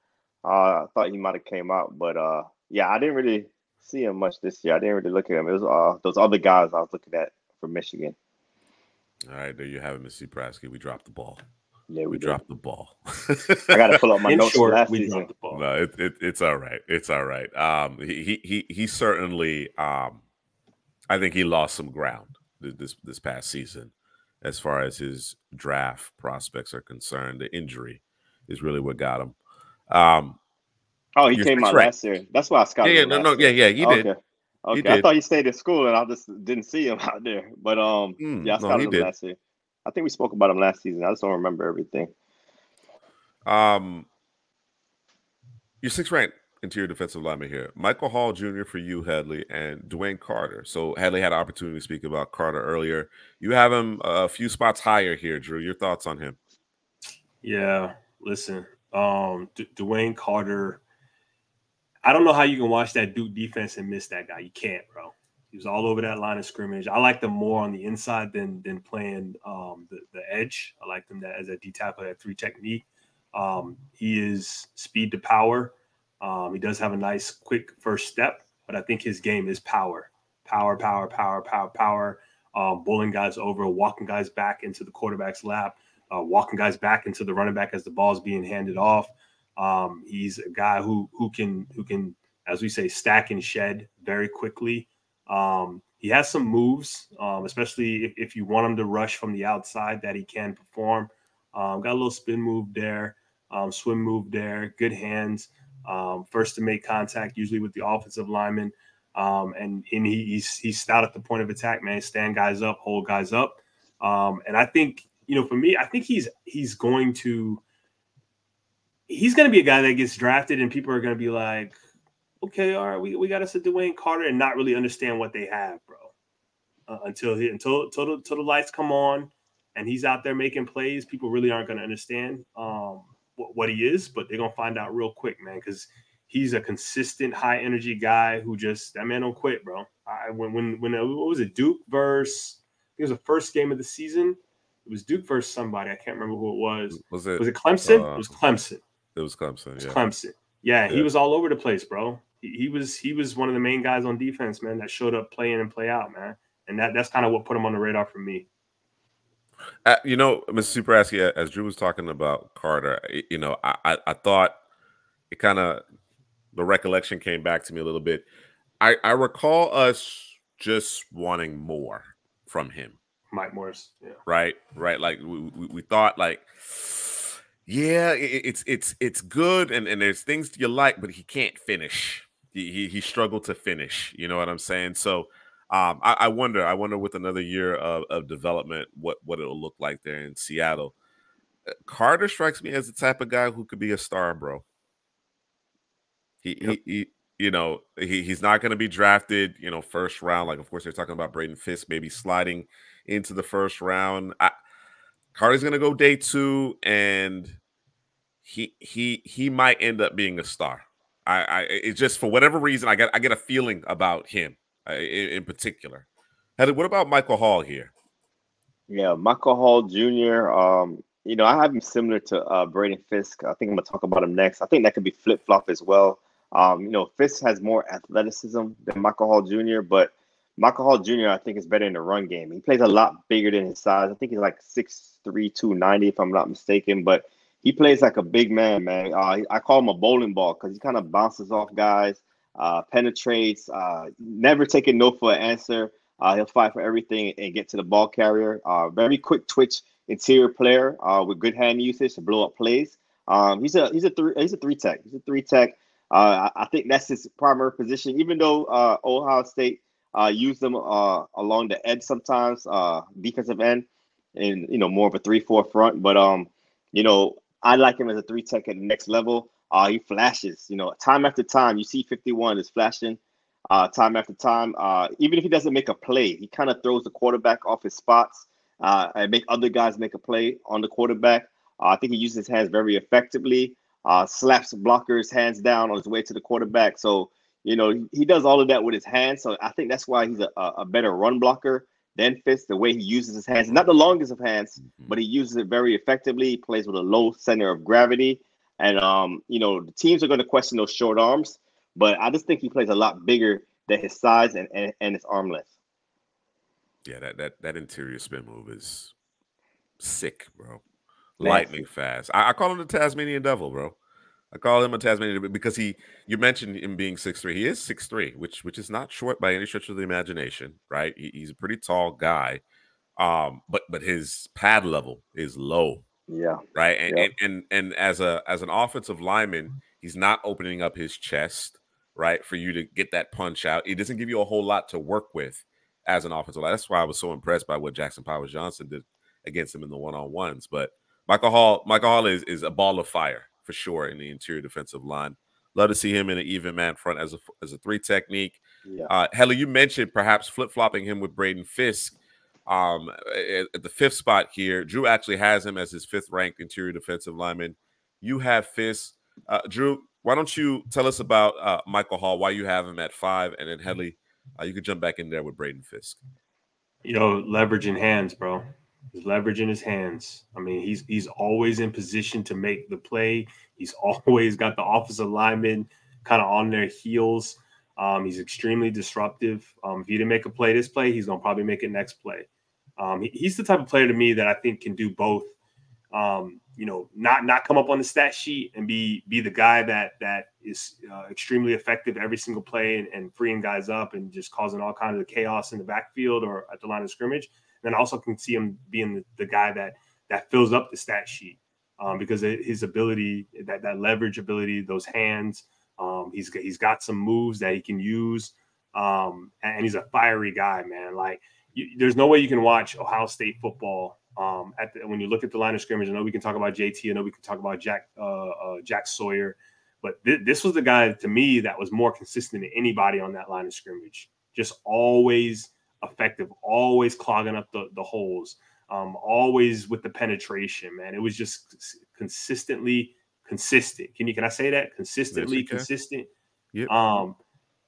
Uh, I thought he might have came out, but uh, yeah, I didn't really see him much this year. I didn't really look at him. It was uh, those other guys I was looking at for Michigan. All right, there you have it, Mr. Prasky. We dropped the ball. Yeah, we, we dropped the ball. I got to pull up my (laughs) notes short, last we season. The ball. No, it, it, it's all right. It's all right. Um, he he he certainly. Um, I think he lost some ground this this past season, as far as his draft prospects are concerned. The injury is really what got him. Um, oh, he came out right. last year. That's why I scouted. Yeah, yeah no, no, yeah, yeah, he did. Okay. Okay, I thought he stayed in school and I just didn't see him (laughs) out there. But um, mm, yeah, I scouted no, him did. last year. I think we spoke about him last season. I just don't remember everything. Um, you're six ranked interior defensive lineman here. Michael Hall Jr. for you, Headley, and DeWayne Carter. So Headley had an opportunity to speak about Carter earlier. You have him a few spots higher here, Drew. Your thoughts on him? Yeah, listen, um, D- DeWayne Carter. I don't know how you can watch that Duke defense and miss that guy. You can't, bro. He was all over that line of scrimmage. I like them more on the inside than than playing um, the, the edge. I like them that as a D tackle, that three technique. Um, he is speed to power. Um, he does have a nice, quick first step, but I think his game is power, power, power, power, power, power. Um, bowling guys over, walking guys back into the quarterback's lap, uh, walking guys back into the running back as the ball is being handed off. Um, he's a guy who who can who can, as we say, stack and shed very quickly. Um, he has some moves, um, especially if, if, you want him to rush from the outside that he can perform. Um, got a little spin move there, um, swim move there, good hands. Um, first to make contact, usually with the offensive lineman. Um, and and he, he's he's stout at the point of attack, man. Stand guys up, hold guys up. Um, and I think you know, for me, I think he's he's going to he's going to be a guy that gets drafted, and people are going to be like, okay, all right, we, we got us a DeWayne Carter, and not really understand what they have, bro. Uh, until he until until the, until the lights come on, and he's out there making plays, people really aren't going to understand. Um, what, what he is, but they're gonna find out real quick, man, because he's a consistent, high energy guy who just that man don't quit, bro. I when when when uh, what was it, Duke versus it was the first game of the season. It was Duke versus somebody. I can't remember who it was. Was it was it Clemson? Uh, it was Clemson. It was Clemson. It was yeah. Clemson. Yeah, yeah, he was all over the place, bro. He, he, was he was one of the main guys on defense, man, that showed up playing and play out, man. And that that's kind of what put him on the radar for me. Uh, you know, Mr. Supraski, as Drew was talking about Carter, you know, I, I, I thought it kind of the recollection came back to me a little bit. I, I recall us just wanting more from him. Mike Morris, yeah. Right, right. Like we, we, we thought, like, yeah, it, it's it's it's good, and and there's things you like, but he can't finish. He, he he struggled to finish. You know what I'm saying? So Um, I, I, wonder, I wonder with another year of, of development, what what it'll look like there in Seattle. Uh, Carter strikes me as the type of guy who could be a star, bro. He, yep. he, he you know, he, he's not going to be drafted, you know, first round. Like, of course, they're talking about Braden Fiske maybe sliding into the first round. I, Carter's going to go day two, and he he he might end up being a star. I, I it's just for whatever reason I get I get a feeling about him in, in, particular. Heather, what about Michael Hall here? Yeah, Michael Hall Jr. Um, you know, I have him similar to uh, Braden Fiske. I think I'm gonna talk about him next. I think that could be flip flop as well. Um, you know, Fiske has more athleticism than Michael Hall Jr., but Michael Hall Jr. I think is better in the run game. He plays a lot bigger than his size. I think he's like 6'3", 290, if I'm not mistaken. But he plays like a big man, man. Uh, I call him a bowling ball because he kind of bounces off guys, uh, penetrates, uh, never taking no for an answer. Uh, he'll fight for everything and get to the ball carrier. Uh, very quick twitch interior player uh, with good hand usage to blow up plays. Um, he's a he's a three he's a three tech. He's a three tech. I, I, think that's his primary position. Even though Ohio State used them along the edge sometimes, defensive end, and you know more of a three four front. But um, you know I like him as a three tech at the next level. Uh, he flashes, you know, time after time. You see 51 is flashing uh, time after time. Uh, even if he doesn't make a play, he kind of throws the quarterback off his spots uh, and make other guys make a play on the quarterback. Uh, I think he uses his hands very effectively, uh, slaps blockers hands down on his way to the quarterback. So, you know, he does all of that with his hands. So I think that's why he's a, a better run blocker than Fiske, the way he uses his hands, not the longest of hands, mm-hmm. but he uses it very effectively. He plays with a low center of gravity. And um, you know, the teams are going to question those short arms, but I just think he plays a lot bigger than his size and, and, and his arm length. Yeah, that that that interior spin move is sick, bro. Lightning fast. I, I, call him the Tasmanian Devil, bro. I call him a Tasmanian because he. You mentioned him being six three. He is six three, which which is not short by any stretch of the imagination, right? He, he's a pretty tall guy, um, but but his pad level is low. Yeah. Right. And, and and and as a as an offensive lineman, he's not opening up his chest, right, for you to get that punch out. It doesn't give you a whole lot to work with as an offensive line. That's why I was so impressed by what Jackson Powers Johnson did against him in the one on ones. But Michael Hall, Michael Hall is is a ball of fire for sure in the interior defensive line. Love to see him in an even man front as a as a three technique. Yeah. Uh, Heller, you mentioned perhaps flip flopping him with Braden Fiske um, at, at, the fifth spot here. Drew actually has him as his fifth ranked interior defensive lineman. You have Fiske. Uh, Drew, why don't you tell us about uh, Michael Hall, why you have him at five, and then Headley, uh, you could jump back in there with Braden Fiske. You know, leveraging hands, bro. He's leveraging his hands. I mean, he's he's always in position to make the play. He's (laughs) always got the offensive lineman kind of on their heels. Um, he's extremely disruptive. Um, if he didn't make a play this play, he's gonna probably make it next play. Um, he, he's the type of player to me that I think can do both. Um, you know, not not come up on the stat sheet and be be the guy that that is uh, extremely effective every single play and, and freeing guys up and just causing all kinds of chaos in the backfield or at the line of scrimmage then I also can see him being the, the guy that that fills up the stat sheet um, because his ability, that that leverage ability, those hands. Um, he's he's got some moves that he can use, um, and he's a fiery guy, man. Like you, there's no way you can watch Ohio State football um, at the, when you look at the line of scrimmage. I know we can talk about JT. I know we can talk about Jack uh, uh, Jack Sawyer, but th- this was the guy to me that was more consistent than anybody on that line of scrimmage. Just always effective, always clogging up the, the holes, um, always with the penetration, man. It was just consistently consistent. Can you can I say that? Consistently yes, consistent. Yep. Um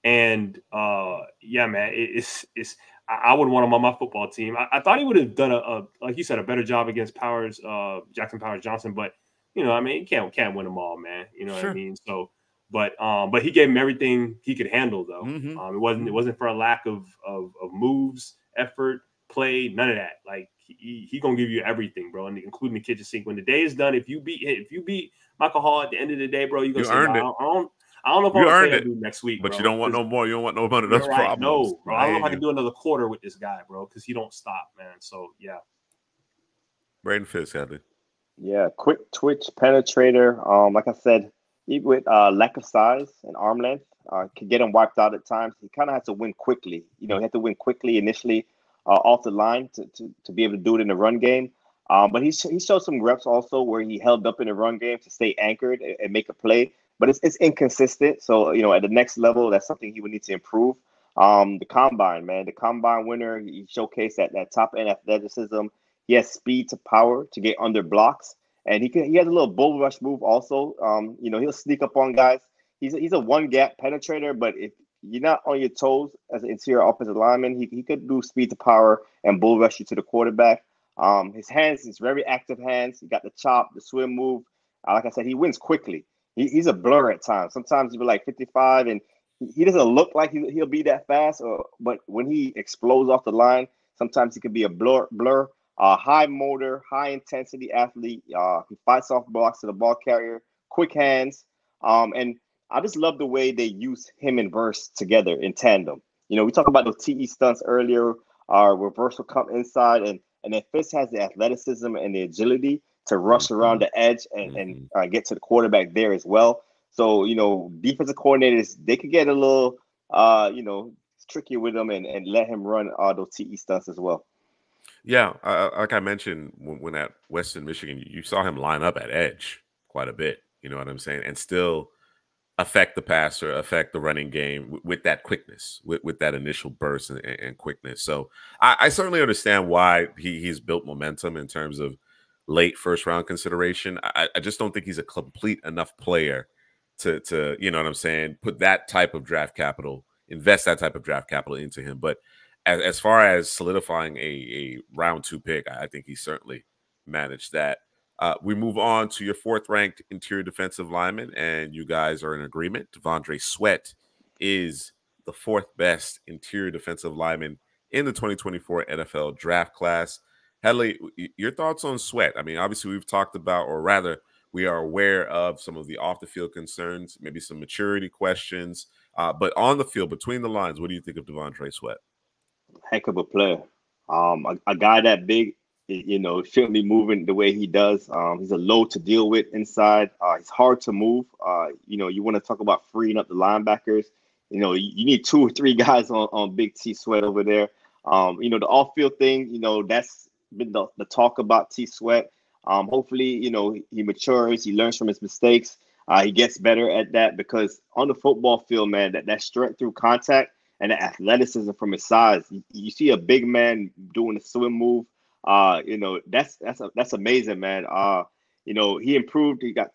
and uh yeah, man, it, it's it's I, would want him on my football team. I, I thought he would have done a, a, like you said, a better job against Powers, uh Jackson Powers Johnson, but you know, I mean, can't can't win them all, man. You know sure. what I mean? So but um, but he gave him everything he could handle though. Mm-hmm. Um, it wasn't it wasn't for a lack of, of, of moves, effort, play, none of that. Like he, he gonna give you everything, bro, and including the kitchen sink. When the day is done, if you beat if you beat Michael Hall at the end of the day, bro, you gonna you say, earned it. I don't, I don't know if you I'm earned it next week, but bro, you don't want no more. You don't want no money. That's those right. problems. No, bro, I don't know if I can do another quarter with this guy, bro, because he don't stop, man. So yeah. Braden Fiske, Headley. Yeah, quick twitch penetrator. Um, like I said, with uh, lack of size and arm length, uh, can get him wiped out at times. He kind of has to win quickly. You know, he had to win quickly initially uh, off the line to, to, to be able to do it in the run game. Um, but he, he showed some reps also where he held up in the run game to stay anchored and, and make a play. But it's, it's inconsistent. So, you know, at the next level, that's something he would need to improve. Um, the combine, man, the combine winner, he showcased that, that top end athleticism. He has speed to power to get under blocks. And he can he has a little bull rush move also. Um, you know, he'll sneak up on guys. He's a, he's a one gap penetrator, but if you're not on your toes as an interior offensive lineman, he, he could do speed to power and bull rush you to the quarterback. Um, his hands, his very active hands. He got the chop, the swim move. Uh, like I said, he wins quickly. He, he's a blur at times. Sometimes he'll be like 55, and he, doesn't look like he, will be that fast. Or, but when he explodes off the line, sometimes he can be a blur. Blur. Uh, high motor, high intensity athlete. Uh, he fights off blocks to the ball carrier. Quick hands. Um, and I just love the way they use him and Verse together in tandem. You know, we talked about those TE stunts earlier. Our reverse will come inside, and and then Fitz has the athleticism and the agility to rush mm-hmm. around the edge and, and mm-hmm. uh, get to the quarterback there as well. So, you know, defensive coordinators, they could get a little, uh, you know, tricky with him and, and let him run all those TE stunts as well. Yeah, uh, like I mentioned when, when, at Western Michigan, you saw him line up at edge quite a bit. You know what I'm saying? And still affect the passer, affect the running game with, with that quickness, with, with that initial burst and, and quickness. So I, I, certainly understand why he, he's built momentum in terms of late first round consideration. I, I just don't think he's a complete enough player to to you know what I'm saying. Put that type of draft capital, invest that type of draft capital into him. But as, as far as solidifying a, a round two pick, I think he certainly managed that. Uh, we move on to your fourth ranked interior defensive lineman, and you guys are in agreement. T'Vondre Sweat is the fourth best interior defensive lineman in the 2024 NFL draft class. Headley, your thoughts on Sweat? I mean, obviously, we've talked about, or rather, we are aware of some of the off the field concerns, maybe some maturity questions. Uh, but on the field, between the lines, what do you think of T'Vondre Sweat? Heck of a player. Um, a, a guy that big you know, shouldn't be moving the way he does. Um, he's a load to deal with inside. Uh, he's hard to move. Uh, you know, you want to talk about freeing up the linebackers. You know, you, you, need two or three (laughs) guys on, on Big T Sweat over there. Um, you know, the off field thing, you know, that's been the, the talk about T Sweat. Um, hopefully, you know, he matures, he learns from his mistakes. Uh, he gets better at that because on the football field, man, that, that strength through contact and the athleticism from his size, you, you see a big man doing a swim move uh, you know, that's that's that's amazing, man. Uh, you know, he improved. He got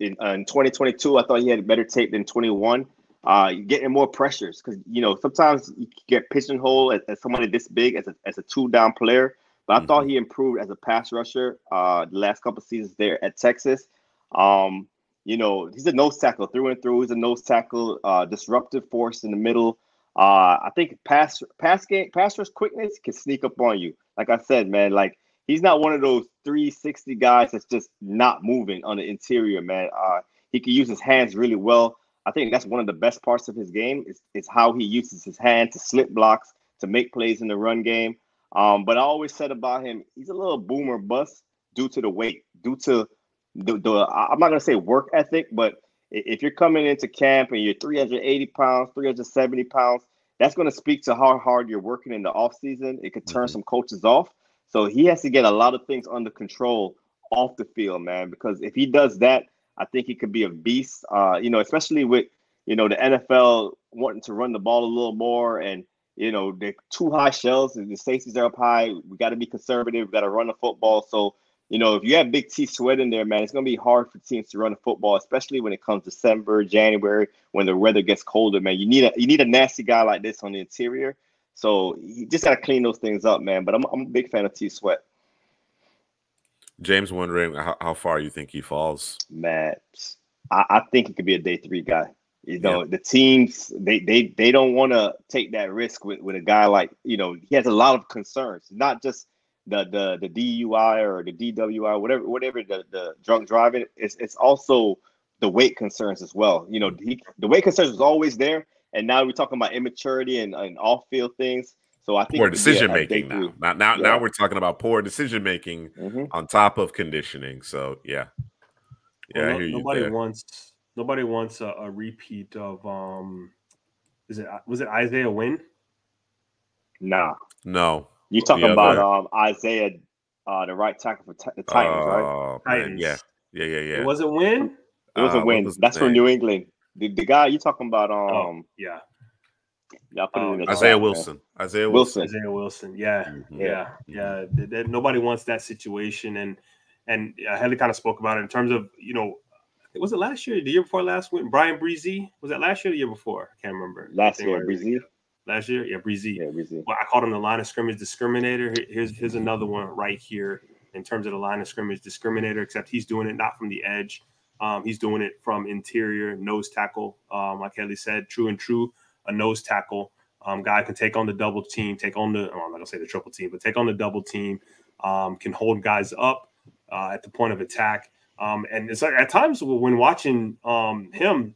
in, uh, in 2022. I thought he had better tape than 21. Uh, getting more pressures because you know sometimes you get pigeonholed as, as somebody this big as a as a two down player. But I mm-hmm. thought he improved as a pass rusher uh, the last couple seasons there at Texas. Um, you know, he's a nose tackle through and through. He's a nose tackle, uh, disruptive force in the middle. Uh, I think pass pass game pass rush quickness can sneak up on you. Like I said, man, like he's not one of those 360 guys that's just not moving on the interior, man. Uh, he can use his hands really well. I think that's one of the best parts of his game is, is how he uses his hand to slip blocks, to make plays in the run game. Um, but I always said about him, he's a little boomer bust due to the weight, due to the, the I'm not gonna say work ethic, but if you're coming into camp and you're 380 pounds, 370 pounds, that's going to speak to how hard you're working in the off season. It could turn mm-hmm. some coaches off. So he has to get a lot of things under control off the field, man. Because if he does that, I think he could be a beast. Uh, you know, especially with you know the NFL wanting to run the ball a little more, and you know they're two high shells, and the safeties are up high. We got to be conservative. We got to run the football. So you know, if you have Big T Sweat in there, man, it's going to be hard for teams to run a football, especially when it comes December, January, when the weather gets colder, man. You need a you need a nasty guy like this on the interior. So you just got to clean those things up, man. But I'm, I'm a big fan of T Sweat. James wondering how, how far you think he falls. Man, I, I think he could be a day three guy. You know, yeah. the teams they they they don't want to take that risk with, with a guy like you know he has a lot of concerns, not just the the the DUI or the DWI, whatever whatever the, the drunk driving, it's it's also the weight concerns as well. You know, he, the weight concerns was always there, and now we're talking about immaturity and, and off field things. So I think poor decision making now. Now now, yeah. now we're talking about poor decision making mm-hmm. on top of conditioning. So yeah, yeah. Well, no, nobody wants Nobody wants a, a repeat of um. Is it was it Isaiah Wynn? Nah. No. You talking about um Isaiah, uh, the right tackle for t- the Titans, uh, right? Oh, Titans. Yeah. Yeah, yeah, yeah. It wasn't Wynn. It was a uh, win. That's from New England. The, the guy you talking about? Oh, um, oh, yeah. Yeah, put it in Isaiah chat, Wilson. Man. Isaiah Wilson. Isaiah Wilson. Yeah, mm-hmm. yeah, yeah. yeah. Nobody wants that situation, and and uh, Headley kind of spoke about it in terms of you know, was it last year, the year before last? When Bryan Bresee was that last year, the year before? I can't remember. Last year, Bresee. Last year, yeah, Bresee. Yeah, Bresee. Well, I called him the line of scrimmage discriminator. Here's here's another one right here in terms of the line of scrimmage discriminator. Except he's doing it not from the edge. Um, he's doing it from interior nose tackle. Um, like Kelly said, true and true, a nose tackle. Um, guy can take on the double team, take on the, oh, I'm not gonna say the triple team, but take on the double team, um, can hold guys up uh, at the point of attack. Um, and it's like at times when watching um, him,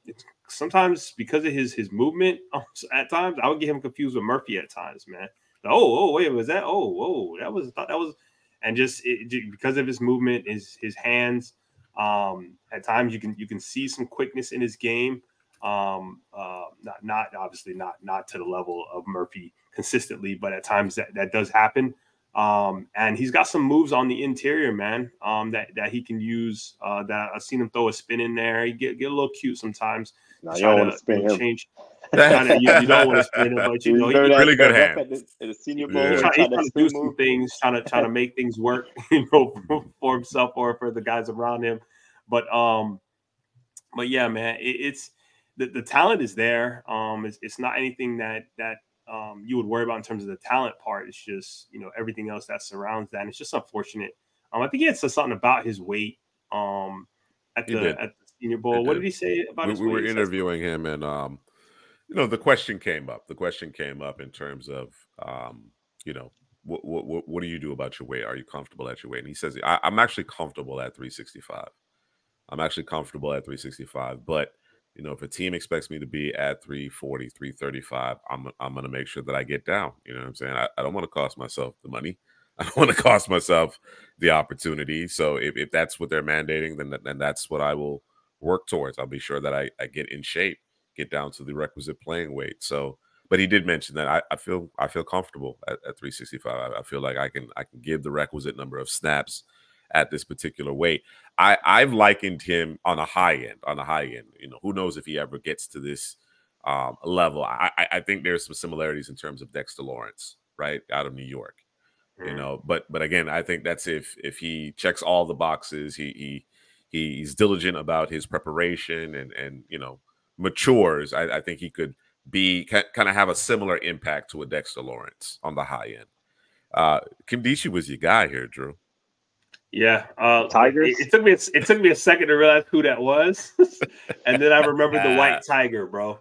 sometimes because of his his movement, (laughs) at times I would get him confused with Murphy at times, man. oh, oh, wait, was that? Oh, whoa, that was thought that was, and just it, because of his movement, his his hands, um, at times you can you can see some quickness in his game. Um, uh, not not obviously not not to the level of Murphy consistently, but at times that that does happen. Um, and he's got some moves on the interior, man. Um, that that he can use. Uh, that I've seen him throw a spin in there. He get get a little cute sometimes. No, you don't want to spin him. Change. (laughs) to, you, you, don't want to spin him, but you know, he, really good hand. At the, at the senior bowl, yeah. trying, trying to do some things, trying to trying to make things work, (laughs) you know, for himself or for the guys around him. But um, but yeah, man, it, it's the, the talent is there. Um, it's, it's not anything that that um you would worry about in terms of the talent part. It's just you know everything else that surrounds that. And it's just unfortunate. Um, I think he had said something about his weight. Um, at the at the Senior Bowl. What did he say about we, his we were interviewing him, and um, you know, the question came up. The question came up in terms of um, you know, what, what what do you do about your weight? Are you comfortable at your weight? And he says, I, I'm actually comfortable at 365. I'm actually comfortable at 365. But you know, if a team expects me to be at 340, 335, I'm I'm gonna make sure that I get down. You know what I'm saying? I, I don't want to cost myself the money. (laughs) I don't want to cost myself the opportunity. So if, if that's what they're mandating, then then that's what I will work towards. I'll be sure that I, I get in shape, get down to the requisite playing weight. So but he did mention that I, I feel I feel comfortable at, at 365. I, I feel like I can I can give the requisite number of snaps at this particular weight. I I've likened him on a high end, on a high end. You know, who knows if he ever gets to this um, level. I, I think there's some similarities in terms of Dexter Lawrence, right, out of New York. Mm. You know, but but again, I think that's if if he checks all the boxes, he he he's diligent about his preparation and and you know matures. I, I think he could be kind of have a similar impact to a Dexter Lawrence on the high end. Uh, Nkemdiche was your guy here, Drew. Yeah, uh, Tigers. It, it, took me. A, it took me a second to realize who that was, (laughs) and then I remembered the white tiger, bro.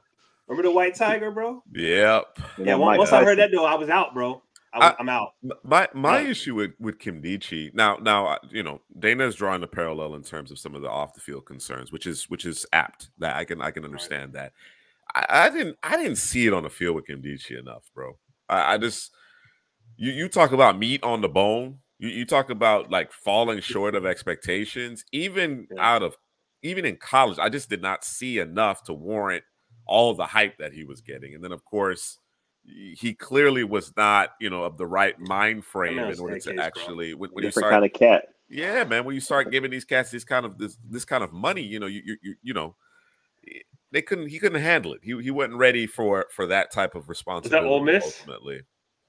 Remember the white tiger, bro? Yep. Yeah. Once, I heard that, though, I was out, bro. I, am out. My my yeah. issue with with Nkemdiche now now you know Dana is drawing a parallel in terms of some of the off the field concerns, which is which is apt. That I can I can understand right. that. I, I, didn't I didn't see it on the field with Nkemdiche enough, bro. I, I just you you talk about meat on the bone you, you talk about like falling short of expectations, even yeah. out of even in college. I just did not see enough to warrant all the hype that he was getting. And then, of course, he clearly was not, you know, of the right mind frame in order to actually when, when you start kind of cat. Yeah, man. When you start giving these cats this kind of this this kind of money, you know, you you you know, eh, they couldn't he couldn't handle it. He he wasn't ready for for that type of responsibility. Was that Ole Miss? Ultimately,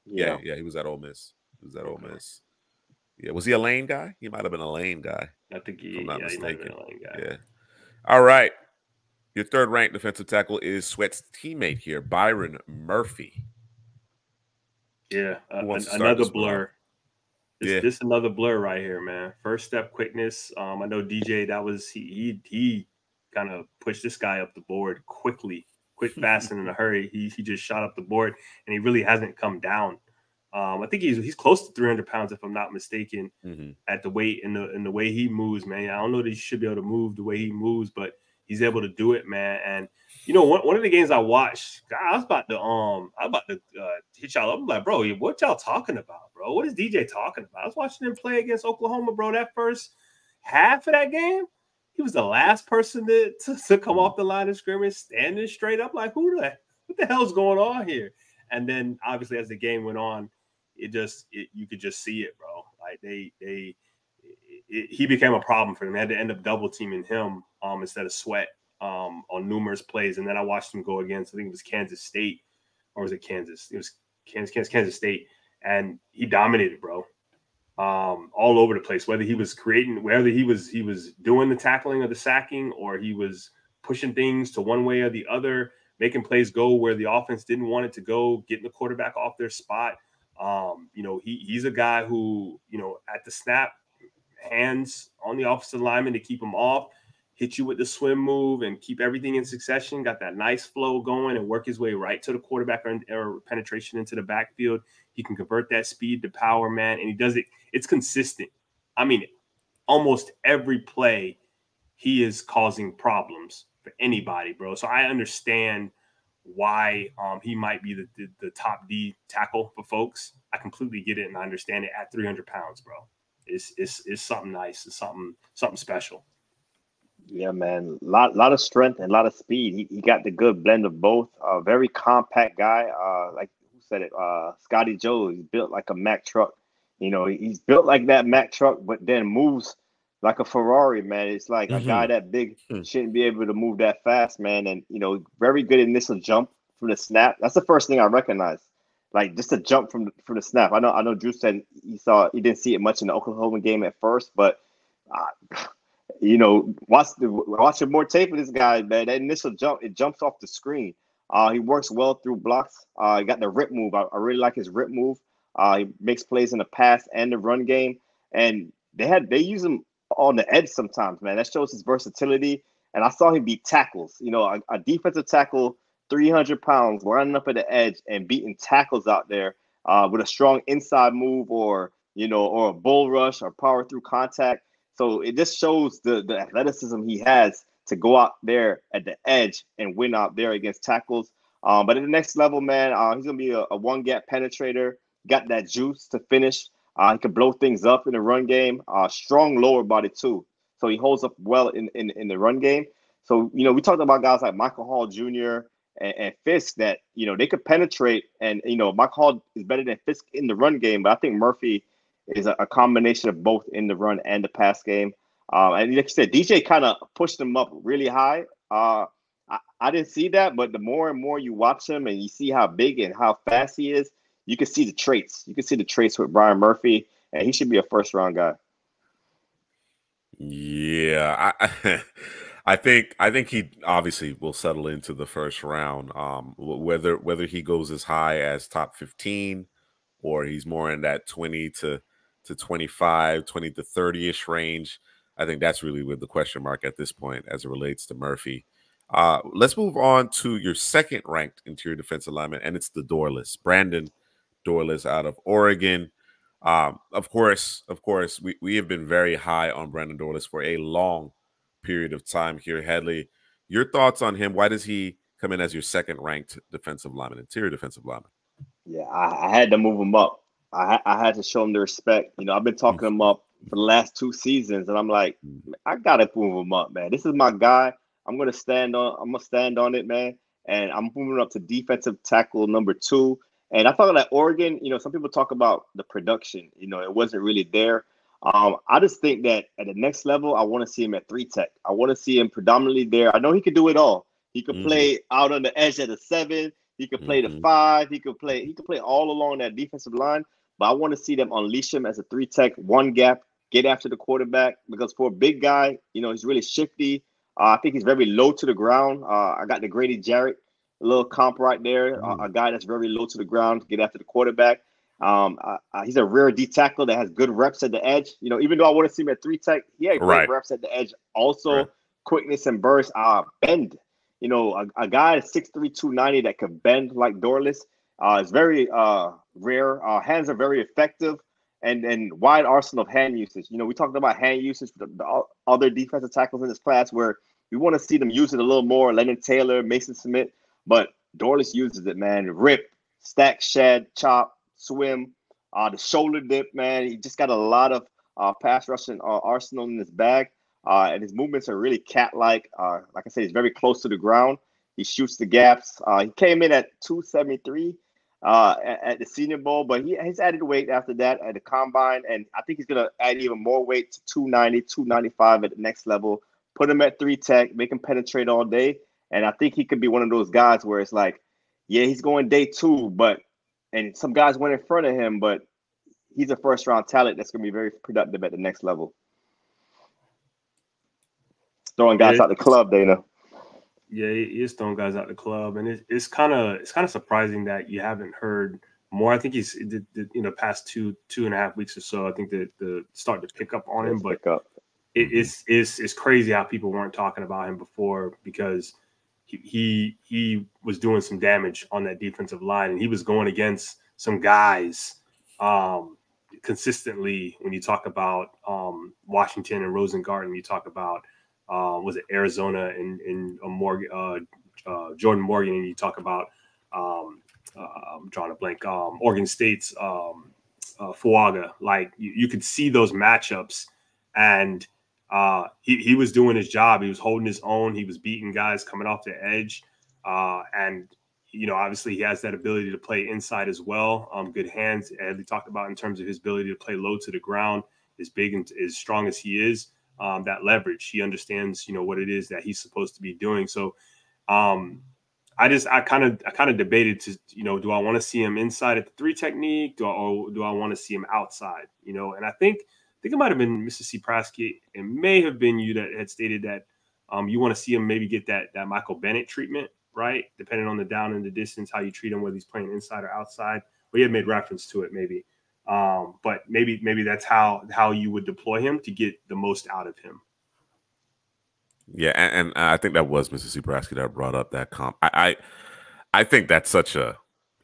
yeah, yeah, yeah he was at Ole Miss. He was at okay. Ole Miss. Yeah, was he a lane guy? He might have been a lane guy. I think he, I'm not yeah, mistaken. Yeah. All right. Your third ranked defensive tackle is Sweat's teammate here, Byron Murphy. Yeah, uh, another blur. This, yeah. this another blur right here, man. First step quickness. Um, I know DJ. That was he. He, he kind of pushed this guy up the board quickly, quick, fast, and in a hurry. He he just shot up the board, and he really hasn't come down. Um, I think he's he's close to 300 pounds, if I'm not mistaken, mm-hmm. at the weight and the and the way he moves, man. I don't know that he should be able to move the way he moves, but he's able to do it, man. And you know, one, one of the games I watched, I was about to um, I was about to uh, hit y'all up. I'm like, bro, what y'all talking about, bro? What is DJ talking about? I was watching him play against Oklahoma, bro. That first half of that game, he was the last person to, to, to come off the line of scrimmage, standing straight up, like who the what the hell's going on here? And then obviously as the game went on, it just it, you could just see it, bro. Like they they it, he became a problem for them. They had to end up double teaming him um, instead of Sweat um, on numerous plays. And then I watched him go against I think it was Kansas State or was it Kansas? It was Kansas Kansas, Kansas State, and he dominated, bro. Um, all over the place. Whether he was creating, whether he was he was doing the tackling or the sacking, or he was pushing things to one way or the other, making plays go where the offense didn't want it to go, getting the quarterback off their spot. Um, you know, he he's a guy who, you know, at the snap, hands on the offensive lineman to keep him off, hit you with the swim move and keep everything in succession. Got that nice flow going and work his way right to the quarterback or, or penetration into the backfield. He can convert that speed to power, man, and he does it. It's consistent. I mean, almost every play, he is causing problems for anybody, bro. So I understand why um, he might be the, the, the top D tackle for folks. I completely get it and I understand it at 300 pounds, bro. It's, it's, it's something nice. It's something something special. Yeah, man. A lot, lot of strength and a lot of speed. He, he got the good blend of both. A uh, very compact guy. Uh, like who said it? Uh, Scotty Joe. He's built like a Mack truck. You know, he's built like that Mack truck, but then moves like a Ferrari, man. It's like mm-hmm. a guy that big mm. shouldn't be able to move that fast, man. And you know, very good initial jump from the snap. That's the first thing I recognize. Like just a jump from from the snap. I know I know Drew said he saw he didn't see it much in the Oklahoma game at first, but uh, (laughs) you know, watch the watching more tape of this guy, man. That initial jump, it jumps off the screen. Uh, he works well through blocks. Uh, he got the rip move. I, I really like his rip move. Uh, he makes plays in the pass and the run game. And they had they use him on the edge sometimes, man. That shows his versatility. And I saw him beat tackles. You know, a, a defensive tackle, 300 pounds, running up at the edge and beating tackles out there uh, with a strong inside move or, you know, or a bull rush or power through contact. So it just shows the, the athleticism he has to go out there at the edge and win out there against tackles. Um, but at the next level, man, uh, he's gonna be a, a, one gap penetrator. Got that juice to finish. Uh, he can blow things up in the run game. Uh, strong lower body too, so he holds up well in, in in the run game. So you know, we talked about guys like Michael Hall Jr. and, and Fiske that you know they could penetrate, and you know Michael Hall is better than Fiske in the run game, but I think Murphy is a, a combination of both in the run and the pass game. Um, and like you said, DJ kind of pushed him up really high. Uh, I, I, didn't see that, but the more and more you watch him and you see how big and how fast he is, you can see the traits. You can see the traits with Byron Murphy, and he should be a first round guy. Yeah, I, (laughs) I think I think he obviously will settle into the first round. Um, whether whether he goes as high as top fifteen or he's more in that twenty to to 25, 20 to 30 ish range. I think that's really with the question mark at this point as it relates to Murphy. Uh, let's move on to your second ranked interior defensive lineman, and it's the Dorlus Brandon Dorlus out of Oregon. Um, of course, of course, we, we have been very high on Brandon Dorlus for a long period of time here. Headley, your thoughts on him? Why does he come in as your second ranked defensive lineman, interior defensive lineman? Yeah, I, I had to move him up. I, I had to show him the respect. You know, I've been talking him up for the last two seasons, and I'm like, I gotta move him up, man. This is my guy. I'm gonna stand on. I'm gonna stand on it, man. And I'm moving up to defensive tackle number two. And I thought that Oregon, you know, some people talk about the production. You know, it wasn't really there. Um, I just think that at the next level, I want to see him at three tech. I want to see him predominantly there. I know he could do it all. He could mm-hmm. play out on the edge at a seven. He could play mm-hmm. the five. He could play. He could play all along that defensive line. But I want to see them unleash him as a three tech, one gap, get after the quarterback. Because for a big guy, you know, he's really shifty. Uh, I think he's very low to the ground. Uh, I got the Grady Jarrett, a little comp right there. Mm. Uh, a guy that's very low to the ground, get after the quarterback. Um, he's a rare D tackle that has good reps at the edge. You know, even though I want to see him at three tech, he had great right. reps at the edge. Also, right. quickness and burst. Uh, bend. You know, a, a guy at 6'3", 290 that could bend like Dorlus. Uh, it's very uh, rare. Uh, hands are very effective and and wide arsenal of hand usage. You know, we talked about hand usage for the, the other defensive tackles in this class where we want to see them use it a little more. Leonard Taylor, Maason Smith, but Dorlus uses it, man. Rip, stack, shed, chop, swim, uh, the shoulder dip, man. He just got a lot of uh, pass rushing uh, arsenal in his bag. uh, and his movements are really cat-like. Uh, like I said, he's very close to the ground. He shoots the gaps. Uh, he came in at 273 uh, at, at, the Senior Bowl, but he, he's added weight after that at the Combine, and I think he's going to add even more weight to 290, 295 at the next level. Put him at three tech, make him penetrate all day, and I think he could be one of those guys where it's like, yeah, he's going day two, but and some guys went in front of him, but he's a first round talent that's going to be very productive at the next level. Throwing guys yeah, out the club, Dana. Yeah, he is throwing guys out the club, and it's, it's kind of it's kind of surprising that you haven't heard more. I think he's the, the, you know past two two and a half weeks or so. I think that the start to pick up on him, but it, it's it's it's crazy how people weren't talking about him before because he, he was doing some damage on that defensive line, and he was going against some guys um, consistently. When you talk about um, Washington and Rosengarten, you talk about uh, was it Arizona and in Morgan, uh, uh, Jordan Morgan, and you talk about um, uh, I'm drawing a blank. Um, Oregon State's um, uh, Fuaga, like you, you could see those matchups, and uh, he, he was doing his job. He was holding his own. He was beating guys coming off the edge. Uh, and, you know, obviously he has that ability to play inside as well. Um, good hands, as we talked about in terms of his ability to play low to the ground, as big and as strong as he is, um, that leverage. He understands, you know, what it is that he's supposed to be doing. So, um, I just I kind of I kind of debated to you know do I want to see him inside at the three technique or do I want to see him outside you know and I think think it might have been Mr. C. Prasky. It may have been you that had stated that um, you want to see him maybe get that that Michael Bennett treatment, right? Depending on the down and the distance, how you treat him, whether he's playing inside or outside. But he had made reference to it, maybe. Um, but maybe maybe that's how how you would deploy him to get the most out of him. Yeah, and, and I think that was Mr. C. Prasky that brought up that comp. I, I I think that's such a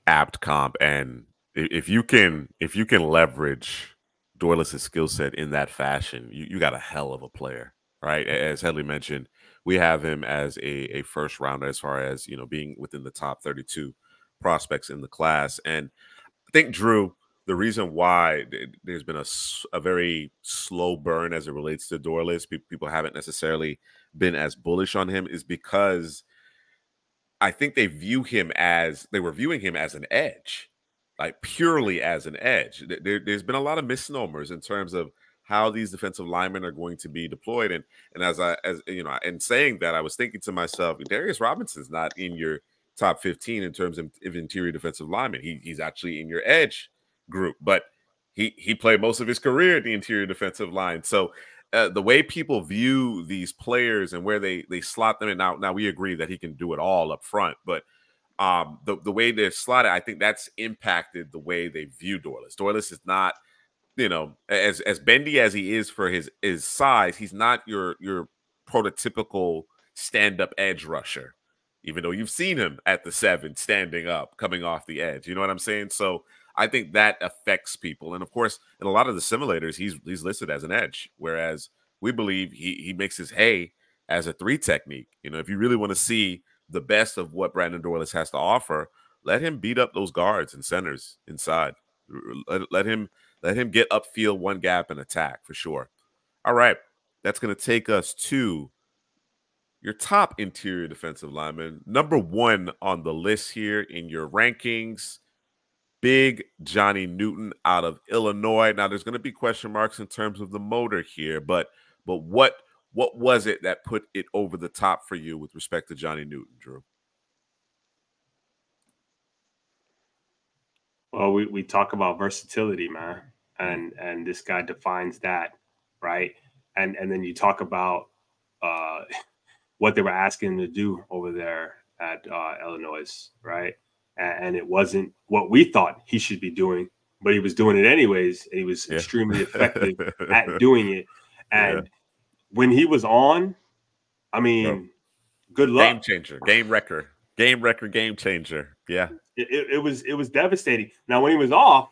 apt comp, and if you can if you can leverage Dorlus's skill set in that fashion, you, you got a hell of a player, right? As Headley mentioned, we have him as a, a first rounder as far as, you know, being within the top 32 prospects in the class. And I think, Drew, the reason why there's been a, a very slow burn as it relates to Dorlus, people haven't necessarily been as bullish on him, is because I think they view him as they were viewing him as an edge like purely as an edge. There, has been a lot of misnomers in terms of how these defensive linemen are going to be deployed. And and as I as you know, in saying that, I was thinking to myself, Darius Robinson's not in your top 15 in terms of, interior defensive lineman. He, he's actually in your edge group, but he he played most of his career at the interior defensive line. So uh, the way people view these players and where they they slot them in now now we agree that he can do it all up front, but um, the the way they're slotted, I think that's impacted the way they view Dorlus. Dorlus is not, you know, as as bendy as he is for his his size, he's not your your prototypical stand up edge rusher. Even though you've seen him at the seven standing up, coming off the edge, you know what I'm saying? So I think that affects people, and of course, in a lot of the simulators, he's he's listed as an edge, whereas we believe he he makes his hay as a three technique. You know, if you really want to see the best of what Brandon Dorlus has to offer, let him beat up those guards and centers inside. Let, let him let him get upfield one gap and attack for sure. All right, that's going to take us to your top interior defensive lineman, number one on the list here in your rankings. Big Johnny Newton out of Illinois. Now, there's going to be question marks in terms of the motor here, but but what what was it that put it over the top for you with respect to Johnny Newton, Drew? Well, we, we talk about versatility, man. And and this guy defines that, right? And and then you talk about uh, (laughs) what they were asking him to do over there at uh, Illinois, right? And, and, it wasn't what we thought he should be doing, but he was doing it anyways. And he was yeah. extremely effective (laughs) at doing it. And when he was on, I mean, good luck. Game changer, game wrecker, game wrecker, game changer. Yeah, it, it, it, was it was devastating. Now when he was off,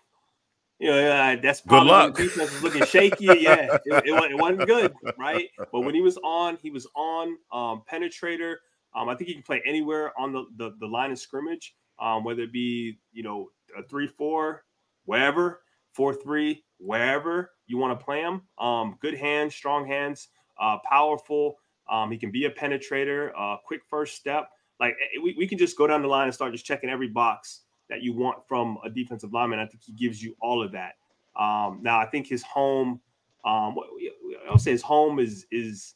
you know, uh, that's good luck. Defense was looking shaky. (laughs) yeah, it, it, it, wasn't good, right? But when he was on, he was on um, penetrator. Um, I think he can play anywhere on the, the, the line of scrimmage, um, whether it be you know a three four, wherever, four three, wherever you want to play him. Um, good hands, strong hands. Uh, powerful. Um, he can be a penetrator, uh, quick first step. Like eh, we, we can just go down the line and start just checking every box that you want from a defensive lineman. I think he gives you all of that. Um, now I think his home, um, I'll say his home is is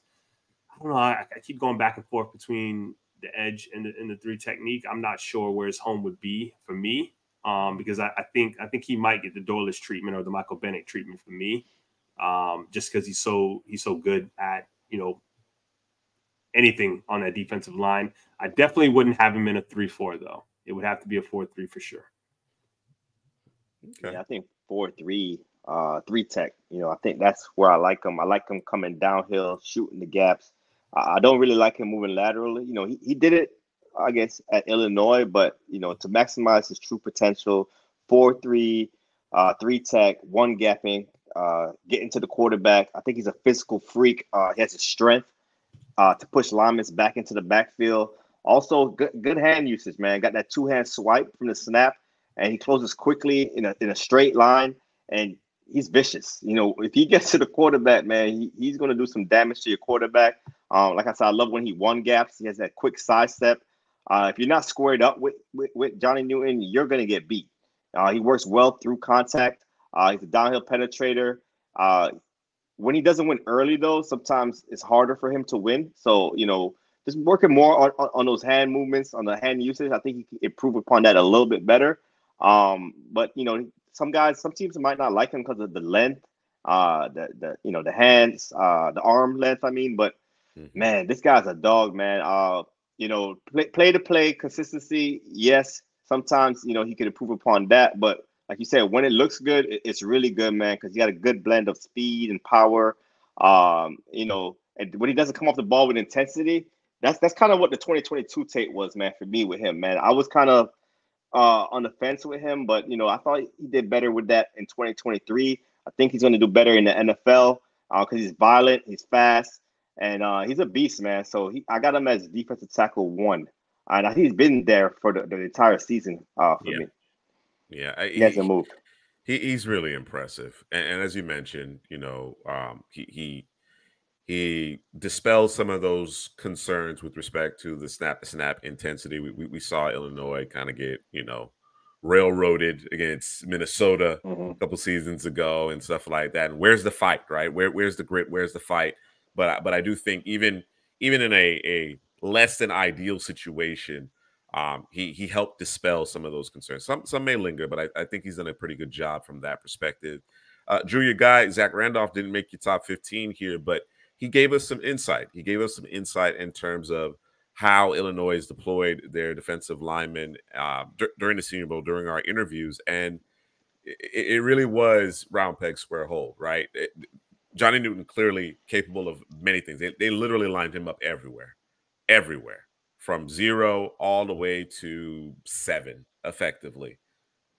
I don't know. I, I, keep going back and forth between the edge and the, and the three technique. I'm not sure where his home would be for me um, because I, I, think I think he might get the Dorlus treatment or the Michael Bennett treatment for me, um, just because he's so he's so good at you know anything on that defensive line. I definitely wouldn't have him in a three-four though. It would have to be a four-three for sure. Okay. Yeah, I think four-three, uh, three tech. You know, I think that's where I like him. I like him coming downhill, shooting the gaps. I don't really like him moving laterally. You know, he, he did it, I guess, at Illinois, but you know, to maximize his true potential, four-three, uh, three tech, one gapping, uh, getting to the quarterback. I think he's a physical freak. Uh, he has a strength uh, to push linemen back into the backfield. Also, good, good hand usage, man. Got that two hand swipe from the snap, and he closes quickly in a, in a straight line, and he's vicious. You know, if he gets to the quarterback, man, he, he's going to do some damage to your quarterback. Um, like I said, I love when he one gaps. He has that quick side step. Uh, if you're not squared up with, with, with Johnny Newton, you're going to get beat. Uh, he works well through contact. Uh, he's a downhill penetrator. Uh, when he doesn't win early, though, sometimes it's harder for him to win. So, you know, just working more on, on, on those hand movements, on the hand usage, I think he can improve upon that a little bit better. Um, but you know, some guys, some teams might not like him because of the length, uh, the the you know the hands, uh, the arm length. I mean, but mm-hmm. man, this guy's a dog, man. Uh, you know, play, play to play consistency. Yes, sometimes you know he could improve upon that, but like you said, when it looks good, it's really good, man, because he got a good blend of speed and power. Um, you know, and when he doesn't come off the ball with intensity, that's that's kind of what the 2022 tape was, man, for me with him, man. I was kind of uh, on the fence with him, but you know, I thought he did better with that in 2023. I think he's going to do better in the NFL because uh, he's violent, he's fast, and uh, he's a beast, man. So he, I got him as defensive tackle one, and I think he's been there for the, the entire season uh, for yeah. me. Yeah, he, he hasn't moved. He, he's really impressive, and, and, as you mentioned, you know, um, he he he dispels some of those concerns with respect to the snap to snap intensity. We, we, we saw Illinois kind of get you know railroaded against Minnesota mm-hmm. a couple seasons ago and stuff like that. And where's the fight, right? Where where's the grit? Where's the fight? But but I do think even even in a a less than ideal situation, um, he he helped dispel some of those concerns. Some some may linger, but I, I think he's done a pretty good job from that perspective. Uh, Drew, your guy Zach Randolph didn't make your top 15 here, but he gave us some insight. He gave us some insight in terms of how Illinois deployed their defensive linemen uh, during the Senior Bowl, during our interviews, and it, it, really was round peg square hole, right? It, Johnny Newton clearly capable of many things. They, they literally lined him up everywhere, everywhere from zero all the way to seven effectively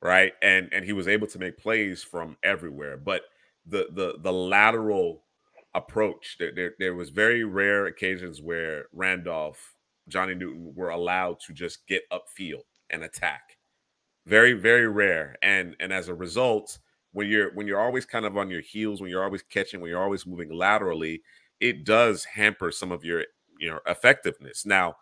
right? And and he was able to make plays from everywhere but the the the lateral approach there, there there was very rare occasions where randolph johnny newton were allowed to just get upfield and attack. Very very rare. And and as a result when you're when you're always kind of on your heels when you're always catching when you're always moving laterally it does hamper some of your you know effectiveness. Now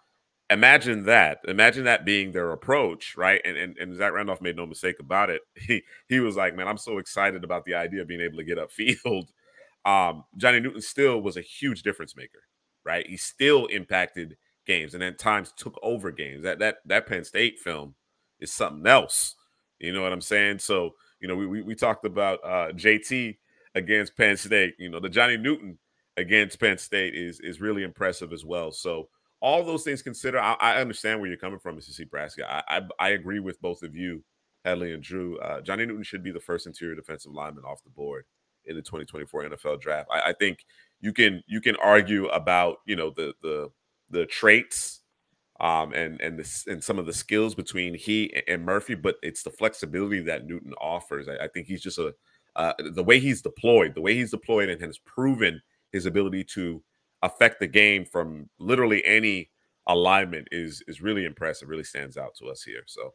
imagine that. Imagine that being their approach, right? And, and and Zach Randolph made no mistake about it. (laughs) He he was like, man, I'm so excited about the idea of being able to get upfield. (laughs) Um, Johnny Newton still was a huge difference maker, right? He still impacted games and at times took over games. That that that Penn State film is something else. You know what I'm saying? So you know, we we, we talked about uh, JT against Penn State. You know, the Johnny Newton against Penn State is is really impressive as well. So all those things considered, I, I, understand where you're coming from. C. Prasky. I, I, I agree with both of you, Headley and Drew. Uh, Johnny Newton should be the first interior defensive lineman off the board in the 2024 NFL draft. I, I think you can you can argue about you know the the the traits um, and and the, and some of the skills between he and Murphy, but it's the flexibility that Newton offers. I, I think he's just a uh, the way he's deployed, the way he's deployed, and has proven his ability to affect the game from literally any alignment is is really impressive. Really stands out to us here. So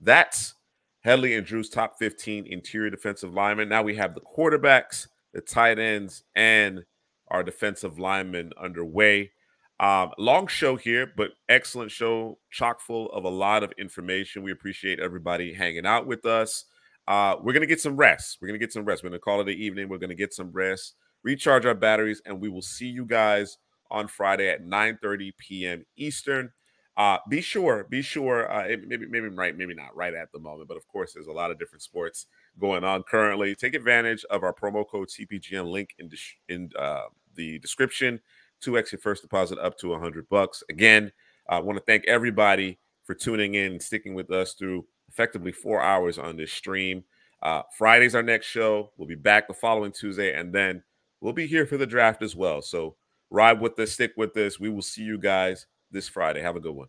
that's Headley and Drew's top 15 interior defensive linemen. Now we have the quarterbacks, the tight ends, and our defensive linemen underway. Um, long show here, but excellent show, chock full of a lot of information. We appreciate everybody hanging out with us. Uh, we're gonna get some rest. We're gonna get some rest. We're gonna call it the evening. We're gonna get some rest, recharge our batteries, and we will see you guys on Friday at 9 30 p.m. Eastern. Uh, be sure, be sure, uh, maybe, maybe right, maybe not right at the moment, but of course, there's a lot of different sports going on currently. Take advantage of our promo code TPGN link in, in uh, the description. 2x your first deposit up to 100 bucks. Again, I want to thank everybody for tuning in and sticking with us through effectively four hours on this stream. Uh, Friday's our next show. We'll be back the following Tuesday, and then we'll be here for the draft as well. So ride with us, stick with us. We will see you guys this Friday. Have a good one.